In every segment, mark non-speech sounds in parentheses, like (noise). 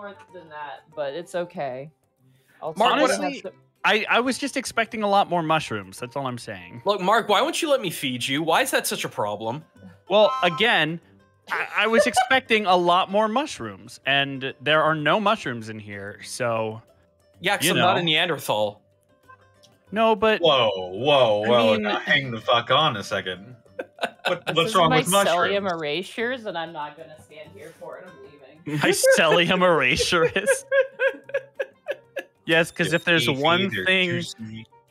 more than that, but it's okay. I'll Mark, try to honestly- have some- I, I was just expecting a lot more mushrooms. That's all I'm saying. Look, Mark, why won't you let me feed you? Why is that such a problem? Well, again, I, I was expecting a lot more mushrooms, and there are no mushrooms in here. So Yeah, because I'm not a. Neanderthal. no, but Whoa, whoa, I whoa! mean- now hang the fuck on a second. (laughs) What, This what's is wrong my with mushrooms? psyllium erasures, and I'm not gonna stand here for it. I'm leaving. my stellium erasure is. (laughs) Yes, because if there's one thing,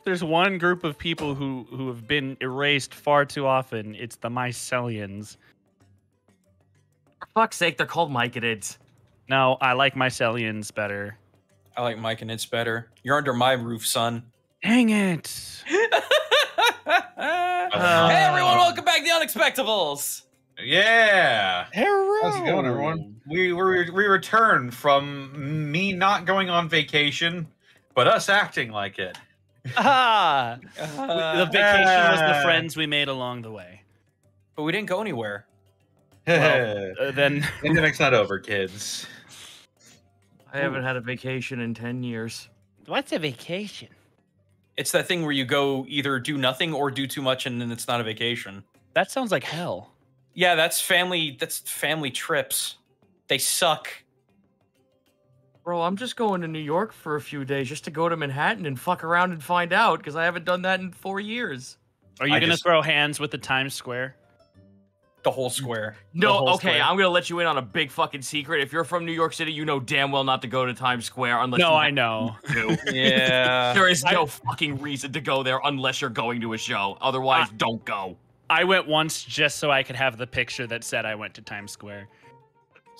there's one group of people who who have been erased far too often. It's the mycelians. For fuck's sake, they're called myconids. No, I like mycelians better. I like Mike and it's better. You're under my roof, son. Dang it! (laughs) Uh, hey everyone, welcome back to the Unexpectables. Yeah. How's How's it going, everyone? We we we return from me not going on vacation, but us acting like it. Ah, (laughs) the Uh, vacation was the friends we made along the way. but we didn't go anywhere. Well, uh, then (laughs) Pandemic's not over, kids. I haven't had a vacation in 10 years. what's a vacation? It's that thing where you go either do nothing or do too much, and then it's not a vacation. That sounds like hell. Yeah, that's family. That's family trips. They suck. Bro, I'm just going to New York for a few days just to go to Manhattan and fuck around and find out because I haven't done that in four years. Are you I gonna just- throw hands with the Times Square? The whole square. No, whole okay, square. I'm gonna let you in on a big fucking secret. If you're from New York City, you know damn well not to go to Times Square unless No, you I know. (laughs) (laughs) Yeah. there is no fucking reason to go there unless you're going to a show. Otherwise, don't go. I went once just so I could have the picture that said I went to Times Square.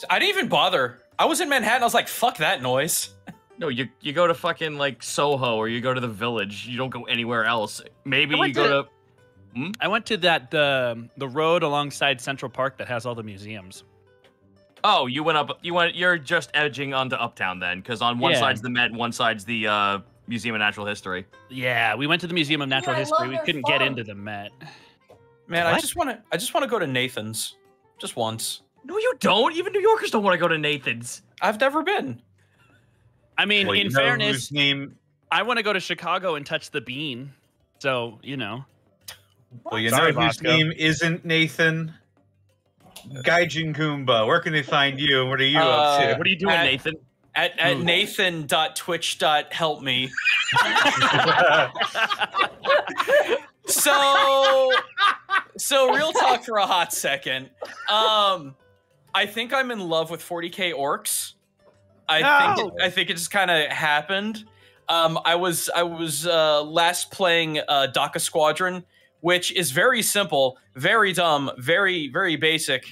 I didn't even bother. I was in Manhattan. I was like, "Fuck that noise." (laughs) No, you you go to fucking like Soho or you go to the Village. You don't go anywhere else. Maybe you go to- to. I went to that the the road alongside Central Park that has all the museums. Oh, you went up. You went. You're just edging onto Uptown then, because on one Yeah. side's the Met, one side's the uh, Museum of Natural History. Yeah, we went to the Museum of Natural I History. We couldn't get into the Met. Man, I just want to. I just want to go to Nathan's, just once. No, you don't. Even New Yorkers don't want to go to Nathan's. I've never been. I mean, Well, in fairness, name? I want to go to Chicago and touch the bean. So you know, Well, you Sorry, know whose name isn't Nathan. Gaijin Goomba. Where can they find you? and What are you Uh, up to? What are you doing, At- Nathan? At at Hmm. Nathan.twitch.help me. (laughs) (laughs) (laughs) so so real talk for a hot second. Um I think I'm in love with 40k orcs. I think it, I think it just kind of happened. Um I was I was uh last playing uh Dakka Squadron, which is very simple, very dumb, very very basic,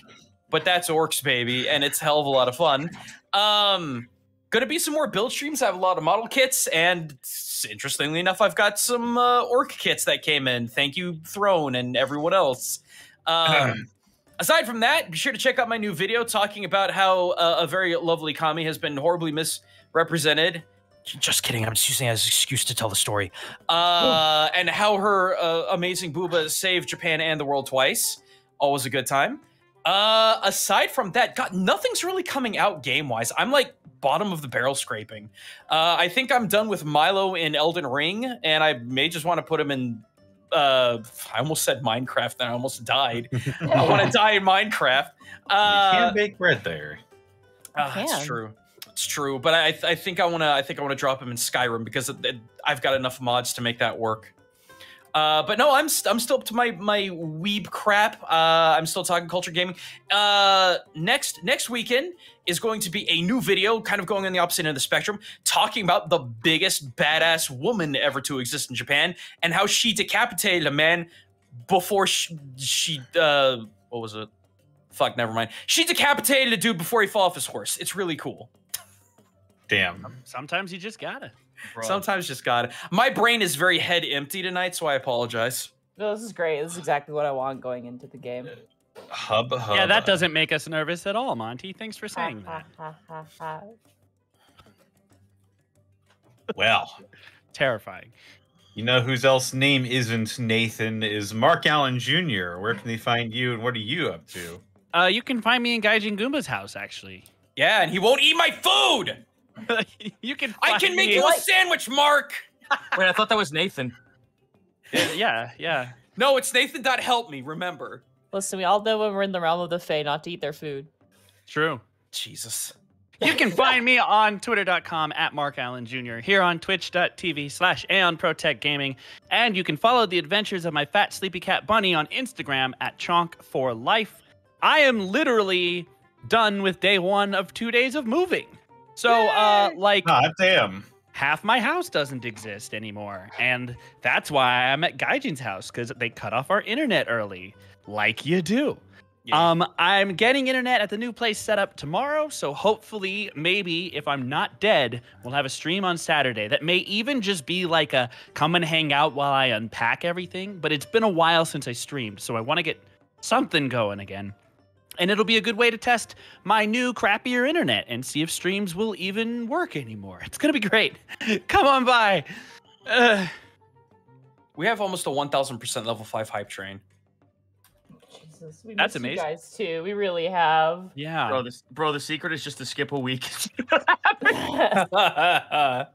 but that's orcs baby and it's hell of a lot of fun. Um gonna be some more build streams. I have a lot of model kits, and interestingly enough, I've got some uh, orc kits that came in. Thank you, Throne, and everyone else. Um, (clears throat) aside from that, be sure to check out my new video talking about how uh, a very lovely Kami has been horribly misrepresented. Just kidding. I'm just using it as an excuse to tell the story. Uh, and how her uh, amazing booba saved Japan and the world twice. Always a good time. Uh, aside from that, God, nothing's really coming out game wise. I'm like bottom of the barrel scraping. Uh, I think I'm done with Milo in Elden Ring, and I may just want to put him in. Uh, I almost said Minecraft, and I almost died. (laughs) I want to die in Minecraft. you Uh, can't bake bread there. Ah, it's can. true. It's true, but I, I think I want to. I think I want to drop him in Skyrim because it, it- I've got enough mods to make that work. Uh, but no, I'm st- I'm still up to my my weeb crap. Uh, I'm still talking culture gaming. Uh, next next weekend is going to be a new video, kind of going on the opposite end of the spectrum, talking about the biggest badass woman ever to exist in Japan and how she decapitated a man before she, she uh, what was it? Fuck, never mind. She decapitated a dude before he fell off his horse. It's really cool. Damn. sometimes you just gotta. Sometimes just got it. My brain is very head empty tonight, so I apologize. No, this is great. This is exactly what I want going into the game. Hub hub. Yeah, that doesn't make us nervous at all, Monty. Thanks for saying that. ha, ha, ha. Well, Terrifying. you know whose else name isn't Nathan is Mark Allen Jr. Where can they find you and what are you up to? Uh, you can find me in Gaijin Goomba's house, actually. Yeah, and he won't eat my food. (laughs) you can. I can make me- you a sandwich, Mark. Wait, I thought that was Nathan. Yeah, yeah. No, it's Nathan. Dot help me. Remember. Listen, we all know when we're in the realm of the Fae not to eat their food. True. Jesus. You can find me on twitter.com at Mark Allen Jr., here on twitch.tv slash Aeon Protect Gaming, and you can follow the adventures of my fat sleepy cat bunny on Instagram at Chonk for Life. I am literally done with day one of two days of moving. So, uh, like, God damn. half my house doesn't exist anymore. And that's why I'm at Gaijin's house, because they cut off our internet early, like you do. Yeah. Um, I'm getting internet at the new place set up tomorrow, so hopefully, maybe if I'm not dead, we'll have a stream on Saturday that may even just be like a come and hang out while I unpack everything. But it's been a while since I streamed, so I want to get something going again. And it'll be a good way to test my new crappier internet and see if streams will even work anymore. It's gonna be great. (laughs) Come on by. Uh, We have almost a 1000% level 5 hype train. Jesus, we That's miss you amazing. guys too. We really have. yeah. Bro, this, bro, the secret is just to skip a week. (laughs) (laughs)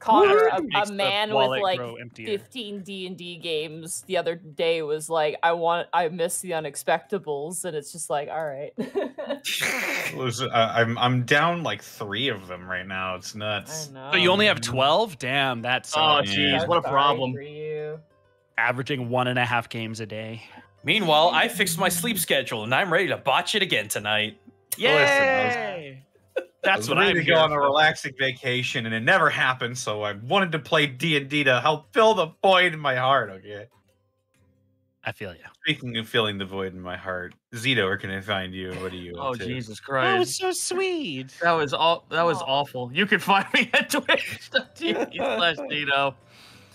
Connor, a, a man with like 15 D&D games the other day was like, I want, I miss the unexpectables. And it's just like, all right. (laughs) (laughs) Listen, I- I'm I'm down like three of them right now. It's nuts. So you only have 12? Damn, that's oh, uh, jeez, Yeah. what a problem. Averaging one and a half games a day. Meanwhile, I fixed my sleep schedule and I'm ready to botch it again tonight. Listen, I was- Yay! I That's was what I'm to go on a relaxing vacation, and it never happened. So I wanted to play D and D to help fill the void in my heart. Okay. I feel you. Speaking of filling the void in my heart, Zito, where can I find you? What are you? Oh, up to? Jesus Christ! That was so sweet. That was all. That was Aw. awful. You can find me at (laughs) twitch.tv (laughs) slash Dino,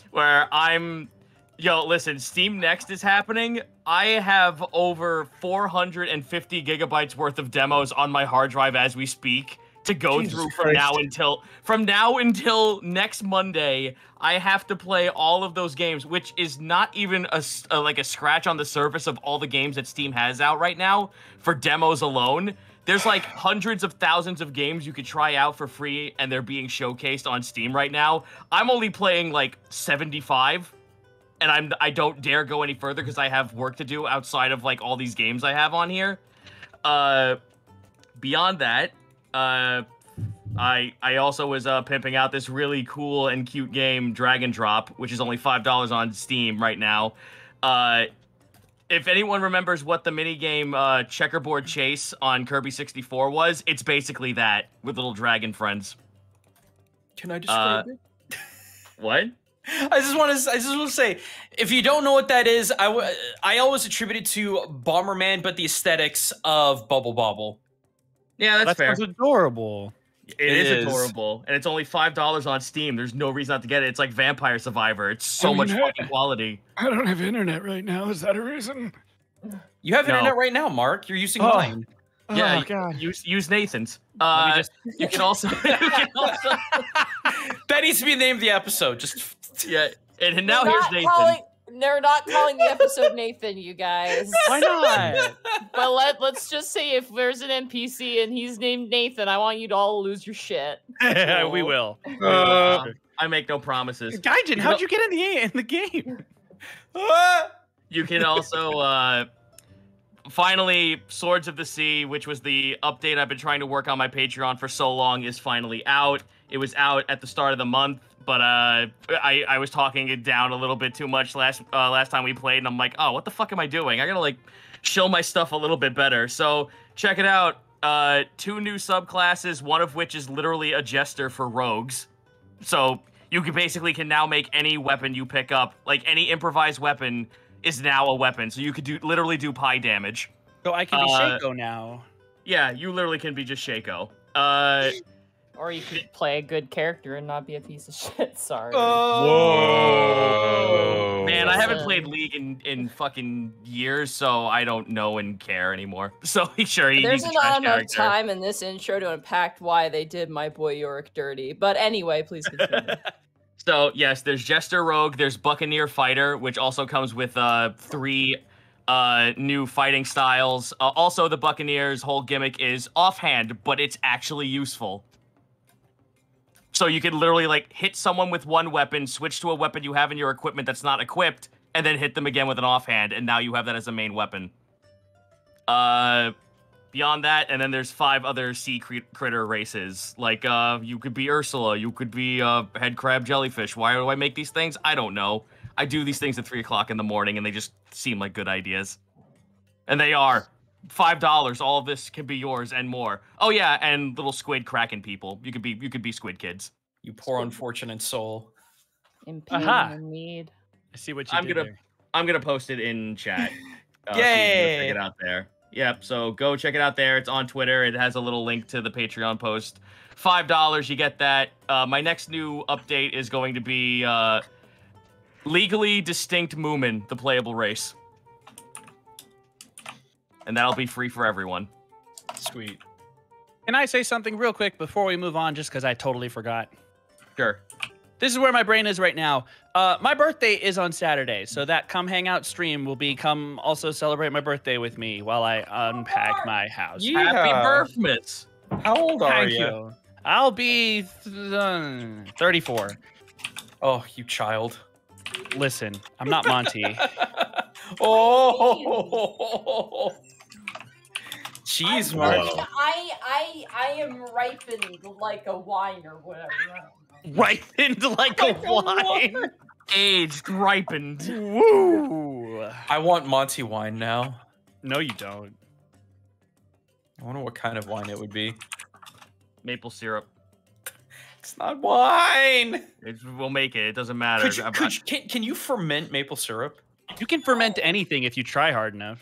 where I'm. Yo, listen. Steam Next is happening. I have over 450 gigabytes worth of demos on my hard drive as we speak to go Jesus through from Christ. now until from now until next Monday. I have to play all of those games, which is not even a like a scratch on the surface of all the games that Steam has out right now for demos alone. There's like hundreds of thousands of games you could try out for free, and they're being showcased on Steam right now. I'm only playing like 75, and I'm I don't dare go any further because I have work to do outside of like all these games I have on here. Uh, beyond that, uh, I I also was uh, pimping out this really cool and cute game, Dragon Drop, which is only five dollars on Steam right now. Uh, if anyone remembers what the minigame uh, Checkerboard Chase on Kirby 64 was, it's basically that with little dragon friends. Can I describe Uh, it? What? I just want to. I just want to say, if you don't know what that is, I w- I always attribute it to Bomberman, but the aesthetics of Bubble Bobble. Yeah, that's That fair. sounds adorable. It It is, is. adorable, and it's only five dollars on Steam. There's no reason not to get it. It's like Vampire Survivor. It's so mean, much fucking quality. I don't have internet right now. Is that a reason? You have No. internet right now, Mark. You're using Oh. mine. Yeah, oh y- God. Use use Nathan's. Uh, just- you can also you can also that needs to be the name of the episode. Just (laughs) yeah. And, and now They're here's Nathan. Calling, they're not calling the episode Nathan, you guys. (laughs) Why not? (laughs) but let, let's just say if there's an NPC and he's named Nathan, I want you to all lose your shit. we will. Uh, I make no promises. Gaijin, how'd you get in the in the game? Ah! You can also uh finally Swords of the Sea, which was the update I've been trying to work on my Patreon for so long, is finally out. It was out at the start of the month, but uh I, I was talking it down a little bit too much last uh, last time we played, and I'm like, oh, what the fuck am I doing? I gotta like show my stuff a little bit better. So check it out. Uh two new subclasses, one of which is literally a jester for rogues. So you can basically can now make any weapon you pick up, like any improvised weapon is now a weapon. So you could do literally do pie damage. So I can be Uh, Shaco now. Yeah, you literally can be just Shaco. Uh Or you could play a good character and not be a piece of (laughs) shit. Sorry. Whoa. man, I haven't played League in, in fucking years, so I don't know and care anymore. (laughs) So sure, he, There's he's a trash not enough character. time in this intro to unpack why they did my boy Yorick dirty. But anyway, please continue. (laughs) So yes, there's Jester Rogue, there's Buccaneer Fighter, which also comes with uh three uh, new fighting styles. Uh, also, the Buccaneers' whole gimmick is offhand, but it's actually useful. So you can literally like hit someone with one weapon, switch to a weapon you have in your equipment that's not equipped, and then hit them again with an offhand, and now you have that as a main weapon. Uh, beyond that, and then there's five other sea crit- critter races. Like uh, you could be Ursula, you could be uh, head crab jellyfish. Why do I make these things? I don't know. I do these things at three o'clock in the morning, and they just seem like good ideas. And they are five dollars. All of this can be yours and more. Oh yeah, and little squid kraken people. You could be you could be squid kids. You poor unfortunate soul. Impeding Aha. the need. I see what you I'm did gonna- there. I'm gonna post it in chat. (laughs) Uh, so you can go Yay! check it out there. Yep. So go check it out there. It's on Twitter. It has a little link to the Patreon post. Five dollars, you get that. Uh, my next new update is going to be uh, legally distinct Moomin, the playable race, and that'll be free for everyone. Sweet. Can I say something real quick before we move on? Just because I totally forgot. Sure. This is where my brain is right now. Uh, my birthday is on Saturday, so that come hang out stream will be come also celebrate my birthday with me while I unpack my house. Yeah. Happy birthmas. How old are Thank you? you. I'll be th- uh, 34. Oh, you child. Listen, I'm not Monty. (laughs) oh. (laughs) Jeez, I'm Mark. I, I, I am ripened like a wine or whatever. Ripened (laughs) like a wine. Aged, ripened. Woo! I want Monty wine now. No, you don't. I wonder what kind of wine it would be. Maple syrup. It's not wine. It, we'll make it. It doesn't matter. Could you, could you, can, can you ferment maple syrup? You can ferment anything if you try hard enough.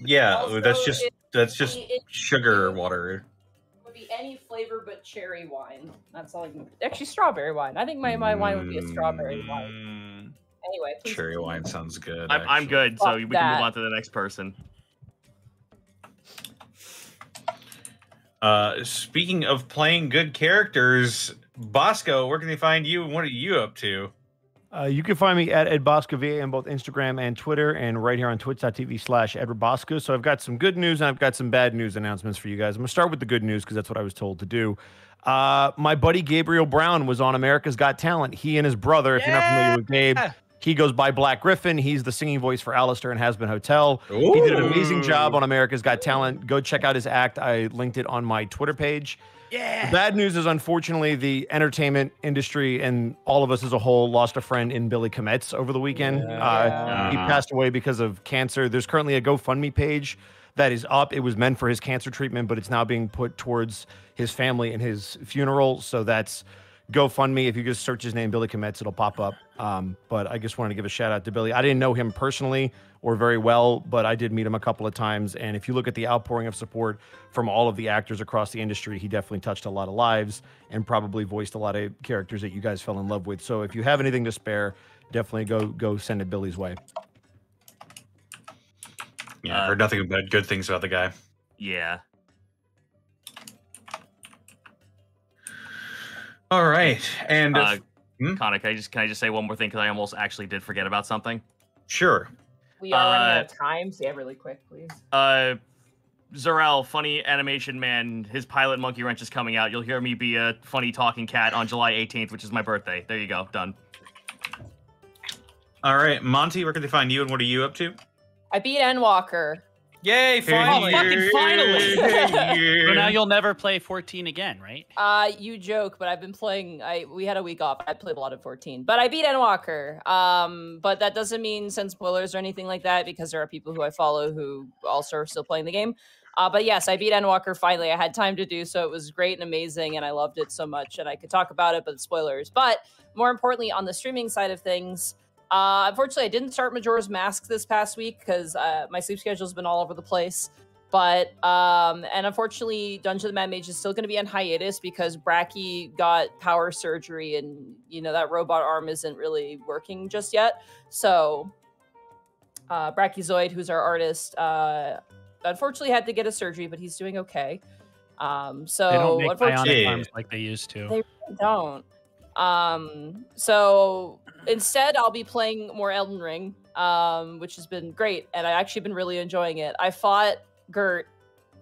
Yeah, Also, that's just it- that's just it- it sugar water. would be any flavor but cherry wine. That's all I can. Actually, strawberry wine. I think my, my wine would be a strawberry wine. Mm, Anyway, Cherry continue. wine sounds good. I'm, I'm good, so Fuck we can that. move on to the next person. Uh, speaking of playing good characters, Bosco, where can they find you? and What are you up to? Uh, you can find me at Ed Bosco VA on both Instagram and Twitter, and right here on twitch.tv slash Ed Bosco. So I've got some good news and I've got some bad news announcements for you guys. I'm going to start with the good news because that's what I was told to do. Uh, my buddy Gabriel Brown was on America's Got Talent. He and his brother, if you're not familiar with Gabe, he goes by Black Griffin. He's the singing voice for Alastor in Hazbin Hotel. He did an amazing job on America's Got Talent. Go check out his act. I linked it on my Twitter page. The bad news is, unfortunately, the entertainment industry and all of us as a whole lost a friend in Billy Kametz over the weekend. Uh, he passed away because of cancer. There's currently a GoFundMe page that is up. It was meant for his cancer treatment, but it's now being put towards his family and his funeral. So that's GoFundMe. If you just search his name, Billy Kametz, it'll pop up. Um, but I just wanted to give a shout out to Billy. I didn't know him personally or very well, but I did meet him a couple of times. And if you look at the outpouring of support from all of the actors across the industry, he definitely touched a lot of lives and probably voiced a lot of characters that you guys fell in love with. So if you have anything to spare, definitely go go send it Billy's way. Yeah, I Uh, heard nothing but good things about the guy. Yeah. All right, and Uh, Hmm? Connor, can I just can I just say one more thing because I almost actually did forget about something. sure. We are running Uh, out of time. Say it really quick, please. Uh, Zarel, funny animation man, his pilot Monkey Wrench is coming out. You'll hear me be a funny talking cat on July 18th, which is my birthday. There you go, done. All right, Monty, where can they find you, and what are you up to? I beat Endwalker. Yay! Finally. fucking finally. So (laughs) now you'll never play 14 again, right? Uh, you joke, but I've been playing. I we had a week off. I played a lot of 14, but I beat Endwalker. Um, but that doesn't mean send spoilers or anything like that because there are people who I follow who also are still playing the game. Uh, but yes, I beat Endwalker finally. I had time to do so. It was great and amazing, and I loved it so much. And I could talk about it, but spoilers. But more importantly, on the streaming side of things, uh, unfortunately, I didn't start Majora's Mask this past week because uh, my sleep schedule's been all over the place. But um, and unfortunately, Dungeon of the Mad Mage is still going to be on hiatus because Bracky got power surgery, and you know that robot arm isn't really working just yet. So, uh, Brachyzoid, who's our artist, uh, unfortunately had to get a surgery, but he's doing okay. Um, so They don't make unfortunately, bionic arms like they used to. They- don't. Um, so instead, I'll be playing more Elden Ring um, which has been great, and I actually been really enjoying it. I fought Gert.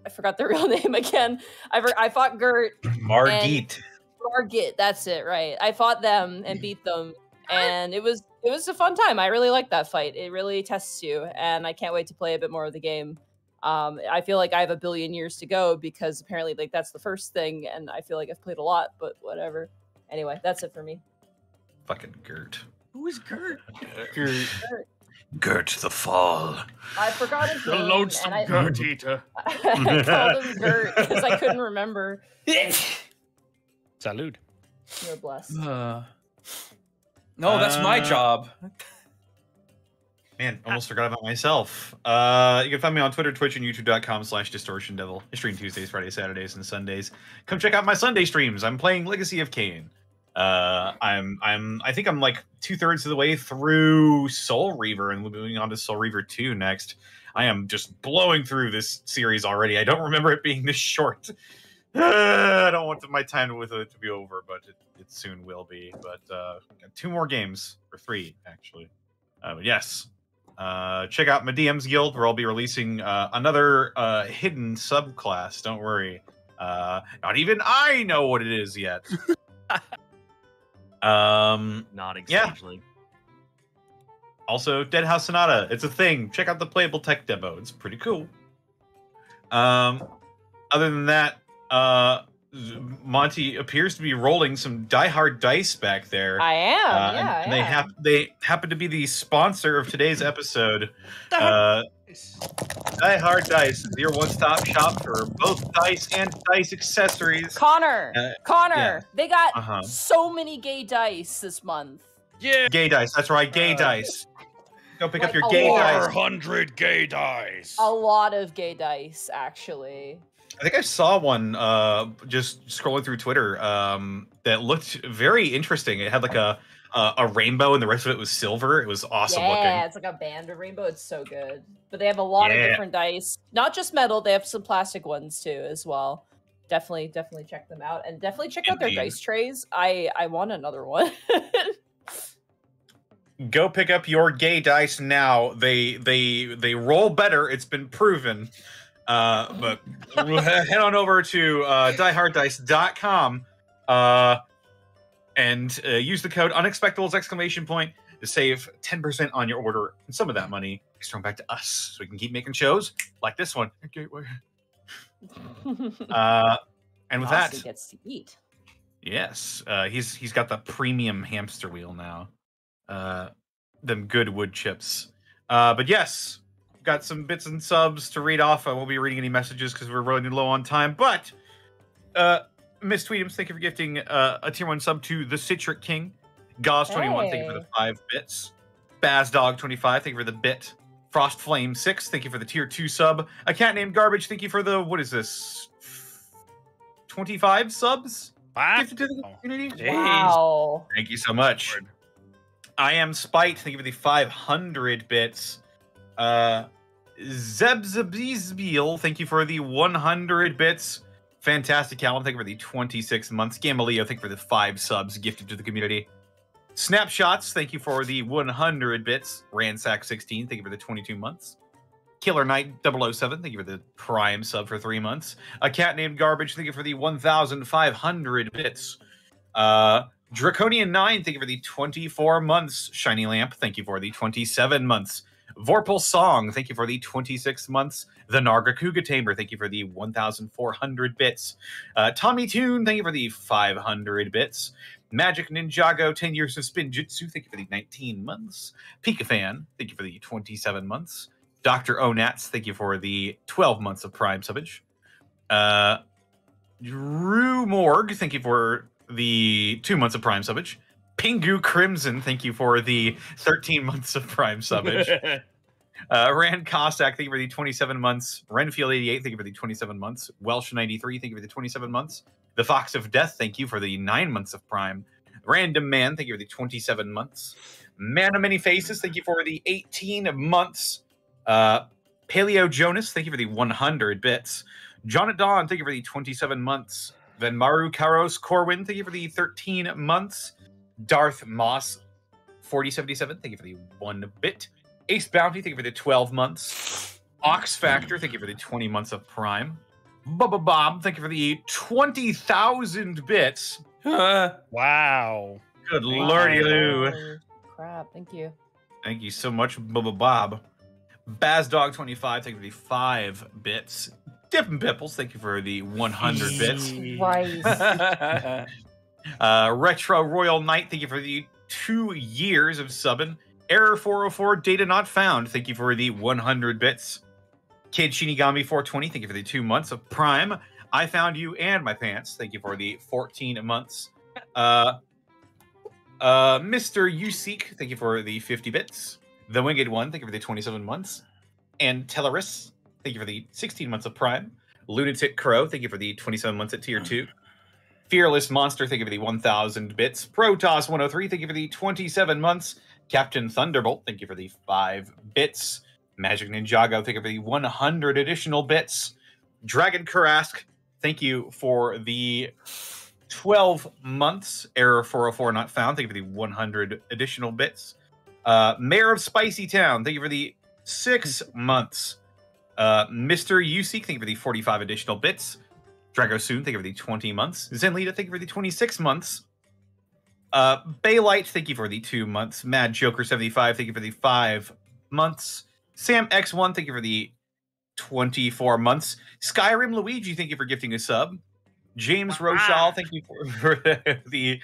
I forgot the (laughs) real name again. I ver- I fought Gert (clears throat) Margit. Margit. That's it, right? I fought them and beat them, and it was it was a fun time. I really liked that fight. It really tests you, and I can't wait to play a bit more of the game. Um, I feel like I have a billion years to go because apparently, like that's the first thing, and I feel like I've played a lot, but whatever. Anyway, that's it for me. Fucking Gert. Who is (laughs) Gert? Gert Gert the Fall. I forgot his The name. lonesome and I, Gert eater. (laughs) I called him Gert because I couldn't remember. Salud. You're blessed. Uh, no, that's my Uh, job. Man, almost forgot about myself. Uh, you can find me on Twitter, Twitch, and YouTube.com slash Distortion Devil. I stream Tuesdays, Fridays, Saturdays, and Sundays. Come check out my Sunday streams. I'm playing Legacy of Kain. Uh, I'm I'm I think I'm like two thirds of the way through Soul Reaver and moving on to Soul Reaver 2 next. I am just blowing through this series already. I don't remember it being this short. (sighs) I don't want my time with it to be over, but it, it soon will be. But uh, two more games, or three actually. Uh, yes, uh, check out my DM's Guild, where I'll be releasing another hidden subclass. Don't worry, not even I know what it is yet. (laughs) um, Nodding Yeah. strangely. also, Deadhouse Sonata. It's a thing. Check out the playable tech demo. It's pretty cool. Um, other than that, uh, Monty appears to be rolling some Die Hard dice back there. I am. Uh, yeah, and I they am. hap- they happen to be the sponsor of today's episode. Uh, Die Hard Dice is your one-stop shop for both dice and dice accessories. Connor. Uh, Connor. yeah. They got Uh-huh. so many gay dice this month. Yeah. Gay dice. That's right, gay Uh, dice. Go pick like up your gay lot. dice. 400 gay dice. A lot of gay dice, actually. I think I saw one uh, just scrolling through Twitter um, that looked very interesting. It had like a a, a rainbow, and the rest of it was silver. It was awesome yeah, looking. it's like a band of rainbow. It's so good. But they have a lot Yeah. of different dice. Not just metal, they have some plastic ones too as well. Definitely, definitely check them out. And definitely check out their dice trays. I I want another one. (laughs) Go pick up your gay dice now. They they they roll better. It's been proven. Uh, but head on over to uh, dieharddice.com uh, and uh, use the code unexpectables exclamation point to save 10% on your order. And some of that money is thrown back to us so we can keep making shows like this one. Gateway. (laughs) Uh, and with Rossi that, gets to eat. Yes, uh, he's he's got the premium hamster wheel now. Uh, them good wood chips. Uh, but yes, got some bits and subs to read off. I won't be reading any messages because we're running low on time. But uh, Miss Tweetums, thank you for gifting uh, a tier one sub to the Citric King. Gauze twenty one, thank you for the five bits. Baz Dog twenty five, thank you for the bit. Frost Flame six, thank you for the tier two sub. A cat named Garbage, thank you for the what is this? Twenty five subs Ah, gifted to the community. Wow. Thank you so much. I am Spite. Thank you for the 500 bits. Uh, Zebzabizbiel, thank you for the 100 bits. Fantastic Callum, thank you for the 26 months. Gamaleo, thank you for the five subs gifted to the community. Snapshots, thank you for the 100 bits. Ransack 16, thank you for the 22 months. Killer Knight 007, thank you for the prime sub for three months. A cat named Garbage, thank you for the 1,500 bits. Uh, Draconian 9, thank you for the 24 months. Shiny Lamp, thank you for the 27 months. Vorpal Song, thank you for the 26 months. The Nargacuga Tamer, thank you for the 1,400 bits. Uh, Tommy Toon, thank you for the 500 bits. Magic Ninjago, 10 years of Spin Jutsu, thank you for the 19 months. Pika Fan, thank you for the 27 months. Dr. Onats, thank you for the 12 months of Prime Subbage. Uh, Drew Morg, thank you for the two months of Prime Subbage. Pingu Crimson, thank you for the 13 months of Prime Subbage. Uh, Rand Cossack, thank you for the 27 months. Renfield 88, thank you for the 27 months. Welsh 93, thank you for the 27 months. The Fox of Death, thank you for the nine months of Prime. Random Man, thank you for the 27 months. Man of Many Faces, thank you for the 18 months. Uh, Paleo Jonas, thank you for the 100 bits. John at Dawn, thank you for the 27 months. Then Maru Karos Corwin, thank you for the 13 months. Darth Moss, 4077, thank you for the one bit. Ace Bounty, thank you for the 12 months. Ox Factor, thank you for the 20 months of Prime. Bubba Bob, thank you for the 20,000 bits. (laughs) Wow. Good lordy loo. Holy Crap, thank you. Thank you so much, Bubba Bob. Bazdog25, thank you for the 5 bits. Dippin' Pipples, thank you for the 100 bits. Christ. (laughs) (laughs) Uh, Retro Royal Knight, thank you for the two years of subbing. Error 404, data not found, thank you for the 100 bits. Kid Shinigami 420, thank you for the two months of Prime. I found you and my pants, thank you for the 14 months. Uh, uh, Mr. Useek, thank you for the 50 bits. The Winged One, thank you for the 27 months. And Teleris, thank you for the 16 months of Prime. Lunatic Crow, thank you for the 27 months at Tier (sighs) 2. Fearless Monster, thank you for the 1,000 bits. Protoss 103, thank you for the 27 months. Captain Thunderbolt, thank you for the 5 bits. Magic Ninjago, thank you for the 100 additional bits. Dragon Karask, thank you for the 12 months. Error 404 not found, thank you for the 100 additional bits. Uh, Mayor of Spicy Town, thank you for the 6 months. Uh, Mr. Useek, thank you for the 45 additional bits. Dragosoon, thank you for the 20 months. Zenlita, thank you for the 26 months. Uh, Baylight, thank you for the two months. Mad Joker 75, thank you for the five months. Sam X1, thank you for the 24 months. Skyrim Luigi, thank you for gifting a sub. James Rochal. thank you for, for the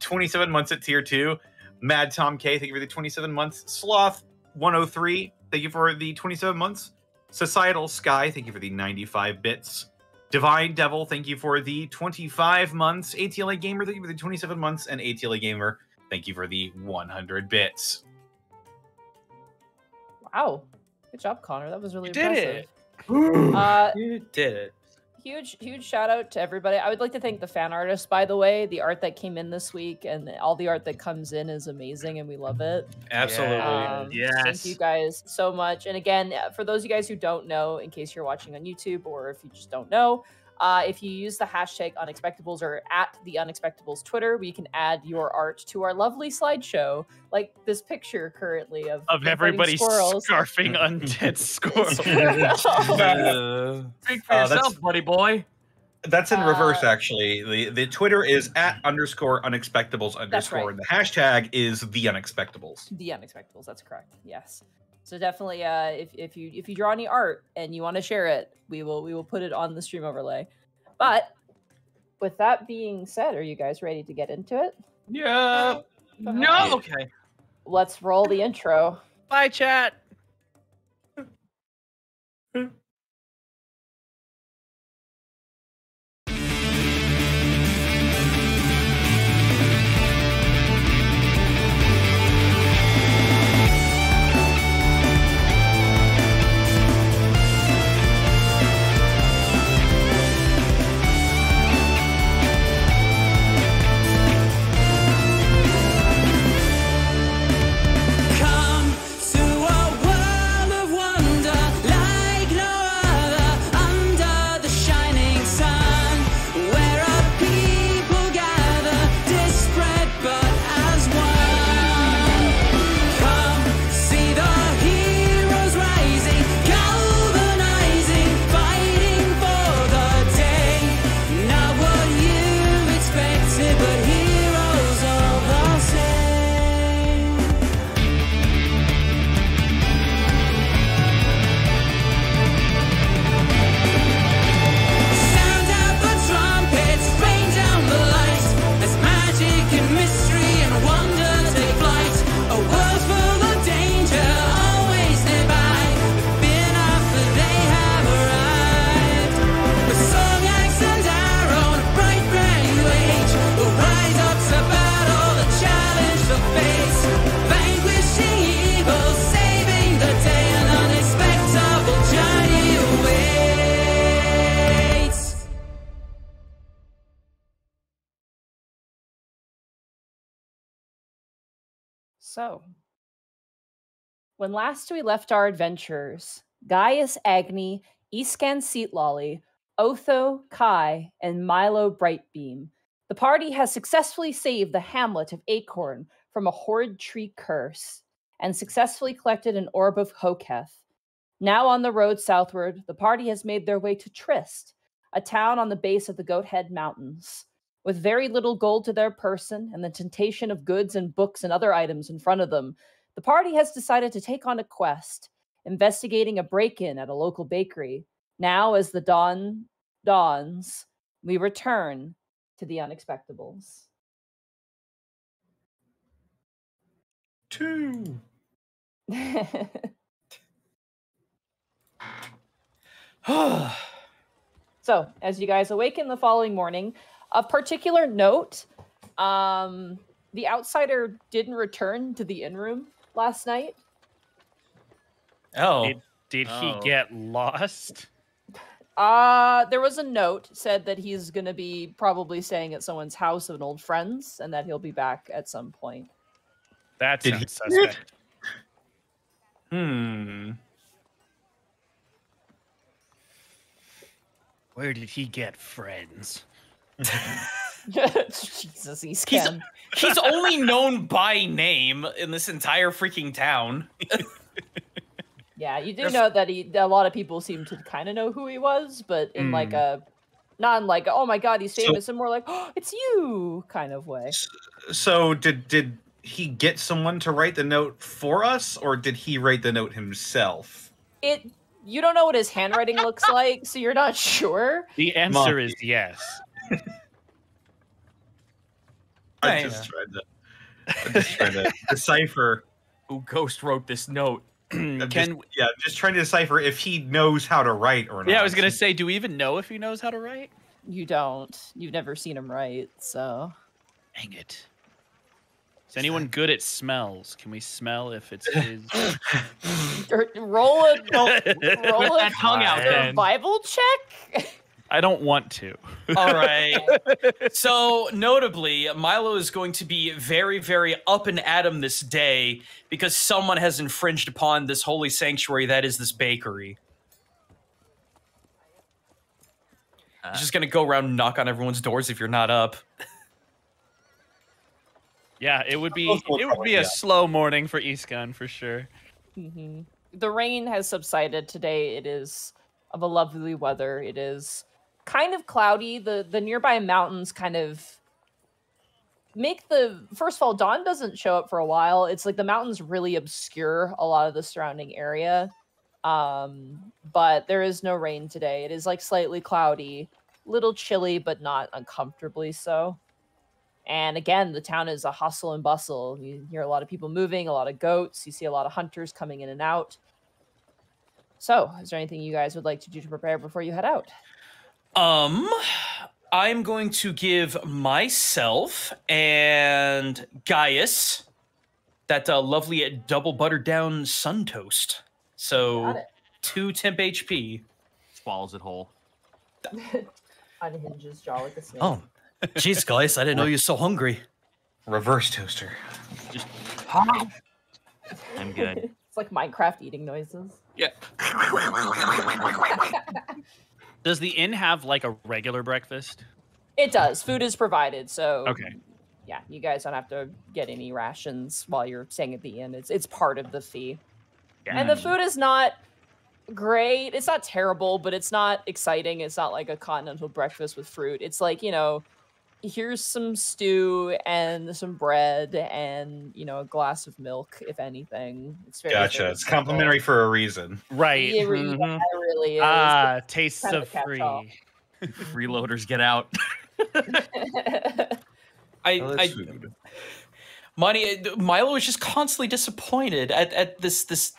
27 months at tier 2. Mad Tom K, thank you for the 27 months. Sloth 103, thank you for the 27 months. Societal Sky, thank you for the 95 bits. Divine Devil, thank you for the 25 months. ATLA Gamer, thank you for the 27 months. And ATLA Gamer, thank you for the 100 bits. Wow. Good job, Connor. That was really You did impressive. (gasps) Uh, you did it. Huge, huge shout out to everybody. I would like to thank the fan artists, by the way. The art that came in this week and all the art that comes in is amazing and we love it. Absolutely. Um, Yes. Thank you guys so much. And again, uh, for those of you guys who don't know, in case you're watching on YouTube or if you just don't know, uh, if you use the hashtag unexpectables or at the unexpectables Twitter, we can add your art to our lovely slideshow, like this picture currently of Of them fighting everybody squirrels. scarfing (laughs) undead squirrels. Uh, (laughs) Speak for Uh, that's- yourself, buddy boy. That's in reverse, Uh, actually. The the Twitter is at underscore unexpectables underscore, right. and the hashtag is the unexpectables. The unexpectables. That's correct. Yes. So definitely, uh, if, if you if you draw any art and you want to share it, we will we will put it on the stream overlay. But with that being said, are you guys ready to get into it? yeah. No. Okay. Let's roll the intro. Bye, chat. When last we left our adventurers, Gaius Agni, Iscan Seatlolly, Otho, Kai, and Milo Brightbeam, the party has successfully saved the hamlet of Acorn from a horrid tree curse. and successfully collected an orb of Hoketh. Now on the road southward, the party has made their way to Trist, a town on the base of the Goathead Mountains. With very little gold to their person and the temptation of goods and books and other items in front of them, the party has decided to take on a quest, investigating a break in at a local bakery. Now, as the dawn dawns, we return to the unexpectables. Two. (laughs) so, as you guys awaken the following morning, of particular note, um, the outsider didn't return to the inn room last night. Oh, Did, did he Oh. get lost? Uh, there was a note said that he's going to be probably staying at someone's house of an old friend's and that he'll be back at some point. That Did he- sounds suspect. hmm. Where did he get friends? (laughs) (laughs) Jesus, he's He's- (laughs) Ken. He's only known by name in this entire freaking town. (laughs) Yeah, you do If- know that he. A lot of people seem to kind of know who he was, but in like hmm. a, not in like, oh my god, he's So- famous, and more like, oh, it's you kind of way. So did did he get someone to write the note for us, or did he write the note himself? It. You don't know what his handwriting looks like, so you're not sure. The answer Monkey. is yes. I Yeah, just tried to. I just trying to (laughs) decipher. Who ghost wrote this note? (clears throat) I'm just- Can yeah, just trying to decipher if he knows how to write or not. yeah, I was gonna say, do we even know if he knows how to write? You don't. You've never seen him write, so. Dang it. Is anyone good at smells? Can we smell if it's (laughs) his? Er, Roll a roll (laughs) a tongue out then. survival check. I don't want to. (laughs) All right. so, notably, Milo is going to be very, very up and at 'em this day because someone has infringed upon this holy sanctuary that is this bakery. He's just gonna go around and knock on everyone's doors if you're not up. (laughs) Yeah, it would be it would be a yeah. slow morning for Eastgun for sure. hmm The rain has subsided today. It is of a lovely weather. It is kind of cloudy. The the nearby mountains kind of make the first of all, dawn doesn't show up for a while. It's like the mountains really obscure a lot of the surrounding area. Um, but there is no rain today. It is like slightly cloudy, little chilly, but not uncomfortably so. And again, the town is a hustle and bustle. You hear a lot of people moving, a lot of goats. You see a lot of hunters coming in and out. So, is there anything you guys would like to do to prepare before you head out? Um, I'm going to give myself and Gaius that uh, lovely double buttered down sun toast. So Got two temp HP. Swallows it whole. (laughs) Unhinges jaw like a snake. Oh, jeez, Gaius, I didn't know you were so hungry. reverse toaster. Just. I'm good. (laughs) it's like Minecraft eating noises. Yeah. (laughs) Does the inn have like a regular breakfast? It does. Food is provided, so Okay. yeah, you guys don't have to get any rations while you're staying at the inn. It's it's part of the fee. And the food is not great. It's not terrible, but it's not exciting. It's not like a continental breakfast with fruit. It's like, you know, here's some stew and some bread and, you know, a glass of milk, if anything. It's very Gotcha. very It's simple. complimentary for a reason. Right. It really, Mhm. yeah, really is. Ah, tastes of of free. (laughs) Freeloaders get out. (laughs) I, Oh, I that's food. Monty, Milo is just constantly disappointed at, at this this.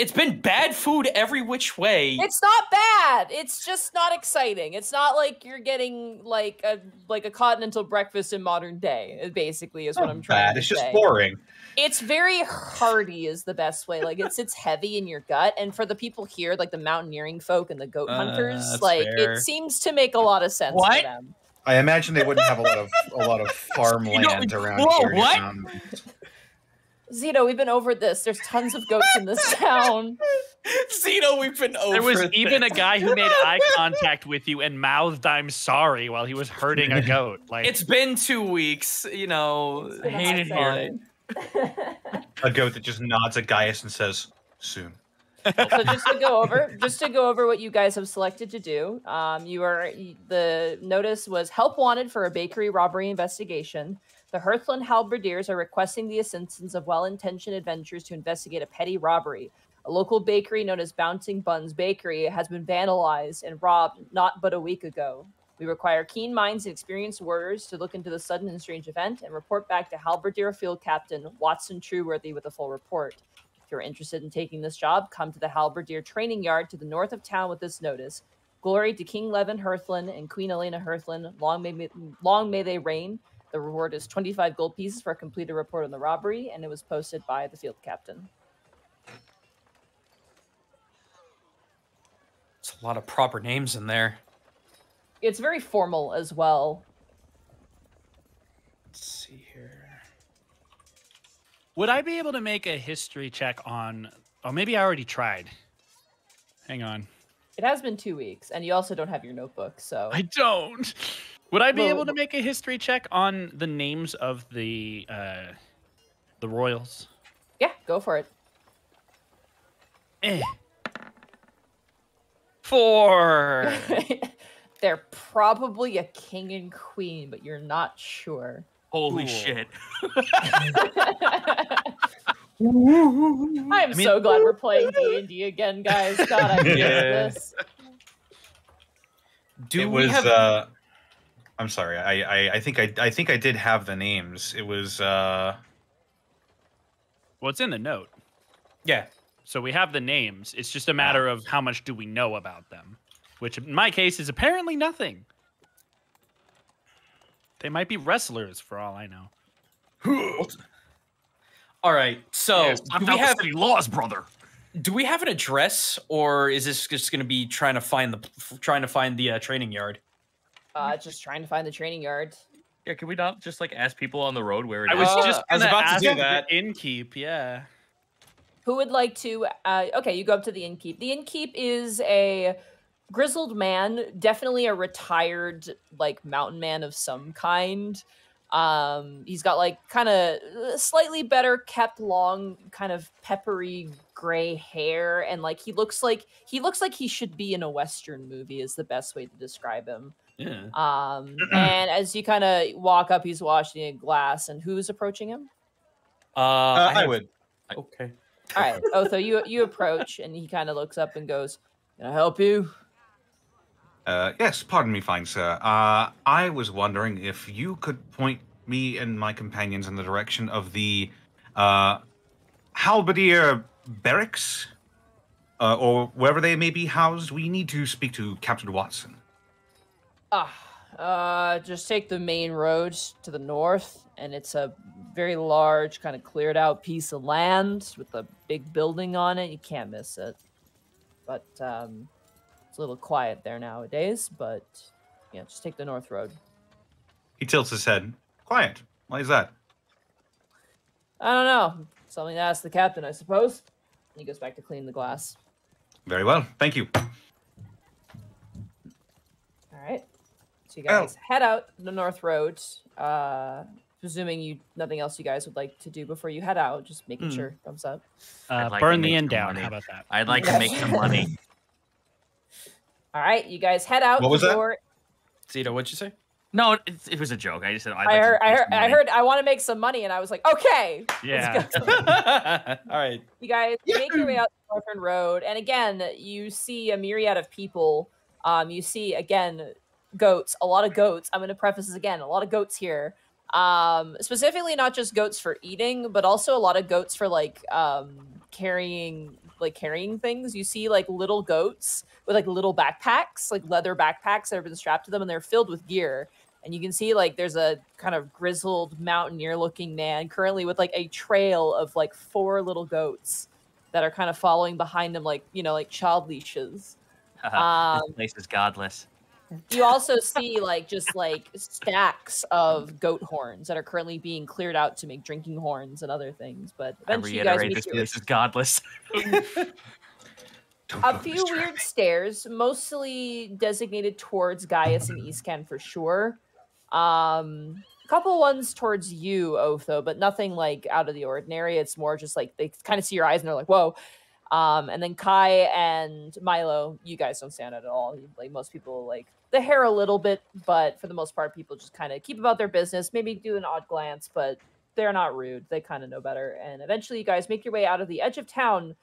It's been bad food every which way. It's not bad. It's just not exciting. It's not like you're getting like a like a continental breakfast in modern day. It basically is what I'm trying Bad. to It's just boring. It's very hearty is the best way. Like it's it's heavy in your gut. And for the people here, like the mountaineering folk and the goat Uh, hunters, that's like fair. it seems to make a lot of sense What? for them. I imagine they wouldn't have a lot of a lot of (laughs) farmland around whoa, here. what? Zito, we've been over this. There's tons of goats in this (laughs) town. Zito, we've been over. There was even a guy who made (laughs) eye contact with you and mouthed "I'm sorry" while he was hurting a (laughs) goat. Like It's been two weeks, you know. been a hate it here. A goat that just nods at Gaius and says, "Soon." so just to go over just to go over what you guys have selected to do um, you are the notice was help wanted for a bakery robbery investigation the hearthland halberdiers are requesting the assistance of well-intentioned adventurers to investigate a petty robbery a local bakery known as bouncing buns bakery has been vandalized and robbed not but a week ago we require keen minds and experienced warriors to look into the sudden and strange event and report back to halberdier field captain watson trueworthy with a full report if you're interested in taking this job, come to the Halberdier Training Yard to the north of town with this notice. Glory to King Levin Hearthland and Queen Elena Hearthland. Long may, long may they reign. The reward is 25 gold pieces for a completed report on the robbery, and it was posted by the field captain. It's a lot of proper names in there. It's very formal as well. Let's see here. Would I be able to make a history check on? Oh, maybe I already tried. Hang on. It has been two weeks, and you also don't have your notebook, so I don't. Would I be Well- able to make a history check on the names of the uh, the royals? yeah, go for it. Eh. Four. (laughs) They're probably a king and queen, but you're not sure. Holy Cool. shit. (laughs) (laughs) I am so glad we're playing D and D again, guys. God, I miss Yeah. this. Do it we was. have? uh I'm sorry. I, I I think I I think I did have the names. It was. uh well, it's in the note, yeah. so we have the names. It's just a matter of how much do we know about them, which in my case is apparently nothing. They might be wrestlers for all I know. (sighs) All right. So Yes, do I'm we have any laws, brother. do we have an address, or is this just going to be trying to find the trying to find the uh, training yard? Uh, just trying to find the training yard. Yeah, can we not just like ask people on the road where it I is? was Uh, just I was about to do the that. Innkeep, yeah. Who would like to? Uh, okay, you go up to the innkeep. The innkeep is a grizzled man, definitely a retired like mountain man of some kind. Um, he's got like kind of slightly better kept long, kind of peppery gray hair, and like he looks like he looks like he should be in a western movie. Is the best way to describe him. Yeah. Um, (clears throat) and as you kind of walk up, he's washing a glass, and who's approaching him? Uh, uh, I have- would. Okay. All right, Otho, you you approach, and he kind of looks up and goes, "Can I help you?" Uh, yes, pardon me, fine sir. Uh, I was wondering if you could point me and my companions in the direction of the uh, Halberdier barracks, uh, or wherever they may be housed. We need to speak to Captain Watson. Ah, uh, just take the main road to the north, and it's a very large, kind of cleared out piece of land with a big building on it. You can't miss it. But um, it's a little quiet there nowadays. But yeah, just take the north road. He tilts his head. Quiet. Why is that? I don't know. Something to ask the captain, I suppose. And he goes back to clean the glass. Very well. Thank you. All right. So you Oh. guys head out the north road. Uh, presuming you nothing else you guys would like to do before you head out. Just making Hmm. sure. Thumbs up. Uh, like burn the make inn down. money. How about that? I'd like to make some money. (laughs) All right, you guys head out. What was the that? door. Zito, what'd you say? No, it, it was a joke. I just said I'd I like heard, I heard, some I heard. I want to make some money, and I was like, okay. Yeah. (laughs) All right. You guys make your way out the northern road, and again, you see a myriad of people. Um, you see again goats, a lot of goats. I'm going to preface this again, a lot of goats here. Um, specifically, not just goats for eating, but also a lot of goats for like um carrying, like carrying things. You see like little goats with like little backpacks, like leather backpacks that have been strapped to them, and they're filled with gear. And you can see like there's a kind of grizzled mountaineer looking man currently with like a trail of like four little goats that are kind of following behind him like you know like child leashes (laughs) um, this place is godless. You also see like just like stacks of goat horns that are currently being cleared out to make drinking horns and other things but eventually you guys reiterate, meet this your- place is godless. (laughs) A few distracted. weird stairs, mostly designated towards Gaius and Eastcan for sure. Um, couple ones towards you, Otho, but nothing like out of the ordinary. It's more just like they kind of see your eyes and they're like, "Whoa." Um, and then Kai and Milo, you guys don't stand out at all. Like most people, like the hair a little bit, but for the most part, people just kind of keep about their business. Maybe do an odd glance, but they're not rude. They kind of know better. And eventually, you guys make your way out of the edge of town.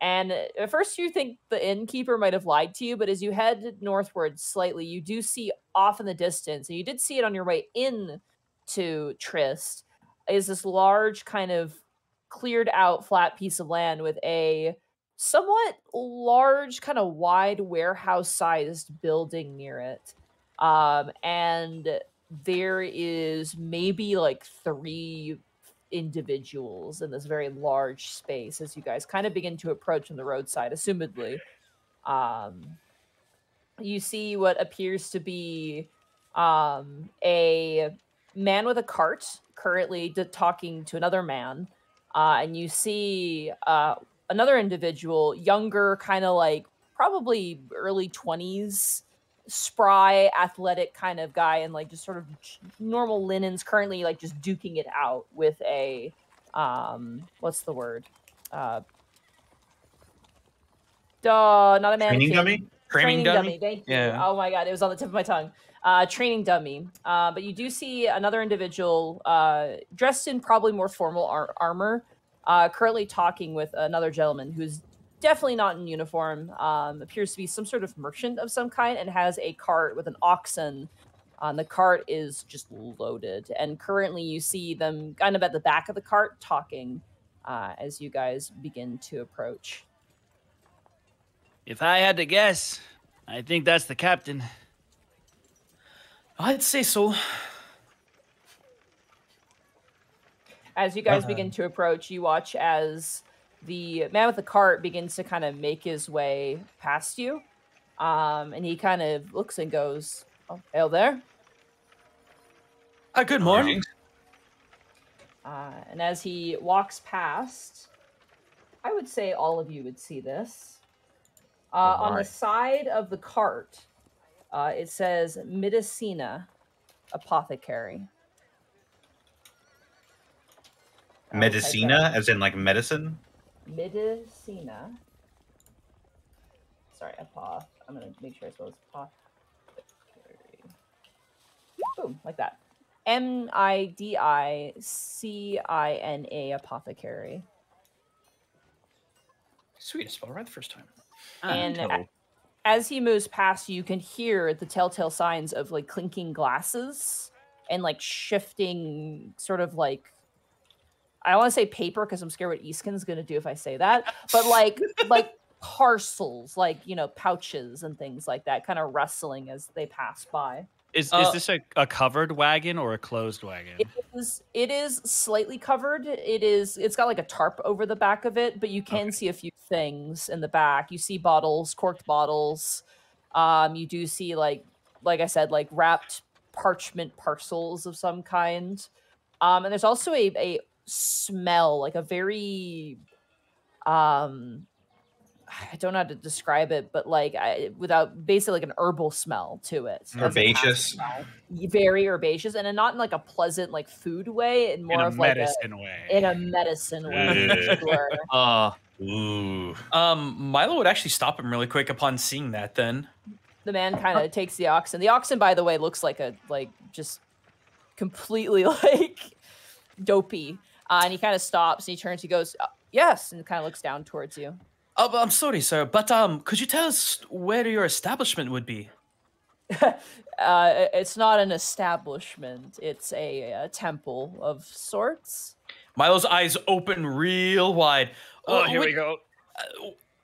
And at first, you think the innkeeper might have lied to you, but as you head northward slightly, you do see off in the distance, and you did see it on your way in to Trist, is this large kind of cleared out flat piece of land with a somewhat large, kind of wide warehouse sized building near it. Um, and there is maybe like three individuals in this very large space as you guys kind of begin to approach on the roadside, assumedly. Um, you see what appears to be um, a man with a cart currently talking to another man. Uh, and you see uh, another individual, younger, kind of like probably early 20s, spry, athletic kind of guy, and like just sort of normal linens, currently like just duking it out with a, um, what's the word? Uh, duh, not a man. Training dummy? Training dummy? Thank you. Yeah. Oh my god, it was on the tip of my tongue. Uh, training dummy. Uh, but you do see another individual uh, dressed in probably more formal ar- armor, uh, currently talking with another gentleman who's definitely not in uniform. Um, appears to be some sort of merchant of some kind and has a cart with an oxen. On the cart is just loaded, and currently you see them kind of at the back of the cart talking uh, as you guys begin to approach. If I had to guess, I think that's the captain. I'd say so. As you guys Uh-huh. begin to approach, you watch as the man with the cart begins to kind of make his way past you. Um, and he kind of looks and goes, Oh, hail there. Uh, good morning. Uh, and as he walks past, I would say all of you would see this. Uh, on the side of the cart, uh, it says Medicina Apothecary. I'll type that Oh, Medicina, as in like medicine. Medicina. Sorry, apoth. I'm gonna make sure I spell this apothecary. Boom, like that. M I D I C I N A apothecary. Sweet, I spelled it right the first time. Ah, and Oh, a- as he moves past you, you can hear the telltale signs of like clinking glasses and like shifting, sort of like I don't want to say paper because I'm scared what Easkin's gonna do if I say that, (laughs) but like like parcels, like you know pouches and things like that, kind of rustling as they pass by. Is, Uh, is this a, a covered wagon or a closed wagon? It is it is slightly covered. It is it's got like a tarp over the back of it, but you can see a few things in the back. You see bottles, corked bottles. Um, you do see like like I said, like wrapped parchment parcels of some kind. Um, and there's also a a smell, like a very um I don't know how to describe it, but like I, without basically like an herbal smell to it. as Herbaceous. a smell. Y- Very herbaceous, and not in like a pleasant like food way, and more in a of like a medicine way. in a medicine way. Yeah. (laughs) sure. Uh, Ooh. Um, Milo would actually stop him really quick upon seeing that. Then The man kind of takes the oxen. The oxen, by the way, looks like a like just completely (laughs) like dopey. Uh, and he kind of stops and he turns. He goes, "Uh, "Yes," and kind of looks down towards you. Oh, I'm sorry, sir, but um, could you tell us where your establishment would be? (laughs) Uh, it's not an establishment. It's a, a temple of sorts. Milo's eyes open real wide. oh, Uh, here whi- we go.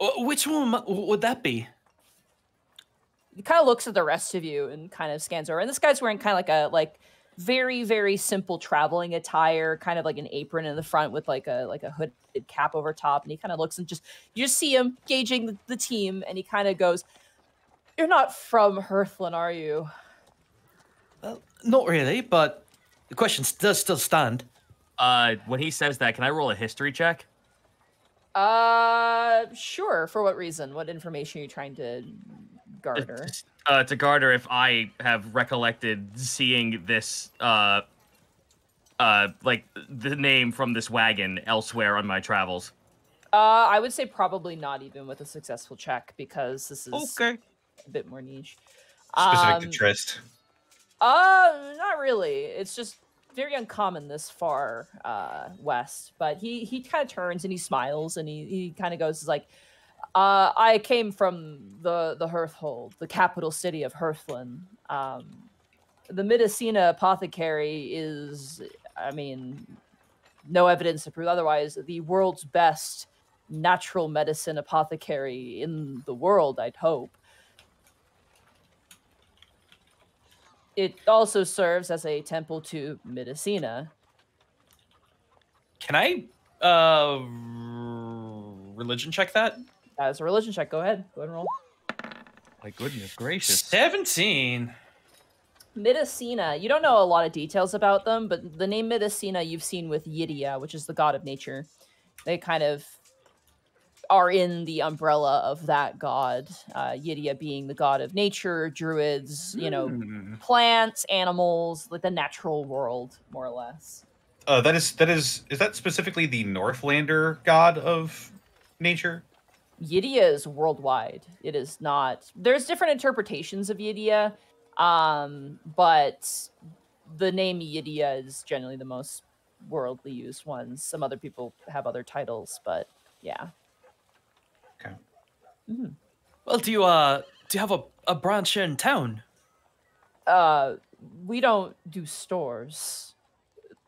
uh, which one would that be? he kind of looks at the rest of you and kind of scans over. And this guy's wearing kind of like a like very very simple traveling attire, kind of like an apron in the front with like a like a hooded cap over top. And he kind of looks and just you just see him gauging the, the team, and he kind of goes, "You're not from Hearthland, are you?" Well, not really, but the question does still stand. uh, when he says that, can I roll a history check? Uh, sure. For what reason? What information are you trying to garner? Uh, to Garter, if I have recollected seeing this uh, uh, like the name from this wagon elsewhere on my travels? Uh, I would say probably not even with a successful check because this is okay. a bit more niche. Specific Um, to Trist. Uh, not really. It's just very uncommon this far uh west. But he he kind of turns and he smiles and he he kind of goes like, uh, I came from the the Hearthhold, the capital city of Hearthland. Um, the Medicina apothecary is, I mean, no evidence to prove otherwise. The world's best natural medicine apothecary in the world. I'd hope. It also serves as a temple to Medicina. Can I uh religion check that? As a religion check, go ahead. Go ahead and roll. My goodness gracious. 17. Midicina, you don't know a lot of details about them, but the name Midicina you've seen with Yidia, which is the god of nature. They kind of are in the umbrella of that god. Uh, Yiddia being the god of nature, druids, you know, Hmm. plants, animals, like the natural world, more or less. Uh, that is that is is that specifically the Northlander god of nature? Yiddia is worldwide. It is not. There's different interpretations of Yiddia, um, but the name Yiddia is generally the most worldly used one. Some other people have other titles, but yeah. Okay. Mhm. Well, do you uh do you have a, a branch in town? Uh, we don't do stores.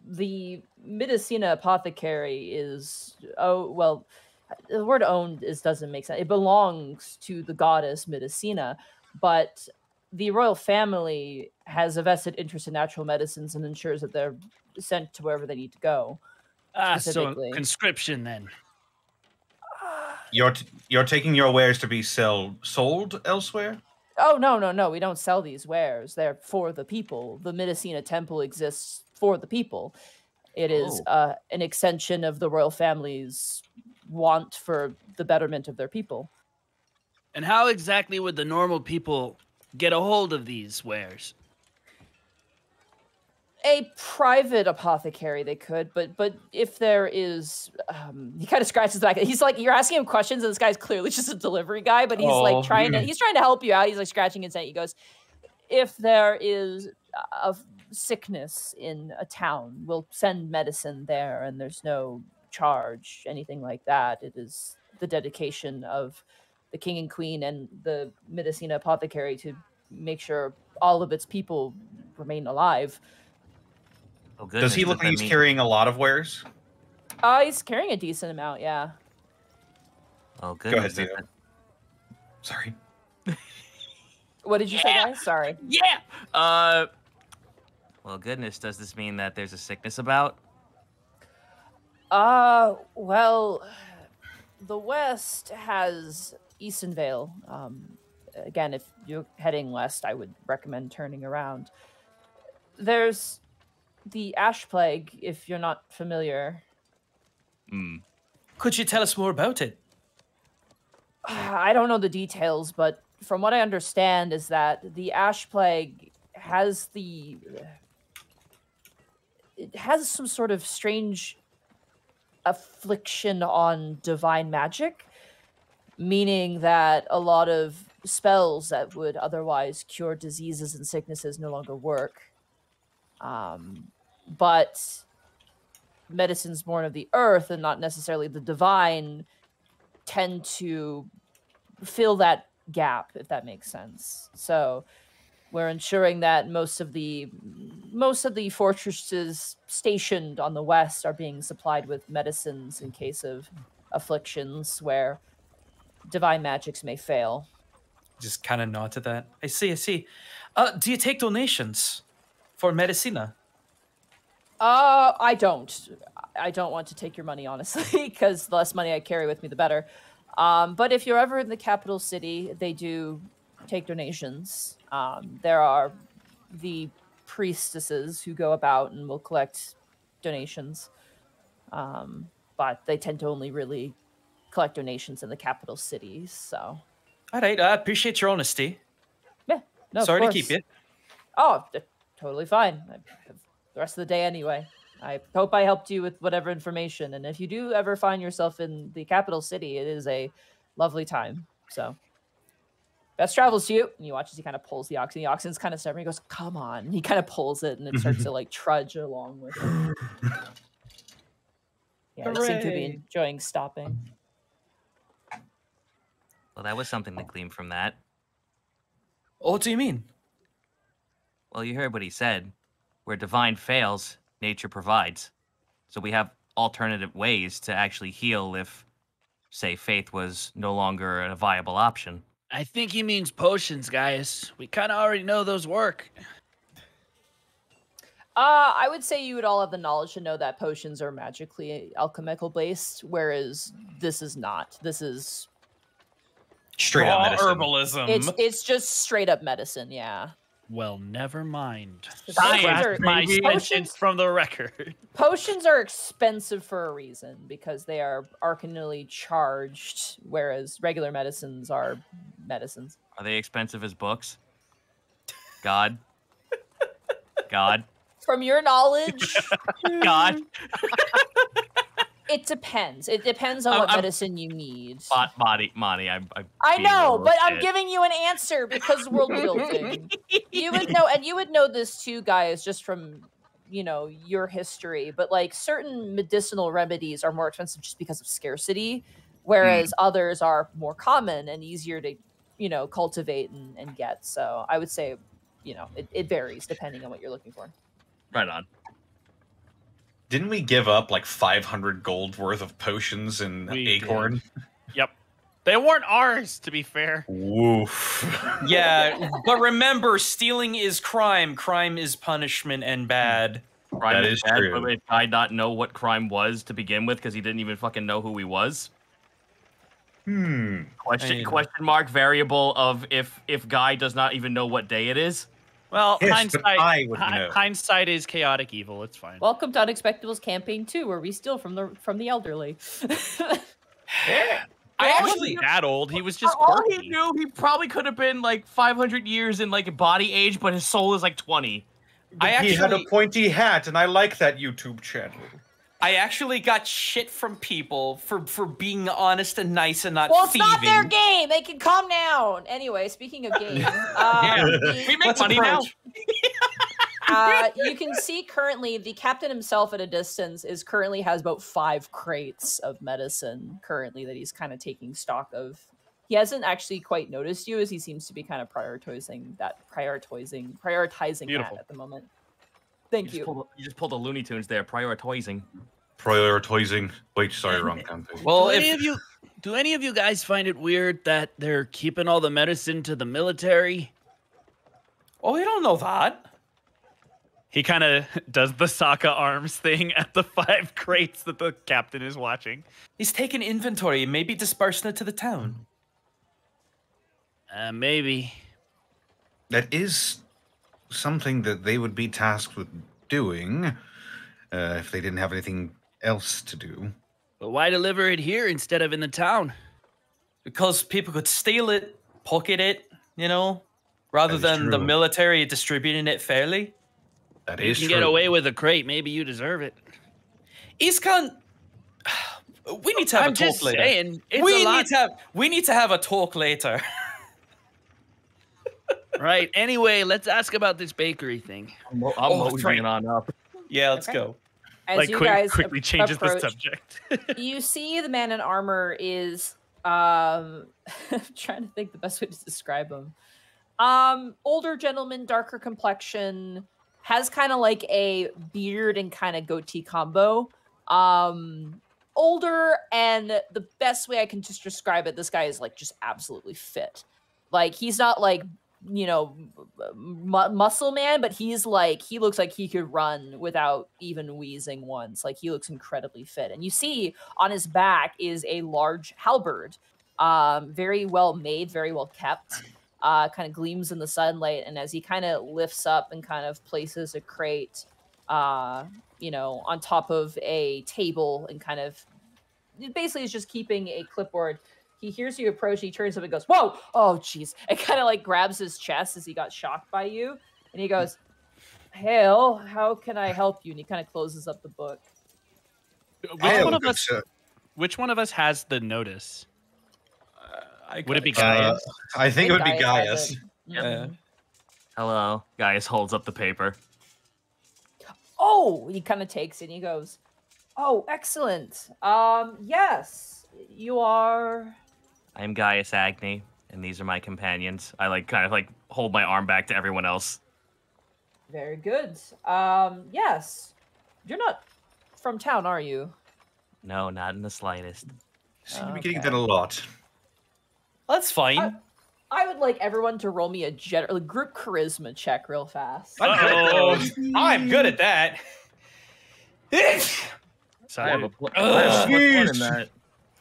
The Medicina apothecary is oh well, the word owned is doesn't make sense. It belongs to the goddess Medicina, but the royal family has a vested interest in natural medicines and ensures that they're sent to wherever they need to go. Ah, so conscription then. You're t- you're taking your wares to be sell sold elsewhere. Oh no, no, no! We don't sell these wares. They're for the people. The Medicina Temple exists for the people. It is Oh. uh, an extension of the royal family's want for the betterment of their people. And how exactly would the normal people get a hold of these wares? A private apothecary, they could, but but if there is, um, he kind of scratches back. He's like, you're asking him questions, and this guy's clearly (laughs) just a delivery guy, but he's Oh, like trying to, mm. he's trying to help you out. He's like scratching his head. He goes, if there is a sickness in a town, we'll send medicine there, and there's no charge, anything like that. It is the dedication of the king and queen and the Medicina apothecary to make sure all of its people remain alive. Oh, Does he look like he's mean- carrying a lot of wares? Uh, he's carrying a decent amount, yeah. Oh, good. Go ahead, goodness. Sorry. What did you say, guys? Sorry. (laughs) Yeah. Uh. Well, goodness, does this mean that there's a sickness about? Uh, well, the West has Eastonvale. Um, again, if you're heading west, I would recommend turning around. There's the Ash Plague, if you're not familiar. Hmm. Could you tell us more about it? (sighs) I don't know the details, but from what I understand is that the ash plague has the it has some sort of strange affliction on divine magic, meaning that a lot of spells that would otherwise cure diseases and sicknesses no longer work. Um, but medicines born of the earth and not necessarily the divine tend to fill that gap if that makes sense so we're ensuring that most of the most of the fortresses stationed on the west are being supplied with medicines in case of afflictions where divine magics may fail Just kind of nod to that. I see, I see. Uh, do you take donations for Medicina? Uh, I don't. I don't want to take your money, honestly, (laughs) because the less money I carry with me, the better. Um, but if you're ever in the capital city, they do take donations. Um, there are the priestesses who go about and will collect donations. Um, but they tend to only really collect donations in the capital cities. So, All right, I appreciate your honesty. yeah. No, of Sorry to keep you. Oh, totally fine. I have the rest of the day anyway. I hope I helped you with whatever information. And if you do ever find yourself in the capital city, it is a lovely time. So best travels to you. And you watch as he kind of pulls the oxen. The oxen's kind of stubborn. He goes, "Come on!" And he kind of pulls it, and it starts to (laughs) like trudge along with it. (laughs) Yeah, they seem to be enjoying stopping. Well, that was something to glean from that. Oh, what do you mean? Well, you heard what he said. Where divine fails, nature provides. So we have alternative ways to actually heal if, say, faith was no longer a viable option. I think he means potions, guys. We kind of already know those work. Uh, I would say you would all have the knowledge to know that potions are magically alchemical based, whereas this is not. This is Straight up medicine. herbalism. it's it's just straight up medicine. Yeah, Well, never mind. The Science, potions are- My baby. sentence from the record. (laughs) potions are expensive for a reason because they are arcanally charged, whereas regular medicines are medicines. Are they expensive as books? God. God. From your knowledge, God. (laughs) it depends. It depends on I'm- what I'm- medicine you need. Mon- Monty, Monty, I'm, I'm I know, but I'm giving you an answer because world building. you would know, and you would know this too, guys, just from you know your history. But like certain medicinal remedies are more expensive just because of scarcity, whereas mm. others are more common and easier to you know cultivate and, and get. So I would say, you know, it, it varies depending on what you're looking for. Right on. Didn't we give up like 500 gold worth of potions in We did. Acorn? Yep. They weren't ours, to be fair. Woof. yeah, (laughs) but remember, stealing is crime. Crime is punishment and bad. Crime That is is bad, true. But did I not know what crime was to begin with because he didn't even fucking know who he was? Hmm. Question mean- question mark variable of if if guy does not even know what day it is. Well, Yes, hindsight, I would know. hindsight is chaotic evil. It's fine. Welcome to Unexpectables Campaign Two, where we steal from the from the elderly. (laughs) yeah. I Well, actually, he- that old. He was just For all he knew, he probably could have been like 500 years in like body age, but his soul is like 20. I he had a pointy hat, and I like that YouTube channel. I actually got shit from people for for being honest and nice and not well, it's thieving. not their game. They can calm down. Anyway, speaking of game, (laughs) uh, the- We make Let's money now. (laughs) uh, you can see currently the captain himself at a distance is currently has about five crates of medicine currently that he's kind of taking stock of. He hasn't actually quite noticed you as he seems to be kind of prioritizing that prioritizing prioritizing Beautiful. that at the moment. Thank just you. pulled- you just pulled the Looney Tunes there, prioritizing. Prioritizing. Wait, sorry, wrong (laughs) campaign. Well, do any if of you do any of you guys find it weird that they're keeping all the medicine to the military? oh, you don't know that. He kind of (laughs) does the Sokka arms thing at the five (laughs) crates that the captain is watching. He's taking inventory and maybe dispersing it to the town. Uh, maybe. That is something that they would be tasked with doing uh, if they didn't have anything else to do. But why deliver it here instead of in the town? because people could steal it, pocket it, you know, rather That is than the military distributing it fairly. That You is can true. get away with a crate. Maybe you deserve it. Iskan, we need to have I'm a talk just later. saying. It's we a lot, need to have we need to have a talk later. (laughs) right? Anyway, let's ask about this bakery thing. I'm, I'm Oh, moseying right. on up. yeah, let's Okay. go. As like you quick, guys quickly changes approach, the subject. (laughs) you see the man in armor is um (laughs) I'm trying to think the best way to describe him. Um older gentleman, darker complexion, has kind of like a beard and kind of goatee combo. Um older and the best way I can just describe it, this guy is like just absolutely fit. Like he's not like you know mu- muscle man but he's like he looks like he could run without even wheezing once. Like he looks incredibly fit. And you see on his back is a large halberd um very well made very well kept uh kind of gleams in the sunlight. And as he kind of lifts up and kind of places a crate uh you know on top of a table and kind of basically is just keeping a clipboard he hears you approach he turns up and goes whoa oh jeez (laughs) and kind of like grabs his chest as he got shocked by you and he goes Hail, how can I help you? And he kind of closes up the book. Which Hail, one of us? sir. Which one of us has the notice? I Would it be Gaius? Uh, I think it would be Gaius. it. Yeah. Mhm. Hello. Gaius holds up the paper. Oh, he kind of takes it and he goes, "Oh, excellent. Um, yes, you are." I am Gaius Agni, and these are my companions. I like kind of like hold my arm back to everyone else. Very good. Um, yes, you're not from town, are you? No, not in the slightest. Seem to be getting Okay. that a lot. That's fine. I- I would like everyone to roll me a gen- a group charisma check real fast. I'm good at Uh-oh. I'm good at that. (laughs) I have a, pl- I have a plus one in that.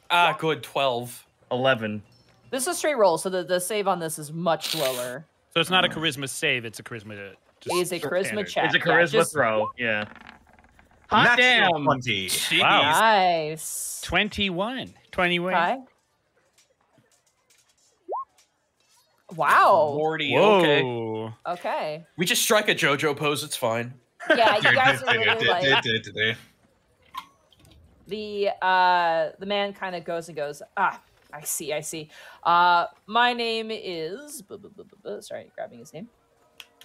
ah, good. Twelve. Eleven. This is a straight roll, so the, the save on this is much lower. So it's not a charisma save; it's a charisma. Just It is a charisma standard. check. It's a yeah, charisma just- throw. Yeah. Hot Natural damn. 20. Wow. Nice. 21. 21. Okay. Wow. Forty. Whoa. Okay. Okay. We just strike a JoJo pose. It's fine. Yeah, you guys (laughs) are really like (laughs) the uh the man kind of goes and goes ah i see i see. Uh my name is sorry grabbing his name.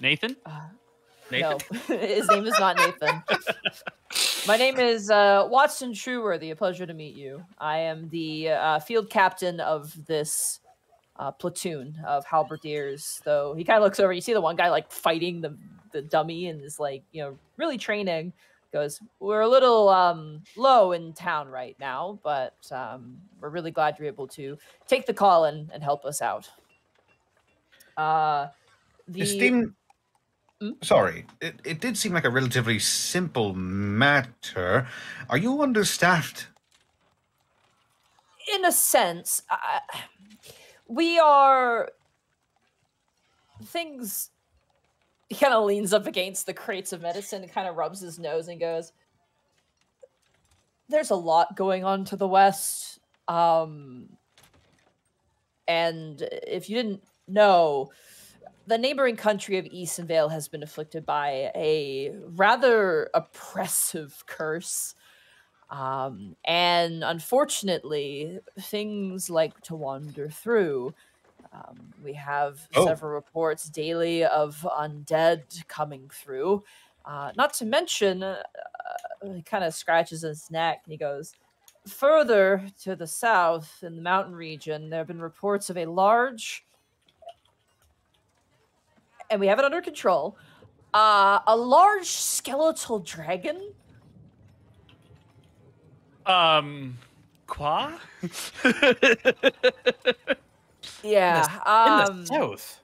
Nathan? uh, Nathan. no (laughs) his name is not nathan. (laughs) My name is uh watson trueworthy a pleasure to meet you. I am the uh, field captain of this uh, platoon of halberdiers though he kind of looks over you see the one guy like fighting the the dummy and is like you know really training goes we're a little um low in town right now but um we're really glad you're able to take the call and, and help us out uh the Esteemed, Hmm? sorry, it, it did seem like a relatively simple matter. Are you understaffed? in a sense uh, we are things he kind of leans up against the crates of medicine and kind of rubs his nose and goes there's a lot going on to the west um and if you didn't know the neighboring country of Eastonvale has been afflicted by a rather oppressive (laughs) curse um, and unfortunately, things like to wander through. Um, we have Oh. several reports daily of undead coming through. Uh, not to mention, uh, he kind of scratches his neck and he goes, Further to the south in the mountain region, there have been reports of a large, and we have it under control, uh, a large skeletal dragon Um, Qua? (laughs) Yeah. In um, the south.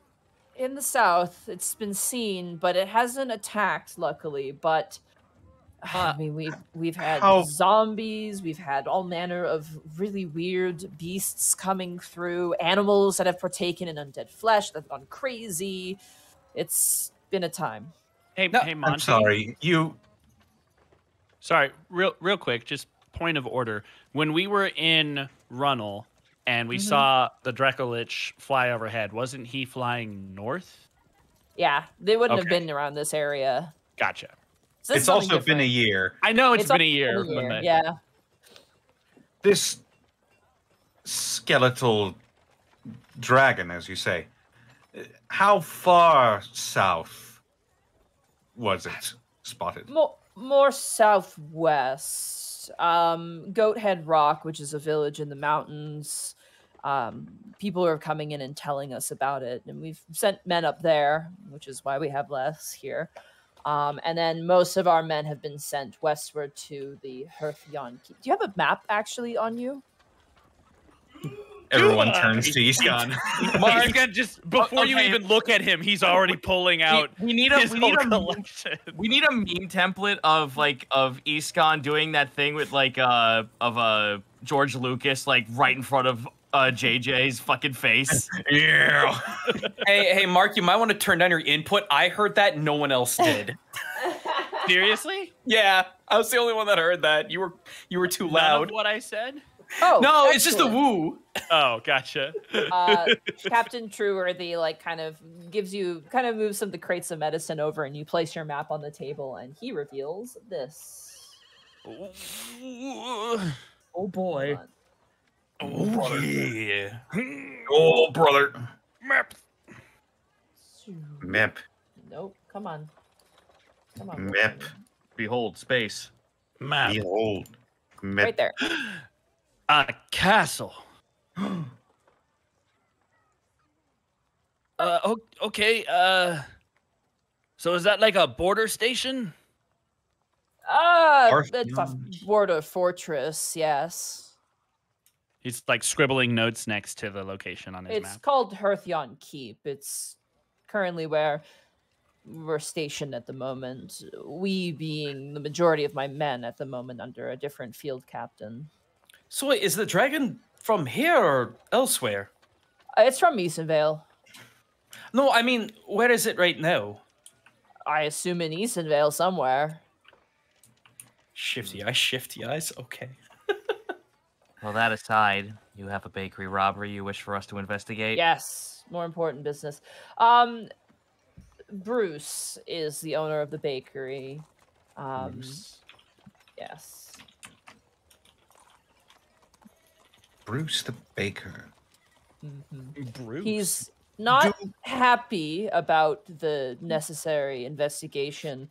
in the south, it's been seen, but it hasn't attacked, luckily. But (sighs) I mean, we've we've had How- zombies, we've had all manner of really weird beasts coming through, animals that have partaken in undead flesh that have gone crazy. It's been a time. Hey, No, hey, Monty. I'm sorry. You. Sorry, real real quick, just point of order. When we were in Runnel and we Mhm. saw the Dracolich fly overhead, wasn't he flying north? Yeah, they wouldn't have been around this area. Gotcha. So this It's is something also been a year. I know it's also been a year. been a year, Yeah. This skeletal dragon, as you say, how far south was it spotted? More, more southwest. Um, Goathead Rock, which is a village in the mountains. Um, people are coming in and telling us about it, and we've sent men up there, which is why we have less here. Um, and then most of our men have been sent westward to the Hearthyon Keep. Do you have a map actually on you? Everyone Uh, turns to Eastgon. (laughs) He's just before you even look at him, he's already pulling out we, we need a his we whole need a collection. we need a meme template of like of Escon doing that thing with like uh of uh George Lucas like right in front of uh JJ's fucking face. (laughs) yeah. (laughs) hey, hey, Mark, you might want to turn down your input. I heard that. No one else did. Seriously? yeah, I was the only one that heard that. You were you were too None loud. of what I said? Oh no, it's just a excellent. woo. Oh, gotcha. uh, (laughs) Captain Trueworthy like kind of gives you kind of moves some of the crates of medicine over, and you place your map on the table, and he reveals this. Oh boy. Hold on. Oh yeah. Oh, brother. Map. Mep. Nope. Come on. Come on. Map. Behold, space. Map. Behold. Mep. Right there. (laughs) A castle. (gasps) uh, o- okay. Uh, so is that like a border station? Ah, Hearth it's a border fortress. Yes, He's like scribbling notes next to the location on his it's map. It's called Hearthyon Keep. It's currently where we're stationed at the moment. We being the majority of my men at the moment under a different field captain. So wait, is the dragon from here or elsewhere? Uh, It's from Easonvale. No, I mean, where is it right now? I assume in Easonvale somewhere. Shifty eyes, shifty eyes. Okay. (laughs) Well, that aside, you have a bakery robbery you wish for us to investigate? Yes, more important business. Um, Bruce is the owner of the bakery. Um, yes. Bruce the Baker. Mhm. Bruce. He's not happy about the necessary investigation.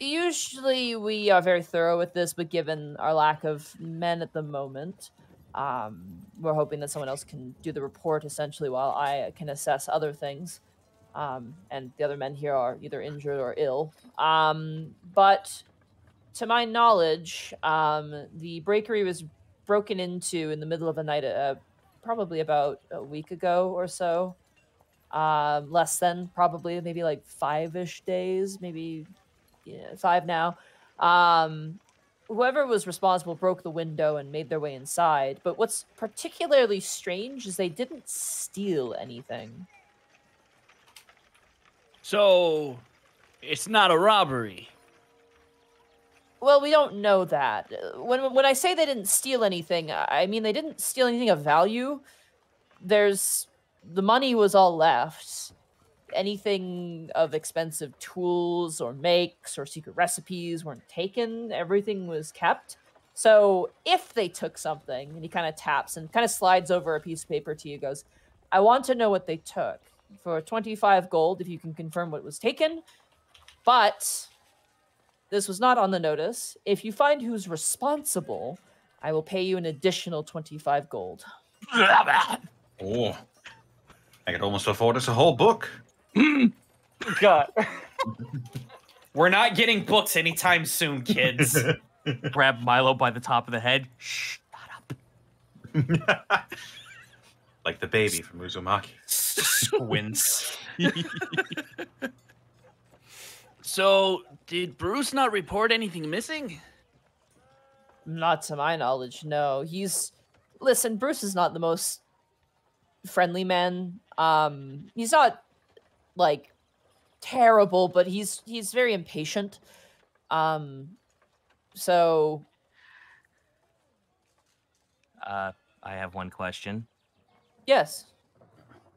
Usually, we are very thorough with this, but given our lack of men at the moment, um, we're hoping that someone else can do the report essentially while I can assess other things. Um, and the other men here are either injured or ill. Um, but to my knowledge, um, the bakery was broken into in the middle of the night, uh, probably about a week ago or so. Um, less than probably maybe like five ish days, maybe five now. Um, whoever was responsible broke the window and made their way inside. But what's particularly strange is they didn't steal anything. So it's not a robbery. Well, we don't know that. When when I say they didn't steal anything, I mean they didn't steal anything of value. There's the money was all left. Anything of expensive tools or makes or secret recipes weren't taken. Everything was kept. So if they took something, and he kind of taps and kind of slides over a piece of paper to you, goes, "I want to know what they took for twenty-five gold if you can confirm what was taken." But this was not on the notice. If you find who's responsible, I will pay you an additional 25 gold. (laughs) Oh. I could almost afford us a whole book. (laughs) God. (laughs) We're not getting books anytime soon, kids. Grab Milo by the top of the head. Shh. like the baby from Uzumaki. Squints. So did Bruce not report anything missing? Not to my knowledge, no. He's listen, Bruce is not the most friendly man. Um he's not like terrible, but he's he's very impatient. Um so Uh, I have one question. yes.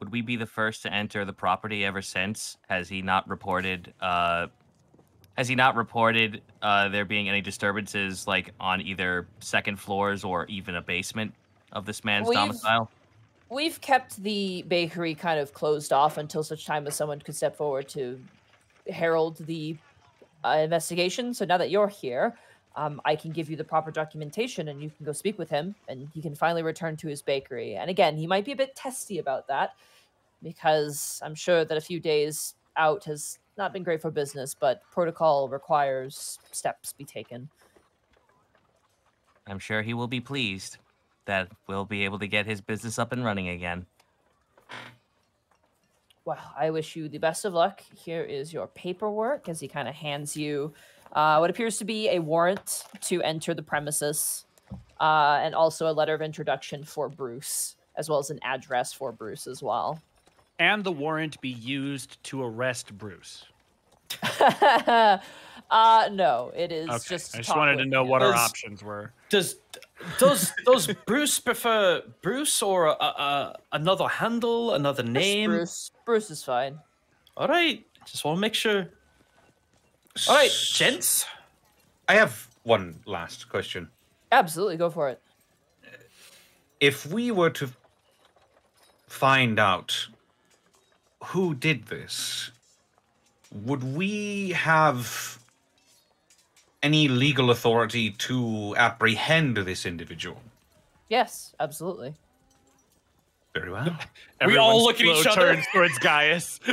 Would we be the first to enter the property ever since? Has he not reported? Uh, has he not reported uh, there being any disturbances, like on either second floors or even a basement of this man's We've- domicile? We've kept the bakery kind of closed off until such time as someone could step forward to herald the uh, investigation. So now that you're here, um, I can give you the proper documentation and you can go speak with him and he can finally return to his bakery. And again, he might be a bit testy about that because I'm sure that a few days out has not been great for business, but protocol requires steps be taken. I'm sure he will be pleased that we'll be able to get his business up and running again. Well, I wish you the best of luck. Here is your paperwork as he kind of hands you uh, what appears to be a warrant to enter the premises uh, and also a letter of introduction for Bruce, as well as an address for Bruce as well. And the warrant be used to arrest Bruce. (laughs) Uh, no, it is Okay. just. I just wanted to know him. what our options were. Does does does Bruce prefer Bruce or a, a, another handle, another name? Bruce. Bruce is fine. All right, just want to make sure. All right, gents. I have one last question. Absolutely, go for it. If we were to find out who did this, would we have any legal authority to apprehend this individual? Yes, absolutely. Very well. We all look at each flow other. turns towards Gaius. (laughs)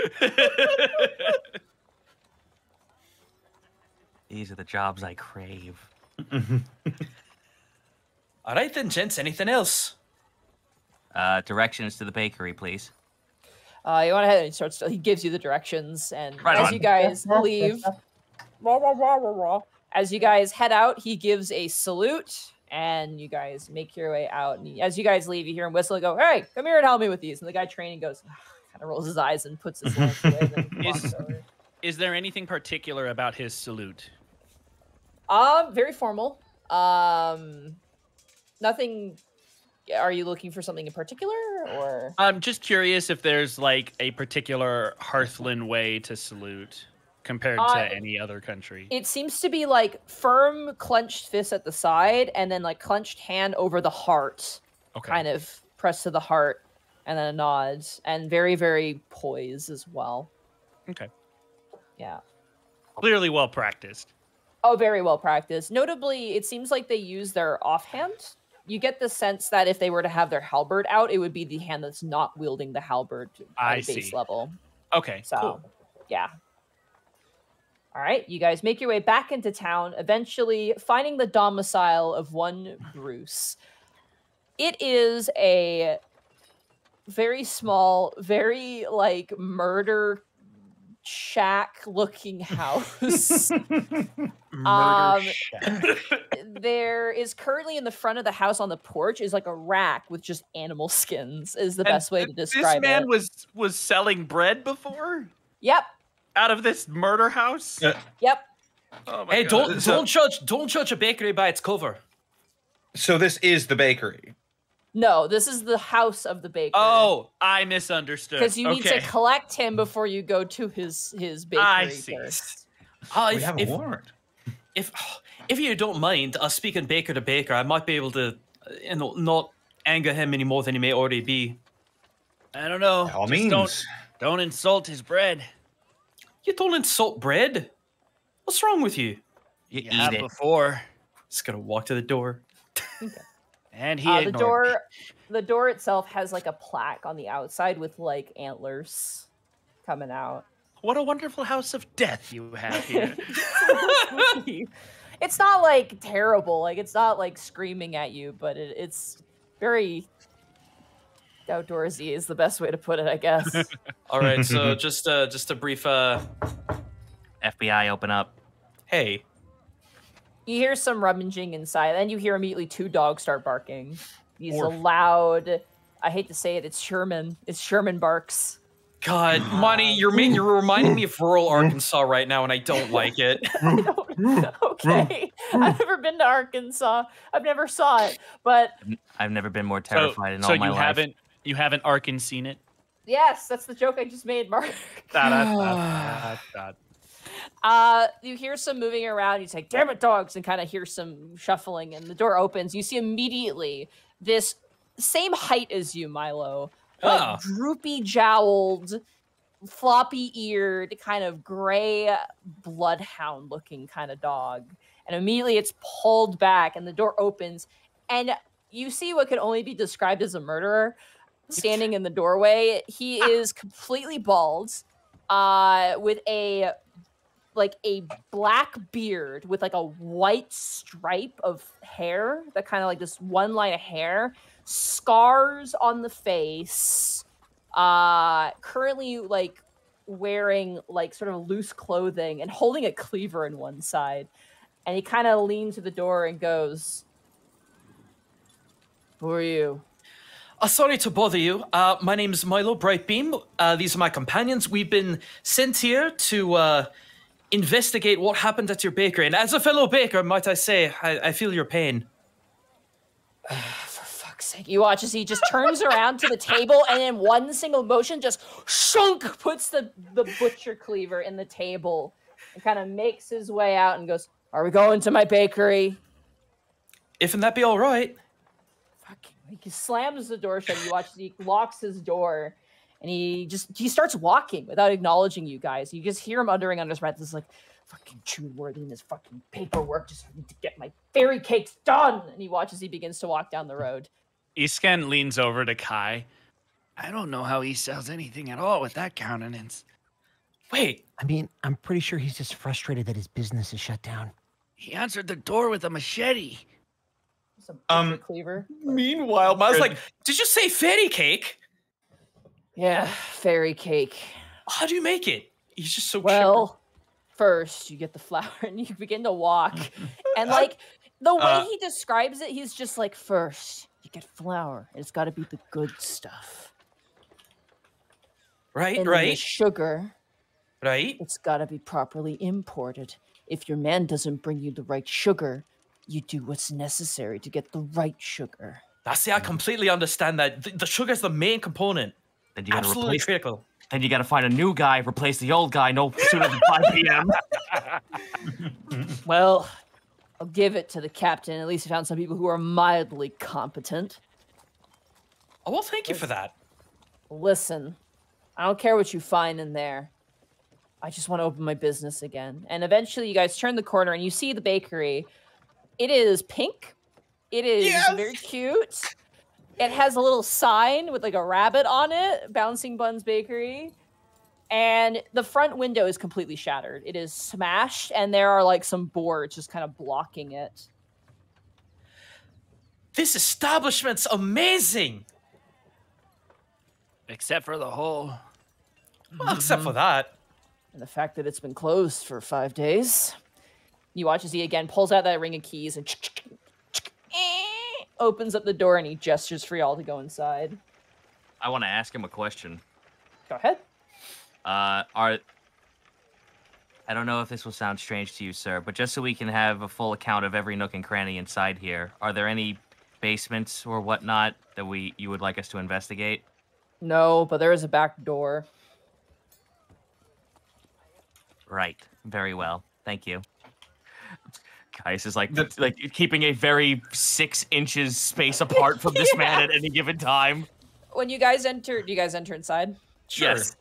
These are the jobs I crave. (laughs) All right then, gents. Anything else? Uh, directions to the bakery, please. Uh, you want to head and he starts. He gives you the directions, and Right as on. you guys (laughs) leave, rah, rah, rah, rah, rah. as you guys head out, he gives a salute, and you guys make your way out. And he- as you guys leave, you hear him whistle and go, "Hey, come here and help me with these." And the guy training goes, kind of rolls his eyes and puts his lunch away. and (laughs) Is- over. Is there anything particular about his salute? Um, very formal. Um, nothing. Are you looking for something in particular, or I'm just curious if there's like a particular Hearthland way to salute compared Uh, to any other country. it seems to be like firm clenched fist at the side, and then like clenched hand over the heart, okay. kind of press to the heart, and then a nod, and very very poised as well. Okay. Yeah. Clearly well practiced. Oh, very well practiced. Notably, it seems like they use their offhand. You get the sense that if they were to have their halberd out, it would be the hand that's not wielding the halberd at I base see. level. Okay. So, cool. yeah. All right, you guys make your way back into town, eventually finding the domicile of one Bruce. It is a very small, very like murder shack looking (laughs) house. Um, shack. (laughs) there is currently in the front of the house on the porch is like a rack with just animal skins is the And best way to describe it. This describe man it. was was selling bread before Yep, out of this murder house. Uh, yep. Oh my Hey, God. don't So- don't judge don't judge a bakery by its cover. So this is the bakery. No, this is the house of the baker. Oh, I misunderstood. because you need okay. to collect him before you go to his his bakery. I see. first. Ah, we if, have if, a warrant. if if you don't mind, uh, speaking baker to baker, I might be able to, uh, you know, not anger him any more than he may already be. I don't know. By all Just means. Don't, don't insult his bread. You don't insult bread. What's wrong with you? You You eat have it. before, Just gonna walk to the door. And he Uh, the door, me. the door itself has like a plaque on the outside with like antlers coming out. What a wonderful house of death you have here. (laughs) it's not like terrible, like it's not like screaming at you, but it, it's very outdoorsy is the best way to put it, I guess. (laughs) All right, so (laughs) just uh, just a brief uh, FBI, open up. hey. You hear some rummaging inside, and you hear immediately two dogs start barking. These Orf. loud. I hate to say it, it's Sherman. It's Sherman barks. God, ah. Monty, you're ma- you're reminding me of rural Arkansas right now, and I don't like it. (laughs) Don't- okay, (laughs) I've never been to Arkansas. I've never saw it, but I've never been more so terrified in so all my you haven't you haven't Arkin seen it? yes, that's the joke I just made, Mark. Da, da, da, da, da. Uh, you hear some moving around. You say, "Damn it, dogs!" and kind of hear some shuffling, and the door opens. You see immediately this same height as you, Milo, like Ah. droopy jowled, floppy eared, kind of gray bloodhound looking kind of dog. And immediately it's pulled back, and the door opens, and you see what can only be described as a murderer standing in the doorway. He is completely bald, uh, with a like a black beard with like a white stripe of hair that kind of like this one line of hair scars on the face uh currently like wearing like sort of loose clothing and holding a cleaver in one side and he kind of leans to the door and goes who are you Uh, sorry to bother you. Uh, my name's Milo Brightbeam. Uh, these are my companions. We've been sent here to uh, investigate what happened at your bakery. And as a fellow baker, might I say, I, I feel your pain. (sighs) For fuck's sake. You watch as he just turns around to the table and in one single motion just shunk puts the, the butcher cleaver in the table and kind of makes his way out and goes, Are we going to my bakery? If and that be all right. Fucking he slams the door shut. You watch as he locks his door and he just he starts walking without acknowledging you guys. You just hear him uttering under his breath. This like fucking True Worthy and this fucking paperwork just for me to get my fairy cakes done. And he watches he begins to walk down the road. Isken leans over to Kai. I don't know how he sells anything at all with that countenance. Wait, I mean, I'm pretty sure he's just frustrated that his business is shut down. He answered the door with a machete. It's a butcher Um, cleaver. meanwhile, Miles Good. like, did you say fairy cake? Yeah, fairy cake. How do you make it? He's just so Well, first you get the (laughs) flour and you begin to walk. (laughs) and like the way Uh, he describes it, he's just like, first you get flour. It's got to be the good stuff. Right, And right, sugar, right. it's got to be properly imported. If your man doesn't bring you the right sugar, you do what's necessary to get the right sugar. That's see, I completely understand that. The, the is the main component. Then you gotta Absolutely replace. critical. Then you gotta find a new guy, replace the old guy. No sooner than 5 p.m. (laughs) Well, I'll give it to the captain. At least he found some people who are mildly competent. Oh well, thank you for that. listen, I don't care what you find in there. I just want to open my business again. And eventually, you guys turn the corner and you see the bakery. It is pink. It is very cute. It has a little sign with like a rabbit on it, Bouncing Buns Bakery. And the front window is completely shattered. It is smashed, and there are like some boards just kind of blocking it. This establishment's amazing. Except for the hole. Well, except for mm-hmm. that. and the fact that it's been closed for five days. You watch as he again pulls out that ring of keys and opens up the door and he gestures for y'all to go inside. I want to ask him a question. Go ahead. Uh, are I don't know if this will sound strange to you, sir, but just so we can have a full account of every nook and cranny inside here, are there any basements or whatnot that we you would like us to investigate? No, but there is a back door. Right. Very well. Thank you. Kais is like The- like keeping a very six inches space apart from this (laughs) man at any given time. When you guys enter, do you guys enter inside? Sure. Yes.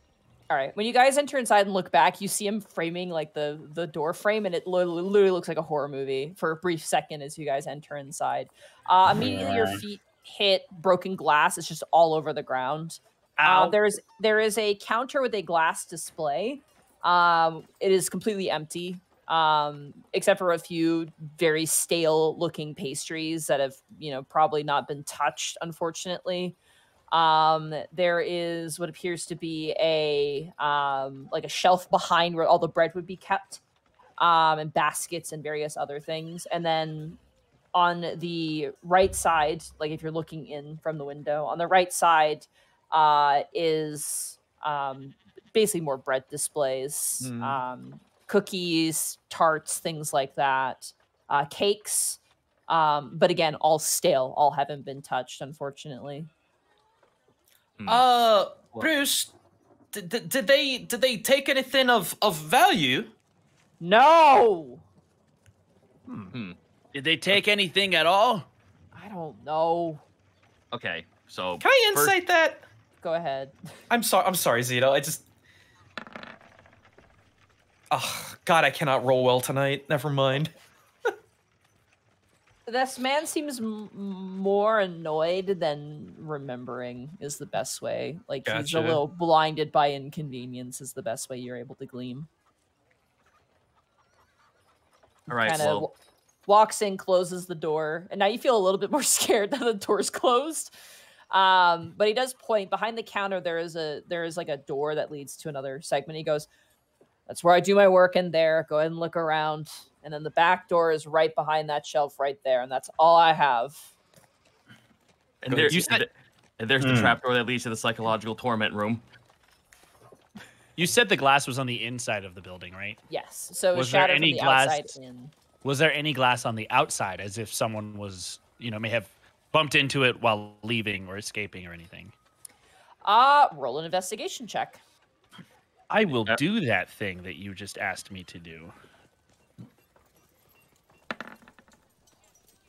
All right. When you guys enter inside and look back, you see him framing like the the door frame, and it li- literally looks like a horror movie for a brief second as you guys enter inside. Uh, immediately, your feet hit broken glass. It's just all over the ground. Uh, there's there is a counter with a glass display. Um, it is completely empty, um, except for a few very stale looking pastries that have you know probably not been touched, unfortunately. Um, there is what appears to be a um, like a shelf behind where all the bread would be kept, um, and baskets and various other things. And then on the right side, like if you're looking in from the window, on the right side uh, is um, basically more bread displays, Mm. um, cookies, tarts, things like that, uh, cakes. Um, but again, all stale, all haven't been touched, unfortunately. Hmm. Uh, Bruce, did, did, did they did they take anything of of value? No, Hmm. Did they take anything at all? I don't know. Okay. So Can I first- insight that? Go ahead. I'm sorry. I'm sorry, Zito. I just. Oh God, I cannot roll well tonight. Never mind. This man seems m- more annoyed than remembering is the best way. Like he's a little blinded by inconvenience is the best way you're able to glean. all right. kind of Well, walks in, closes the door, and now you feel a little bit more (laughs) scared that the door's closed. Um, but he does point behind the counter. There is a there is like a door that leads to another segment. He goes, "That's where I do my work in there. Go ahead and look around." And then the back door is right behind that shelf right there, and that's all I have. and there, You said- and there's the Hmm. trapdoor that leads to the psychological torment room. You said the glass was on the inside of the building, right? Yes. So it Was there shattered any the glass- outside in. Was there any glass on the outside, as if someone was, you know, may have bumped into it while leaving or escaping or anything? Uh, roll an investigation check. I will do that thing that you just asked me to do.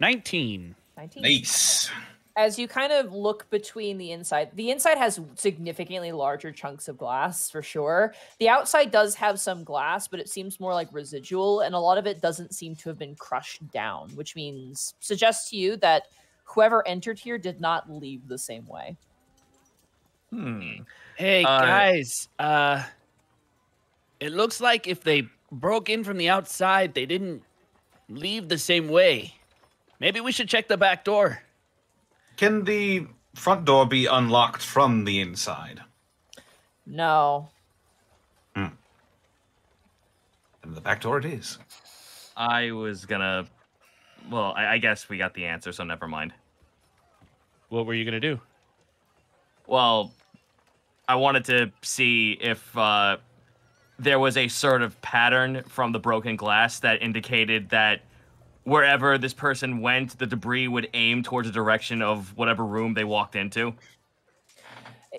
19. 19. Nice. As you kind of look between the inside, the inside has significantly larger chunks of glass for sure. The outside does have some glass, but it seems more like residual, and a lot of it doesn't seem to have been crushed down, which means suggests to you that whoever entered here did not leave the same way. Hmm. Hey Uh, guys, uh it looks like if they broke in from the outside, they didn't leave the same way. Maybe we should check the back door. Can the front door be unlocked from the inside? No. And the back door it is. I was gonna. Well, I, I guess we got the answer, so never mind. What were you gonna do? Well, I wanted to see if uh, there was a sort of pattern from the broken glass that indicated that wherever this person went, the debris would aim towards the direction of whatever room they walked into.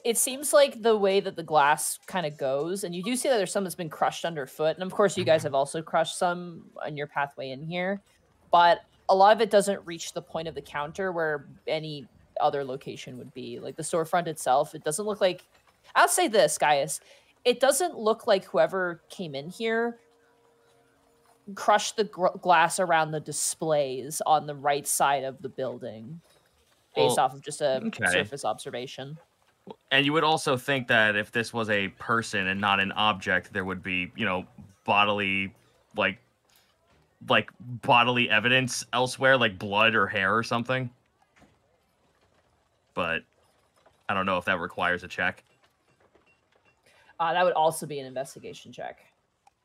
It seems like the way that the glass kind of goes, and you do see that there's some that's been crushed underfoot. And of course, you guys have also crushed some on your pathway in here, but a lot of it doesn't reach the point of the counter where any other location would be. Like the storefront itself, it doesn't look like. I'll say this, Gaius. It doesn't look like whoever came in here crushed the gr- glass around the displays on the right side of the building based Well, off of just a okay. surface observation. And you would also think that if this was a person and not an object, there would be, you know, bodily, like, like bodily evidence elsewhere, like blood or hair or something. But I don't know if that requires a check. Uh, that would also be an investigation check.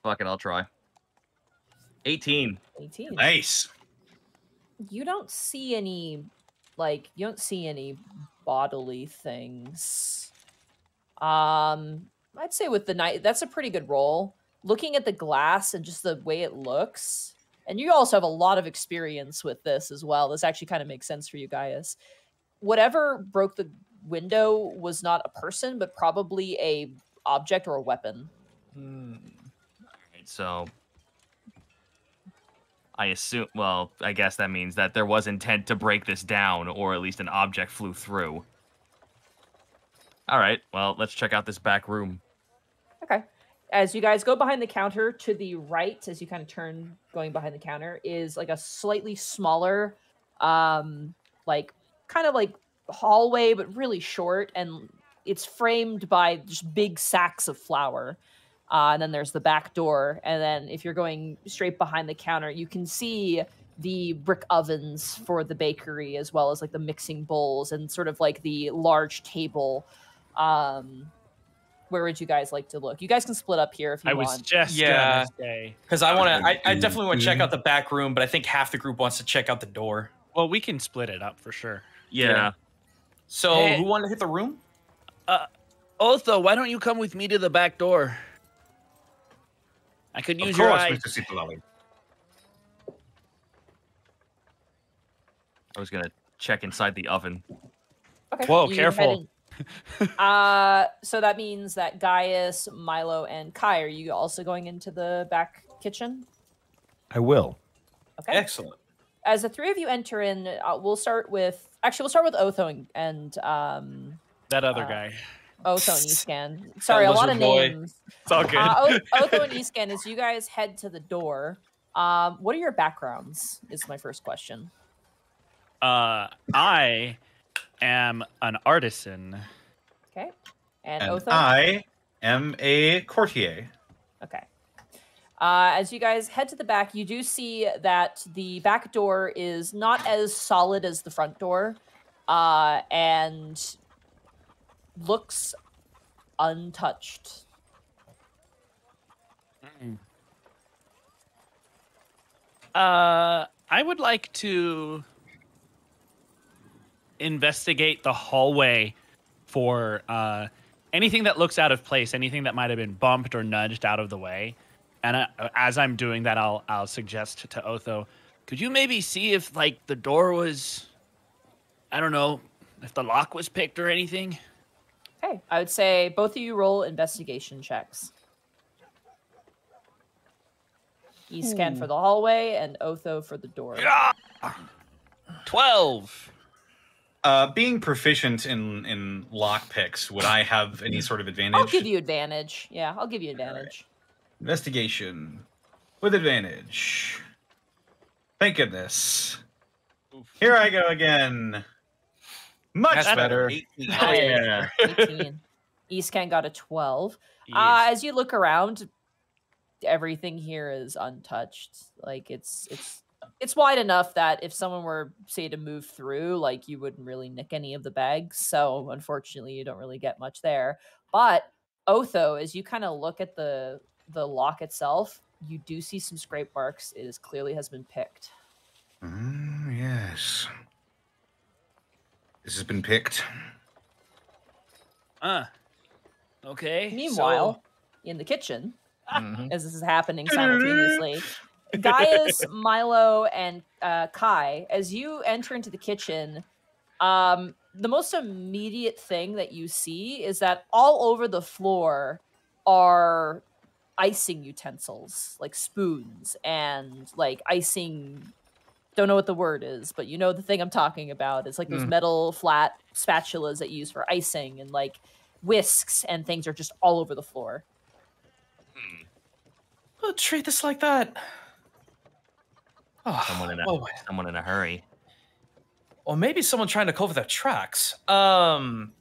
Fuck it, I'll try. 18. 18. Nice. You don't see any, like, you don't see any bodily things. Um, I'd say with the night, that's a pretty good roll. Looking at the glass and just the way it looks, and you also have a lot of experience with this as well. This actually kind of makes sense for you guys. Whatever broke the window was not a person, but probably a object or a weapon. Right, so I assume well, I guess that means that there was intent to break this down or at least an object flew through. All right, well, let's check out this back room. Okay. As you guys go behind the counter to the right, as you kind of turn going behind the counter, is like a slightly smaller, um, like kind of like hallway, but really short, and it's framed by just big sacks of flour. Uh, and then there's the back door, and then if you're going straight behind the counter, you can see the brick ovens for the bakery, as well as like the mixing bowls and sort of like the large table. Um, where would you guys like to look? You guys can split up here if you I was want. just Yeah. Because I want to, I, I definitely want to check out the back room, but I think half the group wants to check out the door. Well, we can split it up for sure. Yeah. Yeah. So Hey. who wanted to hit the room? Otho, why don't you come with me to the back door? I could Of use your course, eyes. Mr. Citlali. I was gonna check inside the oven. Okay. Whoa, you careful. in. (laughs) uh, so that means that Gaius, Milo, and Kai are you also going into the back kitchen? I will. Okay. Excellent. As the three of you enter in, uh, we'll start with actually we'll start with Otho and, and um That other Uh, guy. Otho and (laughs) Escan. Sorry, a lot of boy. names. It's all good. Uh, (laughs) Otho and Escan, as you guys head to the door, um, what are your backgrounds? Is my first question. Uh, I am an artisan. Okay. And, And Otho. I am a courtier. Okay. Uh, as you guys head to the back, you do see that the back door is not as solid as the front door, uh, and looks untouched. Uh, I would like to investigate the hallway for uh, anything that looks out of place, anything that might have been bumped or nudged out of the way. And uh, as I'm doing that, I'll I'll suggest to Otho, could you maybe see if like the door was, I don't know, if the lock was picked or anything? Okay, I would say both of you roll investigation checks. E scan for the hallway and Otho for the door. Twelve. Uh, being proficient in in lock picks, would I have any sort of advantage? I'll give you advantage. Yeah, I'll give you advantage. Investigation with advantage. Thank goodness. Here I go again. Much That's better. (laughs) Oh yeah. 18. Escan got a 12. Uh, as you look around, everything here is untouched. Like it's it's it's wide enough that if someone were say to move through, like you wouldn't really nick any of the bags. So unfortunately, you don't really get much there. But Otho, as you kind of look at the the lock itself, you do see some scrape marks. It is clearly has been picked. Mm, yes. This has been picked. Uh. Okay. Meanwhile, in the kitchen, Mhm. as this is happening simultaneously. Gaius, (laughs) Milo, and uh, Kai, as you enter into the kitchen, um, the most immediate thing that you see is that all over the floor are icing utensils, like spoons and like icing. Don't know what the word is, but you know the thing I'm talking about. It's like those Mm. metal flat spatulas that you use for icing and like whisks and things are just all over the floor. Oh, treat this like that. Oh, Someone in a oh, someone in a hurry. or maybe someone trying to cover their tracks. Um,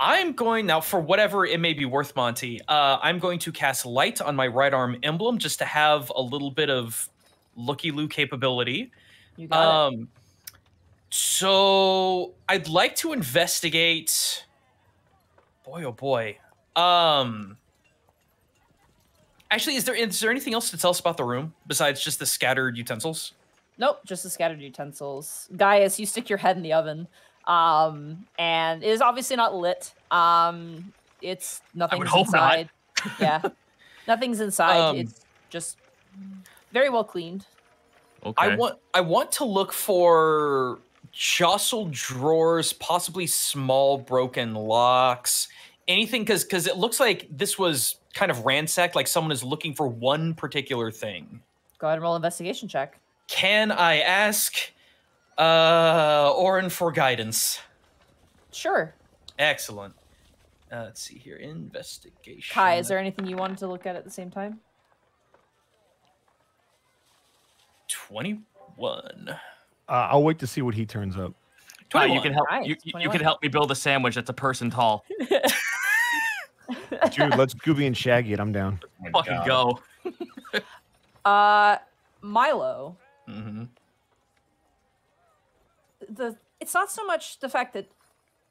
I'm going now for whatever it may be worth, Monty. Uh, I'm going to cast light on my right arm emblem just to have a little bit of looky loo capability. You got it. Um, so I'd like to investigate. Boy, oh boy. Um, actually, is there is there anything else to tell us about the room besides just the scattered utensils? Nope, just the scattered utensils. Gaius, you stick your head in the oven, um, and it is obviously not lit. Um, it's nothing's hope not. inside. yeah, (laughs) nothing's inside. Um, it's just very well cleaned. Okay. I want I want to look for jostled drawers, possibly small broken locks, anything because because it looks like this was kind of ransacked, like someone is looking for one particular thing. Go ahead and roll investigation check. Can I ask uh Orin for guidance? Sure. Excellent. Uh, let's see here. Investigation. Kai, is there anything you wanted to look at at the same time? 21. Uh, I'll wait to see what he turns up. Uh, you can help. Nice, You, you- you can help me build a sandwich that's a person tall. (laughs) Dude, let's Gooby and Shaggy it. I'm down. Fucking go. (laughs) Uh, Milo. Mhm. the it's not so much the fact that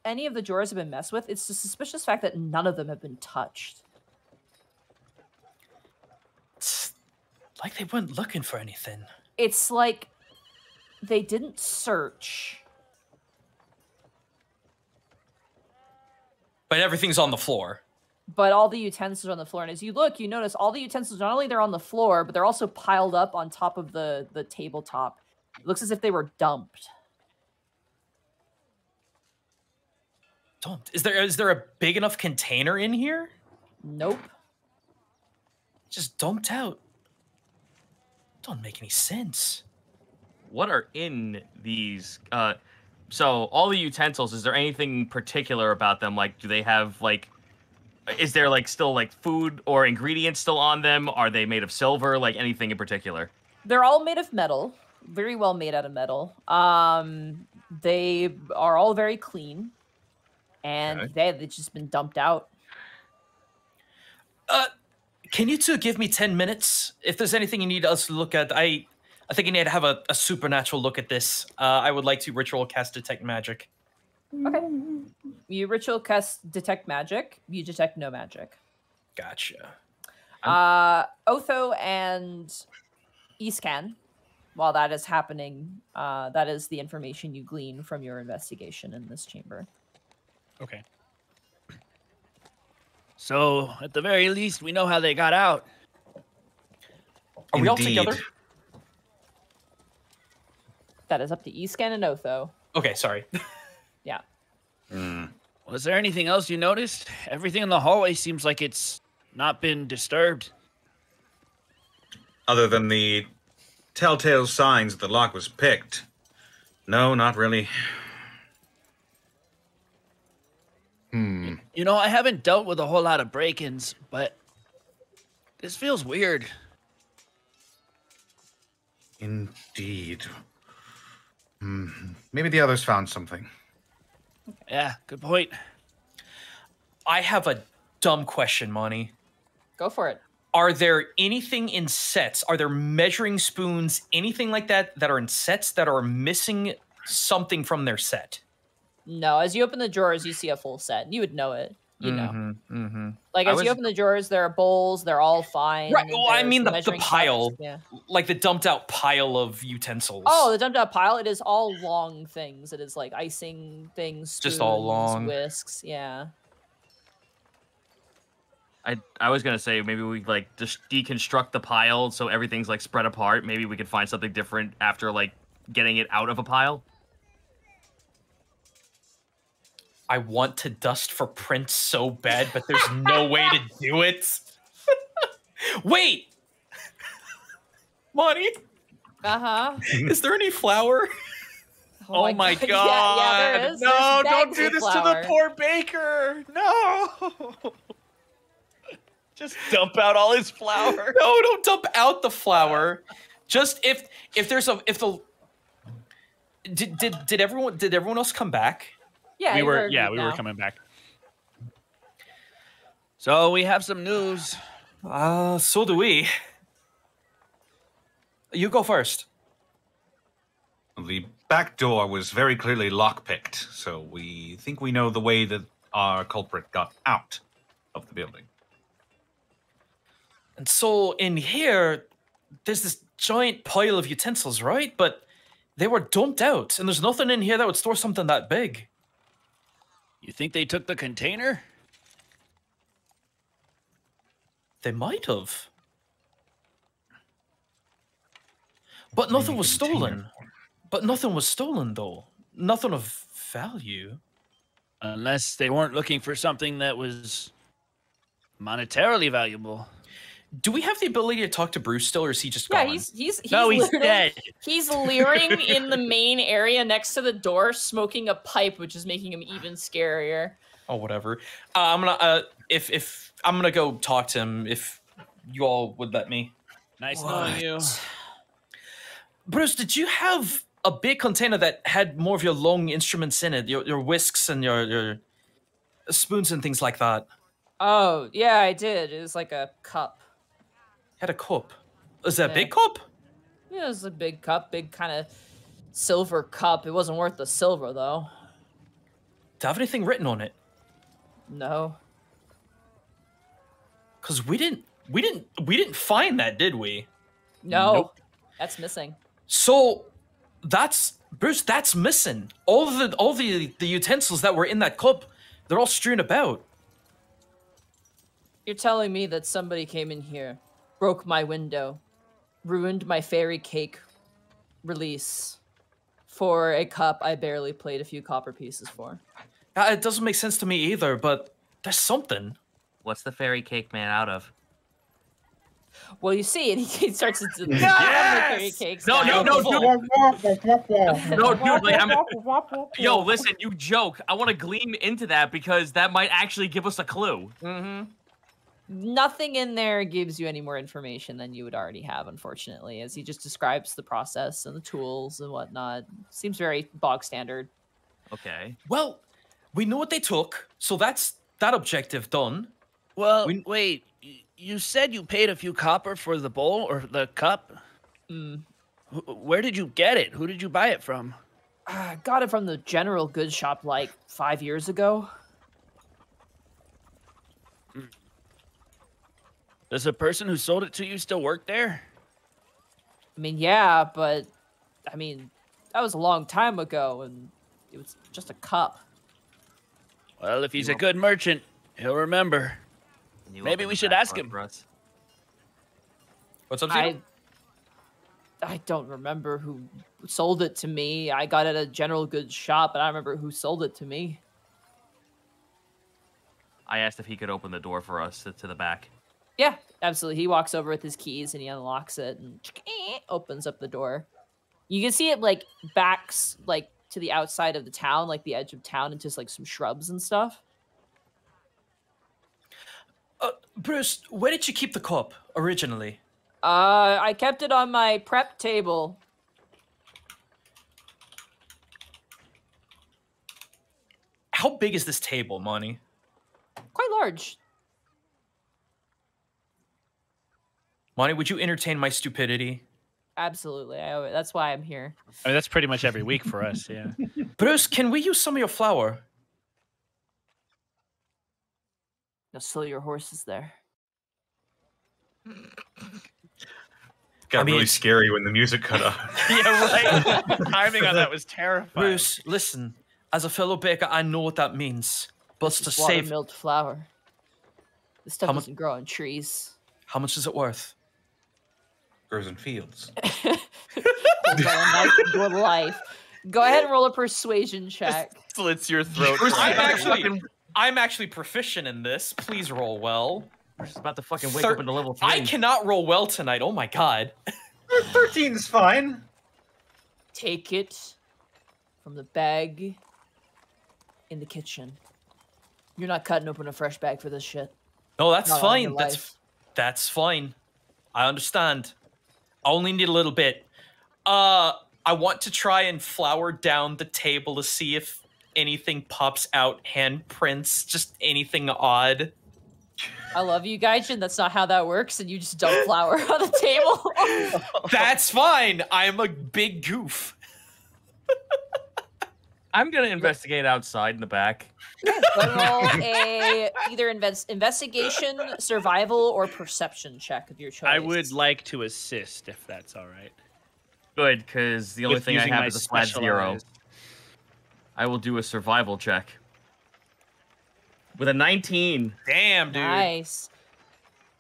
any of the drawers have been messed with it's the suspicious fact that none of them have been touched It's like they weren't looking for anything. It's like they didn't search But everything's on the floor. but all the utensils are on the floor and as you look you notice all the utensils not only they're on the floor but they're also piled up on top of the the tabletop it looks as if they were dumped Don't. Is there is there a big enough container in here? nope Just dumped out. Don't make any sense. What are in these? Uh, so all the utensils. Is there anything particular about them? Like, do they have like? Is there like still like food or ingredients still on them? Are they made of silver? Like anything in particular? they're all made of metal very well made out of metal um they are all very clean and Okay. they they've just been dumped out Uh, can you two give me ten minutes? If there's anything you need us to look at, I I think I need to have a, a supernatural look at this. Uh, I would like to ritual cast detect magic. okay you ritual cast detect magic you detect no magic Gotcha. uh otho and escan while that is happening uh that is the information you glean from your investigation in this chamber Okay. So, at the very least, we know how they got out. Are we all together? That is up to Escan and Otho. Okay, sorry. (laughs) Yeah. Hmm. Was there anything else you noticed? Everything in the hallway seems like it's not been disturbed. Other than the telltale signs that the lock was picked. No, not really. Hmm. You know, I haven't dealt with a whole lot of break ins, but this feels weird. Indeed. Hmm. Maybe the others found something. Yeah, good point. I have a dumb question, Monty. Go for it. Are there anything in sets? Are there measuring spoons, anything like that, that are in sets that are missing something from their set? No, as you open the drawers, you see a full set. You would know it. You know. Mm-hmm, mm-hmm. Like I as you open the drawers, there are bowls. They're all fine. Right, well, I mean the- the pile. Yeah. Like the dumped out pile of utensils. Oh, the dumped out pile. It is all long things. It is like icing things. Just all long. whisks. Yeah. I I was gonna say maybe we like just deconstruct the pile so everything's like spread apart. Maybe we could find something different after like getting it out of a pile. I want to dust for prints so bad, but there's no way to (laughs) do it. Wait, Monty, Uh huh. is there any flour? Oh, my god! (laughs) Yeah, yeah, there is. No, There's don't do of this to the poor baker. No. Just dump out all his flour. No, don't dump out the flour. Just if if there's a if the did did did everyone did everyone else come back? Yeah, we were yeah, we were coming back. So we have some news. Uh, so do we. You go first. The back door was very clearly lockpicked, so we think we know the way that our culprit got out of the building. And so in here, there's this giant pile of utensils, right? But they were dumped out, and there's nothing in here that would store something that big. You think they took the container? They might have. But nothing was stolen. But nothing was stolen, though. Nothing of value. Unless they weren't looking for something that was monetarily valuable. Do we have the ability to talk to Bruce still, or is he just Yeah, gone? he's he's he's, no, he's dead. He's leering in the main area next to the door, smoking a pipe, which is making him even scarier. Oh, whatever. Uh, I'm gonna uh, if if I'm gonna go talk to him. If you all would let me. Nice knowing you. Bruce, did you have a big container that had more of your long instruments in it, your your whisks and your your spoons and things like that? Oh yeah, I did. It was like a cup. Had a cup. Is that a big cup? Yeah, it was a big cup, big kind of silver cup. It wasn't worth the silver though. Do you have anything written on it? No. Because we didn't we didn't we didn't find that, did we? No. Nope. That's missing. So that's Bruce. That's missing. All the all the the utensils that were in that cup, they're all strewn about. You're telling me that somebody came in here, broke my window, ruined my fairy cake release for a cup I barely played a few copper pieces for. Uh, it doesn't make sense to me either. But there's something. What's the fairy cake man out of? Well, you see, and (laughs) he starts to do the fairy cakes. No, no, now. no, dude. No, dude, like, I'm, yo, listen, you joke. I want to gleam into that because that might actually give us a clue. Mm-hmm. Nothing in there gives you any more information than you would already have, unfortunately, as he just describes the process and the tools and whatnot. Seems very bog standard. Okay. Well, we know what they took, so that's that objective done. Well, We- wait. You said you paid a few copper for the bowl or the cup. Mm. Where did you get it? Who did you buy it from? I got it from the general goods shop like five years ago. Does the person who sold it to you still work there? I mean, yeah, but I mean, that was a long time ago, and it was just a cup. Well, if he's a good merchant, he'll remember. You Maybe we should ask him. for us? What's up, Zeno? I I don't remember who sold it to me. I got it at a general goods shop, but I don't remember who sold it to me. I asked if he could open the door for us to, to the back. Yeah, absolutely. He walks over with his keys and he unlocks it and (tsk) opens up the door. You can see it like backs like to the outside of the town, like the edge of town, into just like some shrubs and stuff. Uh, Bruce, where did you keep the cup originally? Uh, I kept it on my prep table. How big is this table, Monty? Quite large. Monty, would you entertain my stupidity? Absolutely. I, that's why I'm here. I mean, that's pretty much every week for us. Yeah. (laughs) Bruce, can we use some of your flour? Now, slow your horses there. Got I mean, really scary when the music cut off. (laughs) yeah, right. The (laughs) timing on that was terrifying. Bruce, listen. As a fellow baker, I know what that means. But This to is save, water-milled flour. This stuff How mu- doesn't grow on trees. how much is it worth? Grows in fields. (laughs) Hold on, life. Go ahead and roll a persuasion check. slits your throat. I'm I'm actually, I'm actually proficient in this. Please roll well. Bruce is about to fucking wake Thir- up into level three. I cannot roll well tonight. Oh my god. 13's fine. Take it from the bag in the kitchen. You're not cutting open a fresh bag for this shit. No, that's Not fine. That's that's fine. I understand. I only need a little bit. Uh, I want to try and flour down the table to see if anything pops out. Handprints, just anything odd. I love you, Gaijin. That's not how that works, and you just dump flour on the table. (laughs) That's fine. I'm a big goof. (laughs) I'm gonna investigate outside in the back. Go roll a either invest, investigation, survival, or perception check of your choice. I would like to assist if that's all right. Good, because the only With thing I have is a flat zero. I will do a survival check. With a 19. Damn, dude. Nice.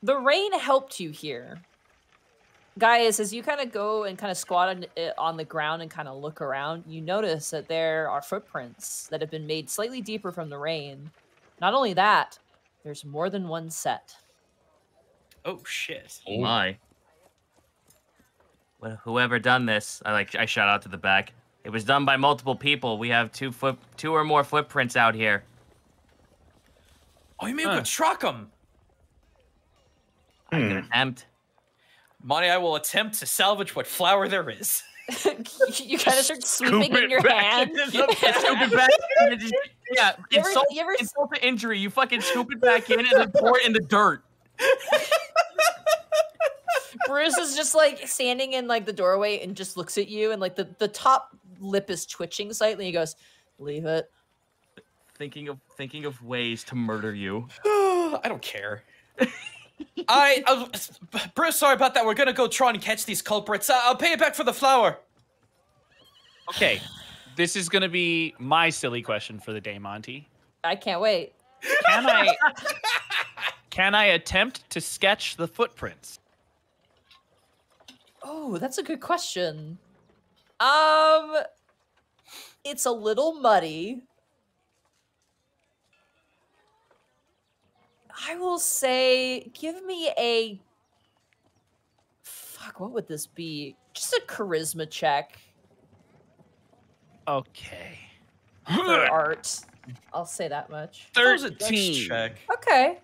The rain helped you here. Guys, as you kind of go and kind of squat on, uh, on the ground and kind of look around, you notice that there are footprints that have been made slightly deeper from the rain. Not only that, there's more than one set. Oh shit. Oh my. Well, whoever done this, I like I shout out to the back. It was done by multiple people. We have two foot two or more footprints out here. Oh, you mean we Huh. could track them? I can attempt. Monty, I will attempt to salvage what flour there is. (laughs) (laughs) you kind of start sweeping in your hand. (laughs) Yeah, scoop it back just- yeah, You ever- insult, you ever insult to injury. You fucking scoop it back in and then pour it in the dirt. Bruce is just like standing in like the doorway and just looks at you, and like the, the top lip is twitching slightly. He goes, "Leave it." Thinking of thinking of ways to murder you. (sighs) I don't care. I, uh, Bruce, sorry about that. We're gonna go try and catch these culprits. Uh, I'll pay you back for the flower. Okay, this is going to be my silly question for the day, Monty. I can't wait. Can I (laughs) can I attempt to sketch the footprints? Oh, that's a good question. Um, it's a little muddy. I will say, give me a. Fuck, what would this be? Just a charisma check Okay. for art. I'll say that much. That was a dex 13. check. Okay.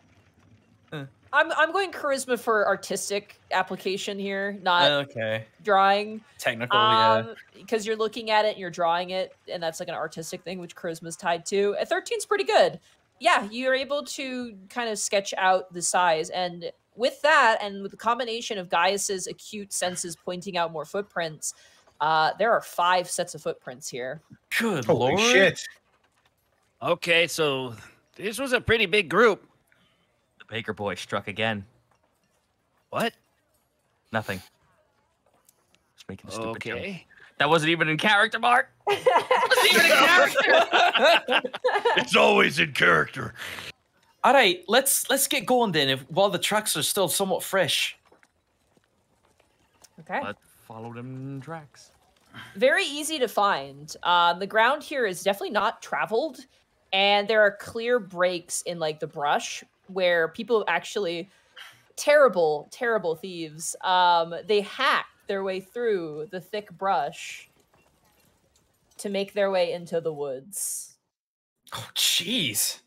Uh. I'm I'm going charisma for artistic application here, not Okay. drawing. Technical, yeah. Um, because you're looking at it and you're drawing it, and that's like an artistic thing, which charisma is tied to. A 13's pretty good. Yeah, you're able to kind of sketch out the size, and with that, and with the combination of Gaius's acute senses pointing out more footprints, uh, there are five sets of footprints here. Good Holy lord. shit. Okay, so this was a pretty big group. The baker boy struck again. What? Nothing. Just making a stupid joke. Okay. That wasn't even in character, Mark. (laughs) wasn't even in character. (laughs) It's always in character. All right, let's let's get going then. If while the tracks are still somewhat fresh. Okay. Let's follow them tracks. very easy to find. Uh, the ground here is definitely not traveled, and there are clear breaks in like the brush where people actually terrible, terrible thieves. Um, they hack their way through the thick brush to make their way into the woods. Oh, jeez.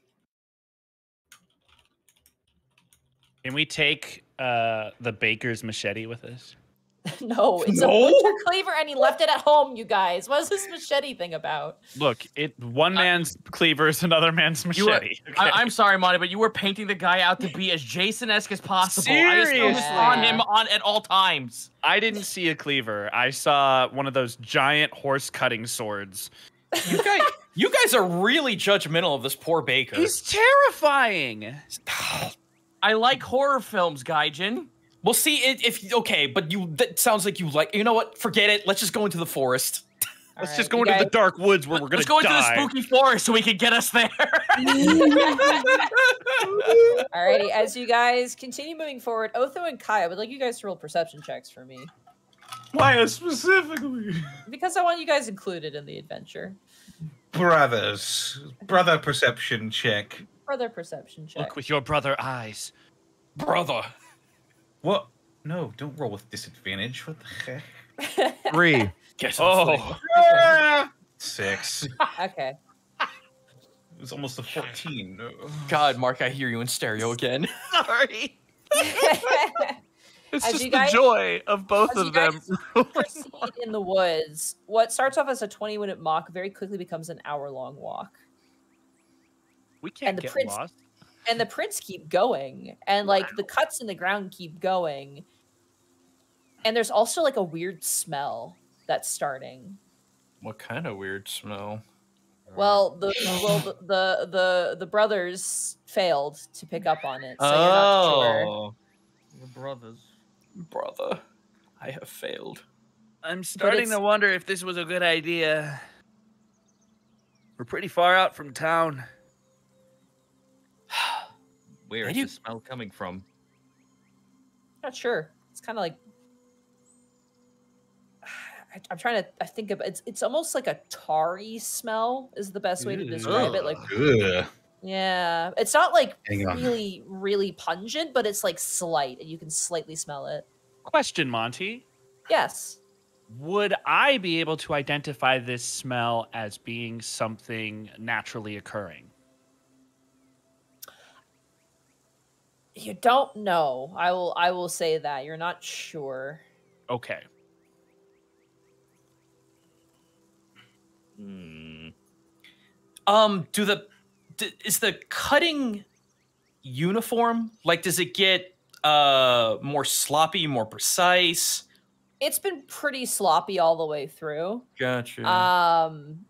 Can we take uh, the baker's machete with us? (laughs) no, it's No? a butcher cleaver, and he left it at home. You guys, what is this machete thing about? Look, it one man's cleaver is another man's You were- machete. I, okay? I'm sorry, Monty, but you were painting the guy out to be as Jason-esque as possible. I assumed this Seriously? on him on at all times. I didn't see a cleaver. I saw one of those giant horse cutting swords. You guys, you guys are really judgmental of this poor baker. He's terrifying. (sighs) I like horror films, Gaijin. Well, see, it, if okay, but you that sounds like you like. You know what? Forget it. Let's just go into the forest. (laughs) Let's All just go you into the dark woods where we're gonna Let's go into the spooky forest so we can get us there. (laughs) Alrighty, as you guys continue moving forward, Otho and Kai, I would like you guys to roll perception checks for me Why uh, specifically? because I want you guys included in the adventure. Brothers. Brother perception check. Brother perception check. Look with your brother eyes. Brother. What? No, don't roll with disadvantage. What the heck? (laughs) Three. Guess Oh, Six. (laughs) okay. It was almost a 14. God, Mark, I hear you in stereo again. (laughs) sorry. It's As just you the guys- joy of both as you of them. Proceed in the woods. What starts off as a 20 minute walk very quickly becomes an hour long walk. we can't and the get prince- lost. And the prints keep going. And like the cuts in the ground keep going. And there's also like a weird smell that's starting. What kind of weird smell? Well, uh. the well the the the, the brothers failed to pick up on it. So you're not sure. Oh, brothers. brother, I have failed. I'm starting to wonder if this was a good idea. We're pretty far out from town. Where And is you- the smell coming from? Not sure. It's kind of like (sighs) I, I'm trying to. I think of it's. It's almost like a tarry smell is the best way to Ew. describe it. Like, Ugh. yeah, it's not like really, really pungent, but it's like slight, and you can slightly smell it. Question, Monty. Yes. Would I be able to identify this smell as being something naturally occurring? You don't know. I will. I will say that you're not sure. Okay. Hmm. Um, do the d- is the cutting uniform? Like, does it get uh more sloppy, more precise? It's been pretty sloppy all the way through. Gotcha. Um,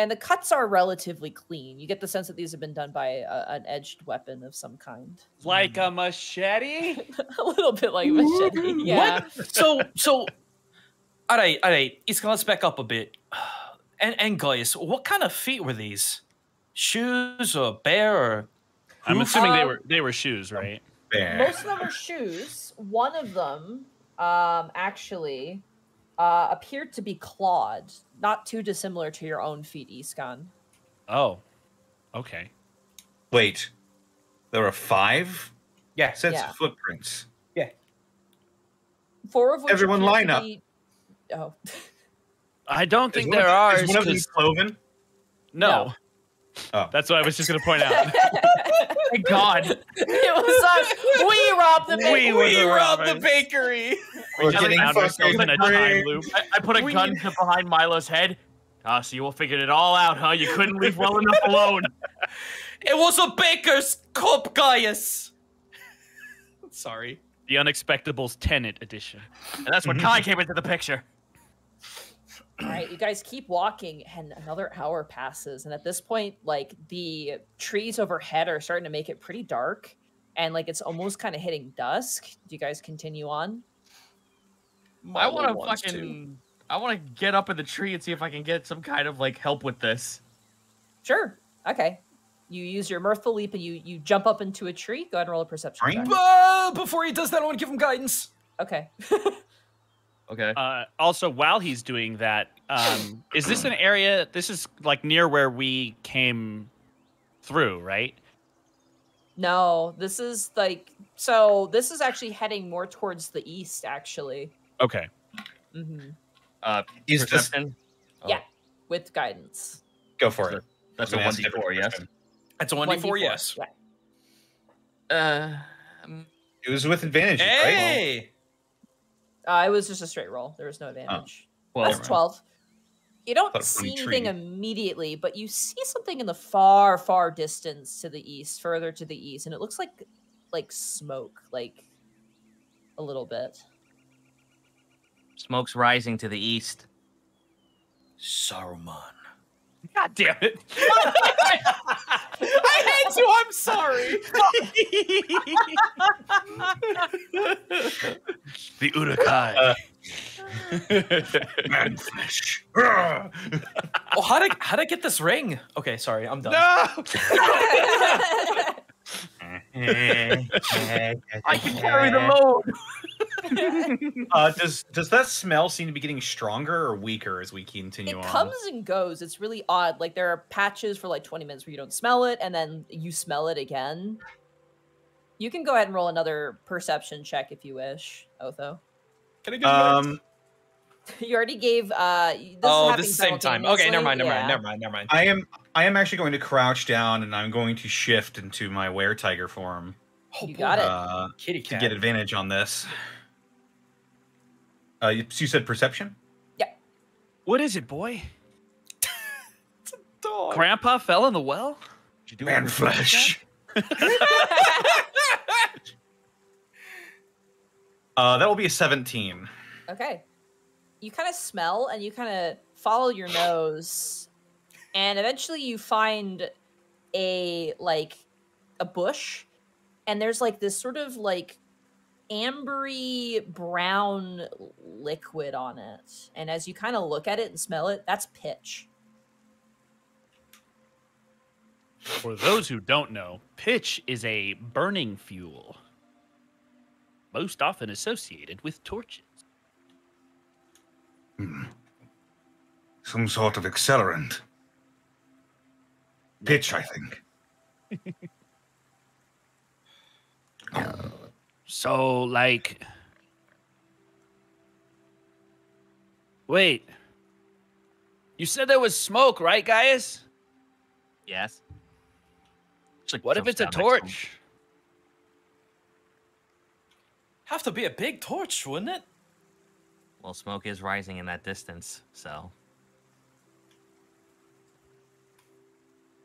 and the cuts are relatively clean. You get the sense that these have been done by a, an edged weapon of some kind. (laughs) Like a machete? (laughs) a little bit like a machete. Yeah. so so all right all right Iska, let's back up a bit (sighs) and and guys what kind of feet were these shoes or bear or I'm assuming they were they were shoes, right? Bear. Most of them are shoes. One of them, um, actually, uh, appeared to be clawed, not too dissimilar to your own feet, Escan. Oh. Okay. Wait. There are five yeah sets Yeah. of footprints. Four of which Everyone line up. be- Oh, (laughs) I don't think one there of- are. Is one of these cloven? no. Oh. That's what I was just gonna point out. (laughs) Thank God. it was us. We robbed the bakery. We baby. were the robbed the bakery We're just getting found ourselves fucking in a time loop. I, I put a We gun need- to behind Milo's head. Ah, so you all figured it all out, huh? You couldn't leave well enough alone. it was a baker's cup guys (laughs) sorry The Unexpectables Tenet Edition. And that's when Kai came into the picture. All right, you guys keep walking, and another hour passes. And at this point, like the trees overhead are starting to make it pretty dark, and like it's almost kind of hitting dusk. Do you guys continue on? I want to fucking. I want to get up in the tree and see if I can get some kind of like help with this. Sure. Okay. You use your mirthful leap and you you jump up into a tree. Go ahead and roll a perception check. Uh, before he does that, I want to give him guidance. Okay. (laughs) Okay. Uh, also, while he's doing that, um, is this an area? This is like near where we came through, right? no, this is like so. This is actually heading more towards the east, actually. Okay. Mm-hmm. Uh, Is this perception. Yeah, with guidance. go for it? That's a I'm one gonna d ask four. Yes. That's a one d four. 1d4, Yes. Yeah. Uh, um, It was with advantage, right? Hey. Uh, it was just a straight roll. There was no advantage. well, That's 12. You don't Thought it was see anything immediately, but you see something in the far, far distance to the east, further to the east, and it looks like like smoke, like a little bit. smoke's rising to the east. Saruman. God damn it! (laughs) I had to. I'm sorry. the Uruk-hai. Uh. Man flesh. Oh, how did how did I get this ring? Okay, sorry, I'm done. no. (laughs) (laughs) I can carry the load. (laughs) Uh, does does that smell seem to be getting stronger or weaker as we continue it on? comes and goes. It's really odd. Like there are patches for like 20 minutes where you don't smell it, and then you smell it again. You can go ahead and roll another perception check if you wish, Otho. Can I get Um, (laughs) You already gave. uh This Oh, is this is the same time. Okay, never mind, never mind, never mind, never mind. I am I am actually going to crouch down and I'm going to shift into my were tiger form Oh, You boy. got it. uh, Kitty to cat. get advantage on this. Uh, you, you said perception? Yeah. What is it, boy? It's a dog. Grandpa fell in the well. Did you do Man flesh. (laughs) Uh, that will be a 17. Okay. You kind of smell and you kind of follow your nose, and eventually you find a like a bush, and there's like this sort of like ambery brown liquid on it. And as you kind of look at it and smell it, that's pitch. For those who don't know, pitch is a burning fuel, most often associated with torches. Some sort of accelerant. Pitch, I think. (laughs) So, like, wait, you said there was smoke, right, guys? Yes. It's like What if it's a down next to him. torch? Have to be a big torch, wouldn't it? Well, smoke is rising in that distance, so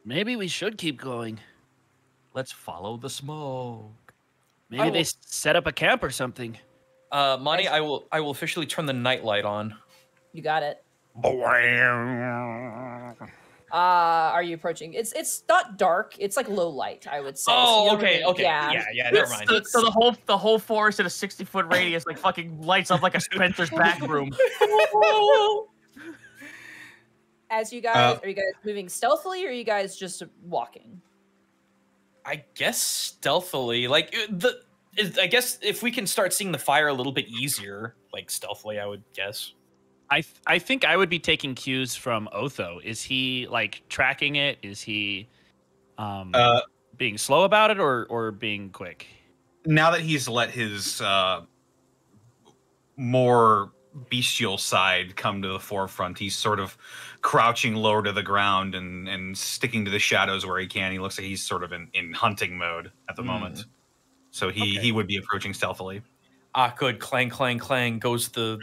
Maybe we should keep going. let's follow the smoke. Maybe I they will- set up a camp or something. Uh, Monty, I will I will officially turn the nightlight on. You got it. Uh, are you approaching? It's it's not dark. It's like low light, I would say. so Oh, don't okay, really- okay. Yeah. Yeah, yeah, never mind. So, so the whole the whole forest at a sixty foot radius like fucking lights up like a Spencer's back room. (laughs) As you guys, Uh, are you guys moving stealthily, or are you guys just walking? I guess stealthily, like uh, the. I guess if we can start seeing the fire a little bit easier, like stealthily, I would guess. I th- I think I would be taking cues from Otho. Is he like tracking it? Is he um Uh, being slow about it or or being quick? now that he's let his uh, more bestial side come to the forefront, he's sort of crouching lower to the ground and, and sticking to the shadows where he can. He looks like he's sort of in, in hunting mode at the Hmm. moment. So he, Okay. he would be approaching stealthily. Ah, good. Clang, clang, clang goes the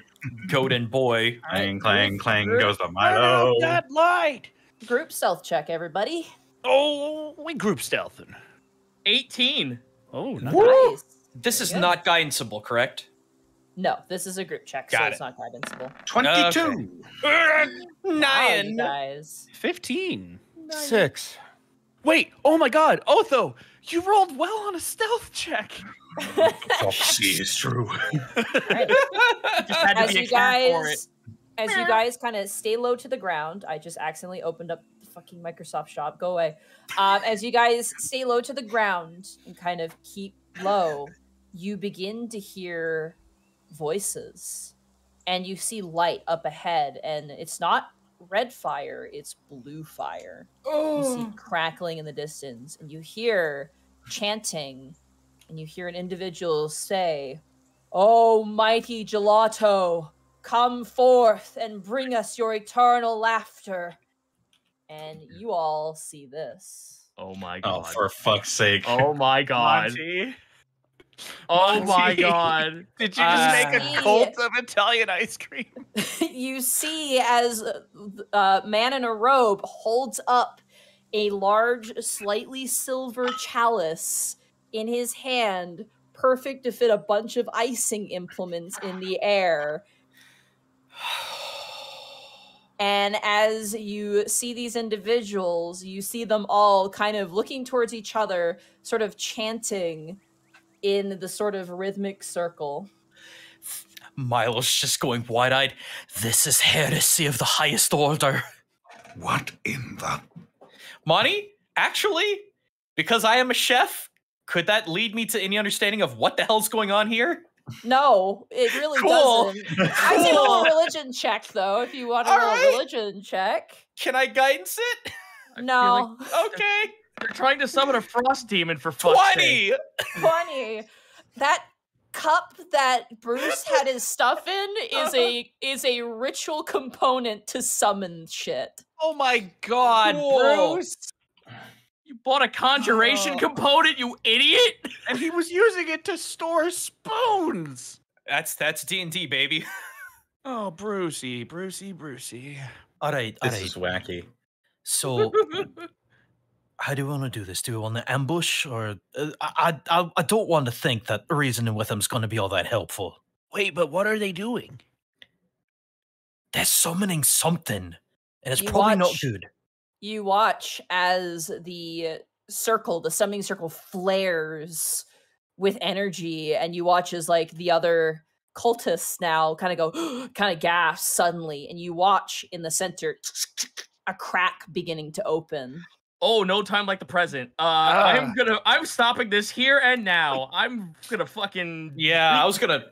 goat and boy. (laughs) Clang, clang, clang goes the Turn Milo. out that light. Group stealth check, everybody. Oh, we group stealthing. Eighteen. Oh, nice. Nice. This is Very not guidanceable, correct? No, this is a group check, so Got it's not guidanceable. 22. Wow, (laughs) guys. 15. Six. Wait, oh my god, Otho, you rolled well on a stealth check. Prophecy is true. Alright. Just had to As be a you for it. guys as you guys kind of stay low to the ground, I just accidentally opened up the fucking Microsoft shop. Go away. Um, as you guys stay low to the ground and kind of keep low, you begin to hear voices and you see light up ahead, and it's not red fire, it's blue fire. You see crackling in the distance, and you hear chanting, and you hear an individual say, Oh, mighty gelato, come forth and bring us your eternal laughter. And you all see this. Oh my god. Oh, for fuck's sake. Oh my (laughs) god. Monty, Oh my god. did you just make Uh, a cult of Italian ice cream? (laughs) you see as a man in a robe holds up a large, slightly silver chalice in his hand, perfect to fit a bunch of icing implements in the air. And as you see these individuals, you see them all kind of looking towards each other, sort of chanting in the sort of rhythmic circle. Milo's just going wide eyed. This is heresy of the highest order. What in the? Monty, actually, because I am a chef, could that lead me to any understanding of what the hell's going on here? No, it really Cool. doesn't. (laughs) I say roll a religion check though, if you want to All roll right. a religion check. Can I guidance it? No, Okay. They're trying to summon a frost demon for fuck's sake. 20. twenty. That cup that Bruce had his stuff in is a uh-huh. is a ritual component to summon shit. Oh my god, Whoa. Bruce! You bought a conjuration Oh. component, you idiot! (laughs) And he was using it to store spoons. That's that's D and D, baby. (laughs) Oh, Brucey, Brucey, Brucey. All right, all This right. is wacky. So, (laughs) how do we want to do this? Do we want to ambush, or uh, I, I I don't want to think that reasoning with him's going to be all that helpful. Wait, but what are they doing? They're summoning something, and it's You probably not good. You watch as the circle, the summoning circle flares with energy, and you watch as like the other cultists now kind of go (gasps) kind of gasp suddenly, and you watch in the center (sniffs) a crack beginning to open. Oh, no time like the present. Uh, I'm gonna, I'm stopping this here and now. I'm gonna fucking, Yeah, I was gonna.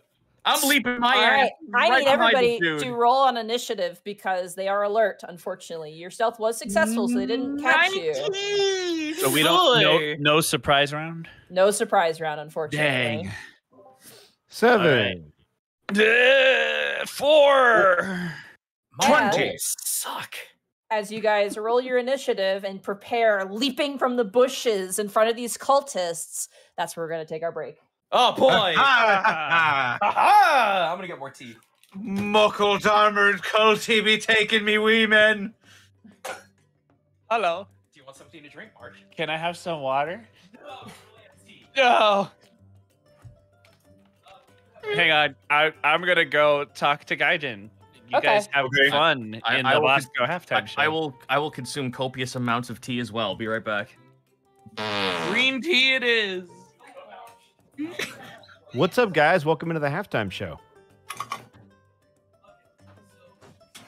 I'm leaping my All ass. right, I need everybody to roll on initiative because they are alert. Unfortunately, your stealth was successful, so they didn't catch you. So we don't no no surprise round. No surprise round, unfortunately. Dang. Seven. Uh, four. My Twenty. rolls suck. as you guys roll your initiative and prepare leaping from the bushes in front of these cultists, that's where we're going to take our break. Oh boy! (laughs) I'm gonna get more tea. Muckled armored culty be taking me, wee men. Hello. Do you want something to drink, Mark? Can I have some water? No. no. Oh. Hang on. I, I'm gonna go talk to Gaijin. You Okay. guys have Okay. fun I- in I the will con- Bosco halftime show. I will, I will consume copious amounts of tea as well. Be right back. Green tea it is. What's up, guys? Welcome into the halftime show.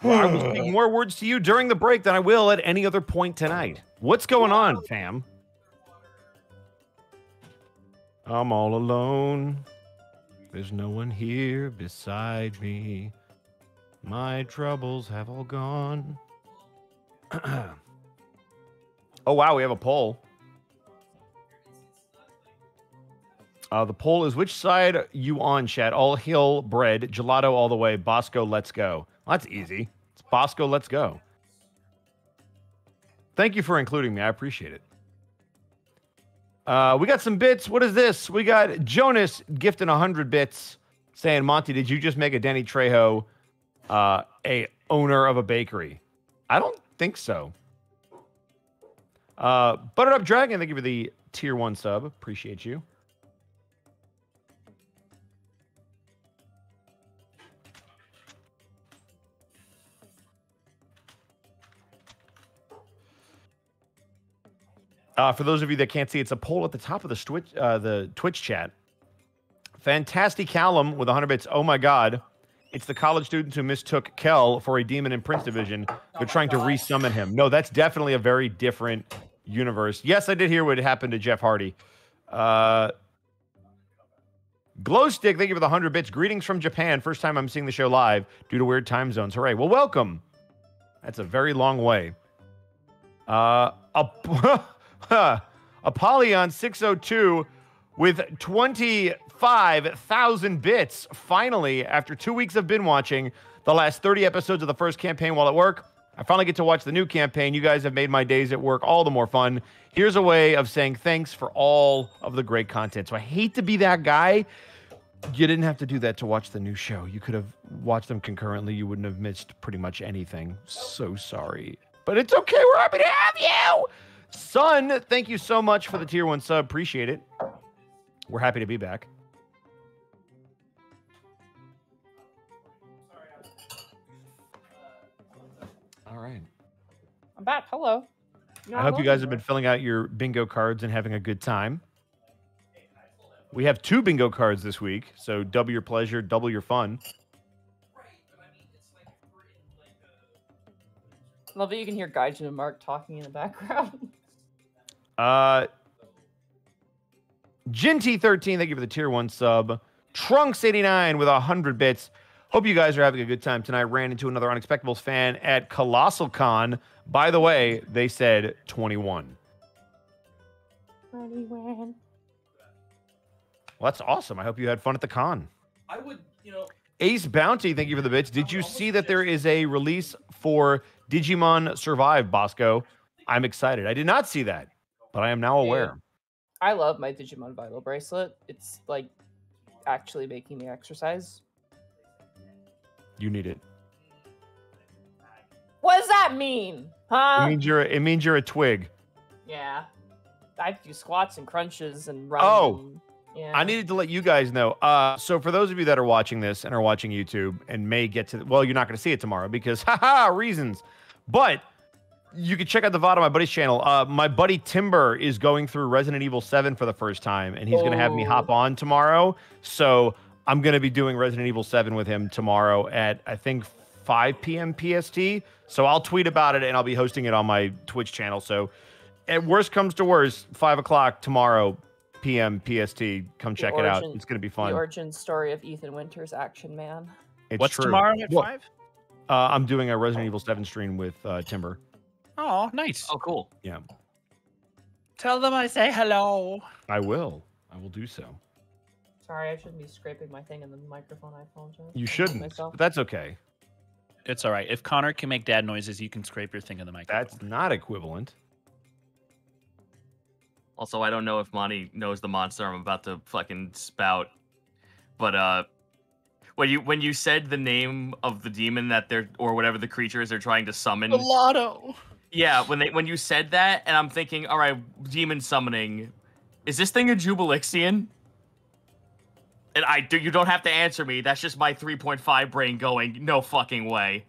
I will speak (sighs) more words to you during the break than I will at any other point tonight. What's going on, fam? I'm all alone. There's no one here beside me. My troubles have all gone. (clears throat) oh, wow. We have a poll. Uh, the poll is which side you on, chat? All hill bread, gelato all the way, Bosco, let's go. Well, that's easy. It's Bosco, let's go. Thank you for including me. I appreciate it. Uh, we got some bits. What is this? We got Jonas gifting 100 bits saying, Monty, did you just make a Danny Trejo uh, a owner of a bakery? I don't think so. Uh, Buttered Up Dragon, thank you for the tier one sub. Appreciate you. Uh, for those of you that can't see, it's a poll at the top of the Twitch, uh, the Twitch chat. Fantastic Callum with 100 bits. Oh my God. It's the college students who mistook Kel for a demon in Prince Division. They're trying to resummon him. No, that's definitely a very different universe. Yes, I did hear what happened to Jeff Hardy. Uh, Glowstick, thank you for the 100 bits. Greetings from Japan. First time I'm seeing the show live due to weird time zones. Hooray. Well, welcome. That's a very long way. Uh, (laughs) Ap- Apollyon 602 with 25,000 bits. Finally, after two weeks of bin watching the last 30 episodes of the first campaign while at work, I finally get to watch the new campaign. You guys have made my days at work all the more fun. Here's a way of saying thanks for all of the great content. So I hate to be that guy. You didn't have to do that to watch the new show. You could have watched them concurrently. You wouldn't have missed pretty much anything. So sorry. But it's okay. We're happy to have you. Son, thank you so much for the tier one sub. Appreciate it. We're happy to be back. All right. I'm back. Hello. You know, I hope you guys have been filling out your bingo cards and having a good time. We have two bingo cards this week, so double your pleasure, double your fun. it. Love that you can hear Gaijin and Mark talking in the background. (laughs) Uh, Jinty13, thank you for the tier one sub. Trunks89 with 100 bits. Hope you guys are having a good time tonight. Ran into another Unexpectables fan at Colossal Con. By the way, they said 21. Well, that's awesome. I hope you had fun at the con. I would, you know, Ace Bounty, thank you for the bits. Did you see that there is a release for Digimon Survive, Bosco? I'm excited. I did not see that, but I am now aware. I love my Digimon Vital bracelet. It's like actually making me exercise. You need it. What does that mean? Huh? It means you're. It means you're a twig. yeah. I do squats and crunches and run. Oh, and- yeah. I needed to let you guys know. Uh, so for those of you that are watching this and are watching YouTube and may get to, well, you're not going to see it tomorrow because, (laughs) haha, reasons. But you can check out the VOD on my buddy's channel. Uh, my buddy Timber is going through Resident Evil 7 for the first time, and he's going to have me hop Oh. on tomorrow. So I'm going to be doing Resident Evil 7 with him tomorrow at, I think, 5 p.m. PST. So I'll tweet about it and I'll be hosting it on my Twitch channel. So at worst comes to worst, 5 o'clock tomorrow p.m. PST. Come check it out. It's going to be The fun. origin story of Ethan Winters, Action Man. It's What's true. tomorrow at five? Uh, I'm doing a Resident Evil 7 stream with uh, Timber. Oh, nice. Oh, cool. Yeah, Tell them I say hello. I will. I will do so. Sorry, I shouldn't be scraping my thing in the microphone. I apologize. You shouldn't, but that's okay. It's all right. If Connor can make dad noises, you can scrape your thing in the microphone. That's not equivalent. Also, I don't know if Monty knows the monster I'm about to fucking spout, but uh, when you when you said the name of the demon that they're or whatever the creatures they're trying to summon, lotto. Yeah, when they when you said that, and I'm thinking, all right, demon summoning, is this thing a Jubilixian? And I do. You don't have to answer me. That's just my 3.5 brain going. No fucking way.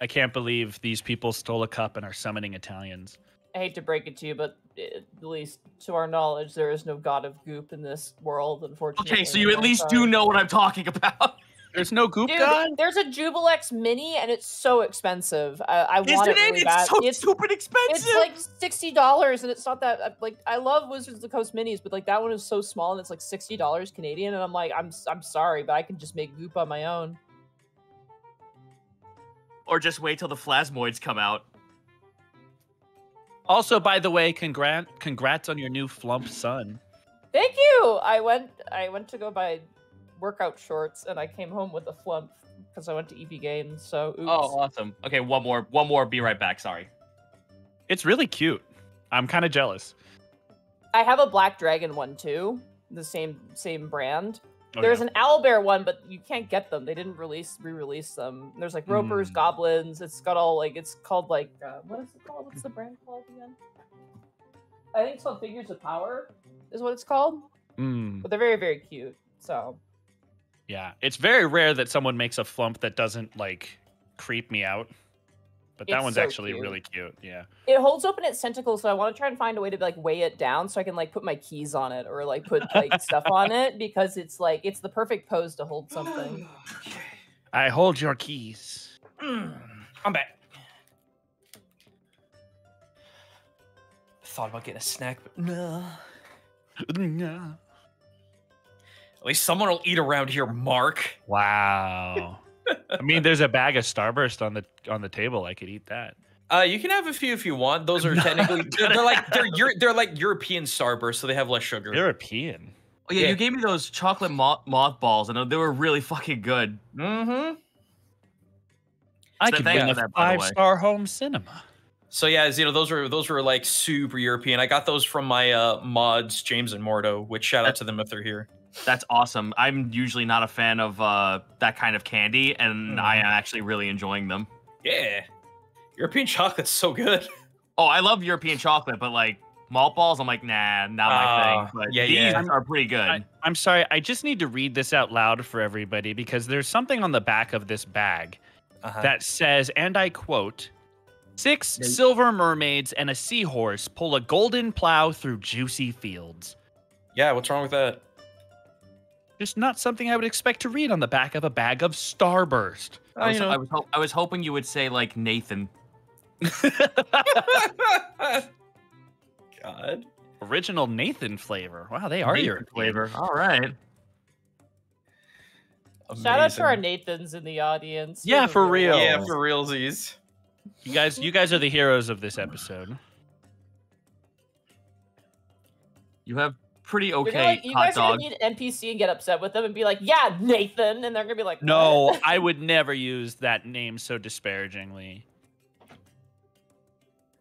I can't believe these people stole a cup and are summoning Italians. I hate to break it to you, but uh, at least to our knowledge, there is no god of goop in this world. Unfortunately. Okay, so you at least do know what I'm talking (laughs) about. There's no goop Dude, god. there's a Jubilex Mini, and it's so expensive. I, I want Isn't it it? really It's bad. so it's stupid expensive. it's like sixty dollars, and it's not that uh, like I love Wizards of the Coast minis, but like that one is so small, and it's like sixty dollars Canadian, and I'm like, I'm s- I'm sorry, but I can just make goop on my own. or just wait till the plasmoids come out. Also, by the way, congrat congrats on your new flump son. Thank you. I went I went to go buy workout shorts, and I came home with a flump because I went to EB Games. So oops. Oh, awesome. Okay, one more. One more. Be right back. Sorry. It's really cute. I'm kind of jealous. I have a Black Dragon one too, the same same brand. Oh, There's yeah. an owlbear one, but you can't get them. They didn't release re-release them. There's like ropers, Mm. goblins. It's got all like it's called like uh, what is it called? What's the brand called again? I think it's called Figures of Power, is what it's called. Mm, But they're very very cute. So yeah, it's very rare that someone makes a flump that doesn't like creep me out. but that It's one's so actually cute. really cute. Yeah. It holds open its tentacles, so I want to try and find a way to like weigh it down so I can like put my keys on it or like put like (laughs) stuff on it because it's like it's the perfect pose to hold something. (sighs) I hold your keys. Mm, I'm back. Thought about getting a snack, but no. wow. (laughs) At least someone will eat around here, Mark. Wow. I mean, there's a bag of Starburst on the on the table. I could eat that. Uh, you can have a few if you want. Those are (laughs) technically they're, they're like they're Euro- they're like European Starburst, so they have less sugar. European. Oh yeah, Yeah. you gave me those chocolate moth mothballs, and they were really fucking good. Mm-hmm. I So could thanks win a that, the five star home cinema. So yeah, as you know, those were those were like super European. I got those from my uh, mods, James and Mordo. Which shout out to them if they're here. That's awesome. I'm usually not a fan of uh, that kind of candy, and I am actually really enjoying them. Yeah, European chocolate's so good. Oh, I love European chocolate, but like malt balls, I'm like, nah, not my Ah, thing. But yeah, these yeah. are pretty good. I, I'm sorry. I just need to read this out loud for everybody because there's something on the back of this bag Uh-huh. that says, and I quote, Six silver mermaids and a seahorse pull a golden plow through juicy fields. yeah, what's wrong with that? Just not something I would expect to read on the back of a bag of Starburst. Uh, I was, you know. I, was ho- I was hoping you would say like Nathan. God. Original Nathan flavor. Wow, they are Nathan your flavor. All right. Shout out to our Nathans in the audience. Yeah, You're for real real. Yeah, ones. for realsies. You guys, you guys are the heroes of this episode. You have pretty You're gonna, okay like, you hot guys are dog. gonna meet an NPC and get upset with them and be like, "Yeah, Nathan," and they're gonna be like, No, I would (laughs) never use that name so disparagingly.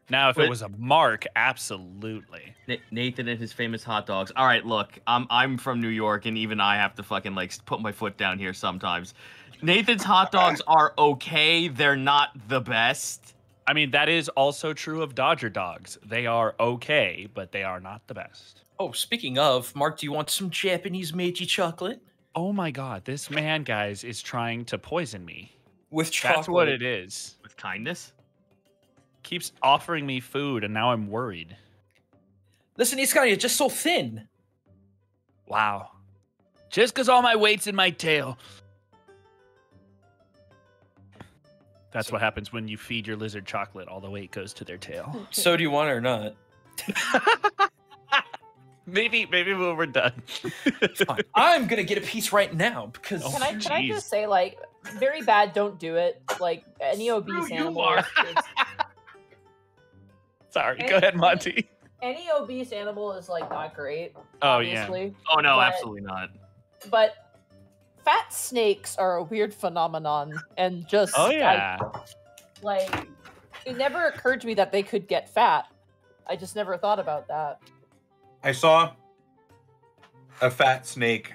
Now, if it was a Mark, absolutely. Nathan and his famous hot dogs. All right, look, I'm I'm from New York, and even I have to fucking like put my foot down here sometimes. Nathan's hot dogs (laughs) are okay. They're not the best. I mean, that is also true of Dodger dogs. They are okay, but they are not the best. Oh, speaking of, Mark, do you want some Japanese Meiji chocolate Oh my god, this man, guys, is trying to poison me. with chocolate? That's what it is. With kindness. Keeps offering me food, and now I'm worried. Listen, Iskari, you're just so thin. Wow. Just because all my weight's in my tail. That's what happens when you feed your lizard chocolate. All the weight goes to their tail. So do you want it or not? (laughs) maybe, maybe when we're done. (laughs) I'm gonna get a piece right now because Can I can I just say like very bad? Don't do it. Like any obese you animal. are. is- (laughs) Sorry, go ahead, Monty. any obese animal is like not great. Oh yeah. Oh no, But- absolutely not. But fat snakes are a weird phenomenon, and just Oh I- yeah. like it never occurred to me that they could get fat. I just never thought about that. I saw a fat snake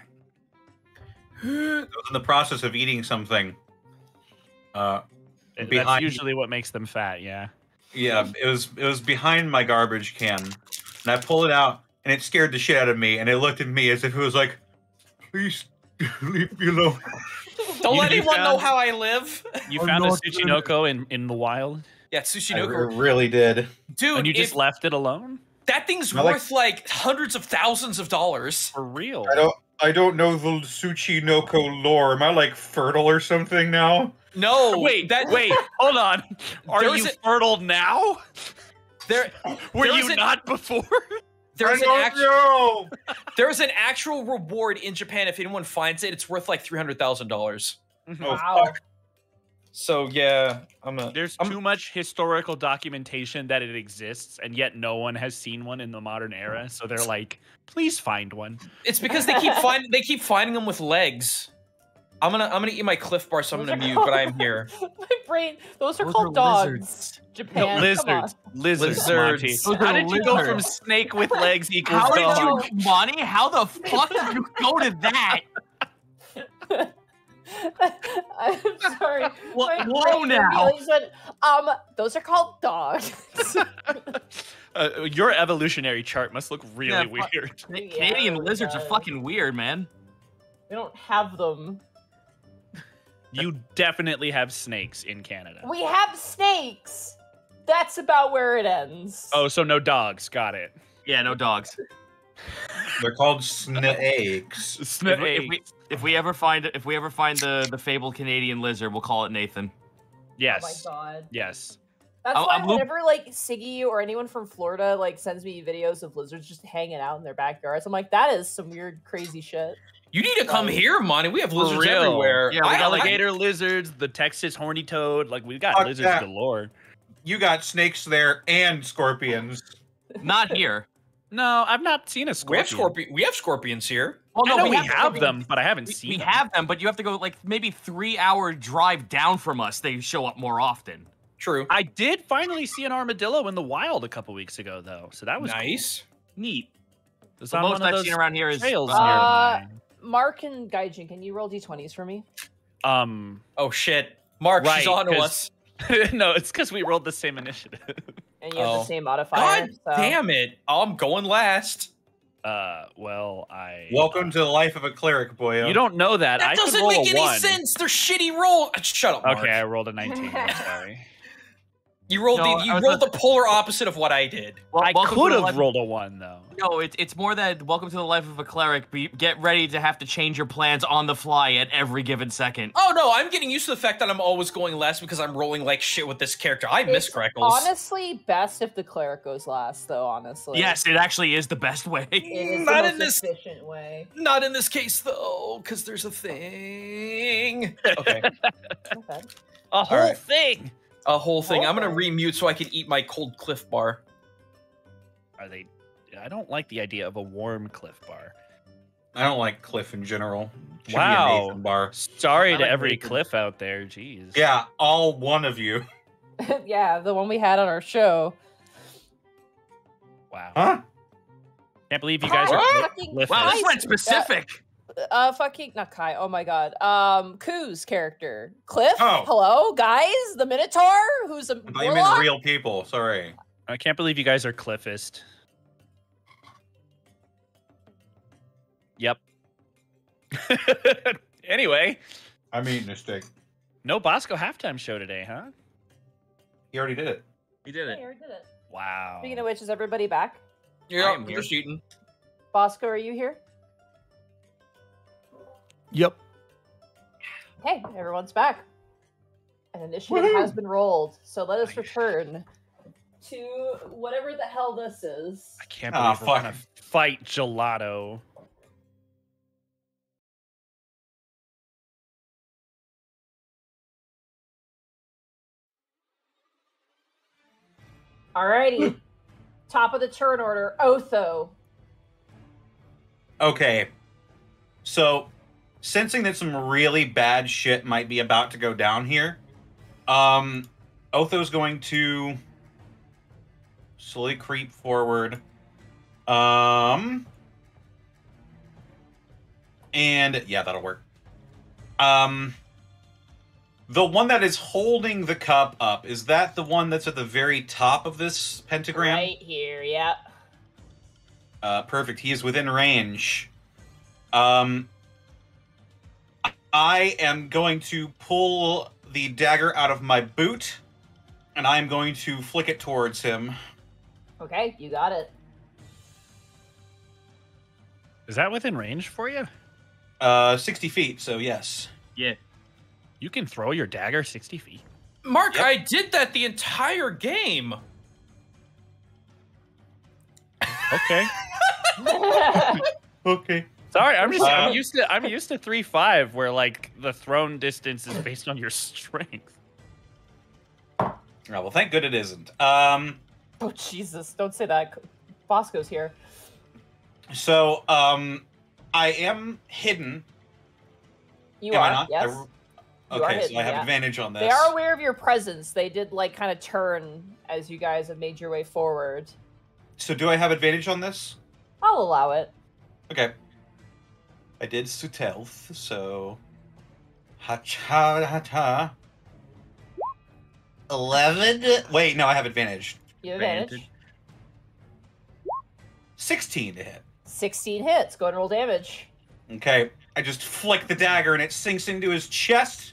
(gasps) that was in the process of eating something. Uh, That's behind- usually what makes them fat. Yeah. yeah, it was it was behind my garbage can, and I pulled it out, and it scared the shit out of me, and it looked at me as if it was like, "Please leave me alone." don't You- let you anyone know how I live. You I'm found a not Tsuchinoko in in the wild, yeah, I Tsuchinoko. really did. Dude, and you just if- left it alone that thing's I worth like hundreds of thousands of dollars. for real. I don't. I don't know the Tsuchinoko lore. Am I like fertile or something now? No, Wait, that wait, (laughs) hold on. Are you was a- fertile now? there Were There you an- not before? (laughs) there's I an actual there's an actual reward in Japan if anyone finds it. It's worth like three hundred thousand dollars. Mm-hmm. Oh, Wow. fuck. So yeah, I'm a. There's I'm- too much historical documentation that it exists, and yet no one has seen one in the modern era. Mm. So they're like, please find one. It's because they keep finding they keep finding them with legs. I'm gonna I'm gonna eat my Clif Bar, so I'm gonna are mute, but I'm here. (laughs) My brain. Those are Those called are dogs. lizards. Japan. No, lizards. Lizards. Lizards. How did you go from snake with legs (laughs) equals How dog? did you, Monty? How the fuck did you go to that? (laughs) I'm sorry. (laughs) Whoa, My whoa brain now. went, um, those are called dogs. (laughs) Uh, your evolutionary chart must look really Yeah, weird. Ca- Yeah, Canadian it lizards are fucking weird, man. we don't have them. You definitely have snakes in Canada. We have snakes. That's about where it ends. Oh, so no dogs. Got it. Yeah, no dogs. They're called snakes. If we, if we if we ever find if we ever find the the fabled Canadian lizard, we'll call it Nathan. Yes. Oh my god. Yes. That's I'm- why I'm loop- whenever like Siggy or anyone from Florida like sends me videos of lizards just hanging out in their backyards, I'm like, that is some weird, crazy shit. You need to come Right. here, Monty. We have lizards everywhere. Yeah, we I- got, like, Alligator lizards, the Texas horny toad. Like we got lizards that. galore. You got snakes there and scorpions. Not here. (laughs) No, I've not seen a we have scorpion. We have scorpions here. Well, no, know we, have, scorpions. them, but I haven't We, seen we them. have them, but you have to go like maybe three hour drive down from us. They show up more often. True. I did finally see an armadillo in the wild a couple weeks ago, though, so that was cool. nice. neat. It's The most one of I've those seen around here is trails uh, Uh, Mark and Gaijin, can you roll d20s for me? Um, Oh shit, Mark, she's on to 'cause- us. (laughs) no, it's because we rolled the same initiative. And you have Oh. the same modifier. God so. damn it! I'm going last. Uh, well, I Welcome to the life of a cleric, boyo. You don't know that. That I doesn't make any one. sense. They're shitty roll. Shut up, Mark. Okay, I rolled a 19. I'm (laughs) sorry. You rolled No, the you I was rolled the polar opposite of what I did. Well, I could have life- rolled a one though. No, it's it's more that welcome to the life of a cleric. Be, get ready to have to change your plans on the fly at every given second. Oh no, I'm getting used to the fact that I'm always going last because I'm rolling like shit with this character. I miss Greckles. Honestly, best if the cleric goes last, though. Honestly, Yes, it actually is the best way. it is mm, Not the in this- efficient way. Not in this case though, because there's a thing. Okay, (laughs) Not bad. A whole right. thing. A whole thing. I'm gonna Oh. remute so I can eat my cold Clif Bar. Are they? I don't like the idea of a warm Clif Bar. I don't like Cliff in general. Should Wow. Bar. Sorry I to like every bacon. Cliff out there. Jeez. Yeah, all one of you. (laughs) (laughs) yeah, the one we had on our show. Wow. Huh? Can't believe you guys Kai, are. Cliff- fucking Wow, this Kai- went specific. Uh, fucking not Kai. Oh my god. Um, Koo's character, Cliff. Oh. Hello, guys. The Minotaur, who's a I thought you meant warlock? real people. Sorry. I can't believe you guys are Cliffist. Yep. (laughs) anyway, I'm eating a steak. no Bosco halftime show today, huh? He already did it. He did Yeah, it. you already did it. Wow. Speaking of which, is everybody back? Yeah, am I'm here. just eating. Bosco, are you here? Yep. Hey, everyone's back. An initiative has been rolled, so let us return to whatever the hell this is. I can't Ah, believe we're gonna fight gelato. Alrighty. Top of the turn order, Otho. Okay. So, sensing that some really bad shit might be about to go down here, um, Otho's going to slowly creep forward. Um, and yeah, that'll work. Um, the one that is holding the cup up is that the one that's at the very top of this pentagram? Right here, yeah. Uh, perfect. He is within range. Um, I am going to pull the dagger out of my boot, and I am going to flick it towards him. Okay, you got it. Is that within range for you? Uh, sixty feet. So yes. Yeah. You can throw your dagger 60 feet. Mark, Yep. I did that the entire game. Okay. (laughs) (laughs) Okay. Sorry, I'm just Uh, I'm used to I'm used to three five where like the thrown distance is based on your strength. Oh, well, thank good it isn't. Um, oh Jesus! Don't say that. Bosco's here. so um, I am hidden. You am I are. not? Yes. I- You are okay, so I have yeah. advantage on this. They are aware of your presence. They did like kind of turn as you guys have made your way forward. So do I have advantage on this? I'll allow it. Okay. I did stealth, so. Ha cha ha cha. 11? Wait, no, I have advantage. You have advantage. 16 to hit. 16 hits. Go and roll damage. Okay. I just flick the dagger and it sinks into his chest.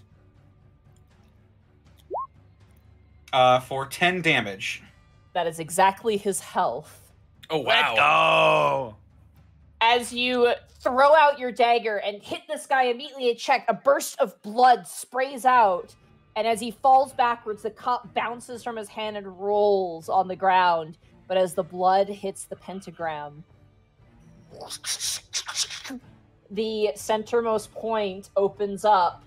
Uh, for 10 damage. That is exactly his health. Oh, wow. As you throw out your dagger and hit this guy immediately in check, a burst of blood sprays out. And as he falls backwards, the cup bounces from his hand and rolls on the ground. But as the blood hits the pentagram, the centermost point opens up,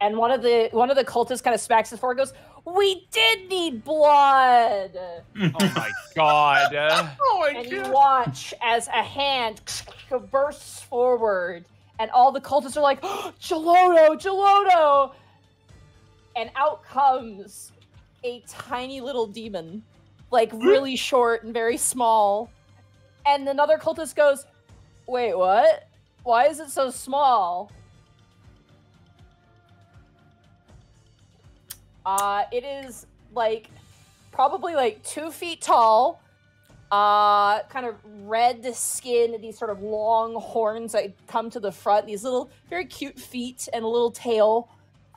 and one of the one of the cultists kind of smacks his forehead, goes, "We did need blood." Oh my god. (laughs) Oh and you watch as a hand bursts forward, and all the cultists are like, (gasps) "Geloto, Geloto!" And out comes a tiny little demon, like (gasps) really short and very small. And another cultist goes, "Wait, what? Why is it so small?" Uh, it is like probably like two feet tall, uh, kind of red skin, these sort of long horns that come to the front, these little very cute feet and a little tail.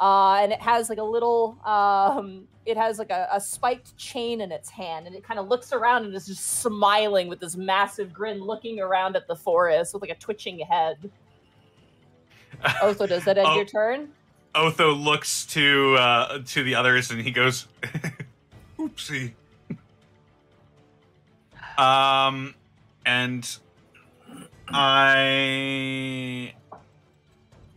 Uh, and it has like a little, um, it has like a, a spiked chain in its hand, and it kind of looks around and is just smiling with this massive grin, looking around at the forest with like a twitching head. (laughs) Oh, so does that end Oh. your turn? Otho looks to uh, to the others and he goes, (laughs) "Oopsie." Um, and I.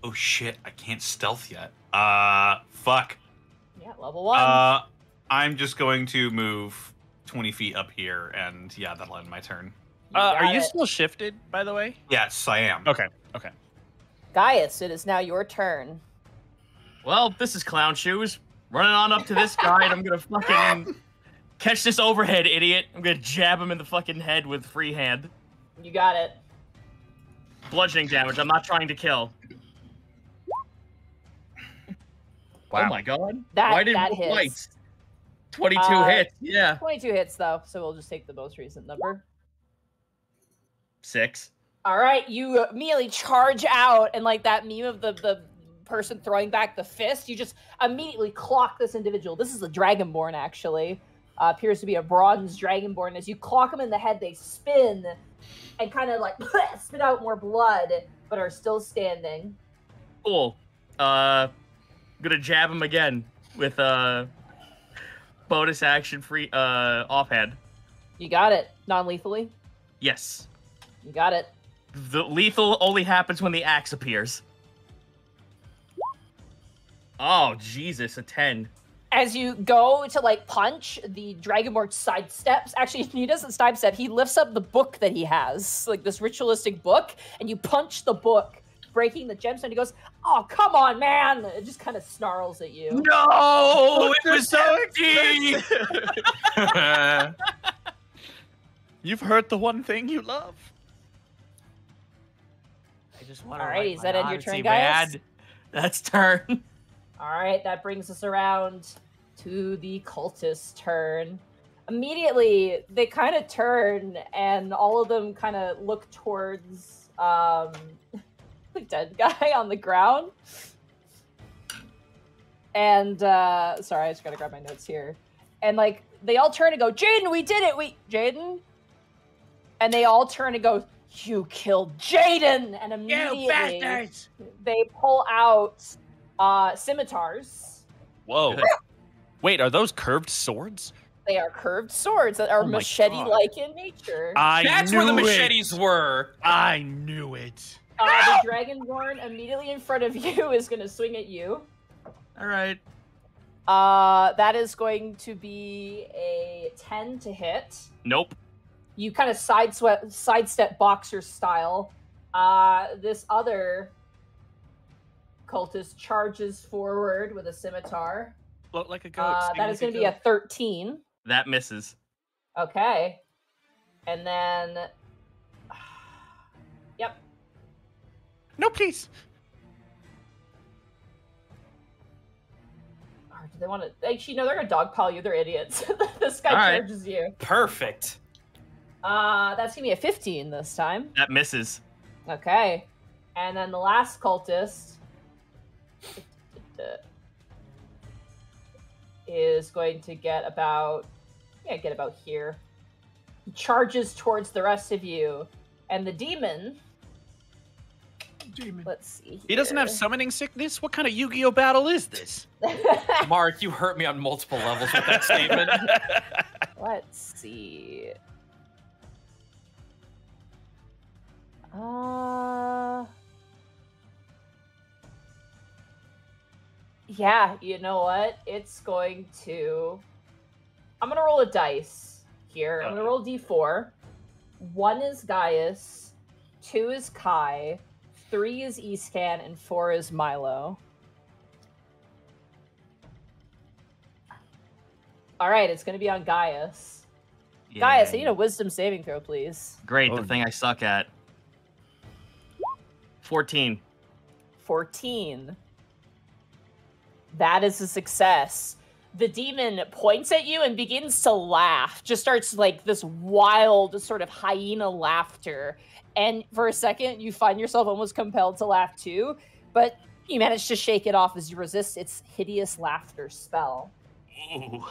Oh shit! I can't stealth yet. Uh, fuck. Yeah, level one. Uh, I'm just going to move twenty feet up here, and yeah, that'll end my turn. You Uh, are got you it. still shifted, by the way? Yes, I am. Okay. Okay. Gaius? It is now your turn. Well, this is clown shoes. Running on up to this guy, and I'm gonna fucking catch this overhead idiot. I'm gonna jab him in the fucking head with free hand. You got it. Bludgeoning damage. I'm not trying to kill. Wow. Oh my god. That- Why did that both hits. lights? 22 Uh, hits. Yeah. 22 hits though, so we'll just take the most recent number. Six. All right, you immediately charge out, and like that meme of the the person throwing back the fist, you just immediately clock this individual. This is the Dragonborn, actually. Uh, appears to be a bronze Dragonborn. As you clock them in the head, they spin and kind of like (laughs) spit out more blood, but are still standing. Cool. Uh, gonna jab him again with uh bonus action free uh offhand. You got it. Non lethally. Yes. You got it. The lethal only happens when the axe appears. Oh Jesus, a ten. as you go to like punch, the Dragonborn sidesteps. Actually, (laughs) he doesn't sidestep. He lifts up the book that he has, like this ritualistic book, and you punch the book, breaking the gemstone. He goes, "Oh, come on, man!" It just kind of snarls at you. No, it was so (laughs) You've hurt the one thing you love. I just want to. Alrighty, is that end your turn, guys? That's turn. All right, that brings us around to the cultist turn. Immediately, they kind of turn, and all of them kind of look towards um, (laughs) the dead guy on the ground. And uh, sorry, I just gotta grab my notes here. And like, they all turn and go, "Jaden, we did it! We, Jaden!" And they all turn and go, "You killed Jaden!" And immediately, they pull out uh, scimitars. Whoa. Wait, are those curved swords? They are curved swords that are Oh machete-like in nature. I That's knew where the it. machetes were. I knew it. Uh, the dragonborn immediately in front of (laughs) you is going to swing at you. All right. Uh, that is going to be a 10 to hit. Nope. You kind of sideswept, sidestep boxer style. Uh, this other cultist charges forward with a scimitar. Look like a goat. Uh, sting that like is going to be a 13. That misses. Okay. And then. (sighs) Yep. No, please. Or do they want to? Actually, no, they're gonna dogpile you. They're idiots. (laughs) this guy All right. charges you. Perfect. Uh, that's gonna be a 15 this time. That misses. Okay. And then the last cultist is going to get about yeah, get about here. He charges towards the rest of you, and the demon. Demon. Let's see. He doesn't have summoning sickness. What kind of Yu-Gi-Oh battle is this? (laughs) Mark, you hurt me on multiple levels with that statement. (laughs) Let's see. Uh. Yeah, you know what? It's going to. I'm gonna roll a dice here. I'm gonna roll d4. One is Gaius, two is Kai, three is Escan, and four is Milo. All right, it's gonna be on Gaius. Gaius, I need a wisdom saving throw, please. Great, Oh, the thing I suck at. 14. 14. That is a success. The demon points at you and begins to laugh, just starts like this wild, sort of hyena laughter. And for a second, you find yourself almost compelled to laugh too, but you manage to shake it off as you resist its hideous laughter spell. Ooh.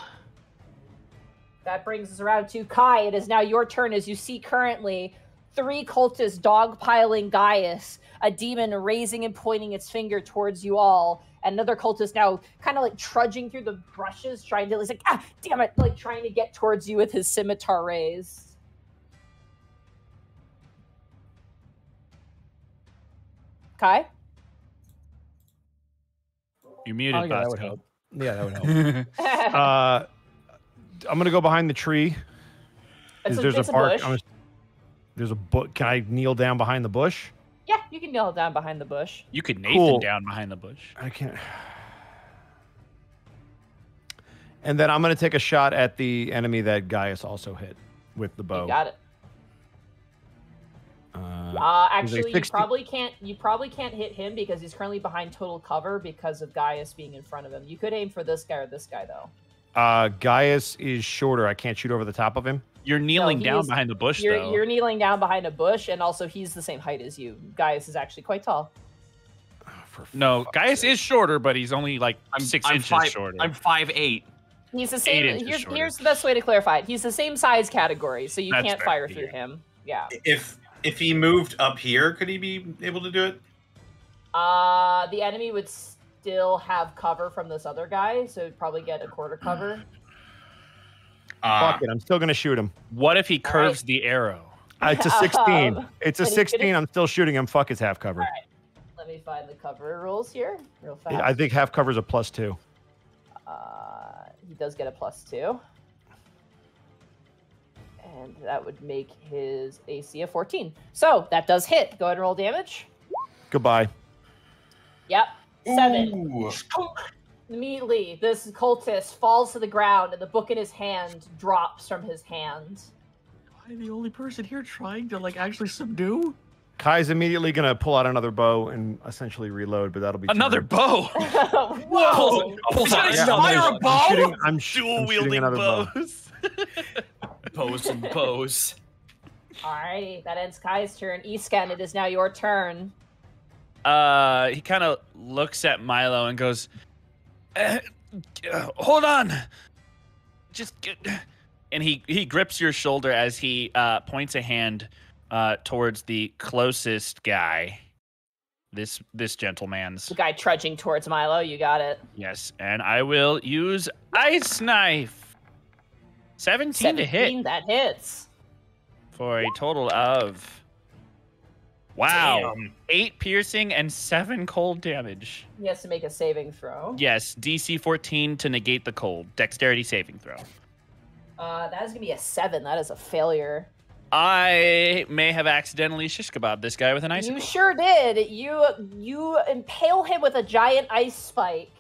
That brings us around to Kai. It is now your turn as you see currently three cultists dogpiling Gaius, a demon raising and pointing its finger towards you all, another cultist now kind of like trudging through the brushes, trying to, he's like, ah, damn it, like trying to get towards you with his scimitar raised. Kai? You're muted, Oh, yeah, that would help. Yeah, that would help. (laughs) (laughs) uh, I'm gonna go behind the tree. It's a- there's it's a a bark? bush. I'm gonna- there's a book. Can I kneel down behind the bush? Yeah, you can kneel down behind the bush. You could Nathan Cool. down behind the bush. I can't. And then I'm gonna take a shot at the enemy that Gaius also hit with the bow. You got it. Uh, Uh, He's like actually, you probably can't. You probably can't hit him because he's currently behind total cover because of Gaius being in front of him. You could aim for this guy or this guy though. uh, Gaius is shorter. I can't shoot over the top of him. You're kneeling he down is- behind the bush, You're though. you're kneeling down behind a bush, and also he's the same height as you. Gaius is actually quite tall. Oh, No, fuck's Gaius sake. is shorter, but he's only like I'm 6 I'm inches five, shorter. I'm five eight. He's the same. inches Here's, here's the best way to clarify it. He's the same size category, so you That's can't fair, fire yeah. through him. Yeah. If if he moved up here, could he be able to do it? Uh, the enemy would still have cover from this other guy, so it'd probably get a quarter cover. (clears throat) Uh, Fuck it. I'm still gonna shoot him. What if he All curves the arrow? Uh, it's a (laughs) 16. Um, it's a can he- can 16. I'm still shooting him. Fuck, it's half cover. Let me find the cover rules here, real fast. I think half cover is a plus two. Uh, he does get a plus two. And that would make his AC a 14. So that does hit. Go ahead and roll damage. Goodbye. Yep. Seven. Ooh. Immediately, this cultist falls to the ground and the book in his hand drops from his hand. Am I the only person here trying to like actually subdue? Kai's immediately gonna pull out another bow and essentially reload, but that'll be Another turned. bow. (laughs) Whoa! Pulls out He's a gonna fire a bow? I'm shooting, I'm sh- I'm shooting wielding another bow. bows. (laughs) Bows and bows. Alright, that ends Kai's turn. Escan, it is now your turn. Uh, he kind of looks at Milo and goes, "Eh, uh, "Hold on, just." Get... And he he grips your shoulder as he uh, points a hand uh, towards the closest guy. This this gentleman's The guy trudging towards Milo, you got it. yes, and I will use ice knife. Seventeen to hit 17, that hits. for a total of wow, eight piercing and seven cold damage. He has to make a saving throw. Yes, DC 14 to negate the cold. Dexterity saving throw. Uh, that is gonna be a seven. That is a failure. I may have accidentally shish kebab this guy with an icicle. You sure did. You you impale him with a giant ice spike,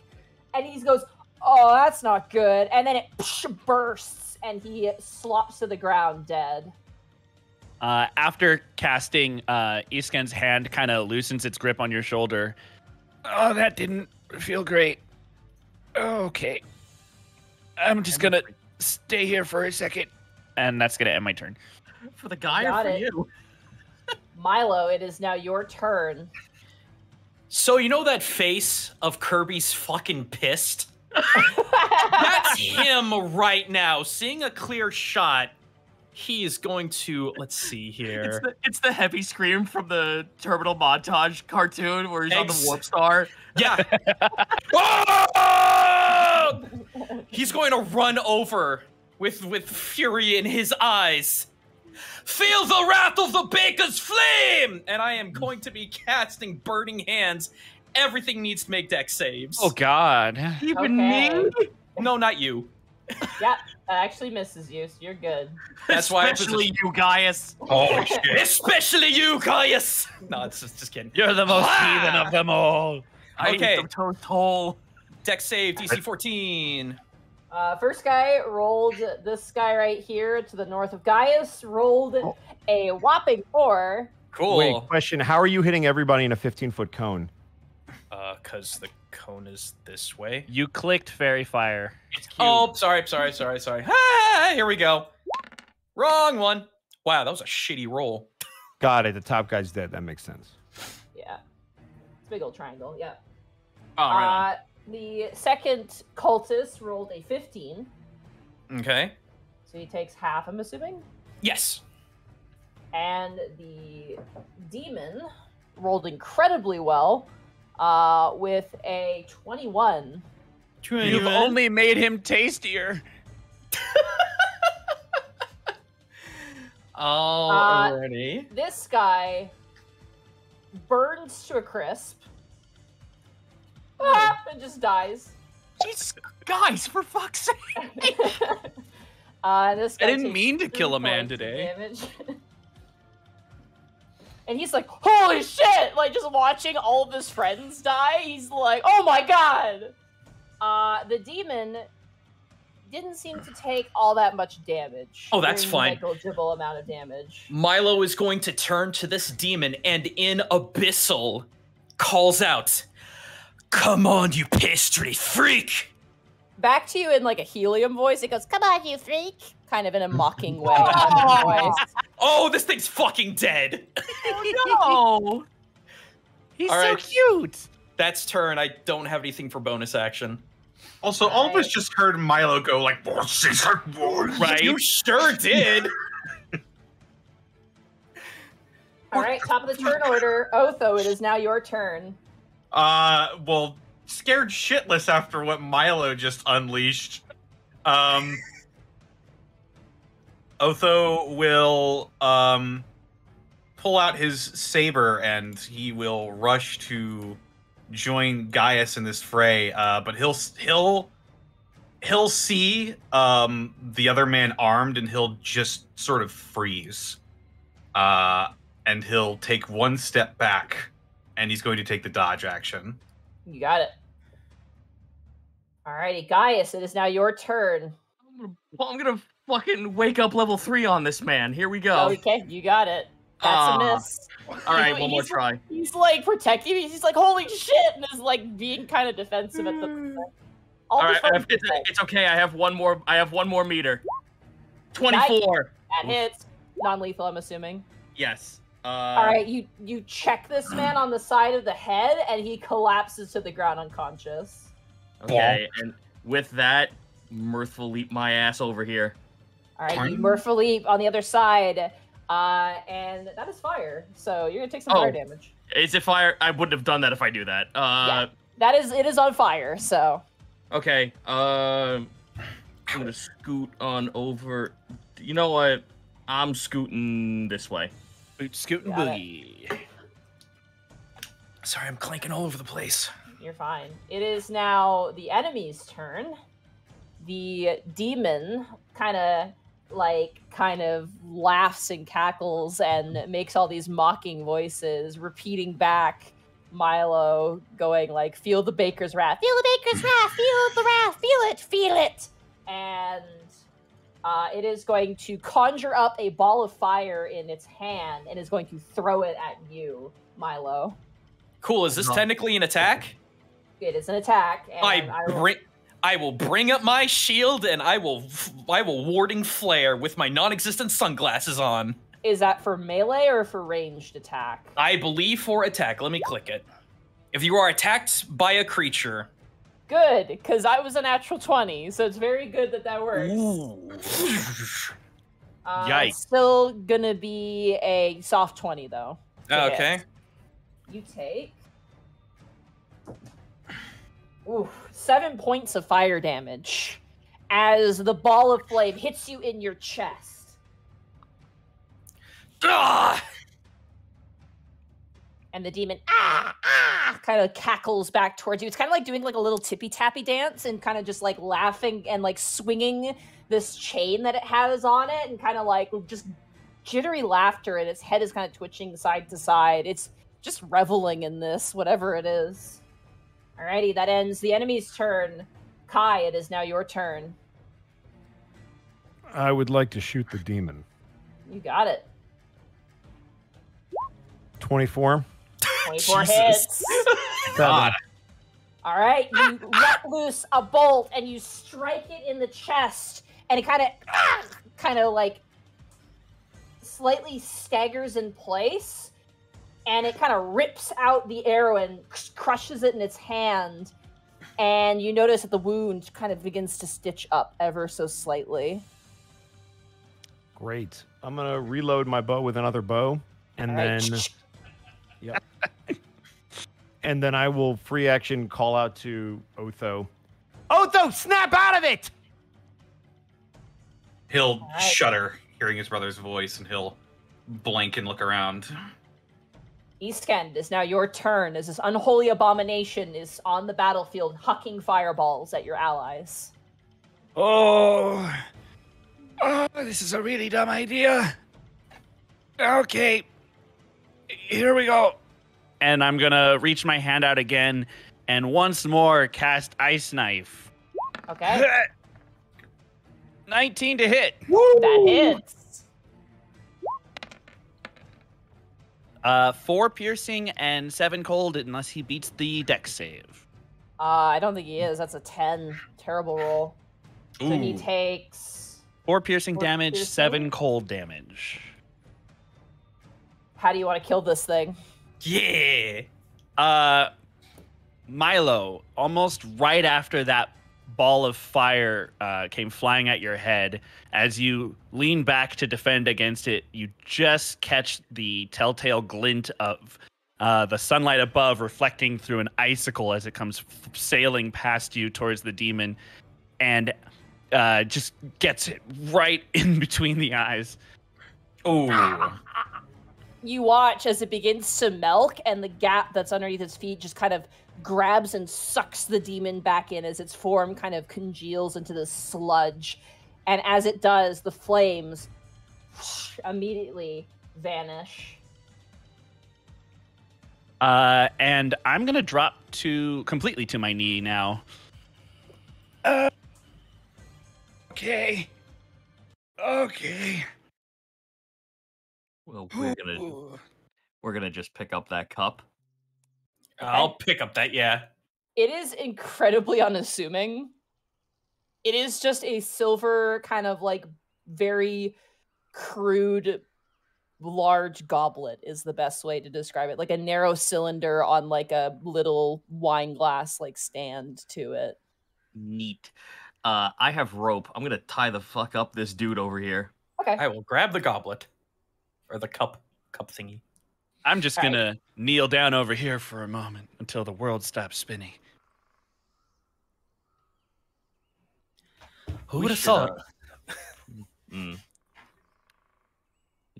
and he goes, "Oh, that's not good." And then it psh, bursts, and he slops to the ground dead. Uh, after casting, uh, Escan's hand kind of loosens its grip on your shoulder. Oh, that didn't feel great. Okay. I'm just gonna stay here for a second. And that's gonna end my turn. For the guy Got or for it. you? (laughs) Milo, it is now your turn. So you know that face of Kirby's fucking pissed? (laughs) That's him right now. Seeing a clear shot, he is going to. Let's see here. It's here. the, it's the heavy scream from the Terminal montage cartoon where he's on the warp star. Yeah. Oh! (laughs) (laughs) He's going to run over with with fury in his eyes. Feel the wrath of the baker's flame, and I am going to be casting burning hands. Everything needs to make dex saves. Oh God. Even Okay. me? no, not you. yeah, that (laughs) actually misses you, so you're good. That's why I Especially position- you, Gaius. Holy shit. Especially you, Gaius! No, it's just, just kidding. You're the most Ah! heathen of them all. I Okay. okay. the toll. Dex save DC 14. Uh, first guy rolled this guy right here to the north of Gaius, rolled a whopping four. Cool. Wait, question: How are you hitting everybody in a 15 foot cone? Uh, cause the cone is this way. You clicked fairy fire. Oh, sorry, sorry, sorry, sorry. Ah, here we go. Wrong one. Wow, that was a shitty roll. Got it. The top guy's dead. That makes sense. Yeah. It's a big old triangle, yeah. Oh, right. Uh, the second cultist rolled a 15, Okay. so he takes half, I'm assuming. Yes. And the demon rolled incredibly well uh, with a 21. You've only made him tastier. (laughs) Alrighty. This guy burns to a crisp ah, and just dies. Jesus, guys, for fuck's sake. (laughs) uh, this I didn't mean to kill a man points of today. (laughs) and he's like, "Holy shit!" Like just watching all of his friends die. He's like, "Oh my god!" Uh, the demon didn't seem to take all that much damage. Oh, that's fine. Negligible amount of damage. Milo is going to turn to this demon and in abyssal calls out, "Come on, you pastry freak!" Back to you in like a helium voice. It goes, "Come on, you freak!" Kind of in a (laughs) mocking way. kind. (laughs) Oh, this thing's fucking dead. (laughs) no. He's All so right. cute. That's turn. I don't have anything for bonus action. Also, all of us just heard Milo go like, Right. You sure did. All right, top of the turn order. Otho, it is now your turn. Uh, well, scared shitless after what Milo just unleashed. Um, Otho will um pull out his saber and he will rush to join Gaius in this fray. Uh, but he'll he'll he'll see um the other man armed and he'll just sort of freeze. Uh, and he'll take one step back and he's going to take the dodge action. You got it. All righty, Gaius, it is now your turn. I'm gonna, well, I'm gonna fucking wake up level three on this man. Here we go. Okay, you got it. That's Ah. a miss. All right, (laughs) one more try. He's like protecting me. He's like, holy shit, and is like being kind of defensive at the. All, All the right, I have, friends it's, it's okay. I have one more. I have one more meter. Twenty-four. that hits. Non-lethal, I'm assuming. Yes. Uh, All right, you you check this man on the side of the head, and he collapses to the ground unconscious. Okay, and with that, mirthful leap my ass over here. All right, you Fine. mercifully on the other side, uh, and that is fire. So you're gonna take some fire Oh. damage. Is it fire? I wouldn't have done that if I do that. Uh, That is, it is on fire. So okay. Um, I'm gonna scoot on over. You know what? I'm scooting this way. Boot scooting Got it. boogie. Sorry, I'm clanking all over the place. you're fine. It is now the enemy's turn. The demon kind of like kind of laughs and cackles and makes all these mocking voices, repeating back Milo, going like, "Feel the baker's wrath, feel the baker's (laughs) wrath, feel the wrath, feel it, feel it," and uh, it is going to conjure up a ball of fire in its hand and is going to throw it at you, Milo. Cool. Is this technically an attack? It is an attack. And I will- bring. I will bring up my shield and I will I will warding flare with my non-existent sunglasses on. Is that for melee or for ranged attack? I believe for attack. Let me click it. If you are attacked by a creature, Good, because I was a natural 20, so it's very good that that works. Uh, Yikes. it's Still gonna be a soft 20, though. to hit. okay. You take. Ooh, seven points of fire damage as the ball of flame hits you in your chest. Ah! and the demon ah ah kind of cackles back towards you. It's kind of like doing like a little tippy tappy dance and kind of just like laughing and like swinging this chain that it has on it and kind of like just jittery laughter and its head is kind of twitching side to side. It's just reveling in this, whatever it is. Alrighty, that ends the enemy's turn. Kai, it is now your turn. I would like to shoot the demon. You got it. 24. 24 hits. God. All right, you let loose a bolt and you strike it in the chest, and it kind of, kind of like slightly staggers in place, and it kind of rips out the arrow and crushes it in its hand, and you notice that the wound kind of begins to stitch up ever so slightly. Great. I'm going to reload my bow with another bow. And All right. then. (laughs) Yep. and then I will free action call out to Otho. Otho, snap out of it! He'll Alright. shudder hearing his brother's voice, and he'll blink and look around. Escan is now your turn as this unholy abomination is on the battlefield, hucking fireballs at your allies. Oh. Oh, this is a really dumb idea. Okay. Here we go. And I'm gonna reach my hand out again and once more cast Ice Knife. Okay, (laughs) 19 to hit. that hits. Uh, four piercing and seven cold unless he beats the dex save. Uh, I don't think he is. That's a 10. Terrible roll. So he takes. Four piercing Four damage, piercing? seven cold damage. How do you want to kill this thing? Yeah. Uh, Milo, almost right after that ball of fire uh, came flying at your head, as you lean back to defend against it, you just catch the telltale glint of uh, the sunlight above reflecting through an icicle as it comes f- sailing past you towards the demon, and uh, just gets it right (laughs) in between the eyes. Oh. You watch as it begins to milk, and the gap that's underneath its feet just kind of grabs and sucks the demon back in as its form kind of congeals into this sludge. And as it does, the flames (sniffs) immediately vanish. Uh, and I'm gonna drop to completely to my knee now. Okay. Okay. Well, we're gonna Ooh. we're gonna just pick up that cup. I'll pick up that. Yeah. It is incredibly (laughs) unassuming. It is just a silver, kind of like very crude, large goblet, is the best way to describe it. Like a narrow cylinder on like a little wine glass like stand to it. Neat. Uh, I have rope. I'm gonna tie the fuck up this dude over here. Okay. I will grab the goblet or the cup cup thingy. I'm just All right. gonna kneel down over here for a moment until the world stops spinning. Who would have thought? uh, (laughs) Mm. You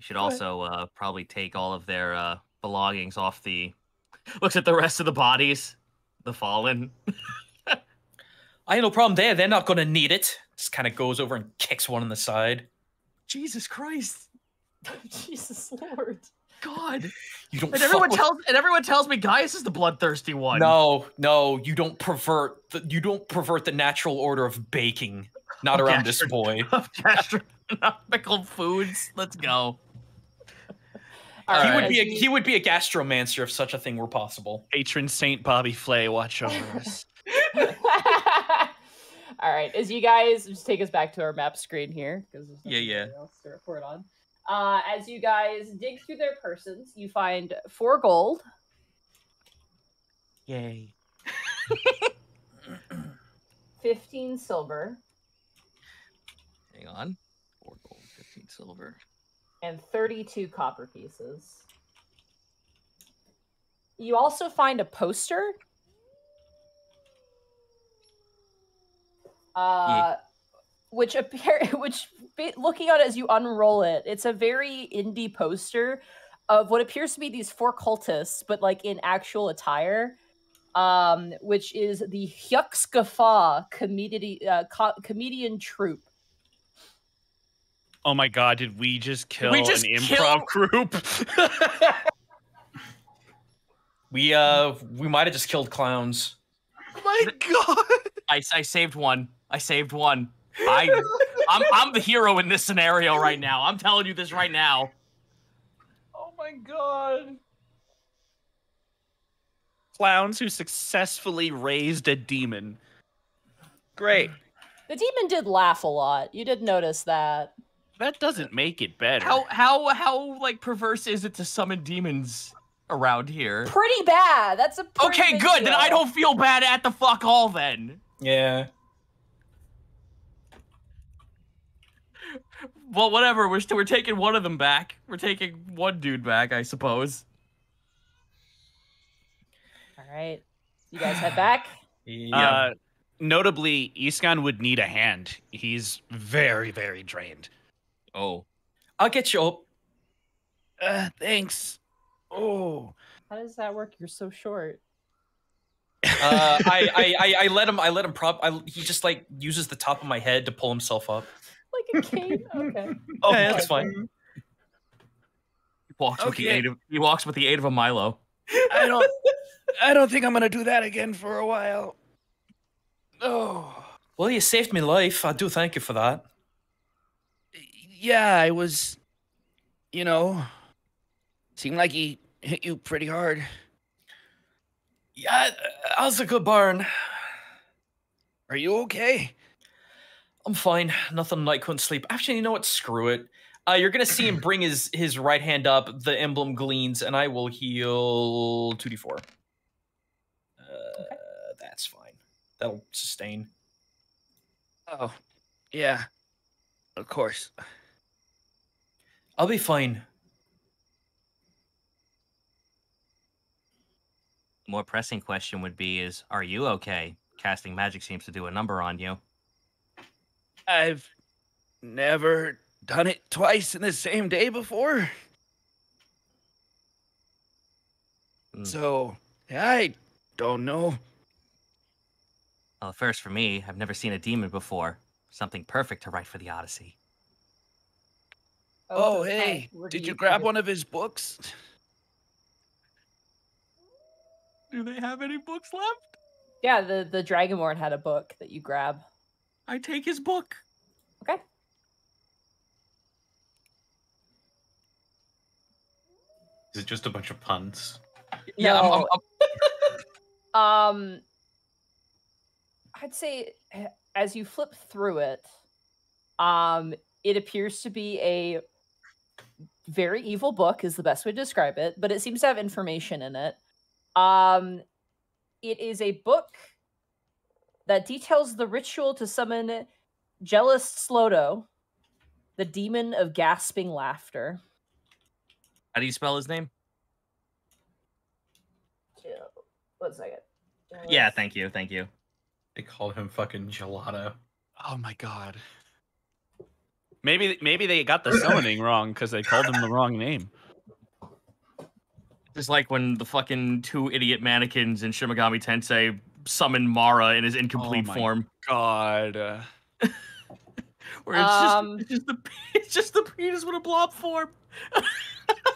should also uh, probably take all of their uh, belongings off the. Looks at the rest of the bodies, the fallen. (laughs) I have no problem there. They're not gonna need it. Just kind of goes over and kicks one in the side. Jesus Christ, (laughs) Jesus Lord. God! You don't. And everyone with- tells and everyone tells me Gaius is the bloodthirsty one. No, no, you don't pervert. The, you don't pervert the natural order of baking. Not Okay, around this boy. (laughs) of gastronomical foods. Let's go. All he right, would be a, he would be a gastromancer if such a thing were possible. Patron Saint Bobby Flay, watch over us. All right, as you guys just take us back to our map screen here because Yeah, yeah. really else to report on. Uh, as you guys dig through their persons, you find four gold, Yay. 15 silver, Hang on. Four gold, 15 silver. and 32 copper pieces. You also find a poster. Uh, which appear (laughs) which be- looking at it as you unroll it, it's a very indie poster of what appears to be these four cultists, but like in actual attire. Um, which is the Hyuxgafa comedian uh, co- comedian troupe. Oh my god, did we just kill we just an kill- improv (laughs) group? (laughs) We uh we might have just killed clowns. my god. I, I saved one. I saved one. I I'm I'm the hero in this scenario right now. I'm telling you this right now. Oh my god. Clowns who successfully raised a demon. Great. The demon did laugh a lot. You did notice that. That doesn't make it better. How how how like perverse is it to summon demons around here? Pretty bad. That's a pretty Okay, big good. Then I don't feel bad at the fuck all then. Yeah. Well, whatever. We're still we're taking one of them back. We're taking one dude back, I suppose. All right. You guys head back. (sighs) Yeah. Uh, notably, Escan would need a hand. He's very, very drained. Oh. I'll get you up. Uh, thanks. Oh, How does that work? You're so short. Uh, I, I, I, I let him. I let him prop. I, he just like uses the top of my head to pull himself up. Like a cane? Okay. (laughs) Oh, yeah, that's fine. He walks with the Okay. aid of he walks with the aid of a Milo. I don't. I don't think I'm gonna do that again for a while. Oh, Well, you saved me life. I do thank you for that. yeah. I was. You know, seemed like he hit you pretty hard. Yeah, that was a good burn. Are you okay? I'm fine. Nothing I couldn't sleep. Actually, you know what? Screw it. Uh, you're gonna see him (clears throat) bring his his right hand up. The emblem gleans, and I will heal two d four. Uh, that's fine. That'll sustain. Oh, yeah. Of course. I'll be fine. More pressing question would be is are you okay? Casting magic seems to do a number on you. I've never done it twice in the same day before. Hmm. So, I don't know. Well, first for me, I've never seen a demon before. Something perfect to write for the Odyssey. Oh, okay. hey, did you grab one of his books? Do they have any books left? Yeah, the the Dragonborn had a book that you grab. I take his book. Okay. Is it just a bunch of puns? Yeah, I'm, I'm, I'm... (laughs) um, I'd say as you flip through it, um, it appears to be a very evil book is the best way to describe it, but it seems to have information in it. Um, it is a book that details the ritual to summon Jealous Sloto, the demon of gasping laughter. How do you spell his name? Jill- One second. Yeah, thank you, thank you. They called him fucking gelato. Oh my god. Maybe maybe they got the (laughs) summoning wrong because they called him the wrong name. Just like when the fucking two idiot mannequins in Shin Megami Tensei summon Mara in his incomplete my form. God. uh, (laughs) Where it's Um, just, it's just the (laughs) it's just the penis with a blob form. (laughs)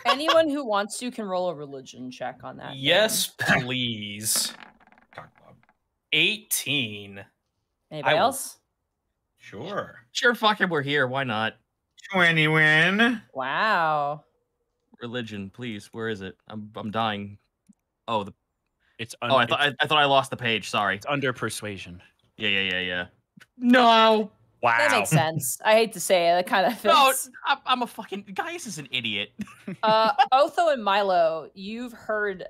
Anyone who wants to can roll a religion check on that. game. Yes, please. Eighteen. Anybody will- else? Sure. Sure, fucking, we're here. Why not? 20 win. Wow. Religion, please. Where is it? I'm I'm dying. Oh, the It's un- oh, I thought I, I thought I lost the page. Sorry. it's under persuasion. Yeah, yeah, yeah, yeah. No, Wow. That makes sense. I hate to say it. That kind of no, fits. I'm, I'm a fucking Gaius is an idiot. (laughs) uh, Otho and Milo, you've heard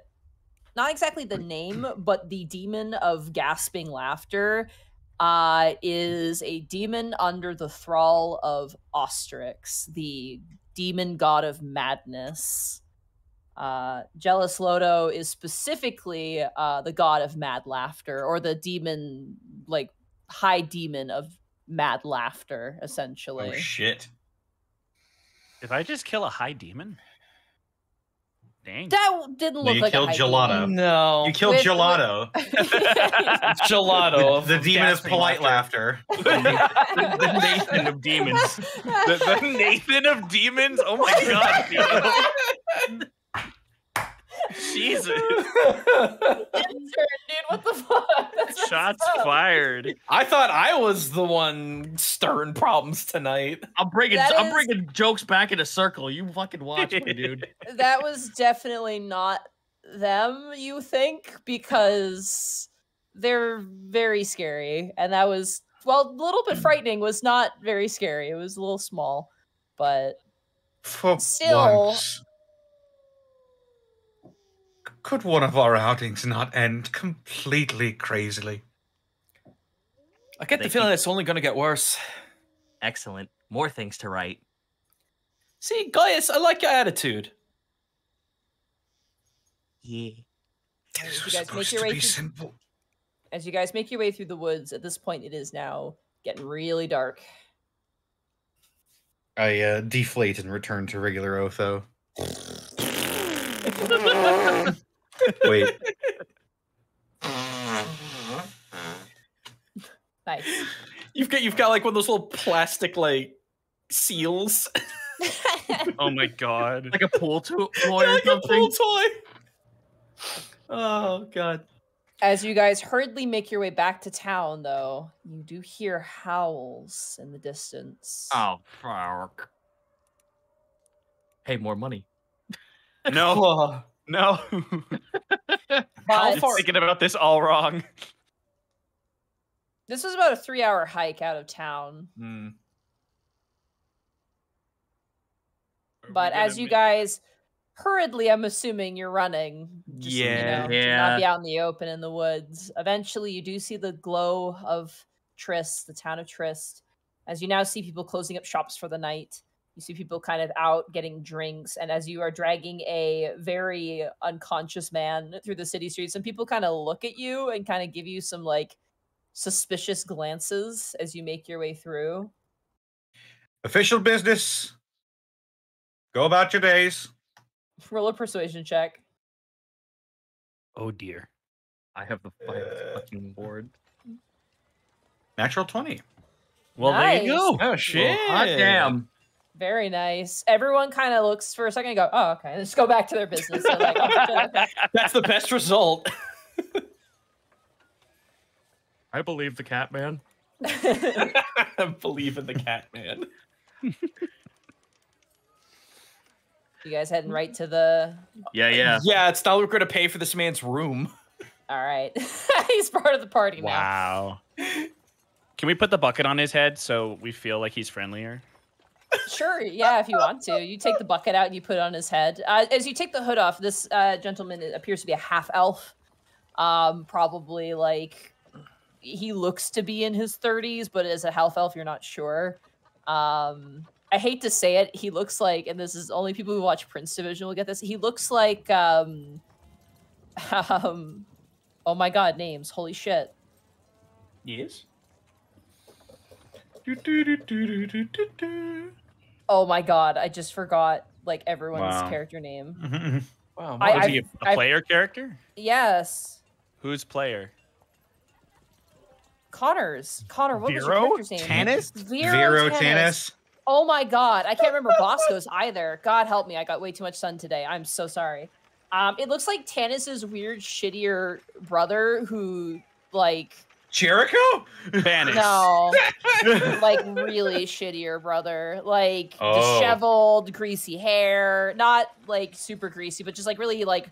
not exactly the name, but the demon of gasping laughter uh, is a demon under the thrall of Ostrix, the demon god of madness. Uh, Jealous Lodo is specifically uh, the god of mad laughter, or the demon, like high demon of mad laughter, essentially. Oh shit. If I just kill a high demon? Dang. that didn't No, look you like killed a Gelato. demon. No. You killed With- Gelato, (laughs) (laughs) gelato. the of demon of polite laughter. (laughs) the Nathan of demons. the, the Nathan of demons? Oh my god, Theo. (laughs) Jesus. Insert, dude, what the fuck? That's Shots fired. I thought I was the one stirring problems tonight. I'm bringing That I'm is- bringing jokes back in a circle. You fucking watch me, dude. (laughs) That was definitely not them, you think, because they're very scary. And that was, well, a little bit hmm. frightening, was not very scary. It was a little small, but For Still- once. Could one of our outings not end completely crazily? I get the feeling you. it's only going to get worse. Excellent. More things to write. See, Gaius, I like your attitude. Yeah. as This you was guys make supposed your to way be through, simple. as you guys make your way through the woods, at this point it is now getting really dark. I uh, deflate and return to regular Otho. (laughs) (laughs) Wait, Nice. You've got you've got like one of those little plastic like seals, (laughs) Oh my god. Like a pool to- (laughs) toy or like a pool toy. Oh god. As you guys hurriedly make your way back to town, though, you do hear howls in the distance. Oh fuck. Hey, more money. (laughs) No, no. (laughs) I'm thinking about this all wrong. this was about a three-hour hike out of town. hmm. But as you guys hurriedly, I'm assuming you're running. Just, Yeah. You know, to Yeah. not be out in the open in the woods. Eventually, you do see the glow of Trist, the town of Trist, as you now see people closing up shops for the night. You see people kind of out getting drinks, and as you are dragging a very unconscious man through the city streets, some people kind of look at you and kind of give you some like suspicious glances as you make your way through. official business. Go about your days. Roll a persuasion check. Oh dear. I have the fi- uh, fucking board. Natural twenty. Well, there you go. Oh shit! Hot damn. Very nice. Everyone kind of looks for a second and go, oh, okay. Let's go back to their business. They're like, oh, okay. (laughs) That's the best result. (laughs) I believe the cat man. I (laughs) believe in the cat man. you guys heading right to the. Yeah, yeah. Yeah, it's not like we're gonna pay for this man's room. All right. He's part of the party now. Wow. Can we put the bucket on his head so we feel like he's friendlier? Sure. Yeah, if you want to. You take the bucket out and you put it on his head. Uh, as you take the hood off, this uh, gentleman appears to be a half elf. Um, probably like he looks to be in his 30s, but as a half elf, you're not sure. Um, I hate to say it, he looks like, and this is only people who watch Prince Division will get this. He looks like, um, (laughs) um, oh my god, names, holy shit. Yes. (laughs) Oh my god, I just forgot like everyone's Wow. character name. Wow. I- Was I- he a, a I- player character? Yes, Who's player? Connor's. Connor, what was your Vero? character's name? Tannis? Vero, Vero Tannis. Tannis. Oh my god, I can't remember Bosco's either. God help me, I got way too much sun today. I'm so sorry. Um, it looks like Tannis's weird, shittier brother who, like, Jericho? Banished. no, (laughs) like really shittier brother, like Oh. disheveled, greasy hair, not like super greasy, but just like really like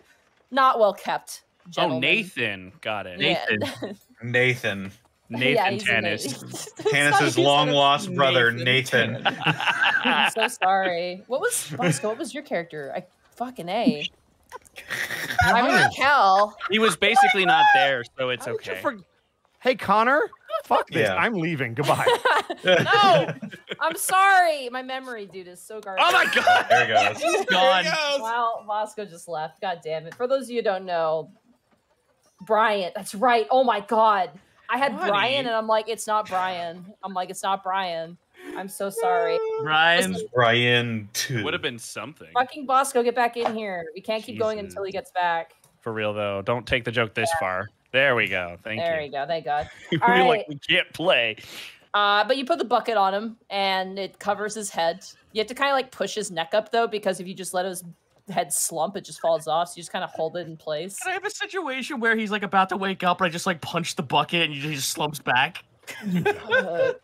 not well kept. Oh, Nathan. Got it. Yeah. Nathan. Nathan Yeah, Tannis. Nathan. (laughs) It's not- Tannis's long not a- lost brother, Nathan. Nathan. I'm so sorry. What was Bosco? What was your character? I fucking a. (laughs) I'm Raquel. He was basically not there, so it's How did you okay. for- Hey, Connor. Fuck this. Yeah. I'm leaving. Goodbye. (laughs) no, I'm sorry. My memory, dude, is so garbage. Oh my god! There it goes. He's gone. Wow, Bosco just left. God damn it. For those of you who don't know, Bryant, that's right. Oh my god. I had Buddy. Brian and I'm like, it's not Brian. I'm like, it's not Brian. I'm so sorry. (laughs) Ryan. Brian too. Would have been something. Fucking Bosco, get back in here. We can't keep going until he gets back. For real though, don't take the joke this far. There we go. Thank there you. There we go. Thank God. (laughs) we All like we can't play. Uh, but you put the bucket on him and it covers his head. You have to kind of like push his neck up though, because if you just let his head slump, it just falls off. So you just kind of hold it in place. Can I have a situation where he's like about to wake up and I just like punch the bucket and he just slumps back? Uh,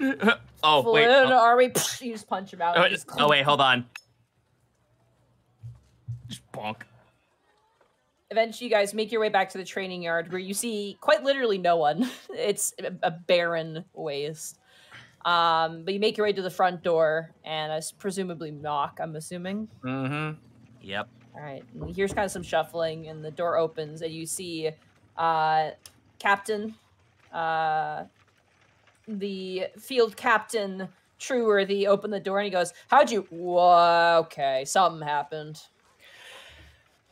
(laughs) oh wait. Oh, are we? (laughs) You just punch him out. oh, wait, just oh, wait, hold on. Just bonk. Eventually, you guys make your way back to the training yard where you see quite literally no one. (laughs) It's a- barren waste. Um, but you make your way to the front door and uh, presumably knock, I'm assuming. Mm-hmm. Yep. All right. And here's kind of some shuffling, and the door opens, and you see uh, Captain, uh, the field captain, Trueworthy, open the door, and he goes, "How'd you? Whoa, okay, something happened."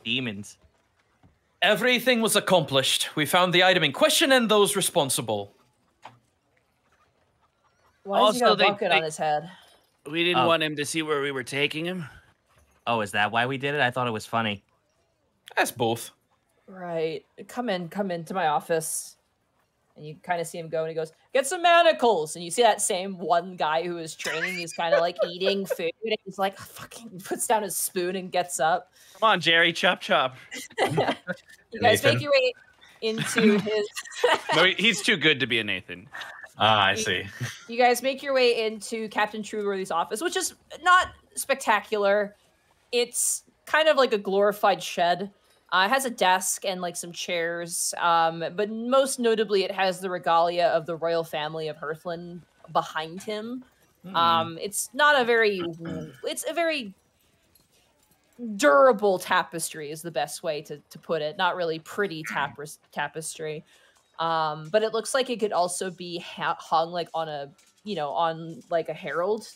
Demons. Everything was accomplished. We found the item in question and those responsible. Why does he got Also, a they- bucket they- on his head? We didn't Oh. want him to see where we were taking him. Oh, is that why we did it? I thought it was funny. That's both. Right. Come in, come into my office. And you kind of see him go and he goes, Get some manacles. And you see that same one guy who is training. He's kind of like (laughs) eating food. And he's like, fucking puts down his spoon and gets up. Come on, Jerry, chop chop. (laughs) You guys Nathan. make your way into (laughs) his. No, he's too good to be a Nathan. Ah, I see. you guys make your way into Captain Trueworthy's office, which is not spectacular. It's kind of like a glorified shed. Uh, it has a desk and like some chairs, um, but most notably, it has the regalia of the royal family of Hearthland behind him. Um, it's not a very, (clears throat) it's a very durable tapestry is the best way to, to put it. Not really pretty tapes- tapestry um but it looks like it could also be ha- hung like on a you know on like a herald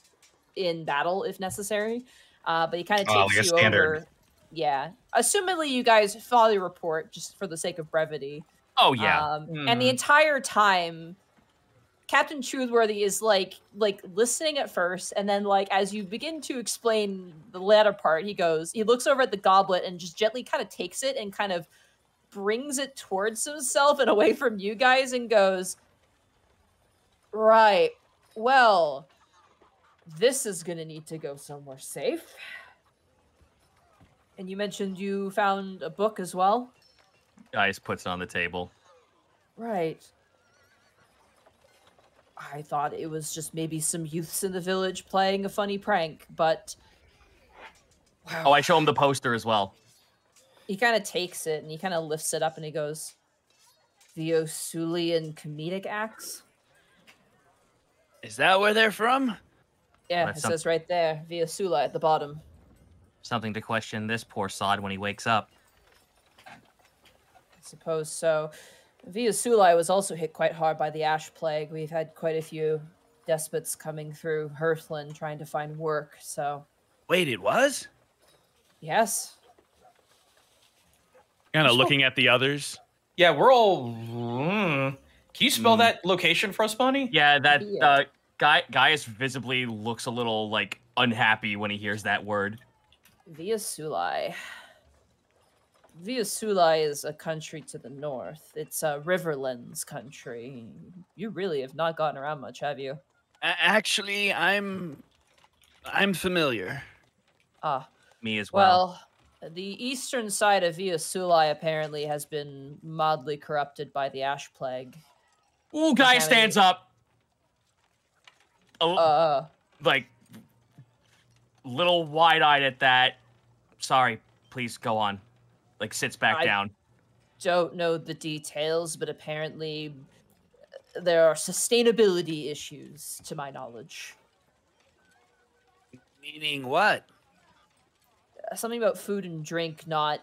in battle if necessary uh but he kind of Oh, takes like you over yeah. Assumedly you guys follow the report just for the sake of brevity. Oh yeah. um, and the entire time captain truthworthy is like like listening at first and then like as you begin to explain the latter part he goes he looks over at the goblet and just gently kind of takes it and kind of brings it towards himself and away from you guys and goes right. Well this is gonna need to go somewhere safe and you mentioned you found a book as well Gaius puts it on the table. Right. I thought it was just maybe some youths in the village playing a funny prank, but Oh, I show him the poster as well. he kind of takes it and he kind of lifts it up and he goes, The Osulian comedic acts? Is that where they're from? Yeah, That's it some- says right there, Via Sula at the bottom. Something to question this poor sod when he wakes up. I suppose so. Via Sulai was also hit quite hard by the ash plague. We've had quite a few despots coming through Hearthland trying to find work, so Wait, it was? yes. Kind of looking at the others. Yeah, we're all. Mm. Can you spell Mm. that location for us, Bonnie? Yeah, that Yeah. uh, guy Gaius visibly looks a little like unhappy when he hears that word. Via Sulai. Via Sulai is a country to the north. It's a Riverlands country. You really have not gotten around much, have you? A- actually, I'm I'm familiar. Ah, Me as well. well, the eastern side of Via Sulai apparently has been mildly corrupted by the ash plague. Ooh, guy stands up. A, Uh, like little wide-eyed at that. Sorry, please go on. Like sits back I- down. don't know the details, but apparently there are sustainability issues, to my knowledge. Meaning what? something about food and drink not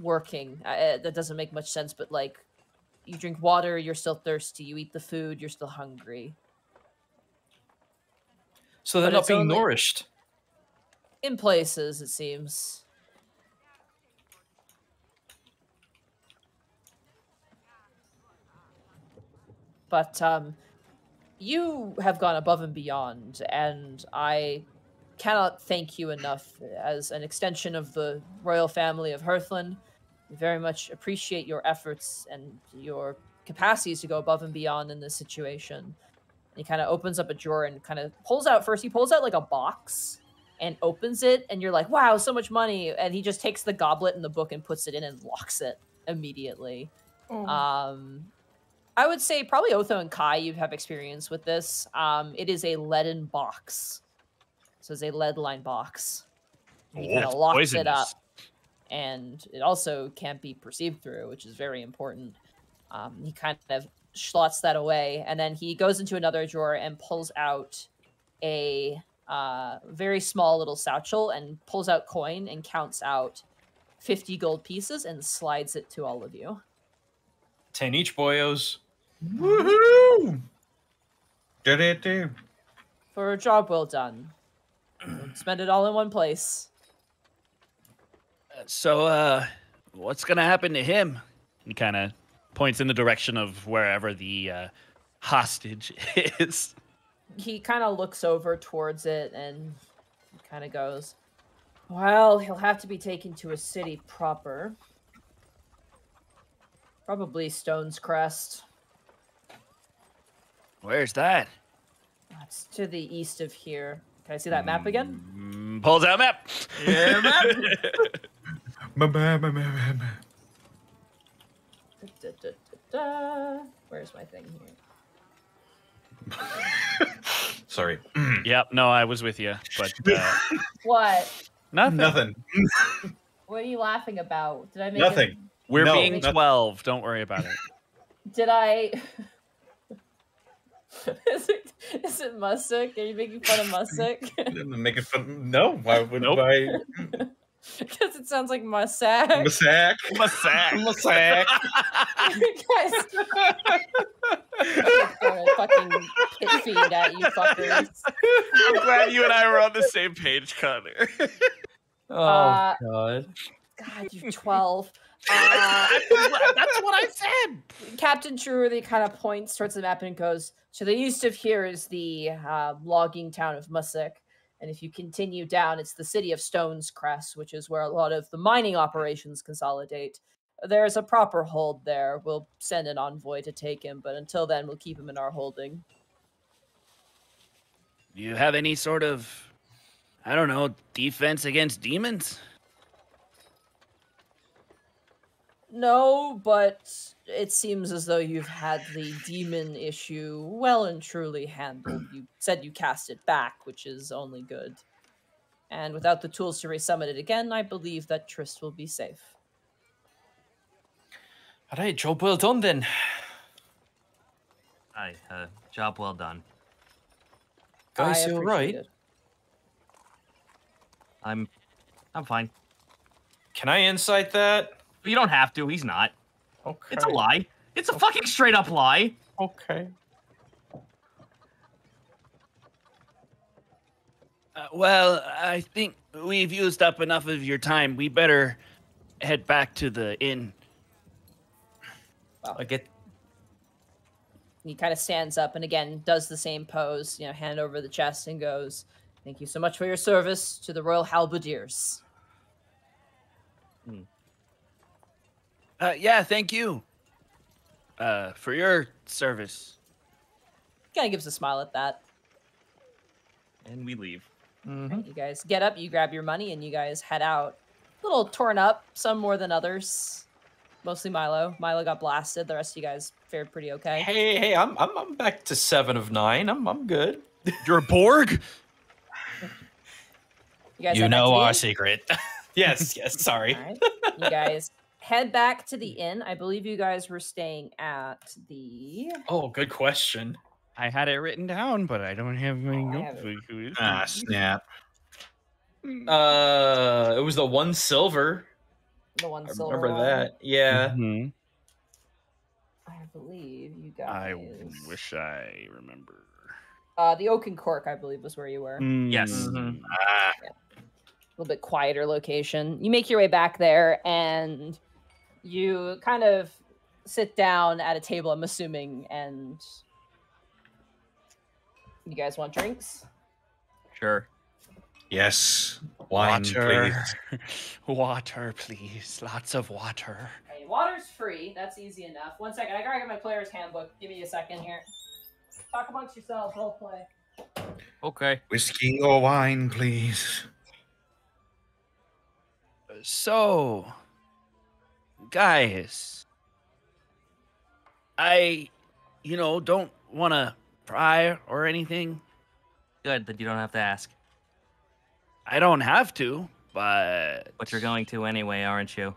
working. Uh, that doesn't make much sense, but like you drink water, you're still thirsty. You eat the food, you're still hungry. So they're But not being nourished. In places, it seems. But um, you have gone above and beyond, and I cannot thank you enough as an extension of the royal family of Hearthland. We very much appreciate your efforts and your capacities to go above and beyond in this situation. And he kind of opens up a drawer and kind of pulls out first. He pulls out like a box and opens it, and you're like, "Wow, so much money!" And he just takes the goblet and the book and puts it in and locks it immediately. Um, I would say probably Otho and Kai, you have experience with this. Um, it is a leaden box, so it's a lead line box. And he kind of That's locks it up, and it also can't be perceived through, which is very important. Um, he kind of slots that away, and then he goes into another drawer and pulls out a uh, very small little satchel and pulls out coin and counts out 50 gold pieces and slides it to all of you. 10 each, boyos. Woohoo! Did it do? For a job well done. Don't (clears throat) Spend it all in one place. So, uh, what's gonna happen to him? He kind of points in the direction of wherever the uh, hostage (laughs) is. He kind of looks over towards it and kind of goes, Well, he'll have to be taken to a city proper. Probably Stone's Crest. Where's that? That's to the east of here. Can I see that map again? Mm, pulls out map. Yeah, man. (laughs) (laughs) Ma- ma- ma- ma- ma- ma. Da, da, da, da, da. Where's my thing here? (laughs) Sorry. (clears throat) yep. No, I was with you, but (laughs) uh, What? nothing. Nothing. (laughs) What are you laughing about? Did I make Nothing. It, We're No, being nothing. twelve. Don't worry about it. did I? is it is it Musik? Are you making fun of Musik? Making fun. No. Why would Nope. I? (laughs) Because it sounds like Musak. Masak. Masak. Masak. Guys, (laughs) fucking pit feed at you fuckers. I'm glad you and I were on the same page, Connor. Oh, Uh, God. God, you twelve. (laughs) Uh, That's what I said. Captain Trueworthy kind of points towards the map and goes, To the east of here is the uh, logging town of Musik. And if you continue down, it's the city of Stones Crest, which is where a lot of the mining operations consolidate. There's a proper hold there. We'll send an envoy to take him, but until then, we'll keep him in our holding. Do you have any sort of, I don't know, defense against demons? No, but it seems as though you've had the demon issue well and truly handled. You said you cast it back, which is only good. And without the tools to resummon it again, I believe that Trist will be safe. All right, job well done then. Hi, uh, job well done. Guys, I you all appreciate right? it. I'm, I'm fine. Can I insight that? You don't have to. He's not. Okay. It's a lie. It's a fucking straight up lie. Okay. Uh, well, I think we've used up enough of your time. We better head back to the inn. I get. He kind of stands up and again does the same pose, you know, hand over the chest and goes, Thank you so much for your service to the Royal Halberdiers. Uh, yeah, thank you. Uh, for your service. Kind of gives a smile at that. And we leave. Right, you guys get up, you grab your money, and you guys head out. A little torn up, some more than others. Mostly Milo. Milo got blasted. The rest of you guys fared pretty okay. Hey, hey, I'm, I'm, I'm back to seven of nine. I'm, I'm good. (laughs) You're a Borg. You guys you head back to know our secret. (laughs) yes, yes. Sorry. All right. You guys head back to the inn. I believe you guys were staying at the. Oh, good question. I had it written down, but I don't have my Oh, it. notebook. Ah, snap. Uh, it was the one silver. The one I silver remember one. that. Yeah. Mhm. I believe you guys. I wish I remember. Uh, the Oak and Cork, I believe, was where you were. Yes. Mm. Ah, a little bit quieter location. You make your way back there and you kind of sit down at a table, I'm assuming, and you guys want drinks? Sure. Yes. Wine, Water. please. (laughs) water, please. Lots of water. Okay, water's free. That's easy enough. One second. I gotta get my player's handbook. Give me a second here. Talk amongst yourselves. Role play. Okay. Whiskey or wine, please. So, guys, I, you know, don't want to pry or anything. Good that you don't have to ask. I don't have to, but But you're going to anyway, aren't you?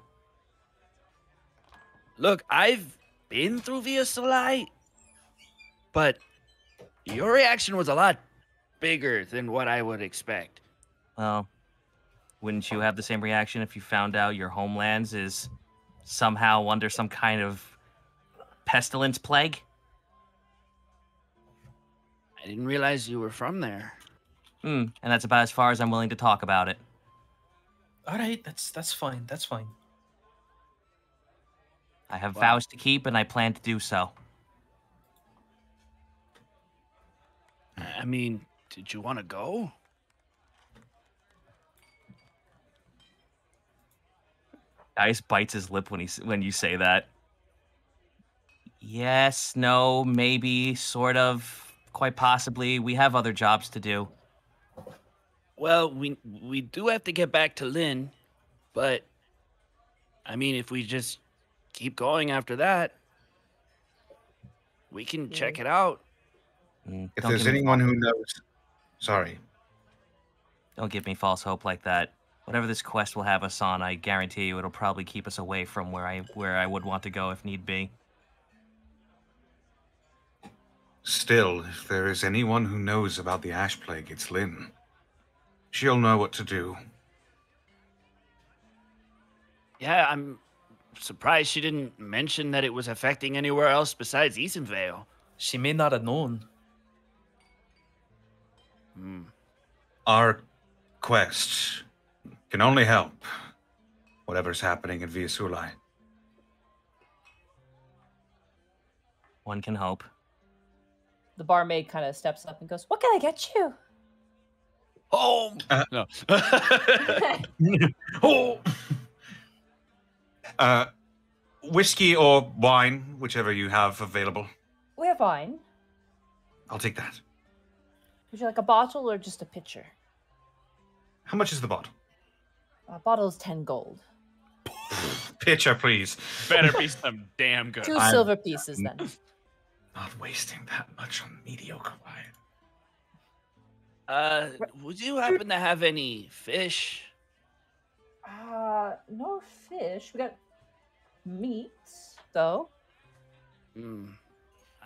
look, I've been through Via Sulai, but your reaction was a lot bigger than what I would expect. Well, wouldn't you have the same reaction if you found out your homelands is somehow under some kind of pestilence plague? I didn't realize you were from there. Hmm. And that's about as far as I'm willing to talk about it. All right, that's that's fine. That's fine. I have Wow. vows to keep, and I plan to do so. I mean, did you want to go? Dice bites his lip when he when you say that. Yes, no, maybe, sort of, quite possibly. We have other jobs to do. Well, we we do have to get back to Lynn, but I mean, if we just keep going after that, we can check it out. Mm, If don't there's give me anyone who knows. Sorry. don't give me false hope like that. Whatever this quest will have us on, I guarantee you, it'll probably keep us away from where I where I would want to go if need be. Still, if there is anyone who knows about the Ash Plague, it's Lynn. She'll know what to do. Yeah, I'm surprised she didn't mention that it was affecting anywhere else besides Easonvale. She may not have known. Hmm. Our quest can only help whatever's happening in Via Sulai. One can hope. The barmaid kind of steps up and goes, What can I get you? Home. Uh, (laughs) no. (laughs) Oh! Uh, whiskey or wine, whichever you have available. We have wine. I'll take that. Would you like a bottle or just a pitcher? How much is the bottle? A bottle is 10 gold. (laughs) Pitcher, please. Better be (laughs) some damn good. 2 I'm- silver pieces then. Not wasting that much on mediocre wine. Uh, would you happen to have any fish? Uh, no fish. We got meat, though. Hmm.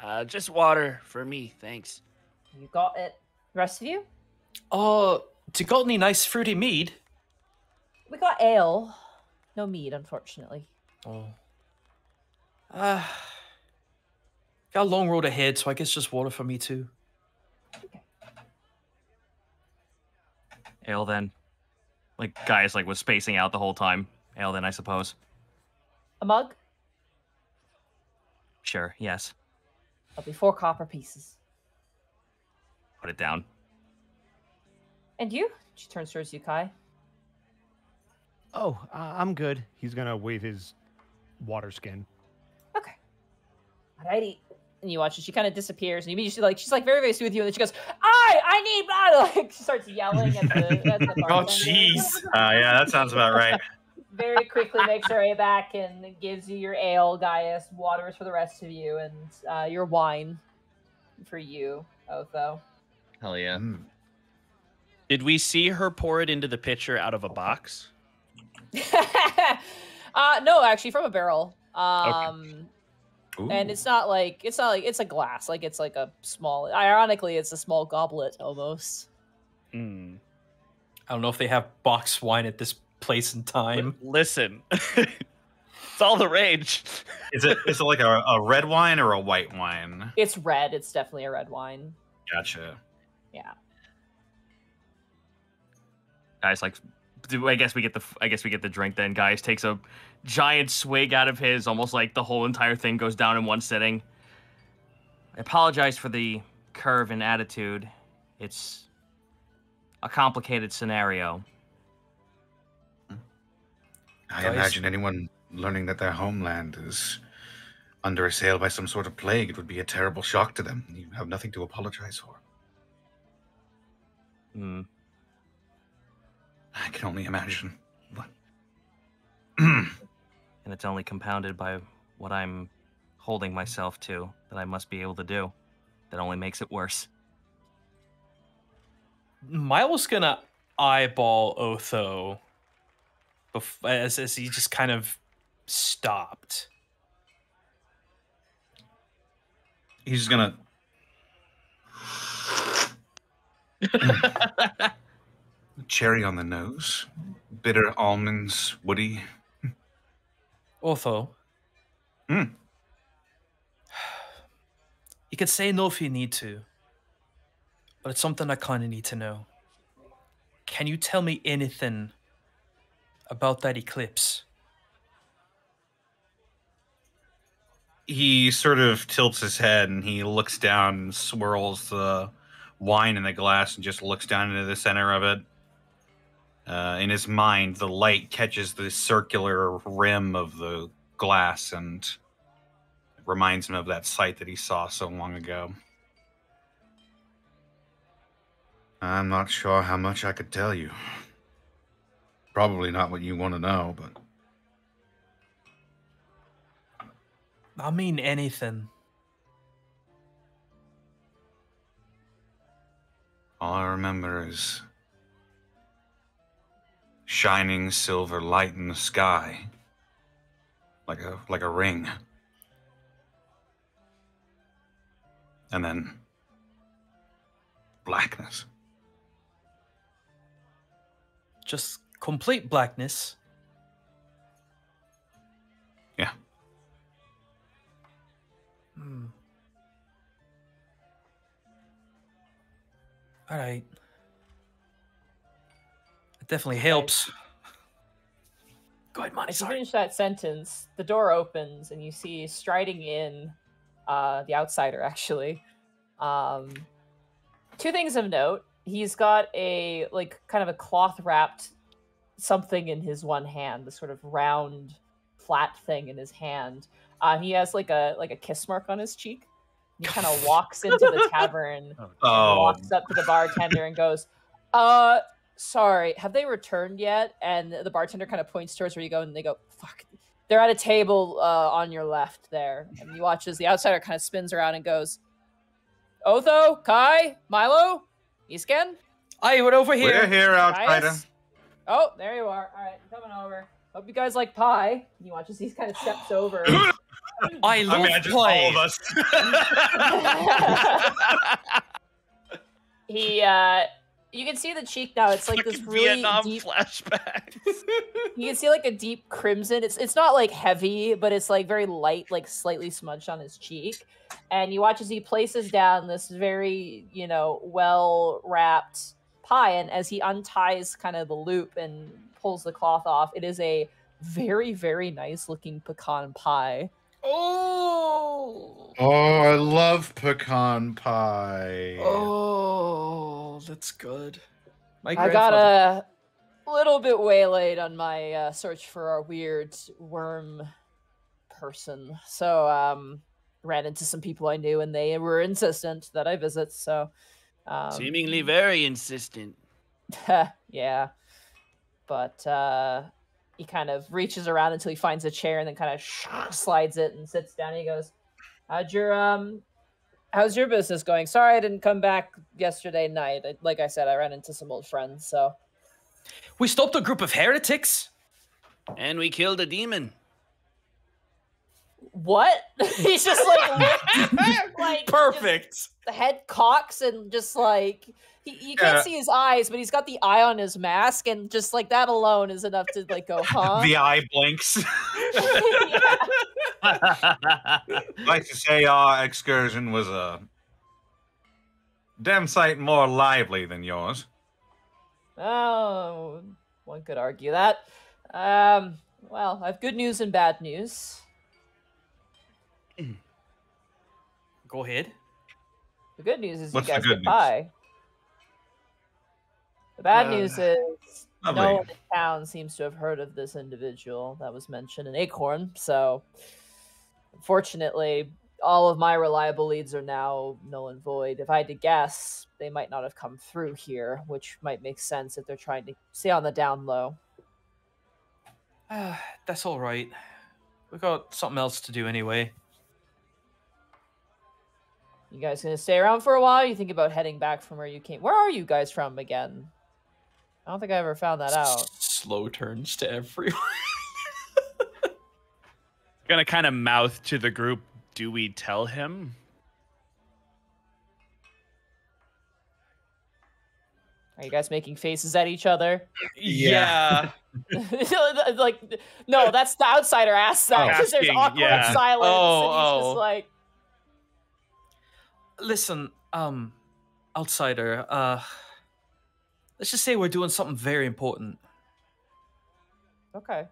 Uh, just water for me, thanks. You got it. The rest of you? Oh, do you got any nice fruity mead? We got ale. No mead, unfortunately. Oh. Uh, got a long road ahead, so I guess just water for me too. Ale then. Like guys like was spacing out the whole time. Ale then I suppose. A mug? Sure, yes. That'll be four copper pieces. Put it down. And you? She turns towards you, Kai. Oh, uh, I'm good. He's gonna wave his water skin. Okay. Alrighty. And you watch as she kind of disappears, and you she like she's like very very sweet with you, and then she goes, "I I need blood!" (laughs) Like she starts yelling at the, at the Oh, jeez. Uh, yeah, that sounds about right. (laughs) very quickly makes her way back and gives you your ale, Gaius, waters for the rest of you, and uh, your wine for you, Otho. Hell yeah. Mm. Did we see her pour it into the pitcher out of a box? (laughs) uh, no, actually, from a barrel. Um, and it's not like it's not like it's a glass, like it's like a small. Ironically, it's a small goblet almost. Hmm. I don't know if they have box wine at this place and time. Listen, (laughs) it's all the rage. (laughs) Is it is it like a, a red wine or a white wine? It's red. It's definitely a red wine. Gotcha. Yeah. Guys, like, do- I guess we get the I guess we get the drink then. Gaius takes a giant swig out of his, almost like the whole entire thing goes down in one sitting. I apologize for the curve in attitude. It's a complicated scenario. I Guys? imagine anyone learning that their homeland is under assail by some sort of plague, it would be a terrible shock to them. You have nothing to apologize for. Hmm. I can only imagine. What? (clears throat) and it's only compounded by what I'm holding myself to that I must be able to do. That only makes it worse. Milo's gonna eyeball Otho bef- as, as he just kind of stopped. He's just gonna (laughs) Cherry on the nose, bitter almonds, woody. Otho. Hmm. You could say no if you need to, but it's something I kind of need to know. Can you tell me anything about that eclipse? he sort of tilts his head and he looks down and swirls the wine in the glass and just looks down into the center of it. Uh, in his mind, the light catches the circular rim of the glass and reminds him of that sight that he saw so long ago. I'm not sure how much I could tell you. Probably not what you want to know, but I mean anything. all I remember is shining silver light in the sky, like a like a ring, and then blackness. Just complete blackness. Yeah. Hmm. All right. It definitely helps. Go ahead, Monty. As Sorry. finish that sentence, the door opens and you see striding in uh, the outsider, (laughs) actually. Um, two things of note. He's got a, like, kind of a cloth wrapped something in his one hand, the sort of round, flat thing in his hand. Uh, he has, like, a like a kiss mark on his cheek. He kind of (laughs) walks into the tavern Oh, walks up to the bartender and goes, "Uh, sorry, have they returned yet?" And the bartender kind of points towards where you go, and they go, "Fuck." They're at a table uh, on your left there, and you watch as the outsider kind of spins around and goes, "Otho, Kai, Milo, Escan, Aye, we're over we're here. here, outsider. Gaius? Oh, there you are. All right, coming over. Hope you guys like pie." And you watch as he kind of steps over. (coughs) I love Imagine play. all of us. (laughs) (laughs) he, uh, you can see the cheek now. It's like this really Vietnam deep flashback. (laughs) (laughs) You can see like a deep crimson. It's it's not like heavy, but it's like very light, like slightly smudged on his cheek. And you watch as he places down this very, you know, well wrapped pie, and as he unties kind of the loop and pulls the cloth off, it is a very, very nice looking pecan pie. Oh. Oh, I love pecan pie. Oh, that's good. My I got a little bit waylaid on my uh, search for a weird worm person. So um ran into some people I knew and they were insistent that I visit. So um, Seemingly very insistent. (laughs) yeah. But uh he kind of reaches around until he finds a chair and then kind of (laughs) slides it and sits down. He goes, "How'd your um, how's your business going? Sorry I didn't come back yesterday night. Like I said, I ran into some old friends. So We stopped a group of heretics. And we killed a demon. what? (laughs) He's just like, (laughs) like just- Perfect. the head cocks and just like He, you can't Yeah. see his eyes, but he's got the eye on his mask, and just like that alone is enough to like go, (laughs) huh? The eye blinks. (laughs) Yeah. like to say our excursion was a damn sight more lively than yours. Oh, one could argue that. Um, well, I have good news and bad news. Go ahead. The good news is What's you guys good get news? by. The bad Uh, news is no one in town seems to have heard of this individual that was mentioned in Acorn. So, unfortunately, all of my reliable leads are now null and void. If I had to guess, they might not have come through here, which might make sense if they're trying to stay on the down low. Uh, (sighs) that's all right. We've got something else to do anyway. You guys gonna stay around for a while? You think about heading back from where you came? Where are you guys from again? I don't think I ever found that out. Slow turns to everyone. (laughs) Gonna kind of mouth to the group. Do we tell him? Are you guys making faces at each other? yeah. (laughs) like, no, that's the outsider asks that because there's awkward yeah. silence. Oh, and he's oh. just like, Listen, um, outsider. Uh, let's just say we're doing something very important. okay.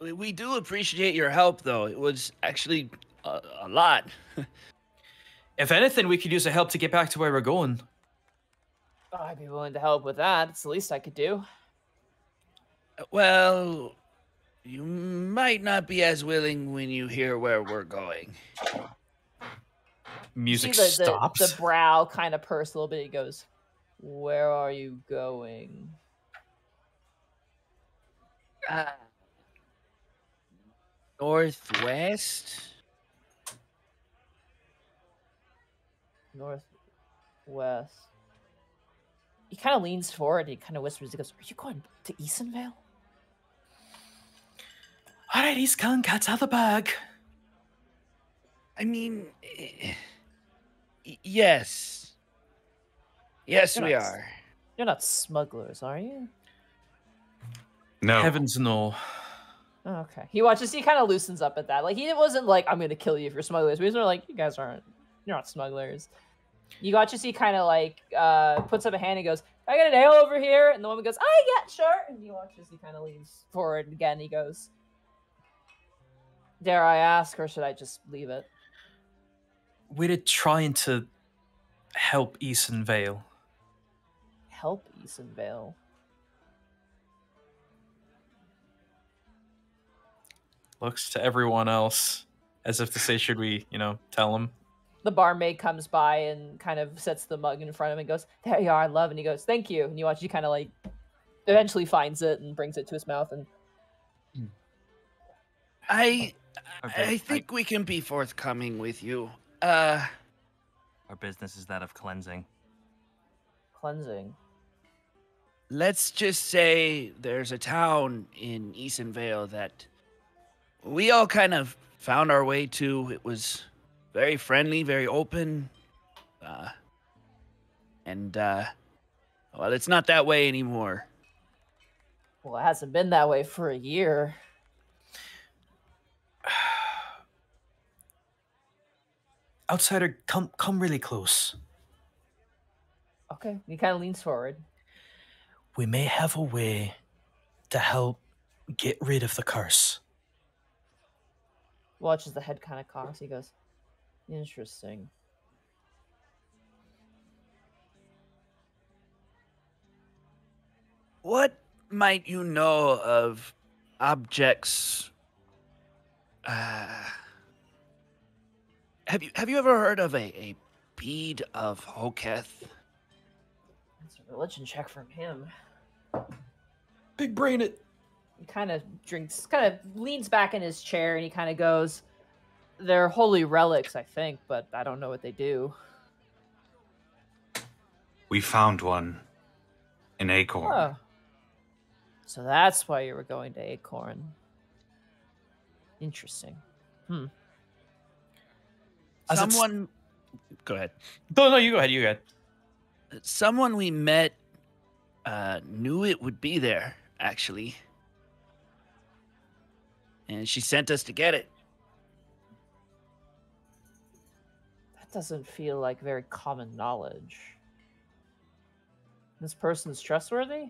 We- We do appreciate your help, though. It was actually a, a lot. If anything, we could use the help to get back to where we're going. Oh, I'd be willing to help with that. It's the least I could do. Uh, well, you might not be as willing when you hear where we're going. You Music the, the, stops. the brow kind of purse a little bit. He goes, "Where are you going?" Uh, northwest? Northwest. He kind of leans forward. He kind of whispers. He goes, "Are you going to Easonvale?" all right, he's gone. Cat's out of the bag. I mean, eh, y- yes. Yes, You're we not are. You're not smugglers, are you? No. Heavens no. Oh, okay. He watches. He kind of loosens up at that. Like he wasn't like, "I'm gonna kill you if you're smugglers." But he's more like, "You guys aren't. You're not smugglers." You got to see kind of like uh puts up a hand and goes, "I got an ale over here," and the woman goes, "I yeah, sure." And he watches. He kind of leans forward again. He goes, "Dare I ask, or should I just leave it?" We're trying to help Easton Vale. Help Easton Vale. Looks to everyone else as if to say, should we, you know, tell him? The barmaid comes by and kind of sets the mug in front of him and goes, "There you are, love." And he goes, "Thank you." And you watch. He kind of like eventually finds it and brings it to his mouth and hmm. I Okay, I think we can be forthcoming with you. Uh, Our business is that of cleansing. cleansing. let's just say there's a town in Easonvale that we all kind of found our way to. It was very friendly, very open. Uh, and, uh, well, it's not that way anymore. Well, it hasn't been that way for a year. Outsider, come come really close. Okay. He kind of leans forward. We may have a way to help get rid of the curse. Watches the head kind of cocks. He goes, "Interesting." What might you know of objects? Uh, have you have you ever heard of a, a bead of Hoketh? That's a religion check from him. Big brain it. He kind of drinks, kind of leans back in his chair, and he kind of goes, "They're holy relics, I think, but I don't know what they do." We found one in Acorn. Huh. So that's why you were going to Acorn. Interesting. As it's- Someone go ahead. No, no, you go ahead. You go ahead. Someone we met uh, knew it would be there, actually. And she sent us to get it. That doesn't feel like very common knowledge. This person's trustworthy?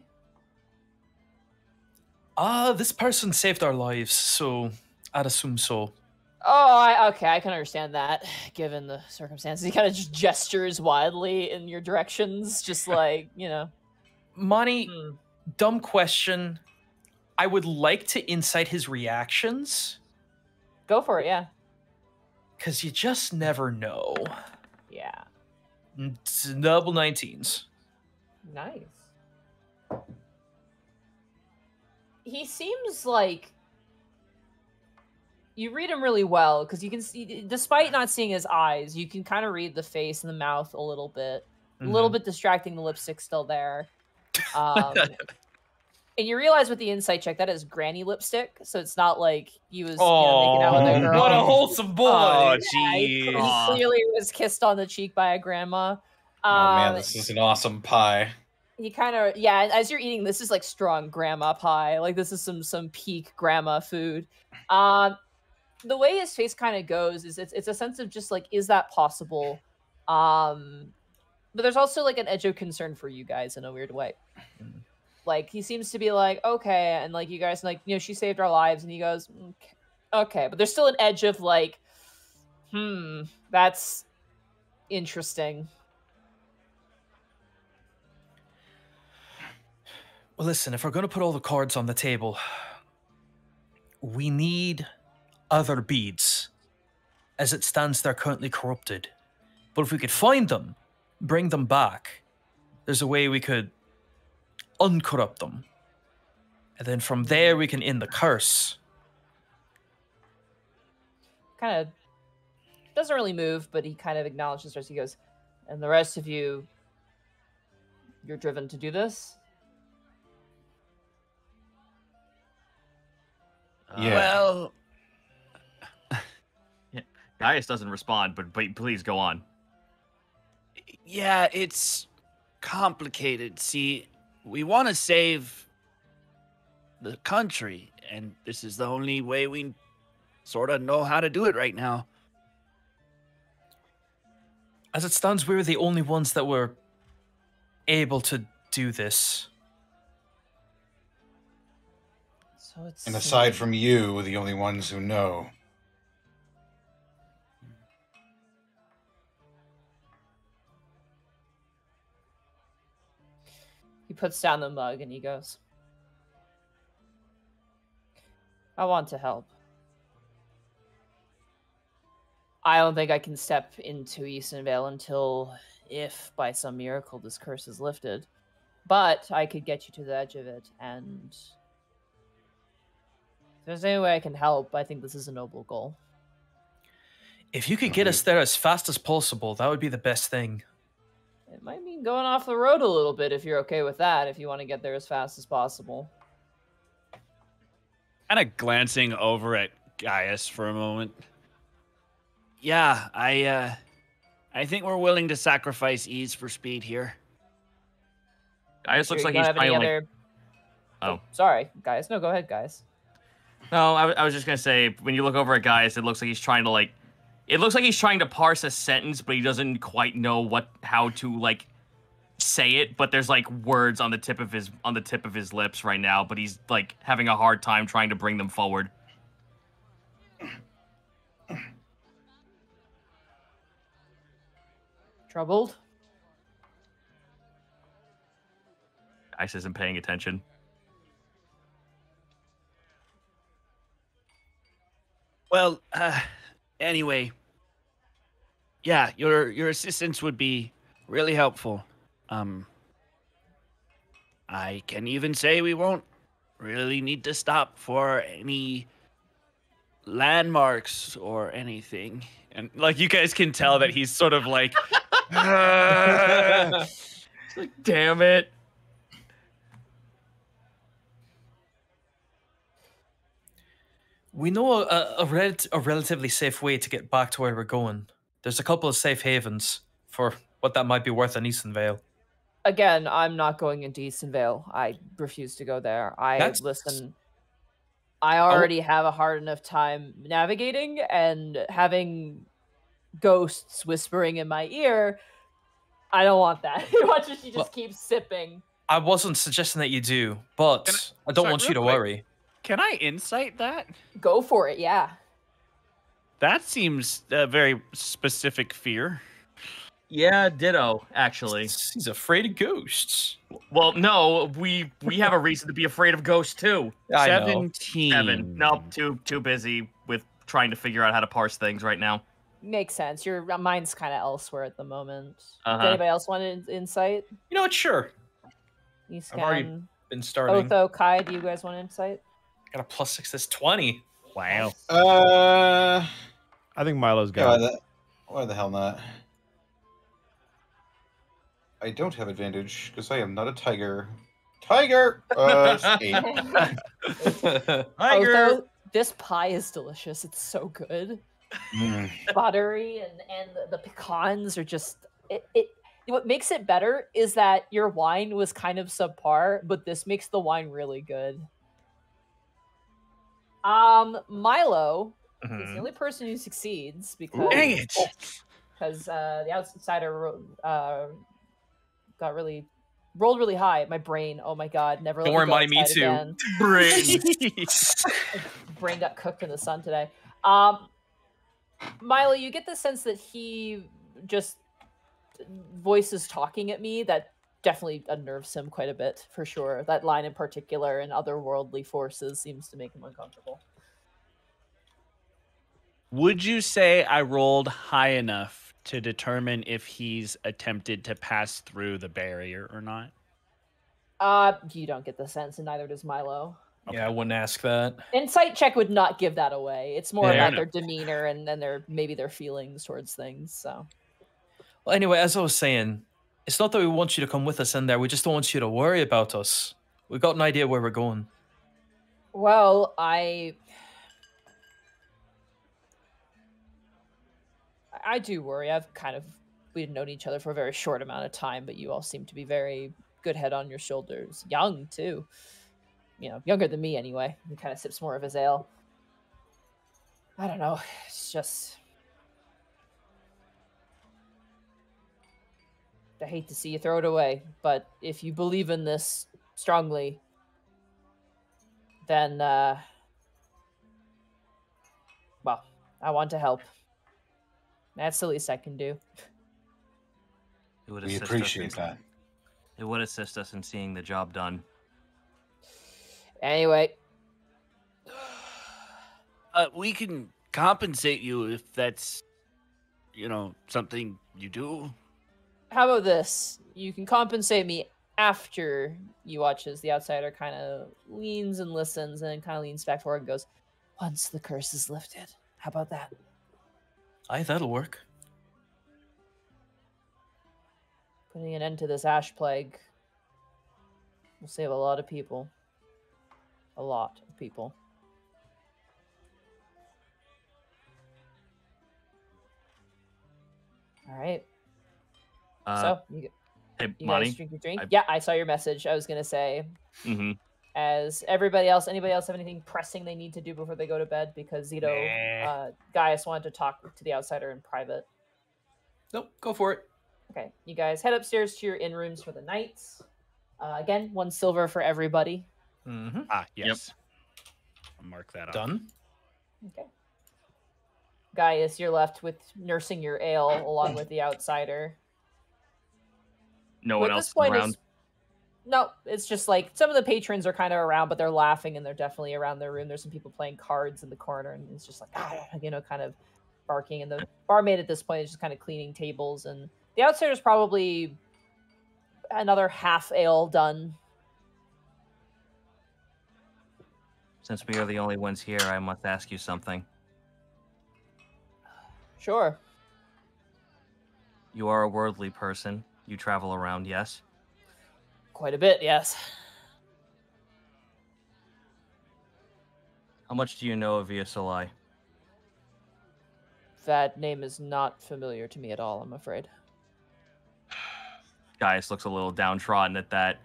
Ah, this person saved our lives, so I'd assume so. Oh, I, okay, I can understand that, (sighs) given the circumstances. He kind of just gestures wildly in your directions, just (laughs) like, you know. Monty, hmm. dumb question. I would like to insight his reactions Go for it, yeah. because you just never know. Yeah. N- Double 19s. Nice. He seems like you read him really well because you can see, despite not seeing his eyes, you can kind of read the face and the mouth a little bit. A little Mhm. bit distracting. The lipstick's still there. (laughs) Um, and you realize with the insight check that is granny lipstick, so it's not like he was you know, making out with a girl. what a wholesome boy! Oh, Yeah, he- he clearly was kissed on the cheek by a grandma. Oh man, Um, this is an awesome pie. you kind of yeah as you're eating this is like strong grandma pie like this is some some peak grandma food um the way his face kind of goes is it's, it's a sense of just like is that possible? Um but there's also like an edge of concern for you guys in a weird way. Like he seems to be like okay and like you guys like you know she saved our lives and he goes okay, okay. but there's still an edge of like hmm that's interesting. Well, listen, if we're going to put all the cards on the table, we need other beads. As it stands, they're currently corrupted. But if we could find them, bring them back, there's a way we could uncorrupt them. And then from there, we can end the curse. kind of doesn't really move, but he kind of acknowledges as he goes, and the rest of you, you're driven to do this. Yeah. Well, Gaius doesn't respond, but, but please go on. yeah, it's complicated. See, we want to save the country, and this is the only way we sort of know how to do it right now. As it stands, we're the only ones that were able to do this. So it's And aside from you, we're the only ones who know. He puts down the mug and he goes, I want to help. I don't think I can step into Eastonvale until, if by some miracle this curse is lifted. But I could get you to the edge of it, and if there's any way I can help, I think this is a noble goal. If you could get us there as fast as possible, that would be the best thing. It might mean going off the road a little bit if you're okay with that, if you want to get there as fast as possible. Kind of glancing over at Gaius for a moment. Yeah, I uh I think we're willing to sacrifice ease for speed here. Gaius Sure looks like he's have any trying to other- Oh. sorry, guys. No, go ahead, guys. No, I, I was just gonna say when you look over at Gaius, it looks like he's trying to like. It looks like he's trying to parse a sentence, but he doesn't quite know what how to like say it. But there's like words on the tip of his on the tip of his lips right now, but he's like having a hard time trying to bring them forward. Troubled? Ice isn't paying attention. Well, uh, anyway, yeah, your your assistance would be really helpful. Um, I can even say we won't really need to stop for any landmarks or anything. And like you guys can tell that he's sort of like (laughs) Damn it! We know a, a, rel- a relatively safe way to get back to where we're going. There's a couple of safe havens for what that might be worth in Easton Vale. Again, I'm not going into Easton Vale. I refuse to go there. I That's- listen. I oh. already have a hard enough time navigating and having ghosts whispering in my ear. I don't want that. Watch as she just Well- keeps sipping. I wasn't suggesting that you do, but Can I, don't sorry, want you to quick. worry. Can I insight that? Go for it, yeah. That seems a very specific fear. Yeah, ditto. Actually, He's he's afraid of ghosts. well, no, we we have a reason to be afraid of ghosts too. I know. Seventeen. Evan, nope, too too busy with trying to figure out how to parse things right now. Makes sense. Your uh, mind's kind of elsewhere at the moment. Does Uh-huh. anybody else want in- insight? You know what? Sure. You I've already scan. Been starting. Otho, Kai, do you guys want insight? Got a plus six. That's twenty. Wow. Uh, I think Milo's got why it. the, why the hell not? I don't have advantage because I am not a tiger. Tiger. Uh, (laughs) it's eight. (laughs) This pie is delicious. It's so good. Mm. Buttery and and the, the pecans are just it, it. What makes it better is that your wine was kind of subpar, but this makes the wine really good. Um, Milo is the Mhm. only person who succeeds because Dang it. because uh, the outsider uh, got really rolled really high. My brain, oh my god, never. Don't worry, go Monty, me too. again. Brain. (laughs) (laughs) brain got cooked in the sun today. Um, Milo, you get the sense that he just voices talking at me that definitely unnerves him quite a bit for sure. That line in particular and otherworldly forces seems to make him uncomfortable. Would you say I rolled high enough to determine if he's attempted to pass through the barrier or not? Uh, you don't get the sense, and neither does Milo. Yeah, I wouldn't ask that. Insight check would not give that away. It's more Yeah. about their demeanor and then their maybe their feelings towards things. So Well, anyway, as I was saying, it's not that we want you to come with us in there. We just don't want you to worry about us. We've got an idea where we're going. Well, I I do worry. I've kind of we've known each other for a very short amount of time, but you all seem to be very good head on your shoulders. Young too. You know, younger than me anyway. He kind of sips more of his ale. I don't know. It's just I hate to see you throw it away, but if you believe in this strongly, then uh well, I want to help. That's the least I can do. It would We assist us appreciate in- that. It would assist us in seeing the job done. Anyway, (sighs) Uh, we can compensate you if that's, you know, something you do. how about this? You can compensate me after you watch as the outsider kind of leans and listens and kind of leans back forward and goes, Once the curse is lifted. How about that? Aye, that'll work. Putting an end to this ash plague will save a lot of people. A lot of people. All right. Uh, so, you, hey, you Monty. guys drink your drink? I- Yeah, I saw your message. I was going to say, hmm as everybody else, anybody else have anything pressing they need to do before they go to bed? Because Zito, Nah. uh, Gaius wanted to talk to the outsider in private. Nope, go for it. Okay, you guys head upstairs to your in rooms for the night. Uh, again, one silver for everybody. Mm-hmm. Ah, yes. I'll mark that off. Done. Okay. Gaius, you're left with nursing your ale along with the outsider. No one at else this point around. is no, it's just like some of the patrons are kind of around, but they're laughing and they're definitely around their room. There's some people playing cards in the corner, and it's just like ah, you know, kind of barking. And the barmaid at this point is just kind of cleaning tables, and the outsider's probably another half ale done. Since we are the only ones here, I must ask you something. Sure. You are a worldly person. You travel around, yes? Quite a bit, yes. How much do you know of Via Sulai? that name is not familiar to me at all. I'm afraid. (sighs) Gaius looks a little downtrodden at that.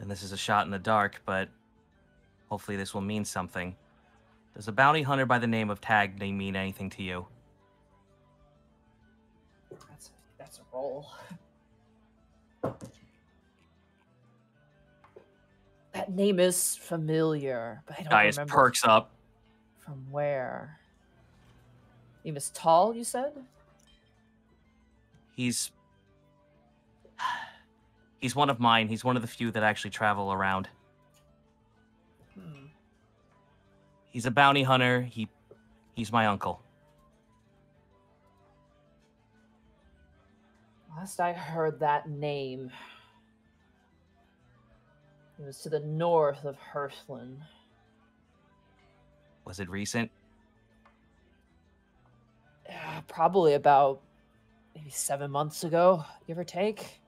And this is a shot in the dark, but hopefully this will mean something. Does a bounty hunter by the name of Tag name mean anything to you? That's that's a roll. That name is familiar, but I don't Gaius remember perks up. from where. Name is tall. You said. He's (sighs) he's one of mine. He's one of the few that actually travel around. Hmm. He's a bounty hunter. He he's my uncle. Last I heard that name, it was to the north of Hearthland. Was it recent? Uh, probably about maybe seven months ago, give or take.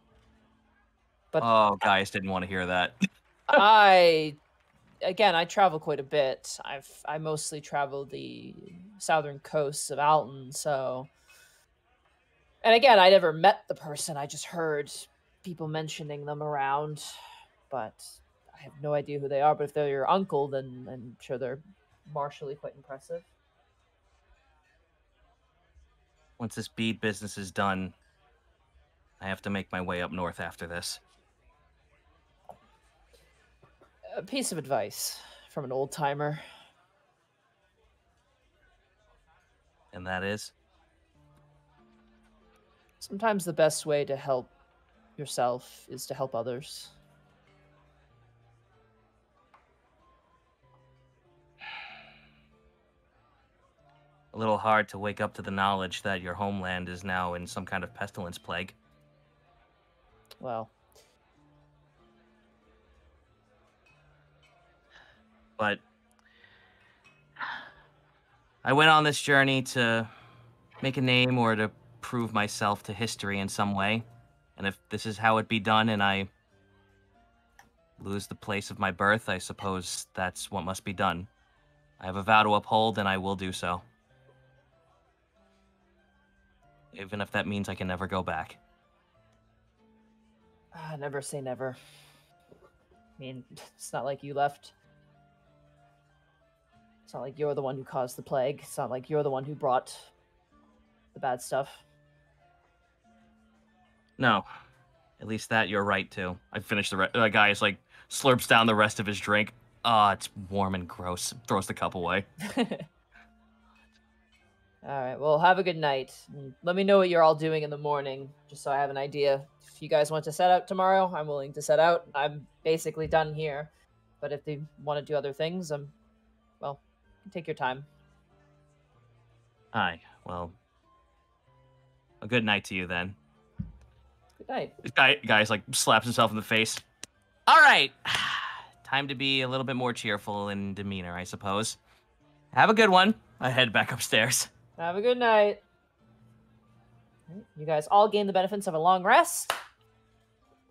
But Oh, Gaius didn't want to hear that. I, (laughs) again, I travel quite a bit. I've I mostly travel the southern coasts of Alton, so. And again, I never met the person. I just heard people mentioning them around, but I have no idea who they are. But if they're your uncle, then I'm sure they're martially quite impressive. Once this bead business is done, I have to make my way up north after this. A piece of advice from an old timer. And that is Sometimes the best way to help yourself is to help others. Little hard to wake up to the knowledge that your homeland is now in some kind of pestilence plague. Well, but I went on this journey to make a name or to prove myself to history in some way. And if this is how it be done and I lose the place of my birth, I suppose that's what must be done. I have a vow to uphold and I will do so. Even if that means I can never go back. ah, never say never. I mean, it's not like you left. It's not like you're the one who caused the plague. It's not like you're the one who brought the bad stuff. No. At least that you're right too. I finished the re- uh, Gaius like slurps down the rest of his drink. Ah, it's warm and gross. Throws the cup away. (laughs) All right. Well, have a good night. Let me know what you're all doing in the morning, just so I have an idea. If you guys want to set out tomorrow, I'm willing to set out. I'm basically done here. But if they want to do other things, I'm, well, take your time. Aye. Well, a good night to you then. Good night. This guy, guys, like slaps himself in the face. All right, (sighs) time to be a little bit more cheerful in demeanor, I suppose. Have a good one. I head back upstairs. Have a good night. You guys all gain the benefits of a long rest.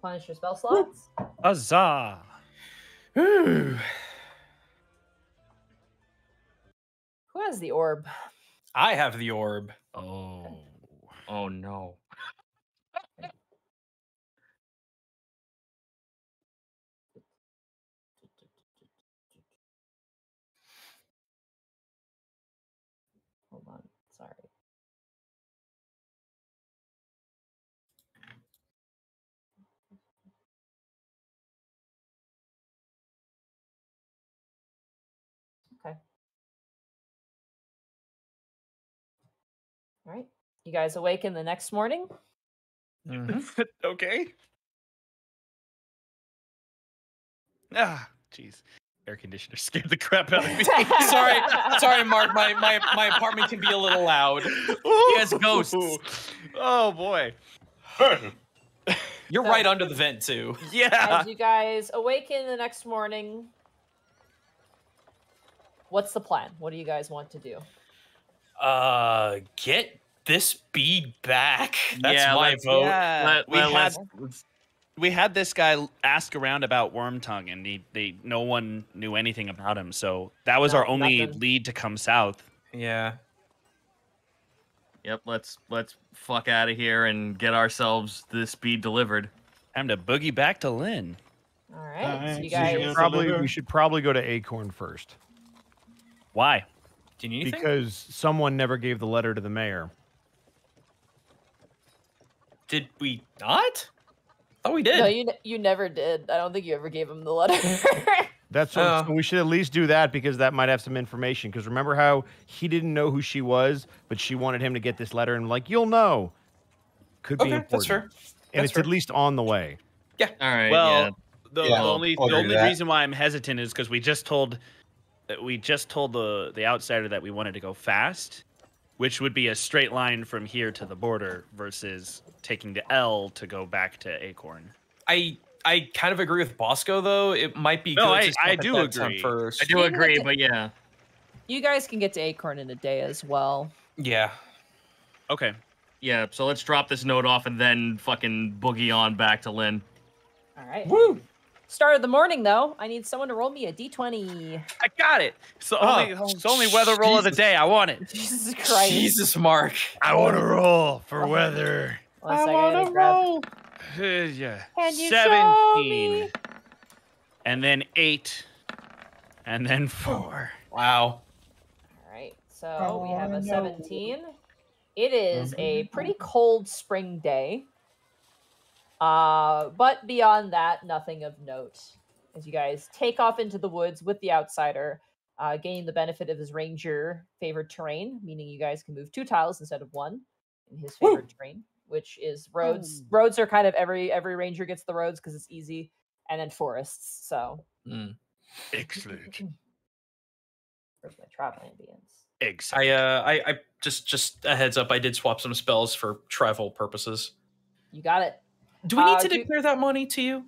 Punish your spell slots. Huzzah! Who has the orb? I have the orb. Oh. Oh no. All right. You guys awaken the next morning. (laughs) okay. Ah, jeez. Air conditioner (laughs) scared the crap out of me. sorry, (laughs) sorry, Mark. My, my my apartment can be a little loud. he has ghosts. Oh boy. You're So- right under the vent too. Yeah. As you guys awaken the next morning, what's the plan? What do you guys want to do? Uh, get this bead back. (laughs) That's Yeah, my let's- vote. Yeah, Let- we let- had let's- we had this guy ask around about Wormtongue, and he, they no one knew anything about him. So that was No, our only nothing. lead to come south. Yeah. Yep, let's let's fuck out of here and get ourselves this speed delivered. Time to boogie back to Lynn. All right. All right. so you guys. guys- Probably we should probably go to Acorn first Why? Do you need anything? because someone never gave the letter to the mayor. Did we not? Oh, we did. No, you you never did. I don't think you ever gave him the letter. (laughs) That's what, oh. so we should at least do that because that might have some information. Because remember how he didn't know who she was, but she wanted him to get this letter and like you'll know. Could be okay, important. that's fair. and That's it's fair. at least on the way. Yeah. All right. Well, yeah. the, Yeah, the only the only that. reason why I'm hesitant is because we just told that Uh, we just told the the outsider that we wanted to go fast, which would be a straight line from here to the border versus taking the L to go back to Acorn. I I kind of agree with Bosco though. It might be No, good I- to I do agree. first. I do agree, with but yeah. you guys can get to Acorn in a day as well. Yeah. Okay. Yeah, so let's drop this note off and then fucking boogie on back to Lynn. All right. Woo! Start of the morning though. I need someone to roll me a d20. I got it. It's the Oh, only it's the only weather roll of the day. I want it. Jesus Christ. Jesus, Mark. I want to roll for weather. One second, I gotta grab- Uh, yeah. Can you show 17. me? And then 8. And then 4. Wow. All right. So we have a 17. It is a pretty cold spring day. Uh, but beyond that, nothing of note. As you guys take off into the woods with the outsider, uh, gaining the benefit of his ranger favored terrain, meaning you guys can move two tiles instead of one in his favorite terrain, which is roads. Roads are kind of every every ranger gets the roads because it's easy, and then forests. So Mm. Excellent. (clears throat) where's my travel ambience? Excellent. I uh I, I just just a heads up. I did swap some spells for travel purposes. You got it. Do we need Uh, to do- declare that money to you?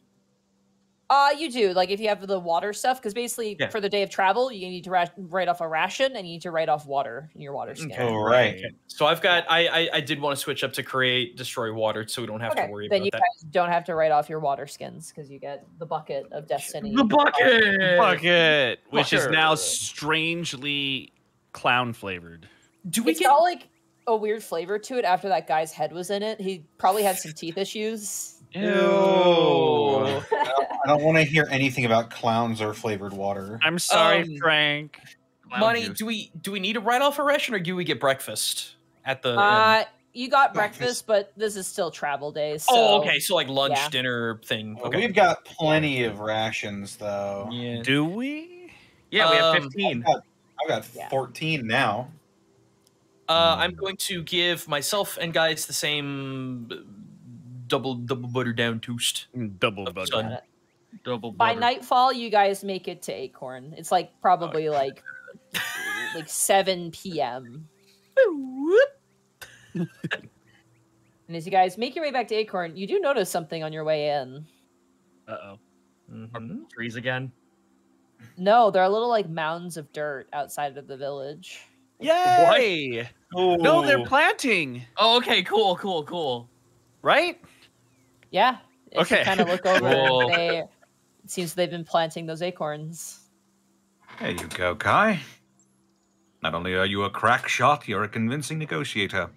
Uh, you do. Like if you have the water stuff, because basically Yeah. for the day of travel, you need to ra- write off a ration and you need to write off water in your water skin. Okay. Oh, right. So I've got I I, I did want to switch up to create destroy water, so we don't have Okay, to worry then about you that. guys don't have to write off your water skins because you get the bucket of destiny. The bucket! Bucket, which is now strangely clown flavored. Do we It's get got like a weird flavor to it after that guy's head was in it. He probably had some teeth issues. Ew. I don't want to hear anything about clowns or flavored water. I'm sorry, Um, Frank. Clown money? juice. Do we do we need to write off a ration or do we get breakfast at the? inn? Uh, you got Breakfast. breakfast, but this is still travel days. So oh, okay. So like lunch, yeah. dinner thing. Well, Okay. We've got plenty of rations, though. yeah. Do we? Yeah, we have Um, 15. I've got, I've got Yeah. 14 now. Uh, I'm going to give myself and guys the same uh, double double butter down toast. Double butter. sun. Double by butter. nightfall, you guys make it to Acorn. It's like probably like like 7 p.m. (laughs) And as you guys make your way back to Acorn, you do notice something on your way in. Uh oh. Mhm. Trees again. No, there are little like mounds of dirt outside of the village. Yay! No, they're planting, Oh, okay, cool, cool, cool. right? Yeah. As you Okay. kind of look over. (laughs) Cool. They, it seems they've been planting those acorns. There you go, Kai. Not only are you a crack shot, you're a convincing negotiator.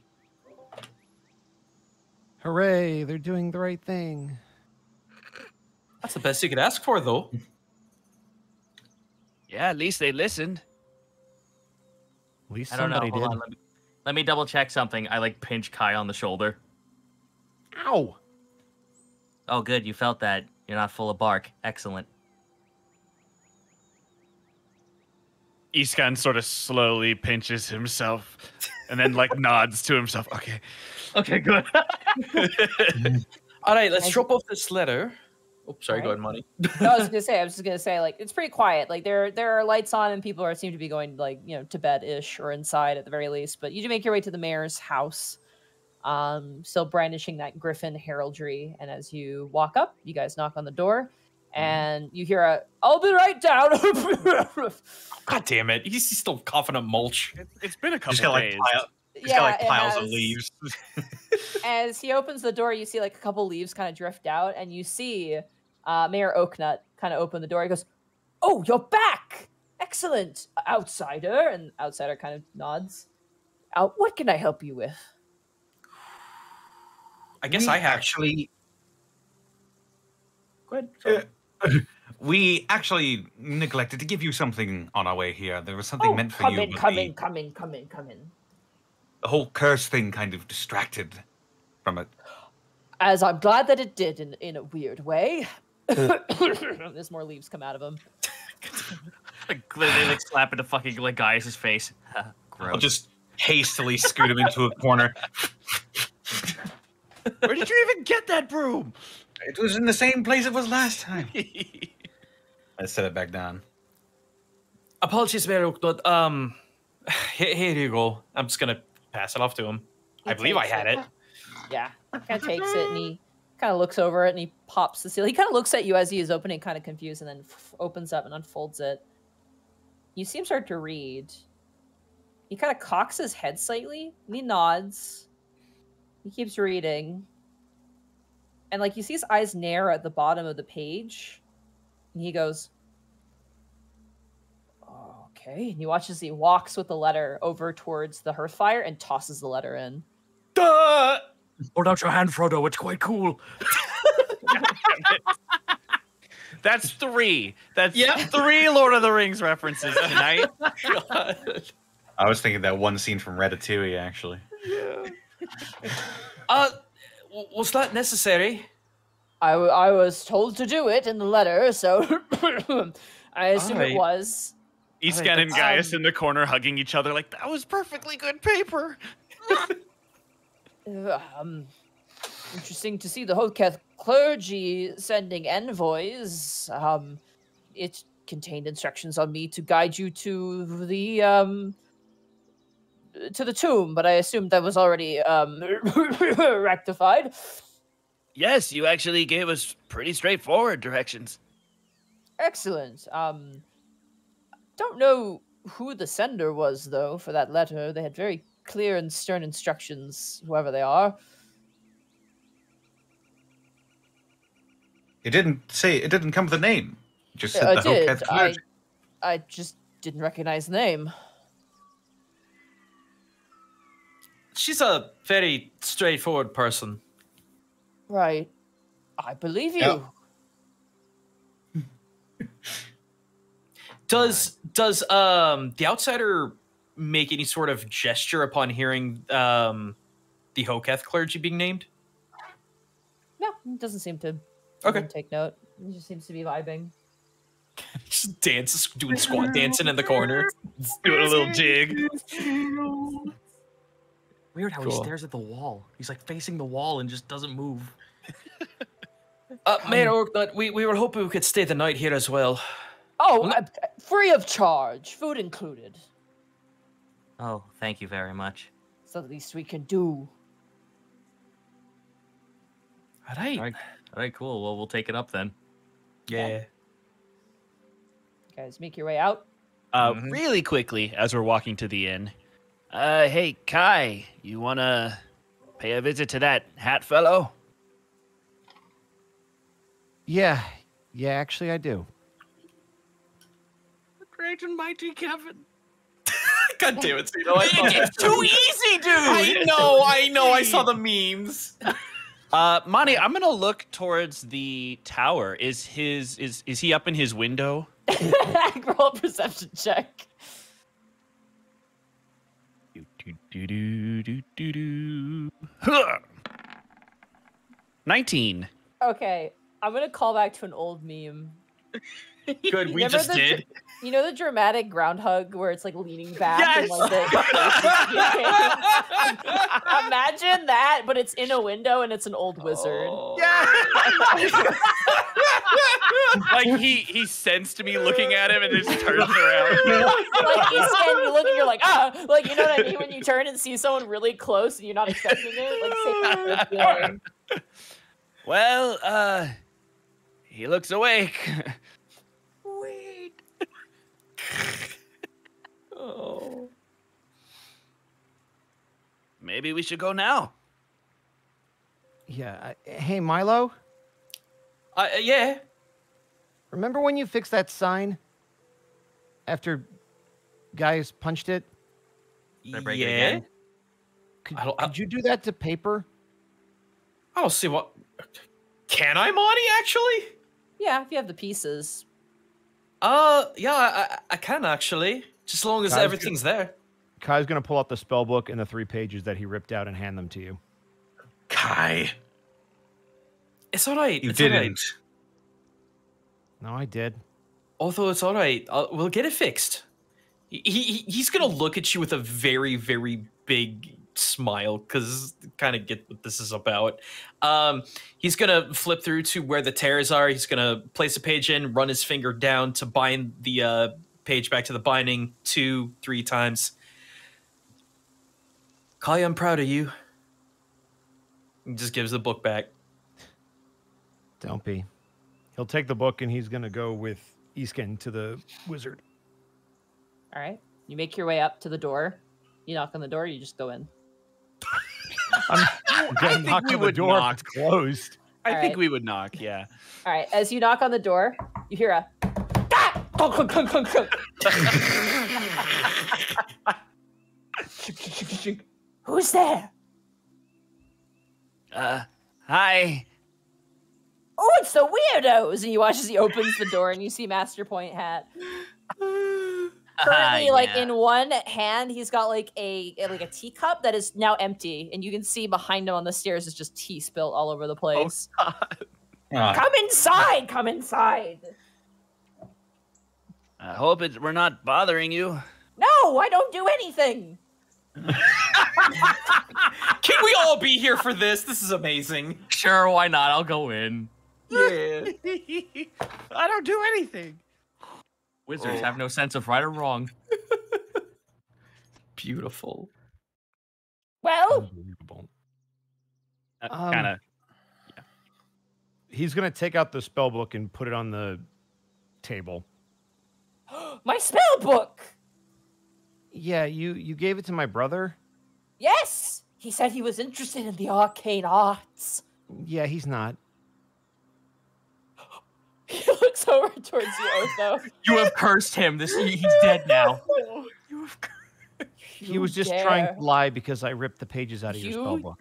Hooray! They're doing the right thing. That's the best you could ask for, though. Yeah, at least they listened. At least I don't know. Hold did. on. Let me, let me double check something. I like pinch Kai on the shoulder. Ow! Oh, good. You felt that. You're not full of bark. Excellent. Escan sort of slowly pinches himself and then like (laughs) nods to himself. Okay. Okay, good. (laughs) (laughs) All right, let's drop off this letter. Oh, sorry, go ahead, Monty. (laughs) No, I was gonna say, I was just gonna say, like, it's pretty quiet. Like there there are lights on and people are seem to be going like, you know, to bed ish or inside at the very least. But you do make your way to the mayor's house. Um, still brandishing that griffin heraldry. And as you walk up, you guys knock on the door and you hear a I'll be right down. (laughs) God damn it. He's he's still coughing up mulch. It, it's been a couple Just got like days. pile, just got like it piles of leaves. (laughs) as he opens the door, you see like a couple leaves kind of drift out, and you see uh, Mayor Oaknut kind of open the door. He goes, "Oh, you're back! Excellent, outsider." And outsider kind of nods. Uh, what can I help you with? I guess We I have. actually Go ahead. (laughs) we actually neglected to give you something on our way here. There was something meant for Oh, come you. in, but come the, in, come in, come in, come in. the whole curse thing kind of distracted from it. As I'm glad that it did in in a weird way. (laughs) There's more leaves come out of him. (laughs) Like, they, they like slap into fucking like guy's face. (laughs) I'll just hastily scoot him into a corner. Where did you even get that broom? It was in the same place it was last time. I set it back down. Apologies, Mayor Oaknut. Um, here, here you go. I'm just gonna pass it off to him. He I believe I had it. Yeah, kind of takes it and he kind of looks over it and he pops the seal. He kind of looks at you as he is opening, kind of confused, and then opens up and unfolds it. You see him start to read. He kind of cocks his head slightly and he nods. He keeps reading. And like you see his eyes narrow at the bottom of the page. And he goes, Okay. And you watch as he walks with the letter over towards the hearth fire and tosses the letter in. Duh! Hold out your hand, Frodo. It's quite cool. (laughs) That's three. That's Yep. three Lord of the Rings references tonight. (laughs) God. I was thinking that one scene from Ratatouille, actually. Uh, was that necessary? I, w- I was told to do it in the letter, so (coughs) I assume Alright. it was. Escan and Gaius Um, in the corner hugging each other like that was perfectly good paper. (laughs) Um, interesting to see the Hoketh clergy sending envoys. Um, it contained instructions on me to guide you to the um to the tomb, but I assumed that was already um (laughs) rectified. Yes, you actually gave us pretty straightforward directions. Excellent. Um, don't know who the sender was though for that letter. They had very clear and stern instructions, whoever they are. It didn't say it didn't come with a name. It just said I the did. Hoketh I, clergy. I just didn't recognize the name. She's a very straightforward person. Right. I believe you. Yep. Does does um the outsider make any sort of gesture upon hearing um the Hoketh clergy being named? No, it doesn't seem to Okay. take note. He just seems to be vibing. (laughs) Just dances, doing squat dancing in the corner. Doing a little jig. Weird how Cool. he stares at the wall. He's like facing the wall and just doesn't move. (laughs) Uh, Mayor Oaknut, we, we were hoping we could stay the night here as well. Oh, uh, free of charge, food included. Oh, thank you very much. It's the least we can do. All right. All right, all right, cool. Well, we'll take it up then. Yeah. You guys make your way out. Uh, Mhm. Really quickly, as we're walking to the inn, Uh, hey, Kai, you wanna pay a visit to that hat fellow? Yeah, yeah, actually, I do. Great and mighty Kevin. (laughs) God damn it, Zito. I thought- It's too easy, dude. I know, I know. I saw the memes. (laughs) uh, Monty, I'm gonna look towards the tower. Is his is is he up in his window? (laughs) Roll a perception check. Do, do, do, do, do, do. Huh. Nineteen. Okay, I'm gonna call back to an old meme. Good, we Remember just the did. Dr- You know the dramatic groundhog where it's like leaning back and Yes! like the (laughs) Imagine that, but it's in a window and it's an old wizard. Yeah. (laughs) like he he sensed me looking at him and just turns around. (laughs) like you stand, you look and you're like, ah, like you know what I mean when you turn and see someone really close and you're not expecting it. Like same kind of feeling. Well, uh, he looks awake. Oh. Maybe we should go now. Yeah. I, hey, Milo, Uh, yeah. remember when you fixed that sign after Gaius punched it? Did I break it yeah. again? Could, I don't- I- could you do that to paper? I don't see what. Can I, Monty? Actually, Yeah, if you have the pieces. uh, yeah, I, I, I can actually, just as long as Guys, good. everything's there. Kai's gonna pull out the spell book and the three pages that he ripped out and hand them to you. Kai, It's all right. You it's didn't. No, I did. Although it's all right, uh, we'll get it fixed. He, he he's gonna look at you with a very very big smile because kind of get what this is about. Um, he's gonna flip through to where the tears are. He's gonna place a page in, run his finger down to bind the uh, page back to the binding two three times. Kai, I'm proud of you. He just gives the book back. Don't be. He'll take the book and he's gonna go with Escan to the wizard. All right. You make your way up to the door. You knock on the door. You just go in. (laughs) I'm, I'm gonna think knock we on the would door if knock. it's closed. I All think right. we would knock. Yeah. All right. As you knock on the door, you hear a. Clunk, clunk, clunk, clunk, clunk. Who's there? Uh, hi. Oh, it's the weirdos! And you watch as he opens the door and you see Master Point Hat. Currently, like yeah. in one hand, he's got like a like a teacup that is now empty, and you can see behind him on the stairs is just tea spilled all over the place. Ah, Come inside! Come inside! I hope it, we're not bothering you. No, I don't do anything. Can we all be here for this? This is amazing. Sure, why not? I'll go in. Yeah. I don't do anything. Wizards have no sense of right or wrong. Beautiful. Well, Uh, Um, kind of. He's gonna take out the spell book and put it on the table. (gasps) my spell book. Yeah, you you gave it to my brother. Yes, he said he was interested in the arcane arts. Yeah, he's not. (gasps) He looks over towards you, though. (laughs) You have cursed him. This he's dead now. (laughs) You have. He You was just dare. trying to lie because I ripped the pages out of your spell book.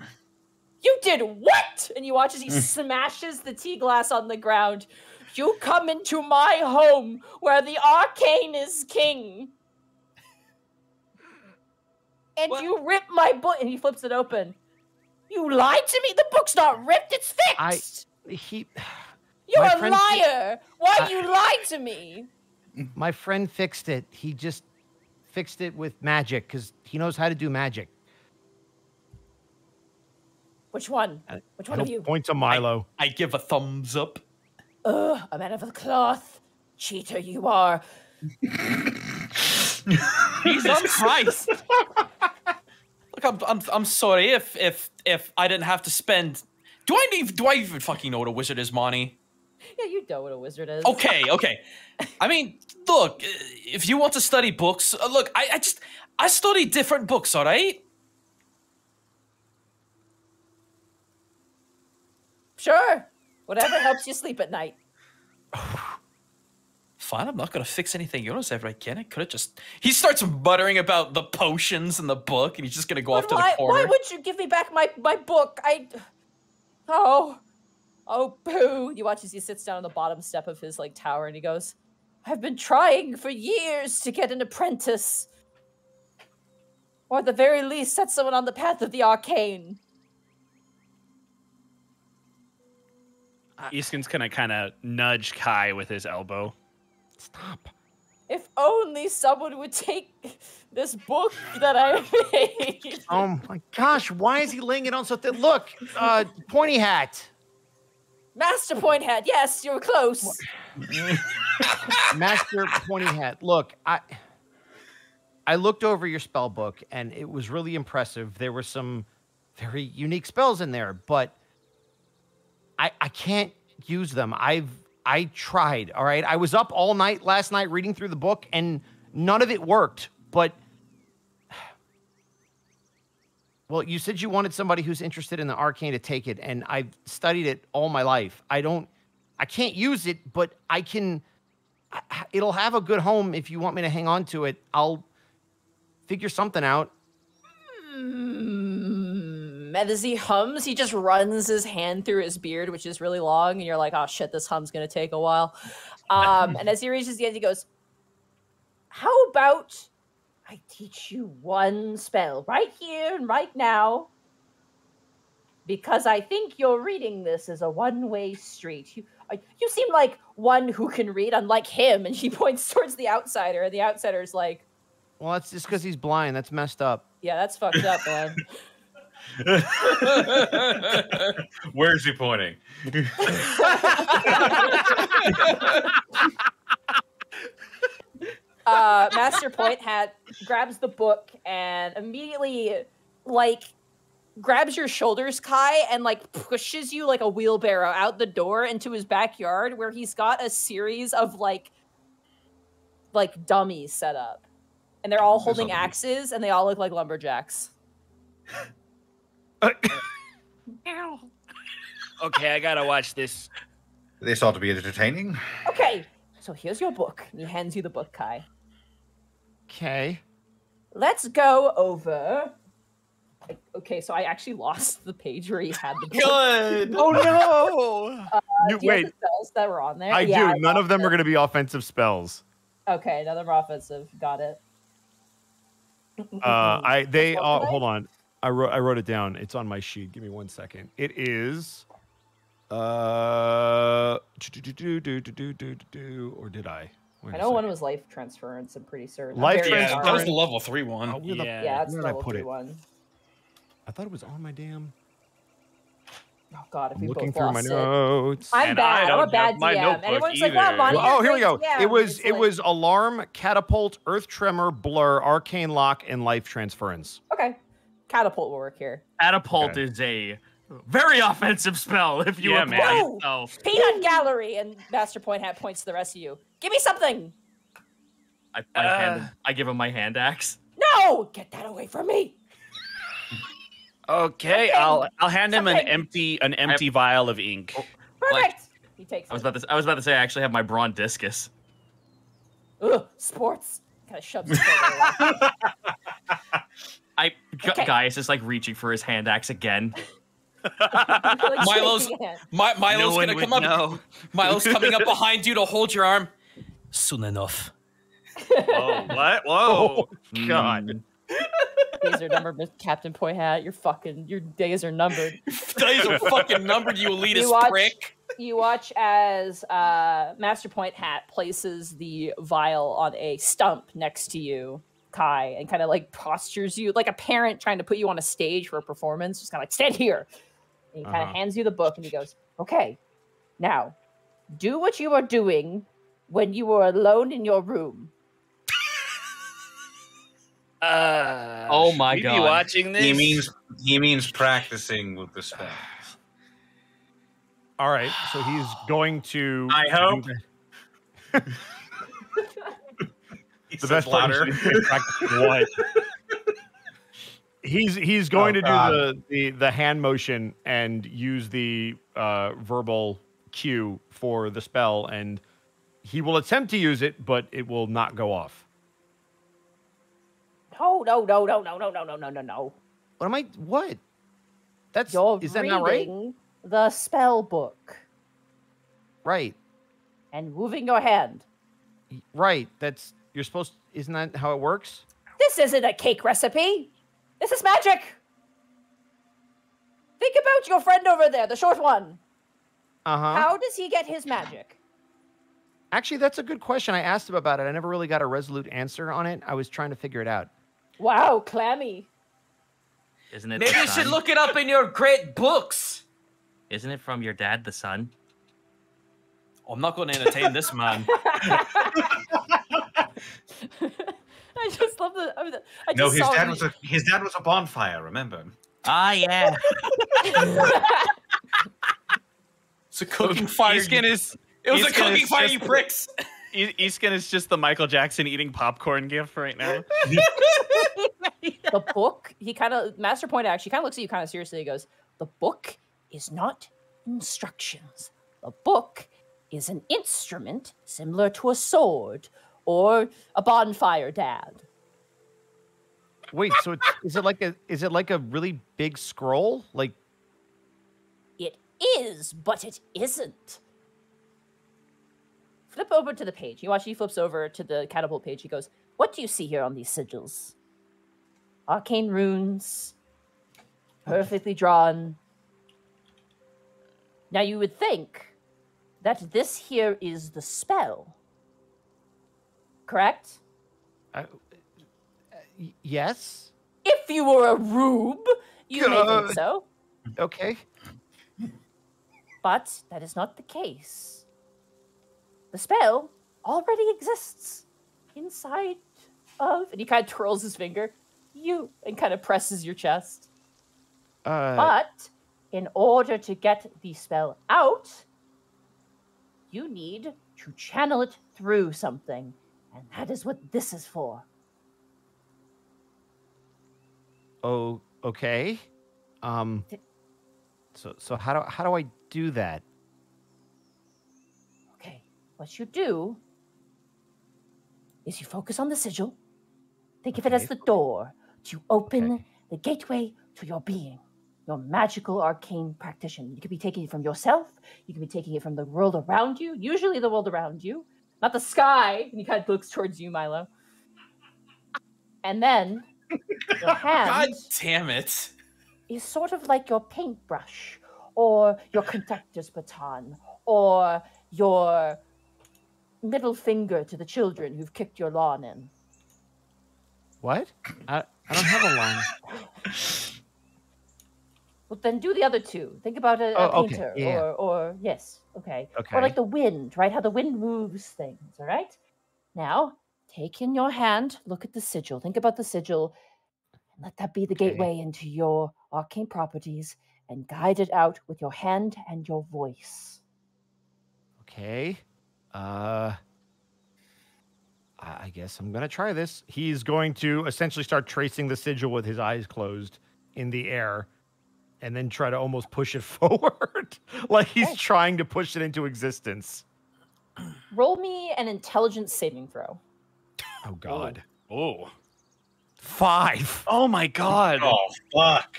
You did what? And you watch as he (laughs) smashes the tea glass on the ground. You come into my home where the arcane is king. And What? you rip my book and he flips it open. You lied to me? The book's not ripped, it's fixed. I- fixed. He, (sighs) You're a friend- liar. Why I- you lied to me? my friend fixed it. He just fixed it with magic because he knows how to do magic. Which one? Which one of you? point to Milo. I give a thumbs up. Ugh, a man of the cloth. Cheater you are. Jesus (laughs) Christ. Look, I'm, I'm, I'm sorry if if if I didn't have to spend. Do I need? Do I even fucking know what a wizard is, Monty? Yeah, you know what a wizard is. Okay, okay. I mean, look, uh, if you want to study books, uh, look, I, I just I study different books. All right. Sure. Whatever helps you sleep at night. (sighs) Fine, I'm not gonna fix anything yours ever again. I could have just. He starts muttering about the potions in the book, and he's just gonna go off But to why, the corner. why would you give me back my, my book? I. Oh. Oh, boo. You watch as he sits down on the bottom step of his like tower and he goes, I've been trying for years to get an apprentice. Or at the very least, set someone on the path of the arcane. Escan's gonna kind of nudge Kai with his elbow. Stop. If only someone would take this book that I made. (laughs) Oh my gosh, why is he laying it on so thin? Look, uh, pointy hat. Master Point Hat, yes, you're close. (laughs) Master Pointy Hat. Look, I I looked over your spell book and it was really impressive. There were some very unique spells in there, but I I can't use them. I've I tried, all right? I was up all night last night reading through the book and none of it worked, but (sighs) well, you said you wanted somebody who's interested in the arcane to take it, and I've studied it all my life. I don't, I can't use it, but I can. It'll have a good home if you want me to hang on to it. I'll figure something out. Hmm. And as he hums, he just runs his hand through his beard, which is really long, and you're like, "Oh shit, this hum's gonna take a while." Um, and as he reaches the end, he goes, "How about I teach you one spell right here and right now?" Because I think you're reading this as a one-way street. You, uh, you seem like one who can read, unlike him. And she (laughs) points towards the outsider, and the outsider's like, Well, that's just because he's blind. That's messed up. "Yeah, that's fucked up, man." (laughs) (laughs) Where's he pointing? (laughs) uh, Master Point Hat grabs the book and immediately, like, grabs your shoulders, Kai, and like pushes you like a wheelbarrow out the door into his backyard, where he's got a series of like, like dummies set up, and they're all holding axes, and they all look like lumberjacks. (laughs) Okay, I gotta watch this. This ought to be entertaining. Okay, so here's your book. He hands you the book, Kai. Okay. Let's go over. Okay, so I actually lost the page where he had the book. Good. (laughs) Oh no! (laughs) You, Do you have wait, the spells that were on there? I Yeah, do. None of them are going to be offensive spells. it. Okay, another offensive. Got it. Uh, I they What uh, hold on. I wrote I wrote it down. It's on my sheet. Give me one second. It is uh do do do do do do do do. or did I? Wait I know one was life transference. I'm pretty certain. Life yeah, transference. That was the level three one. Oh, yeah. The, yeah, that's where level I put three it? one. I thought it was on my damn. Oh God! If I'm looking through my notes, it. I'm and bad. I'm a bad DM. Anyone's either. like, "Well, Bonnie." Well, oh, here we go. DM. It was it like... was alarm, catapult, earth tremor, blur, arcane lock, and life transference. Okay, Catapult will work here. Catapult Okay. is a very offensive spell if you Yeah, apply man. it. So Peanut Gallery and Master Point Hat points to the rest of you. Give me something. I, I, Uh. hand, I give him my hand axe. No, get that away from me. Okay, Something. I'll. I'll hand him an empty an empty vial of ink. Perfect. he takes I was it. about to. I was about to say I actually have my brawn discus. Ugh, sports. Kind of shoves his away. I Gu- Okay. Gaius is like reaching for his hand axe again. Like, (laughs) (laughs) Milo's- My, Milo's one gonna come up. know. Milo's (laughs) coming up behind you to hold your arm. Soon enough. Whoa! What? Whoa! God. Days are numbered, Captain Point Hat. You're fucking. Your days are numbered. Days are fucking numbered, you elitist You watch- prick. You watch as uh, Master Point Hat places the vial on a stump next to you, Kai, and kind of like postures you like a parent trying to put you on a stage for a performance. Just kind of like stand here. And he kind of hands you the book, and he goes, "Okay, now do what you were doing when you were alone in your room." Uh, Oh my God. Be watching this. He means he means practicing with the spell. All right, so he's going to. I hope. (laughs) do He The best part louder. is he's gonna practice what? (laughs) He's he's going Oh, to do God. the, the the hand motion and use the uh, verbal cue for the spell, and he will attempt to use it, but it will not go off. No, no, no, no, no, no, no, no, no, no, no. What am I? What? That's You're is that not right? the spell book Right, and moving your hand. right. That's you're supposed. Isn't that how it works? This isn't a cake recipe. This is magic. Think about your friend over there, the short one. Uh huh. How does he get his magic? Actually, that's a good question. I asked him about it. I never really got a resolute answer on it. I was trying to figure it out. Wow, clammy. Isn't it? Maybe you should look it up in your great books. Isn't it from your dad, the son? I'm not going to entertain this man. (laughs) I just love the. I, mean, I just No, his saw dad the- was a his dad was a bonfire. Remember? Ah, yeah. It's a cooking fire. Escan is. it was a cooking fire, just- you pricks. Escan is just the Michael Jackson eating popcorn gif right now. (laughs) the book. He kind of Master Point actually kind of looks at you kind of seriously. He goes, "The book is not instructions. The book is an instrument similar to a sword or a bonfire, Dad." Wait, so it's, is it like a is it like a really big scroll? Like It is, but it isn't. Flip over to the page. You watch he flips over to the catapult page. He goes, What do you see here on these sigils? Arcane runes, perfectly drawn. Now you would think that this here is the spell. Correct? y- yes. If you were a rube, you may think so. Okay. But that is not the case. The spell already exists inside of, and he kind of twirls his finger, you, and kind of presses your chest. Uh, But in order to get the spell out, you need to channel it through something. And that is what this is for. oh, okay. Um. So so how do how do I do that? Okay, what you do is you focus on the sigil. Think of it as the door to open Okay. the gateway to your being, your magical arcane practitioner. You could be taking it from yourself, you could be taking it from the world around you, usually the world around you, not the sky. And he kind of looks towards you, Milo. And then your (laughs) hand God damn it. is sort of like your paintbrush or your conductor's baton or your middle finger to the children who've kicked your lawn in. What? I I don't have a line. (laughs) Well, then do the other two. Think about a, a Oh, okay, painter yeah. or, or, yes, okay. Okay. Or like the wind, right? How the wind moves things, all right? Now, take in your hand, look at the sigil. Think about the sigil and let that be the Okay. gateway into your arcane properties and guide it out with your hand and your voice. Okay. Uh I I guess I'm gonna try this. He's going to essentially start tracing the sigil with his eyes closed in the air and then try to almost push it (laughs) forward. like he's Okay. trying to push it into existence. (clears throat) Roll me an intelligence saving throw. Oh god. Oh. Five. Oh my god. Oh fuck!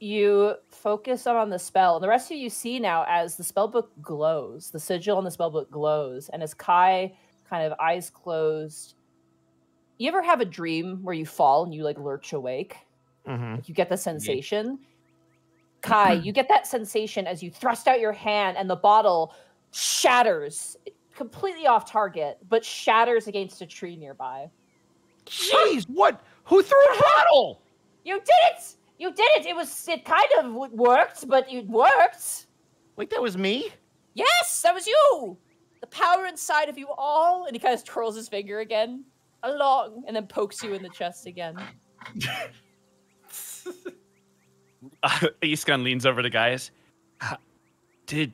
You focus on the spell, and the rest of you see now as the spell book glows, the sigil on the spell book glows, and as Kai kind of eyes closed. You ever have a dream where you fall and you like lurch awake? Mm-hmm. Like you get the sensation. Kai, you get that sensation as you thrust out your hand and the bottle shatters completely off target, but shatters against a tree nearby. Jeez, what? Who threw a (laughs) bottle? You did it! You did it! It was it kind of worked, but it worked. Wait, that was me? Yes, that was you. The power inside of you all, and he kind of twirls his finger again along, and then pokes you in the chest again. (laughs) (laughs) Escan leans over to Gaius. Did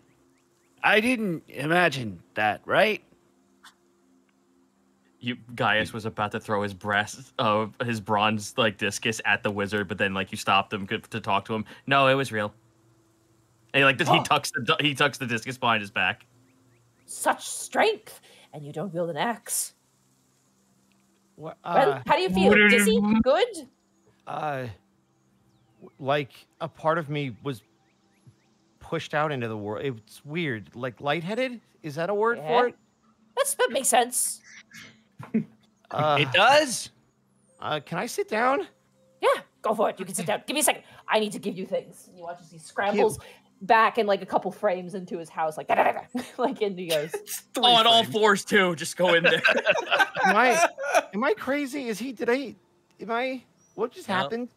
I didn't imagine that, right? You Gaius was about to throw his breast, uh, his bronze like discus at the wizard, but then like you stopped him to talk to him. No, it was real. And he, like he Oh. tucks the he tucks the discus behind his back. Such strength, and you don't wield an axe. What? Well, Uh, how do you feel? Dizzy? Good? uh, w- like a part of me was pushed out into the world. It's weird. Like lightheaded? Is that a word Yeah. for it? That's that makes sense. (laughs) Uh, it does. uh, can I sit down? Yeah, go for it. You can sit down. Give me a second. I need to give you things. And you watch as he scrambles back in like a couple frames into his house, like (laughs) like in he goes. oh, on all fours too. Just go in there. (laughs) Am I am I crazy? Is he? Did I? Am I? What just No. happened?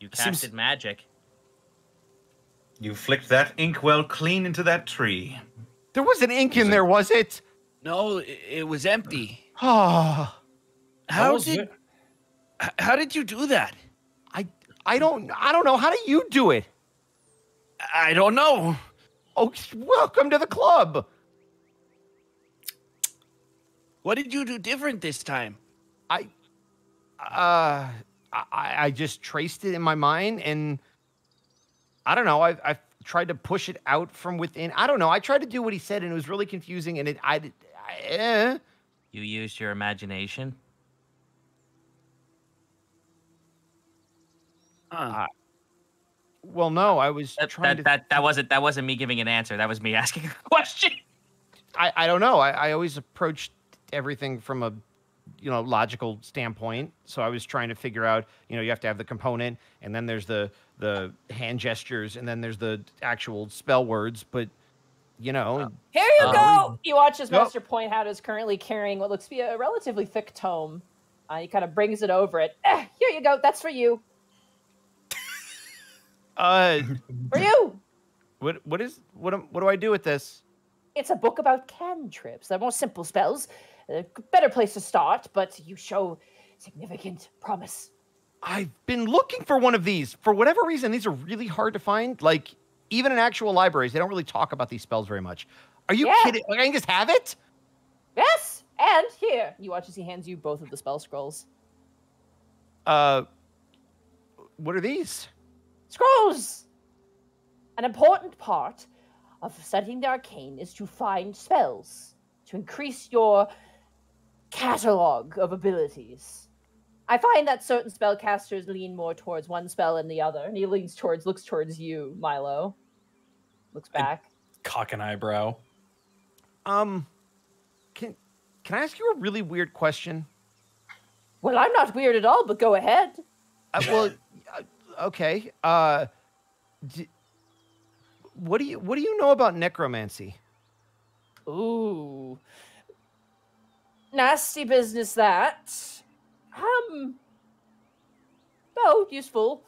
You Seems- casted magic. You flicked that inkwell clean into that tree. There was an ink in there, was it? No, it, it was empty. Oh, How was did it? how did you do that? I I don't I don't know. How do you do it? I don't know. Oh, welcome to the club. What did you do different this time? I uh I, I just traced it in my mind and I don't know. I I tried to push it out from within. I don't know. I tried to do what he said and it was really confusing and it I, I eh. You used your imagination. Huh. Well, no, I was That, trying that, to. that that wasn't that wasn't me giving an answer. That was me (laughs) asking a question. I, I don't know. I, I always approached everything from a you know logical standpoint. So I was trying to figure out. You know, you have to have the component, and then there's the the hand gestures, and then there's the actual spell words. But you know, Here you Um, go. You watch as Nope. Master Point Hat is currently carrying what looks to be a relatively thick tome. Uh, he kind of brings it over it. Eh, here you go. That's for you. (laughs) uh, For you. what what is what am- what do I do with this? It's a book about cantrips. They're more simple spells. A better place to start, but you show significant promise. I've been looking for one of these for whatever reason. These are really hard to find. Like even in actual libraries, they don't really talk about these spells very much. Are you Yeah. kidding? Like I can just have it? Yes, and here you watch as he hands you both of the spell scrolls. Uh, what are these? Scrolls! An important part of studying the arcane is to find spells, to increase your catalog of abilities. I find that certain spellcasters lean more towards one spell than the other, and he leans towards, looks towards you, Milo. Looks back. Cock an eyebrow. Um, can can I ask you a really weird question? Well, I'm not weird at all, but go ahead. Uh, well, uh, okay. Uh, d- what do you what do you know about necromancy? Ooh. Nasty business that. Um. Oh, useful.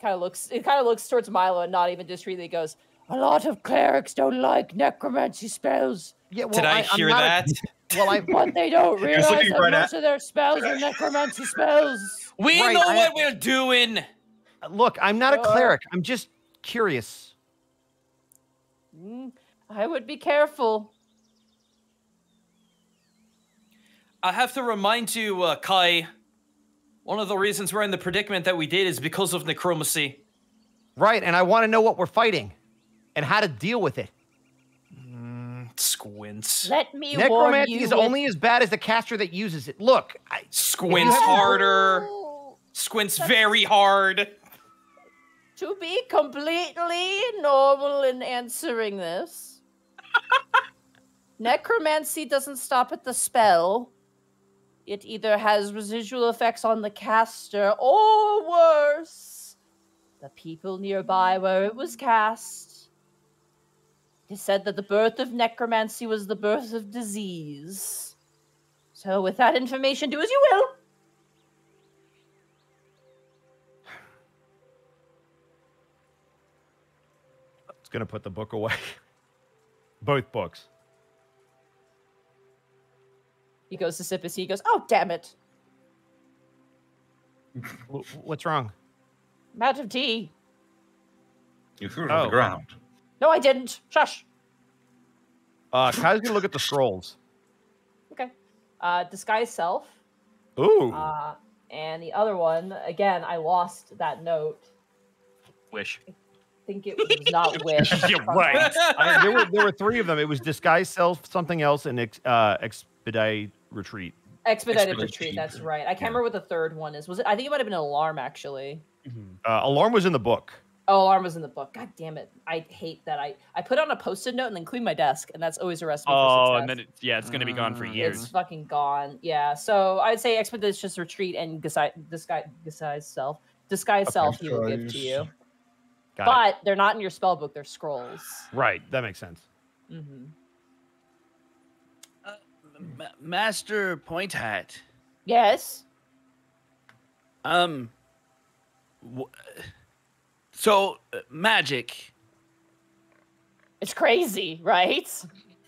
Kind of looks. It kind of looks towards Milo and not even discreetly goes. A lot of clerics don't like necromancy spells, Yeah, well, Did I, I'm hear not a- that? (laughs) well, I (laughs) but they don't realize looking that right most at- of their spells are necromancy spells. we Right, know I- what we're doing. look. I'm not a cleric. I'm just curious. Mm, I would be careful. I have to remind you, uh, Kai. One of the reasons we're in the predicament that we did is because of necromancy. Right, and I want to know what we're fighting, and how to deal with it. Squints. Let me warn Necromancy you. is with- only as bad as the caster that uses it. Look, I, Squints harder. Squints very hard. to be completely normal in answering this. (laughs) Necromancy doesn't stop at the spell. It either has residual effects on the caster or worse, the people nearby where it was cast. It said that the birth of necromancy was the birth of disease. So, with that information, do as you will. it's gonna put the book away. (laughs) Both books. He goes to sip his tea. He goes, Oh, damn it. What's wrong? I'm out of tea. You threw it on Oh. the ground. No, I didn't. Shush. Uh, Kai's gonna look at the scrolls. Okay. Uh, disguise self. Ooh. Uh, and the other one, again, I lost that note. Wish. I think it was not (laughs) wish. You're right. I- there were there were three of them. It was disguise self, something else, and ex, uh, expedite retreat. Expedited Expedited retreat. retreat. That's right. I can't remember what the third one is. Was it? I think it might have been alarm actually. Uh, alarm was in the book. Oh, alarm was in the book. God damn it! I hate that. I I put on a post-it note and then clean my desk, and that's always a recipe Oh, and then it, yeah, it's gonna be gone for years. It's fucking gone. Yeah. So I'd say expeditious retreat and disguise disguise, disguise self. Disguise self he will give to you. Got it. But they're not in your spell book, they're scrolls. Right, that makes sense. hmm Ma- Master Point Hat. Yes. Um. wh- So uh, magic. It's crazy, right?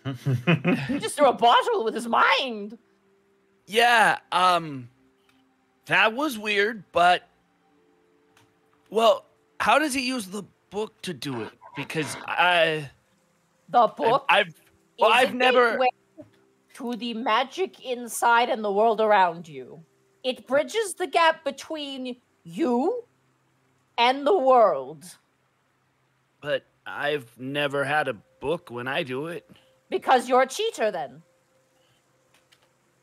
(laughs) he just threw a bottle with his mind. Yeah. Um. That was weird, but. Well, how does he use the book to do it? Because I, The book I've, well, I've never. To the magic inside and the world around you. It bridges the gap between you and the world But I've never had a book when I do it. because you're a cheater. Then,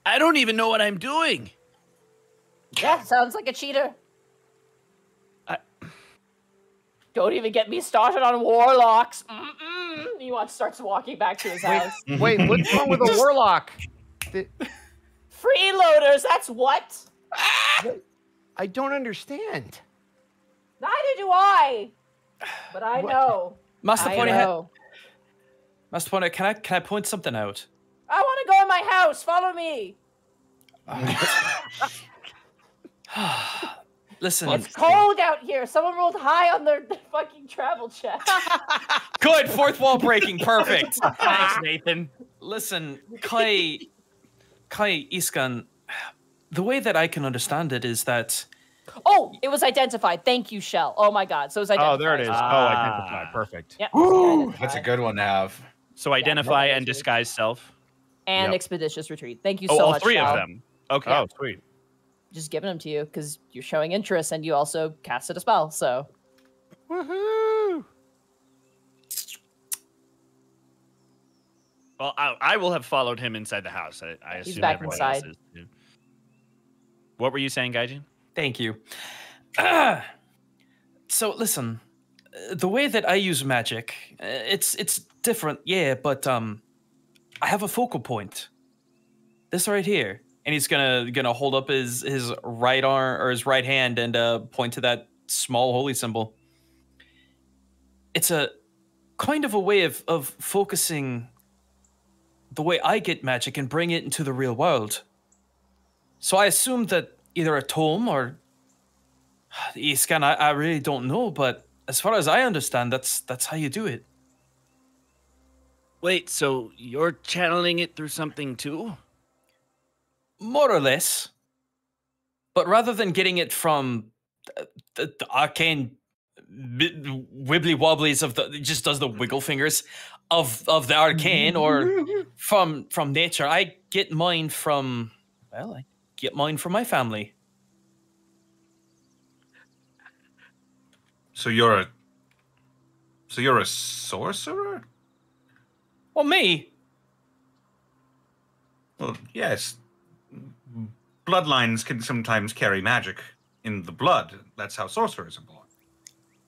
I don't even know what I'm doing. yeah, sounds like a cheater. Don't even get me started on warlocks. Mm-mm. He wants starts walking back to his house. Wait, what's wrong with a warlock? The- Freeloaders, that's what. I don't understand. Neither do I. But I What? know. Master I Ponyhead, know. Master Ponyhead, can I can I point something out? I want to go in my house. Follow me. Ah. (laughs) (sighs) (laughs) Listen, It's cold out here. Someone rolled high on their (laughs) fucking travel check. (laughs) good fourth wall breaking, perfect. (laughs) Thanks, Nathan. Listen, Kai, Kai Escan, the way that I can understand it is that oh, it was identified. Thank you, Shell. Oh my god. So it was identified. Oh, there it is. Oh, Ah. identify. Perfect. Yep. That's a good one to have. So identify and that's it. disguise self. And Yep. expeditious retreat. Thank you Oh, so all much. three Shell. of them. Okay. Oh, sweet. Just giving them to you because you're showing interest and you also casted a spell. So Woohoo! Well, I, I will have followed him inside the house. I, I He's assume back everyone inside. else is too. What were you saying, Gaijin? Thank you. Ah, (clears throat) so listen, uh, the way that I use magic, uh, it's it's different, yeah, but um I have a focal point. This right here. And he's gonna gonna hold up his his right arm or his right hand and uh point to that small holy symbol. It's a kind of a way of of focusing the way I get magic and bring it into the real world. So I assume that either a tome or the scan, I, I really don't know, but as far as I understand, that's that's how you do it. Wait, so you're channeling it through something too? More or less. But rather than getting it from the, the, the arcane bi- wibbly wobblies of the it just does the wiggle fingers of of the arcane or (laughs) from from nature, I get mine from well, I get mine from my family. So you're a. So you're a sorcerer? Well, me, Well, yes. Bloodlines can sometimes carry magic in the blood. That's how sorcerers are born.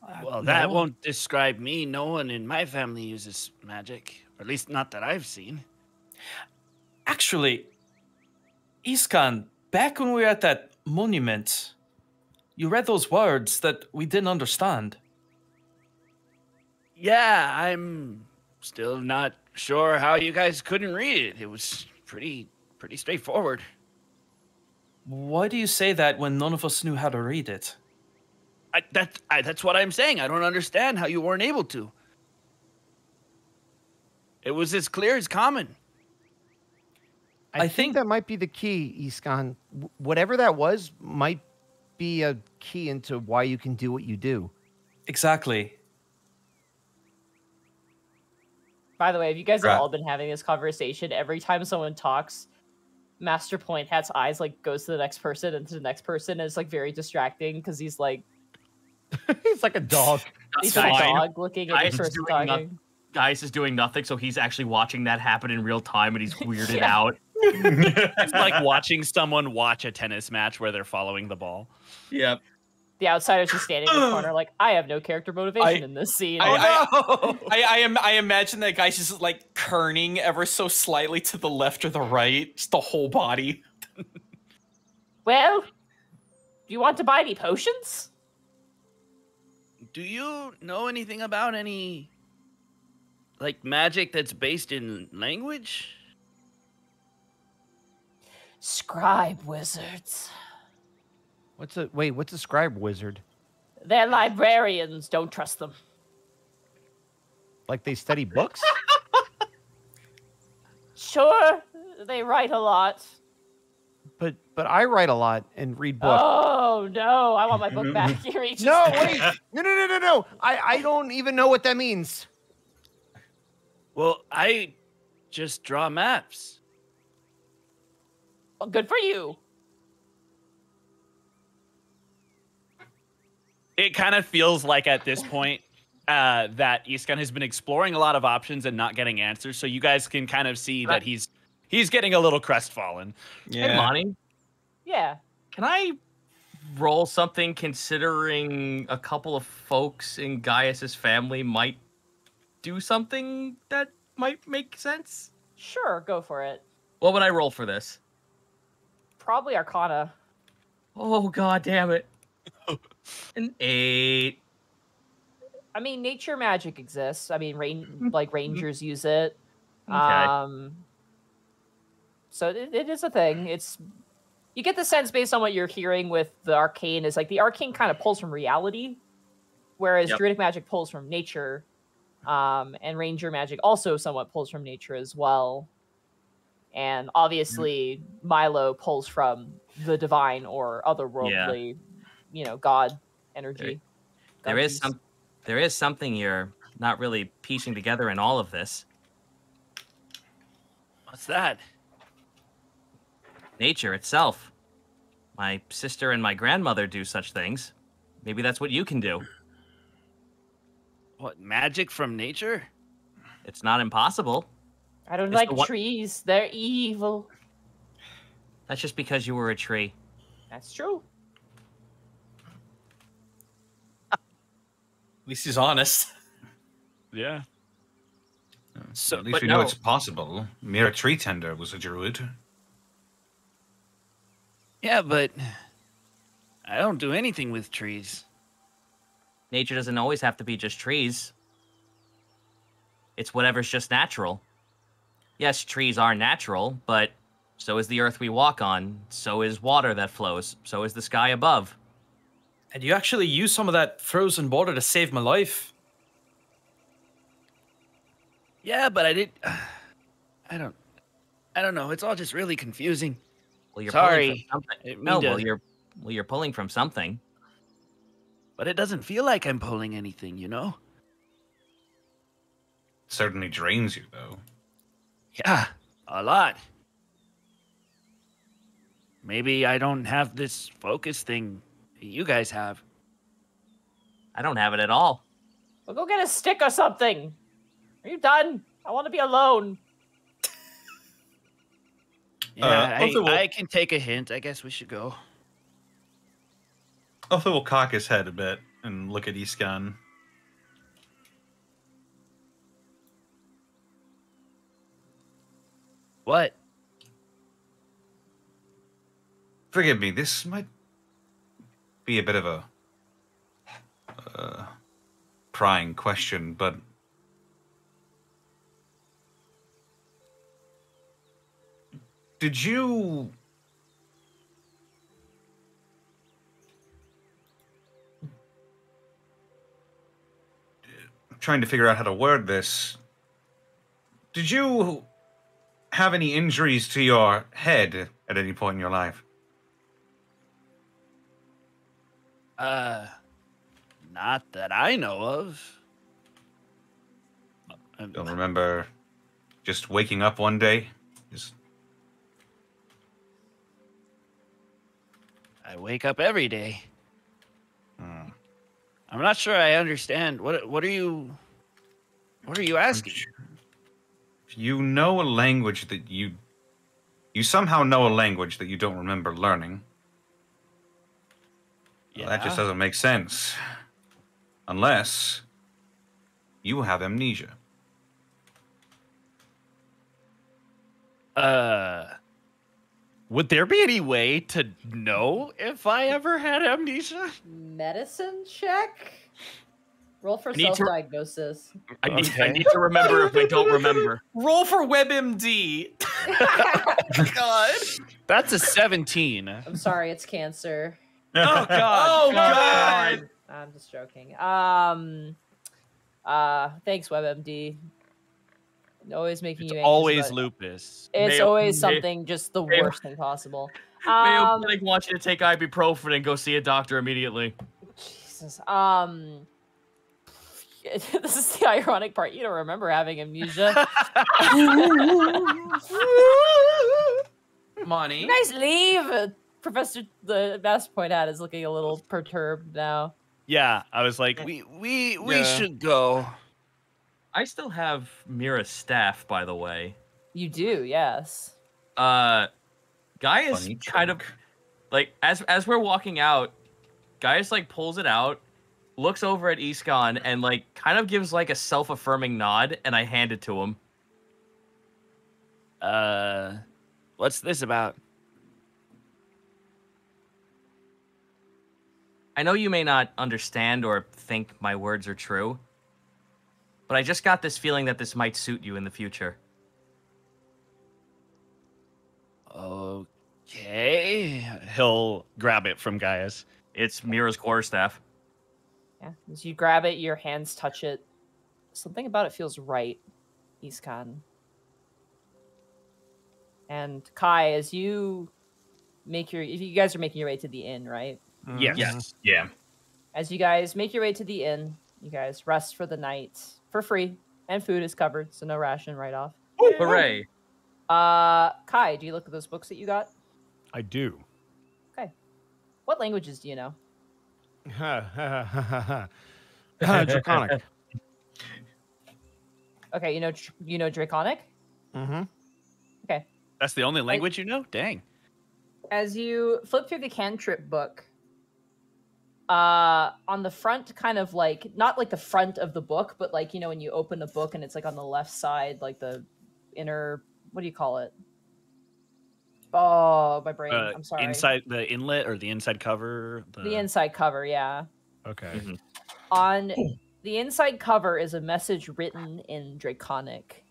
Uh, well, that no. won't describe me. No one in my family uses magic, or at least not that I've seen. Actually, Escan, back when we were at that monument, you read those words that we didn't understand. Yeah, I'm still not sure how you guys couldn't read it. It was pretty pretty straightforward. Why do you say that when none of us knew how to read it? I, that, I, that's what I'm saying. I don't understand how you weren't able to. It was as clear as common. I, I think, think- that might be the key, Escan. Whatever that was might be a key into why you can do what you do. Exactly. By the way, have you guys Right. have all been having this conversation? Every time someone talks, Master Point Hat's eyes like goes to the next person and to the next person, and it's like very distracting because he's like (laughs) He's like a dog. he's like a dog looking at Guys the is person doing talking. Guys is doing nothing, so he's actually watching that happen in real time, and he's (laughs) weirded out. (laughs) It's like watching someone watch a tennis match where they're following the ball. Yep. The outsider's just standing in the corner, like I have no character motivation in this scene. I, I, oh, I, I, am, I imagine that guy's just like kerning ever so slightly to the left or the right, just the whole body. well, do you want to buy any potions? Do you know anything about any like magic that's based in language? Scribe wizards. What's a wait? What's a scribe wizard? They're librarians. Don't trust them. Like they study books? (laughs) Sure, they write a lot. but but I write a lot and read books. Oh no, I want my book back. (laughs) He reaches no, wait, no, no, no, no, no. I I don't even know what that means. Well, I just draw maps. Well, good for you. It kind of feels like at this point uh, that Escan has been exploring a lot of options and not getting answers. So you guys can kind of see that he's he's getting a little crestfallen. Hey, Lonnie, Yeah. can I roll something considering a couple of folks in Gaius's family might do something that might make sense? Sure, go for it. What would I roll for this? Probably Arcana. Oh god damn it. An eight. I mean, nature magic exists. I mean, rain like rangers use it. Okay. Um, so it, it is a thing. It's you get the sense based on what you're hearing with the arcane is like the arcane kind of pulls from reality, whereas Yep. druidic magic pulls from nature, um, and ranger magic also somewhat pulls from nature as well. And obviously, Milo pulls from the divine or otherworldly, you know, god energy. There is God some there is something you're not really piecing together in all of this. What's that? Nature itself. My sister and my grandmother do such things. Maybe that's what you can do. What magic from nature? It's not impossible. I don't It's like the one- trees. They're evil. That's just because you were a tree. That's true. Least he's honest. (laughs) Yeah. So, At least but we know it's possible. Mira Tree Tender was a druid. Yeah, but I don't do anything with trees. nature doesn't always have to be just trees. It's whatever's just natural. Yes, trees are natural, but so is the earth we walk on, so is water that flows, so is the sky above. And you actually used some of that frozen water to save my life. Yeah, but I did. (sighs) I don't. I don't know. It's all just really confusing. Well, you're pulling Sorry. from something. No, well, you're well, you're pulling from something. But it doesn't feel like I'm pulling anything, you know? Certainly drains you, though. Yeah, a lot. Maybe I don't have this focus thing that you guys have. I don't have it at all. Well, go get a stick or something. Are you done? I want to be alone. Yeah, Uh, I, we'll- I can take a hint. I guess we should go. Otho will cock his head a bit and look at Escan. What? Forgive me, this might be a bit of a uh, prying question, but did you I'm trying to figure out how to word this? Did you have any injuries to your head at any point in your life? Uh, not that I know of. Um, Don't remember just waking up one day. Just I wake up every day. hmm. I'm not sure I understand. What What are you? What are you asking? If you know a language that you you somehow know a language that you don't remember learning, well, that just doesn't make sense. Unless you have amnesia. Uh, Would there be any way to know if I ever had amnesia? Medicine check. Roll for I need to- self-diagnosis. I need, I need to remember if I don't remember. Roll for WebMD. (laughs) (laughs) God. That's a 17. I'm sorry, it's cancer. Oh, (laughs) God. Oh, God. I'm just joking. Um, uh, thanks, WebMD. Always making It's you anxious always about- lupus. It's Mayo- always Mayo- something just the Mayo- worst thing possible. (laughs) Mayo Um, Clinic wants you to take ibuprofen and go see a doctor immediately. Jesus. Um, (laughs) this is the ironic part. You don't remember having amnesia. Money. nice leave. Professor the Master Point Hat is looking a little perturbed now. Yeah, I was like, we we we Yeah. should go. I still have Mira's staff, by the way. You do, yes. Uh, Guy is Funny kind of like as as we're walking out, guy Gaius like pulls it out, looks over at Escan, and like kind of gives like a self-affirming nod, and I hand it to him. Uh, what's this about? I know you may not understand or think my words are true, but I just got this feeling that this might suit you in the future. Okay. He'll grab it from Gaius. It's Mira's quarterstaff. Yeah. As you grab it, your hands touch it. Something about it feels right, Escan. And Kai, as you make your, if you guys are making your way to the inn, right? Yes. Yes. Yeah. As you guys make your way to the inn, you guys rest for the night for free, and food is covered, so no ration write off. Hooray! Uh, Kai, do you look at those books that you got? I do. Okay. What languages do you know? (laughs) Draconic. Okay, you know, you know Draconic. mm-hmm. Okay. That's the only language you know? Dang. As you flip through the cantrip book, uh, on the front, kind of like not like the front of the book, but like you know when you open a book and it's like on the left side, like the inner, what do you call it? Oh, my brain. Uh, I'm sorry. Inside the inlet or the inside cover. The, the inside cover, yeah. Okay. Mhm. On the inside cover is a message written in Draconic.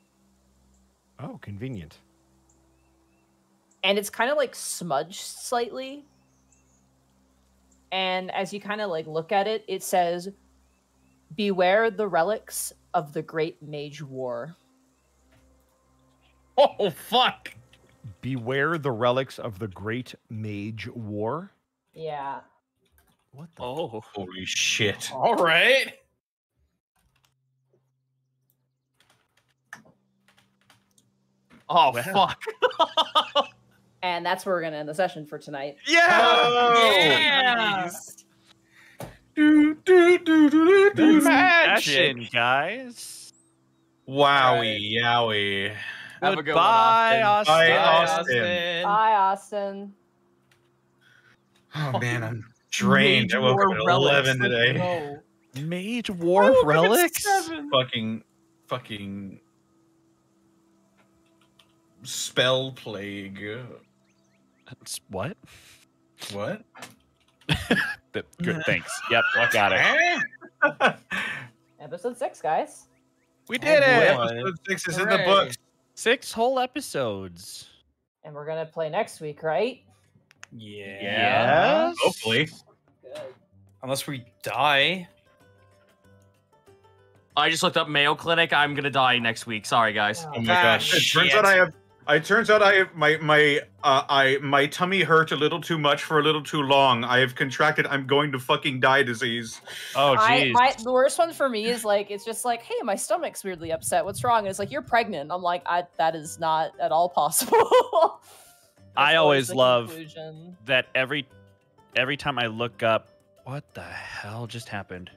Oh, convenient. and it's kind of like smudged slightly. And as you kind of like look at it, it says, "Beware the relics of the Great Mage War." Oh fuck! Beware the relics of the Great Mage War. Yeah. What the? Oh. Holy shit. All right. Oh Wow. fuck! (laughs) And that's where we're gonna end the session for tonight. yeah! Do, do, do, do, do, do. Action, guys. Wowie, yowie. Have a good one, Goodbye, Austin. Austin. Bye, Austin. Austin. Bye, Austin. Oh man, I'm drained. I woke up at 11 today. No. Mage War relics? Fucking, fucking spell plague. It's- What? What? (laughs) Th- Good, (laughs) thanks. Yep, I got it. (laughs) Episode six, guys. We did Boy, it. Episode six is in the Hooray. books. Six whole episodes. And we're gonna play next week, right? Yeah. Yes. Hopefully. Good. Unless we die. I just looked up Mayo Clinic. I'm gonna die next week. Sorry, guys. Oh my Ah, gosh! It turns out I have. It turns out I my my uh, I my tummy hurt a little too much for a little too long. I have contracted. I'm going to fucking die disease. Oh, jeez. the worst one for me is like it's just like, hey, my stomach's weirdly upset. What's wrong? And it's like you're pregnant. I'm like, I, that is not at all possible. (laughs) I always love- conclusion. that every every time I look up, what the hell just happened?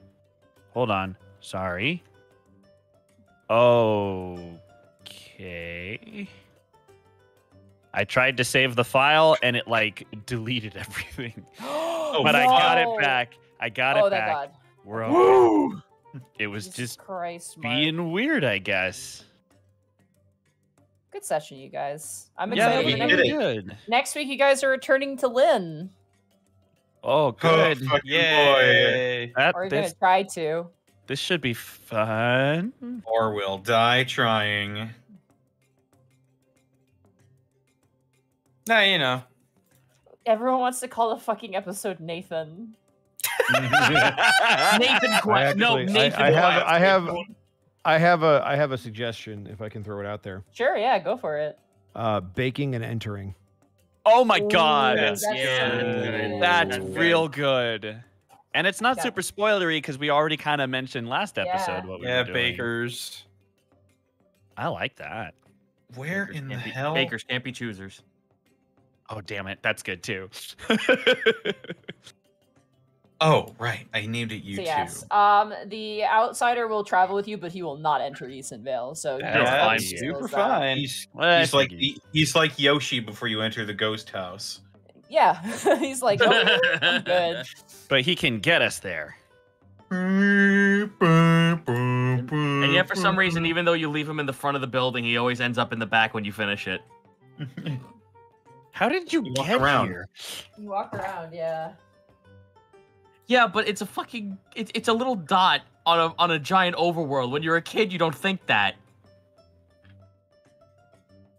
Hold on. Sorry. Okay. I tried to save the file and it like deleted (laughs) everything. (gasps) Oh, but I got it back. I got oh, it thank back. God. We're okay. (laughs) It was Jesus just Christ, Mark. being weird, I guess. good session, you guys. I'm Yeah, excited we for did next it. week. Next week, you guys are returning to Lynn, Oh, Oh, good. fucking boy. Yay. That, or you're this, gonna try to. this should be fun. Or we'll die trying. Nah, you know. Everyone wants to call the fucking episode Nathan. (laughs) Nathan I Quest. No, Nathan I, I have, I have, I have a, I have a suggestion if I can throw it out there. Sure, yeah, go for it. Uh, baking and entering. Oh my Ooh, god. that's so Yeah. good. That's Ooh. real good. And it's not Yeah. super spoilery because we already kind of mentioned last Yeah. episode what we Yeah, were doing. bakers. I like that. Where Bakers in the can't be- hell? Bakers can't be choosers. Oh damn it, that's good too. (laughs) Oh, right. I named it you so too. yes, um, the outsider will travel with you, but he will not enter Eastonvale. So That's fine. super fine. He's, Well, he's like he- he's like Yoshi before you enter the ghost house. Yeah, (laughs) he's like, oh, I'm good. (laughs) But he can get us there. And yet, for some reason, even though you leave him in the front of the building, he always ends up in the back when you finish it. How did you You walk around. here? You walk around, yeah. Yeah, but it's a fucking it, it's a little dot on a on a giant overworld. When you're a kid, you don't think that.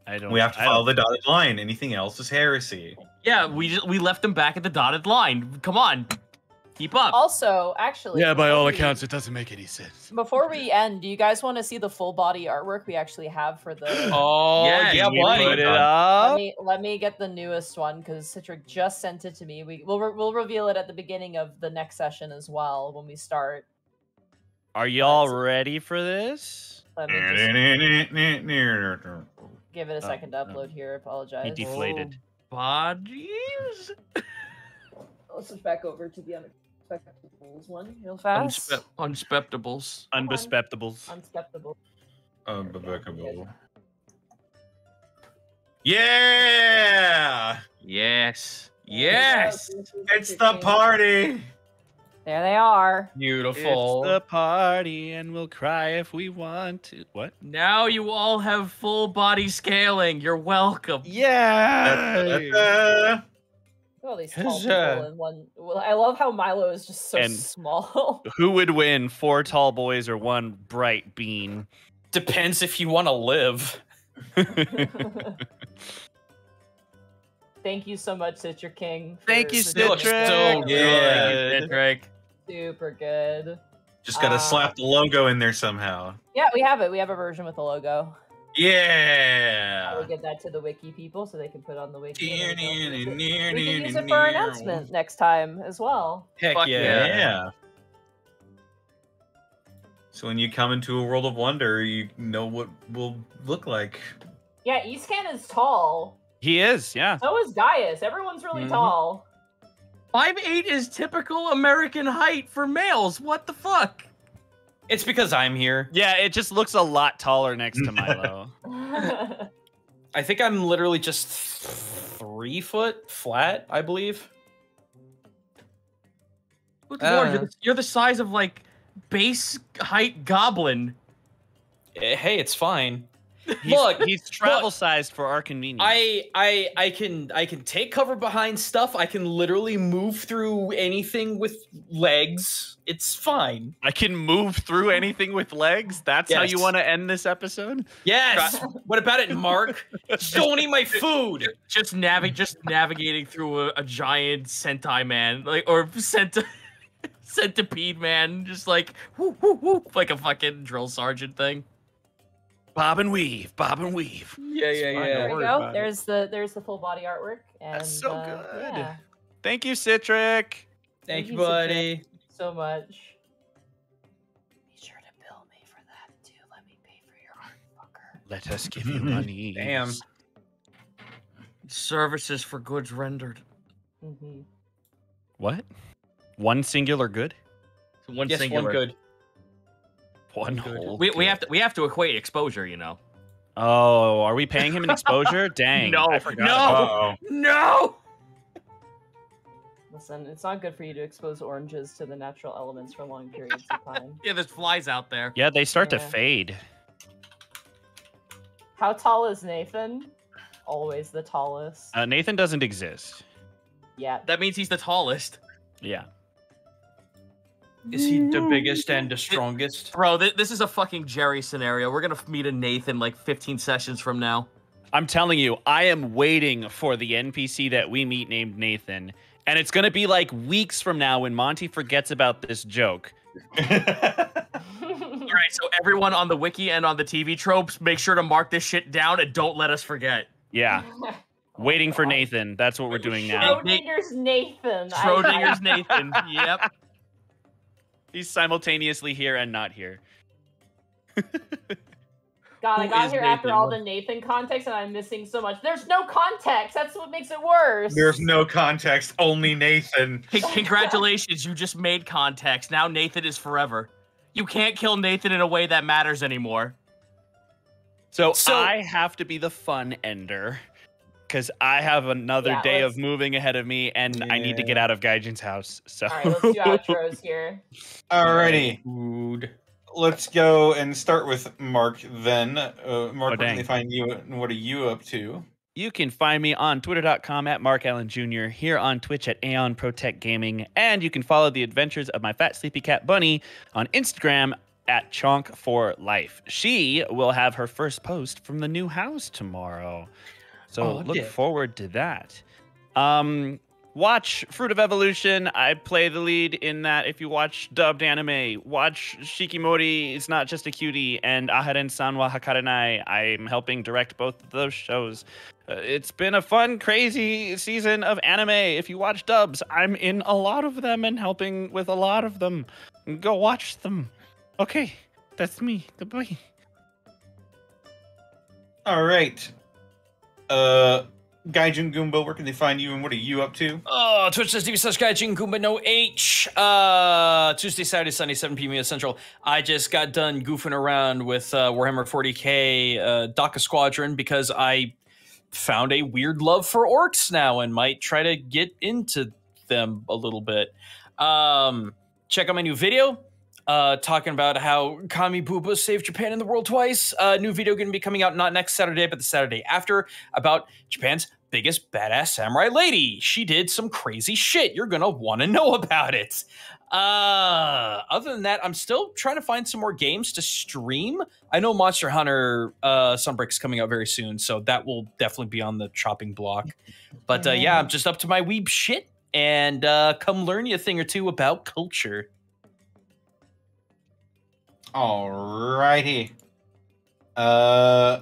I don't. We have to I follow the dotted line. Anything else is heresy. Yeah, we just we left them back at the dotted line. Come on, keep up. Also, actually, Yeah, by all we- accounts, it doesn't make any sense. Before we end, do you guys want to see the full body artwork we actually have for the? (gasps) Oh Yeah, yeah, buddy. Put it let up. me let me get the newest one because Citric just sent it to me. We we'll re- we'll reveal it at the beginning of the next session as well when we start. Are y'all ready for this? Let me give it a Oh, second to no. upload here. Apologize. He deflated. Oh, Bodies. I'll switch back over to the unexpectables one real fast. Unspe- unspectables. Unbespectables. Unskeptical. Unbelievable. Yeah! Yes. Yes. It's the party! There they are. Beautiful. It's the party, and we'll cry if we want to. What? Now you all have full body scaling. You're welcome. Yeah. All these tall His, people in one. Well, I love how Milo is just so And- small. (laughs) Who would win, four tall boys or one bright bean? Depends if you want to live. (laughs) Thank you so much, Citric King. Thank you, for They Citric. so Yeah. good. Drake. Super good. Just gotta Uh, slap the logo in there somehow. Yeah, we have it. We have a version with a logo. Yeah! I will get that to the wiki people so they can put on the wiki. Near, and then near, they'll near, We can near, use it for our near. announcement next time as well. Heck Fuck yeah. Yeah. So when you come into a world of wonder, you know what will look like. Yeah, Escan is tall. he is, yeah. So is Gaius. Everyone's really Mhm. tall. Five eight is typical American height for males. What the fuck? It's because I'm here. Yeah, it just looks a lot taller next to Milo. (laughs) (laughs) I think I'm literally just three foot flat, I believe. Good lord, Uh. you're, the, you're the size of like base height goblin. Eh, Hey, it's fine. He's, Look, he's travel sized for our convenience. I I I can I can take cover behind stuff. I can literally move through anything with legs. It's fine. I can move through anything with legs. That's how you want to end this episode. Yes. what about it, Mark? Just don't eat my food. Just navigate, just navigating through a, a giant Sentai man, like or cent- (laughs) centipede man, just like whoop, whoop, whoop, like a fucking drill sergeant thing. Bob and weave, bob and weave. Yeah, yeah, yeah. there we go. about it. There's the there's the full body artwork. And, That's so uh, good. Yeah, Thank you, Citric. Thank you, you, Citric. buddy. so much. Be sure to bill me for that too. Let me pay for your art, fucker. Let us give you (laughs) money. Damn. Services for goods rendered. hmm What? One singular good? One Yes, singular. one good. One whole. We, we have to we have to equate exposure, you know. Oh, are we paying him an exposure? (laughs) Dang. No, I forgot. no. Uh-oh. No. Listen, it's not good for you to expose oranges to the natural elements for long periods of time. (laughs) Yeah, there's flies out there. Yeah, they start to fade. How tall is Nathan? Always the tallest. Uh, Nathan doesn't exist. yeah. That means he's the tallest. Yeah. Is he the biggest and the strongest? Bro, th- this is a fucking Jerry scenario. We're gonna meet a Nathan like 15 sessions from now. I'm telling you, I am waiting for the NPC that we meet named Nathan. And it's going to be like weeks from now when Monty forgets about this joke. (laughs) All right, so everyone on the wiki and on the TV tropes, make sure to mark this shit down and don't let us forget. Yeah. (laughs) Waiting for Nathan. That's what we're doing now. Schrodinger's Nathan. I- Schrodinger's Nathan. Yep. (laughs) He's simultaneously here and not here. (laughs) God, I got is here after all the Nathan context, and I'm missing so much. There's no context. That's what makes it worse. There's no context, only Nathan. (laughs) Hey, congratulations, you just made context. Now Nathan is forever. You can't kill Nathan in a way that matters anymore. So, So- I have to be the fun ender. Because I have another Yeah, day of moving ahead of me, and I need to get out of Gaijin's house. So All right, let's do outros (laughs) here. Alrighty. Food. Let's go and start with Mark then. Uh, Mark, where can dang. they find you and what are you up to? You can find me on twitter.com at Mark Allen Jr., here on Twitch at Aeon Protect Gaming, and you can follow the adventures of my fat sleepy cat Bunny on Instagram at Chonk for Life. She will have her first post from the new house tomorrow. So Oh, look yeah. forward to that. Um watch Fruit of Evolution. I play the lead in that. If you watch dubbed anime, watch Shikimori, It's Not Just a Cutie, and Aharen-san wa Hakarenai. I'm helping direct both of those shows. Uh, it's been a fun, crazy season of anime. If you watch dubs, I'm in a lot of them and helping with a lot of them. Go watch them. Okay, that's me. Goodbye. All right. Uh, Gaijin Goomba, where can they find you and what are you up to? Oh, twitch.tv slash Gaijin Goomba no H. Uh, Tuesday, Saturday, Sunday, 7 p.m. Central. I just got done goofing around with uh, Warhammer 40k uh, Dakka Squadron because I found a weird love for orcs now and might try to get into them a little bit. Um, check out my new video. Uh, talking about how Kami Booba saved Japan in the world twice. Uh, new video going to be coming out not next Saturday, but the Saturday after about Japan's biggest badass samurai lady. She did some crazy shit. You're gonna want to know (laughs) about it. Uh, other than that, I'm still trying to find some more games to stream. I know Monster Hunter uh, Sunbreak's coming out very soon, so that will definitely be on the chopping block. But uh, yeah, I'm just up to my weeb shit, and uh, come learn you a thing or two about culture. Alrighty. Uh,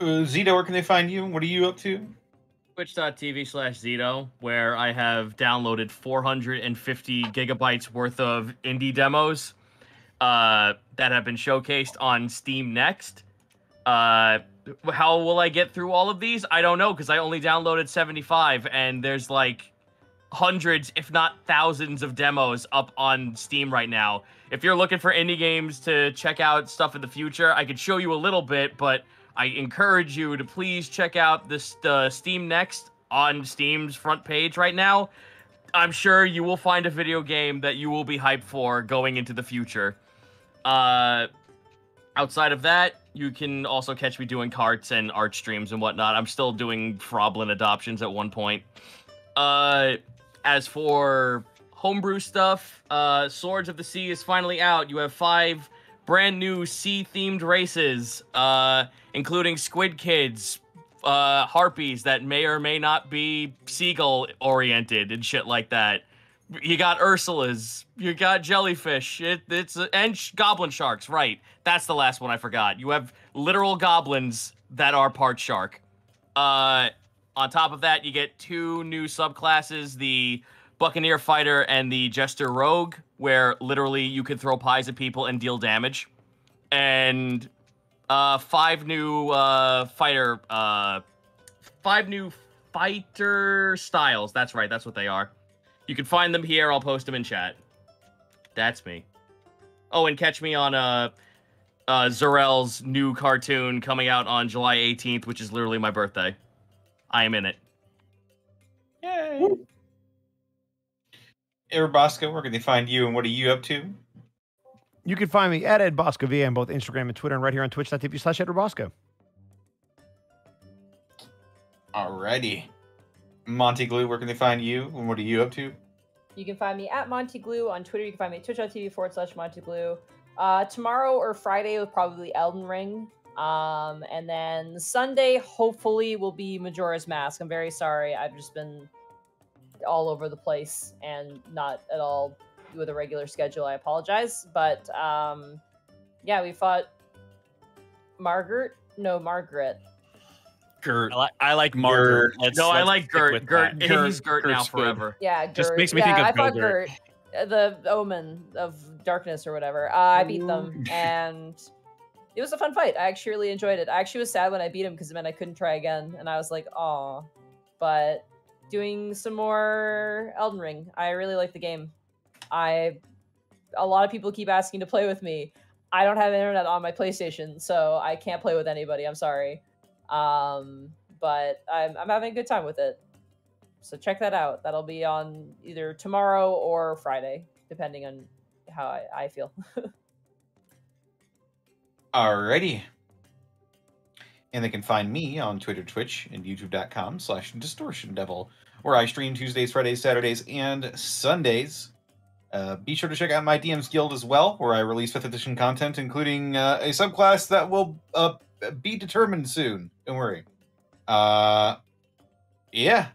uh, Zito, where can they find you what are you up to? Twitch.tv slash Zito, where I have downloaded 450 gigabytes worth of indie demos uh, that have been showcased on Steam Next. Uh, how will I get through all of these? I don't know because I only downloaded 75, and there's like hundreds, if not thousands, of demos up on Steam right now. If you're looking for indie games to check out stuff in the future, I could show you a little bit, but I encourage you to please check out this uh, Steam Next on Steam's front page right now. I'm sure you will find a video game that you will be hyped for going into the future. Uh, outside of that, you can also catch me doing carts and art streams and whatnot. I'm still doing Froblin adoptions at one point. Uh, as for homebrew stuff, uh, Swords of the Sea is finally out. You have five brand new sea themed races, uh, including squid kids, uh, harpies that may or may not be seagull oriented and shit like that. You got Ursulas, you got jellyfish, it, it's and sh- goblin sharks. Right, that's the last one I forgot. You have literal goblins that are part shark. Uh, on top of that, you get two new subclasses: the Buccaneer Fighter and the Jester Rogue, where literally you can throw pies at people and deal damage, and uh, five new uh, fighter, uh, five new fighter styles. That's right, that's what they are. You can find them here. I'll post them in chat. That's me. Oh, and catch me on uh, uh, Zarel's new cartoon coming out on July 18th, which is literally my birthday. I am in it. Yay. Air Bosco, where can they find you and what are you up to? You can find me at Ed Bosco VA on both Instagram and Twitter and right here on twitch.tv slash Ed Bosco. Alrighty. MontyGlu, where can they find you and what are you up to? You can find me at MontyGlu on Twitter. You can find me at twitch.tv forward slash MontyGlu. Uh, tomorrow or Friday will probably Elden Ring. Um, and then Sunday, hopefully, will be Majora's Mask. I'm very sorry. I've just been all over the place and not at all with a regular schedule. I apologize. But um, yeah, we fought Margaret. No, Margaret. Gert. I like, I like Margaret. Let's, no, I let's like stick Gert. with Gert, he's Gert now Gert's good. forever. Yeah, Gert. Just makes me yeah, think of I fought Gogurt. Gert, uh, the Omen of Darkness or whatever. Uh, I beat them, and it was a fun fight. I actually really enjoyed it. I actually was sad when I beat him because it meant I couldn't try again, and I was like, "Aw." But doing some more Elden Ring, I really like the game. I a lot of people keep asking to play with me. I don't have internet on my PlayStation, so I can't play with anybody. I'm sorry. Um, but I'm I'm having a good time with it. So check that out. That'll be on either tomorrow or Friday, depending on how I, I feel. (laughs) Alrighty. And they can find me on Twitter, Twitch, and YouTube.com slash Distortion Devil, where I stream Tuesdays, Fridays, Saturdays, and Sundays. Uh, be sure to check out my DM's Guild as well, where I release 5th edition content, including uh, a subclass that will uh, be determined soon. Don't worry. Uh, yeah.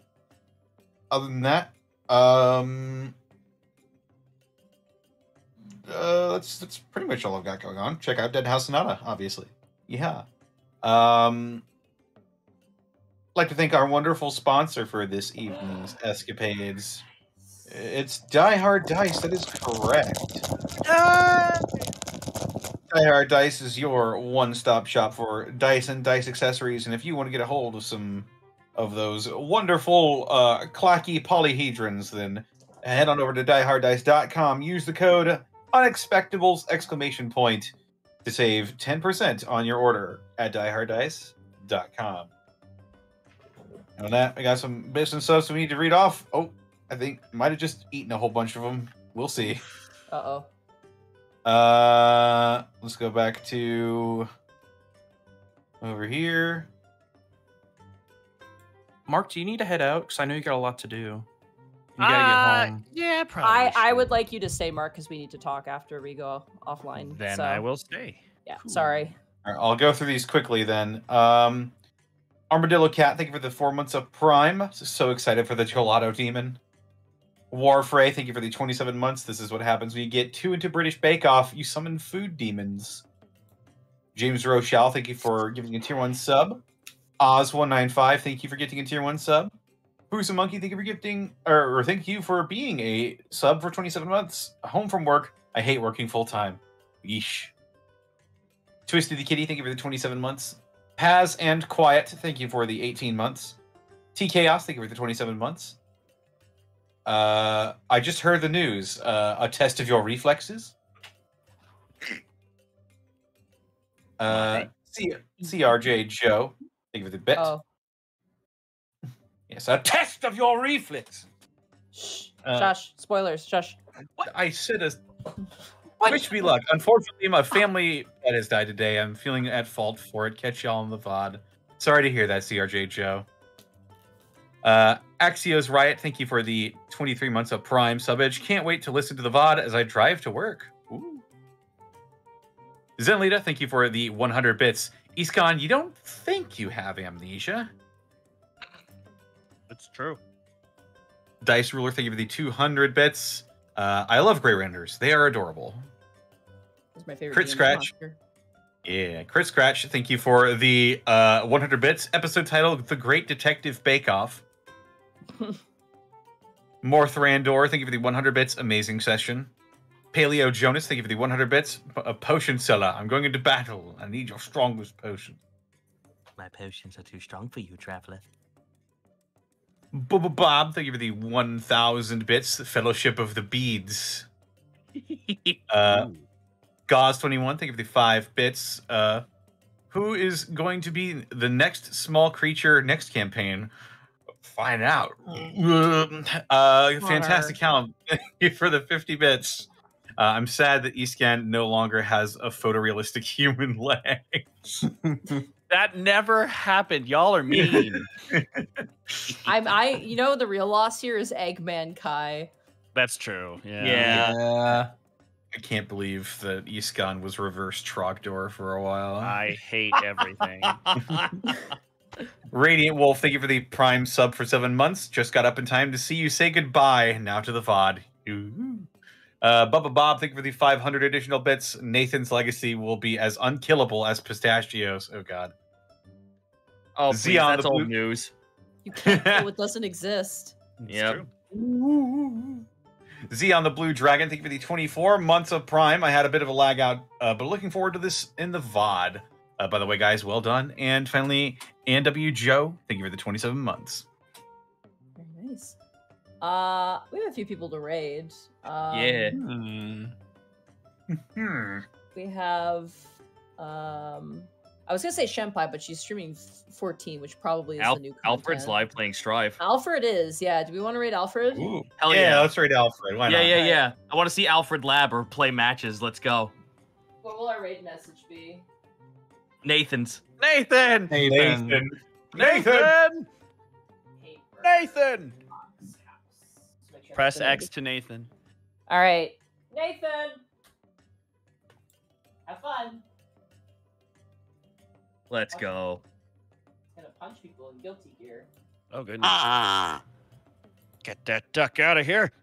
Other than that, um, uh, that's that's pretty much all I've got going on. Check out Deadhouse Sonata, obviously. Yeah. Um, like to thank our wonderful sponsor for this evening's escapades. It's Die Hard Dice. That is correct. Die Hard Dice is your one-stop shop for dice and dice accessories, and if you want to get a hold of some of those wonderful uh, clacky polyhedrons, then head on over to dieharddice.com. Use the code unexpectables exclamation point to save 10% on your order at dieharddice.com. And on that, I got some business stuff so we need to read off. Oh, I think might have just eaten a whole bunch of them. We'll see. Uh oh. Uh, let's go back to over here. Mark, do you need to head out? Because I know you got a lot to do. You gotta Uh, get home. Yeah, probably. I I would like you to stay, Mark, because we need to talk after we go offline. Then so, I will stay. Yeah. Sorry. All right, I'll go through these quickly then. Um, Armadillo Cat, thank you for the four months of Prime. So excited for the Gelato Demon. Warfrey, thank you for the 27 months. This is what happens when you get two into British Bake Off. You summon food demons. James Rochelle, thank you for giving a tier 1 sub. Oz195, thank you for getting a tier 1 sub. Who's a Monkey, thank you for gifting, or, or thank you for being a sub for 27 months. Home from work. I hate working full time. Yeesh. Twisted the Kitty, thank you for the 27 months. Paz and Quiet, thank you for the 18 months. T Chaos, thank you for the 27 months. Uh, I just heard the news. Uh, a test of your reflexes. Uh, C- CRJ Joe, thank you for the bet. Oh. Yes, a test of your reflex. Shh. Uh, Shush. Spoilers. Shush. What? I said a. Wish me luck. Unfortunately, my family pet has died today. I'm feeling at fault for it. Catch y'all on the VOD. Sorry to hear that, CRJ Joe. Uh, Axios Riot, thank you for the 23 months of Prime subage. Can't wait to listen to the VOD as I drive to work. Ooh. Zenlita, thank you for the 100 bits. Escan, you don't think you have amnesia. It's true. Dice Ruler, thank you for the 200 bits. Uh, I love Grey Renders. They are adorable. That's my favorite. Crit scratch. Yeah, Crit Scratch, thank you for the uh, 100 bits. Episode title The Great Detective Bake Off. (laughs) Morth Randor, thank you for the 100 bits. Amazing session. Paleo Jonas, thank you for the 100 bits. P- A potion seller, I'm going into battle. I need your strongest potion. My potions are too strong for you, traveler. Bubba Bob, thank you for the 1,000 bits. Fellowship of the Beads. (laughs) Uh, Gauze21, thank you for the five bits. Uh, who is going to be the next small creature next campaign? Find out. Uh, fantastic count. (laughs) Thank you for the 50 bits. Uh, I'm sad that Escan no longer has a photorealistic (laughs) human legs. That never happened. Y'all are mean. (laughs) I'm I. You know the real loss here is Eggman Kai. That's true. Yeah. Yeah. I can't believe that Escan was reverse Trogdor for a while. I (laughs) hate everything. (laughs) Radiant Wolf, thank you for the prime sub for seven months. Just got up in time to see you say goodbye. Now to the VOD. Ooh. Uh, Bubba Bob, thank you for the 500 additional bits. Nathan's legacy will be as unkillable as pistachios. Oh, God. Oh, please, please, Xeon that's the old Blue- news. You can't kill what (laughs) doesn't exist. Yep. Z on the Blue Dragon, thank you for the 24 months of Prime. I had a bit of a lag out, uh, but looking forward to this in the VOD. Uh, by the way, guys, well done. And finally, NW Joe, thank you for the 27 months. Very nice. Uh, we have a few people to raid. Um, Yeah. Hmm. (laughs) Hmm. We have, um, I was gonna say Shenpai, but she's streaming 14, which probably is Al- the new Alfred's live playing Strive. Alfred is, yeah. Do we want to raid Alfred? Ooh. Hell yeah, yeah. let's rate Alfred. Why yeah, not? yeah, yeah. I want to see Alfred Lab or play matches. Let's go. What will our raid message be? Nathan's. Nathan! Nathan. Nathan. Nathan! Nathan! Just make sure I Press put it in. X to Nathan. All right, Nathan. Have fun. Let's go. Gonna punch people in guilty gear. Oh, goodness. Ah! Get that duck out of here.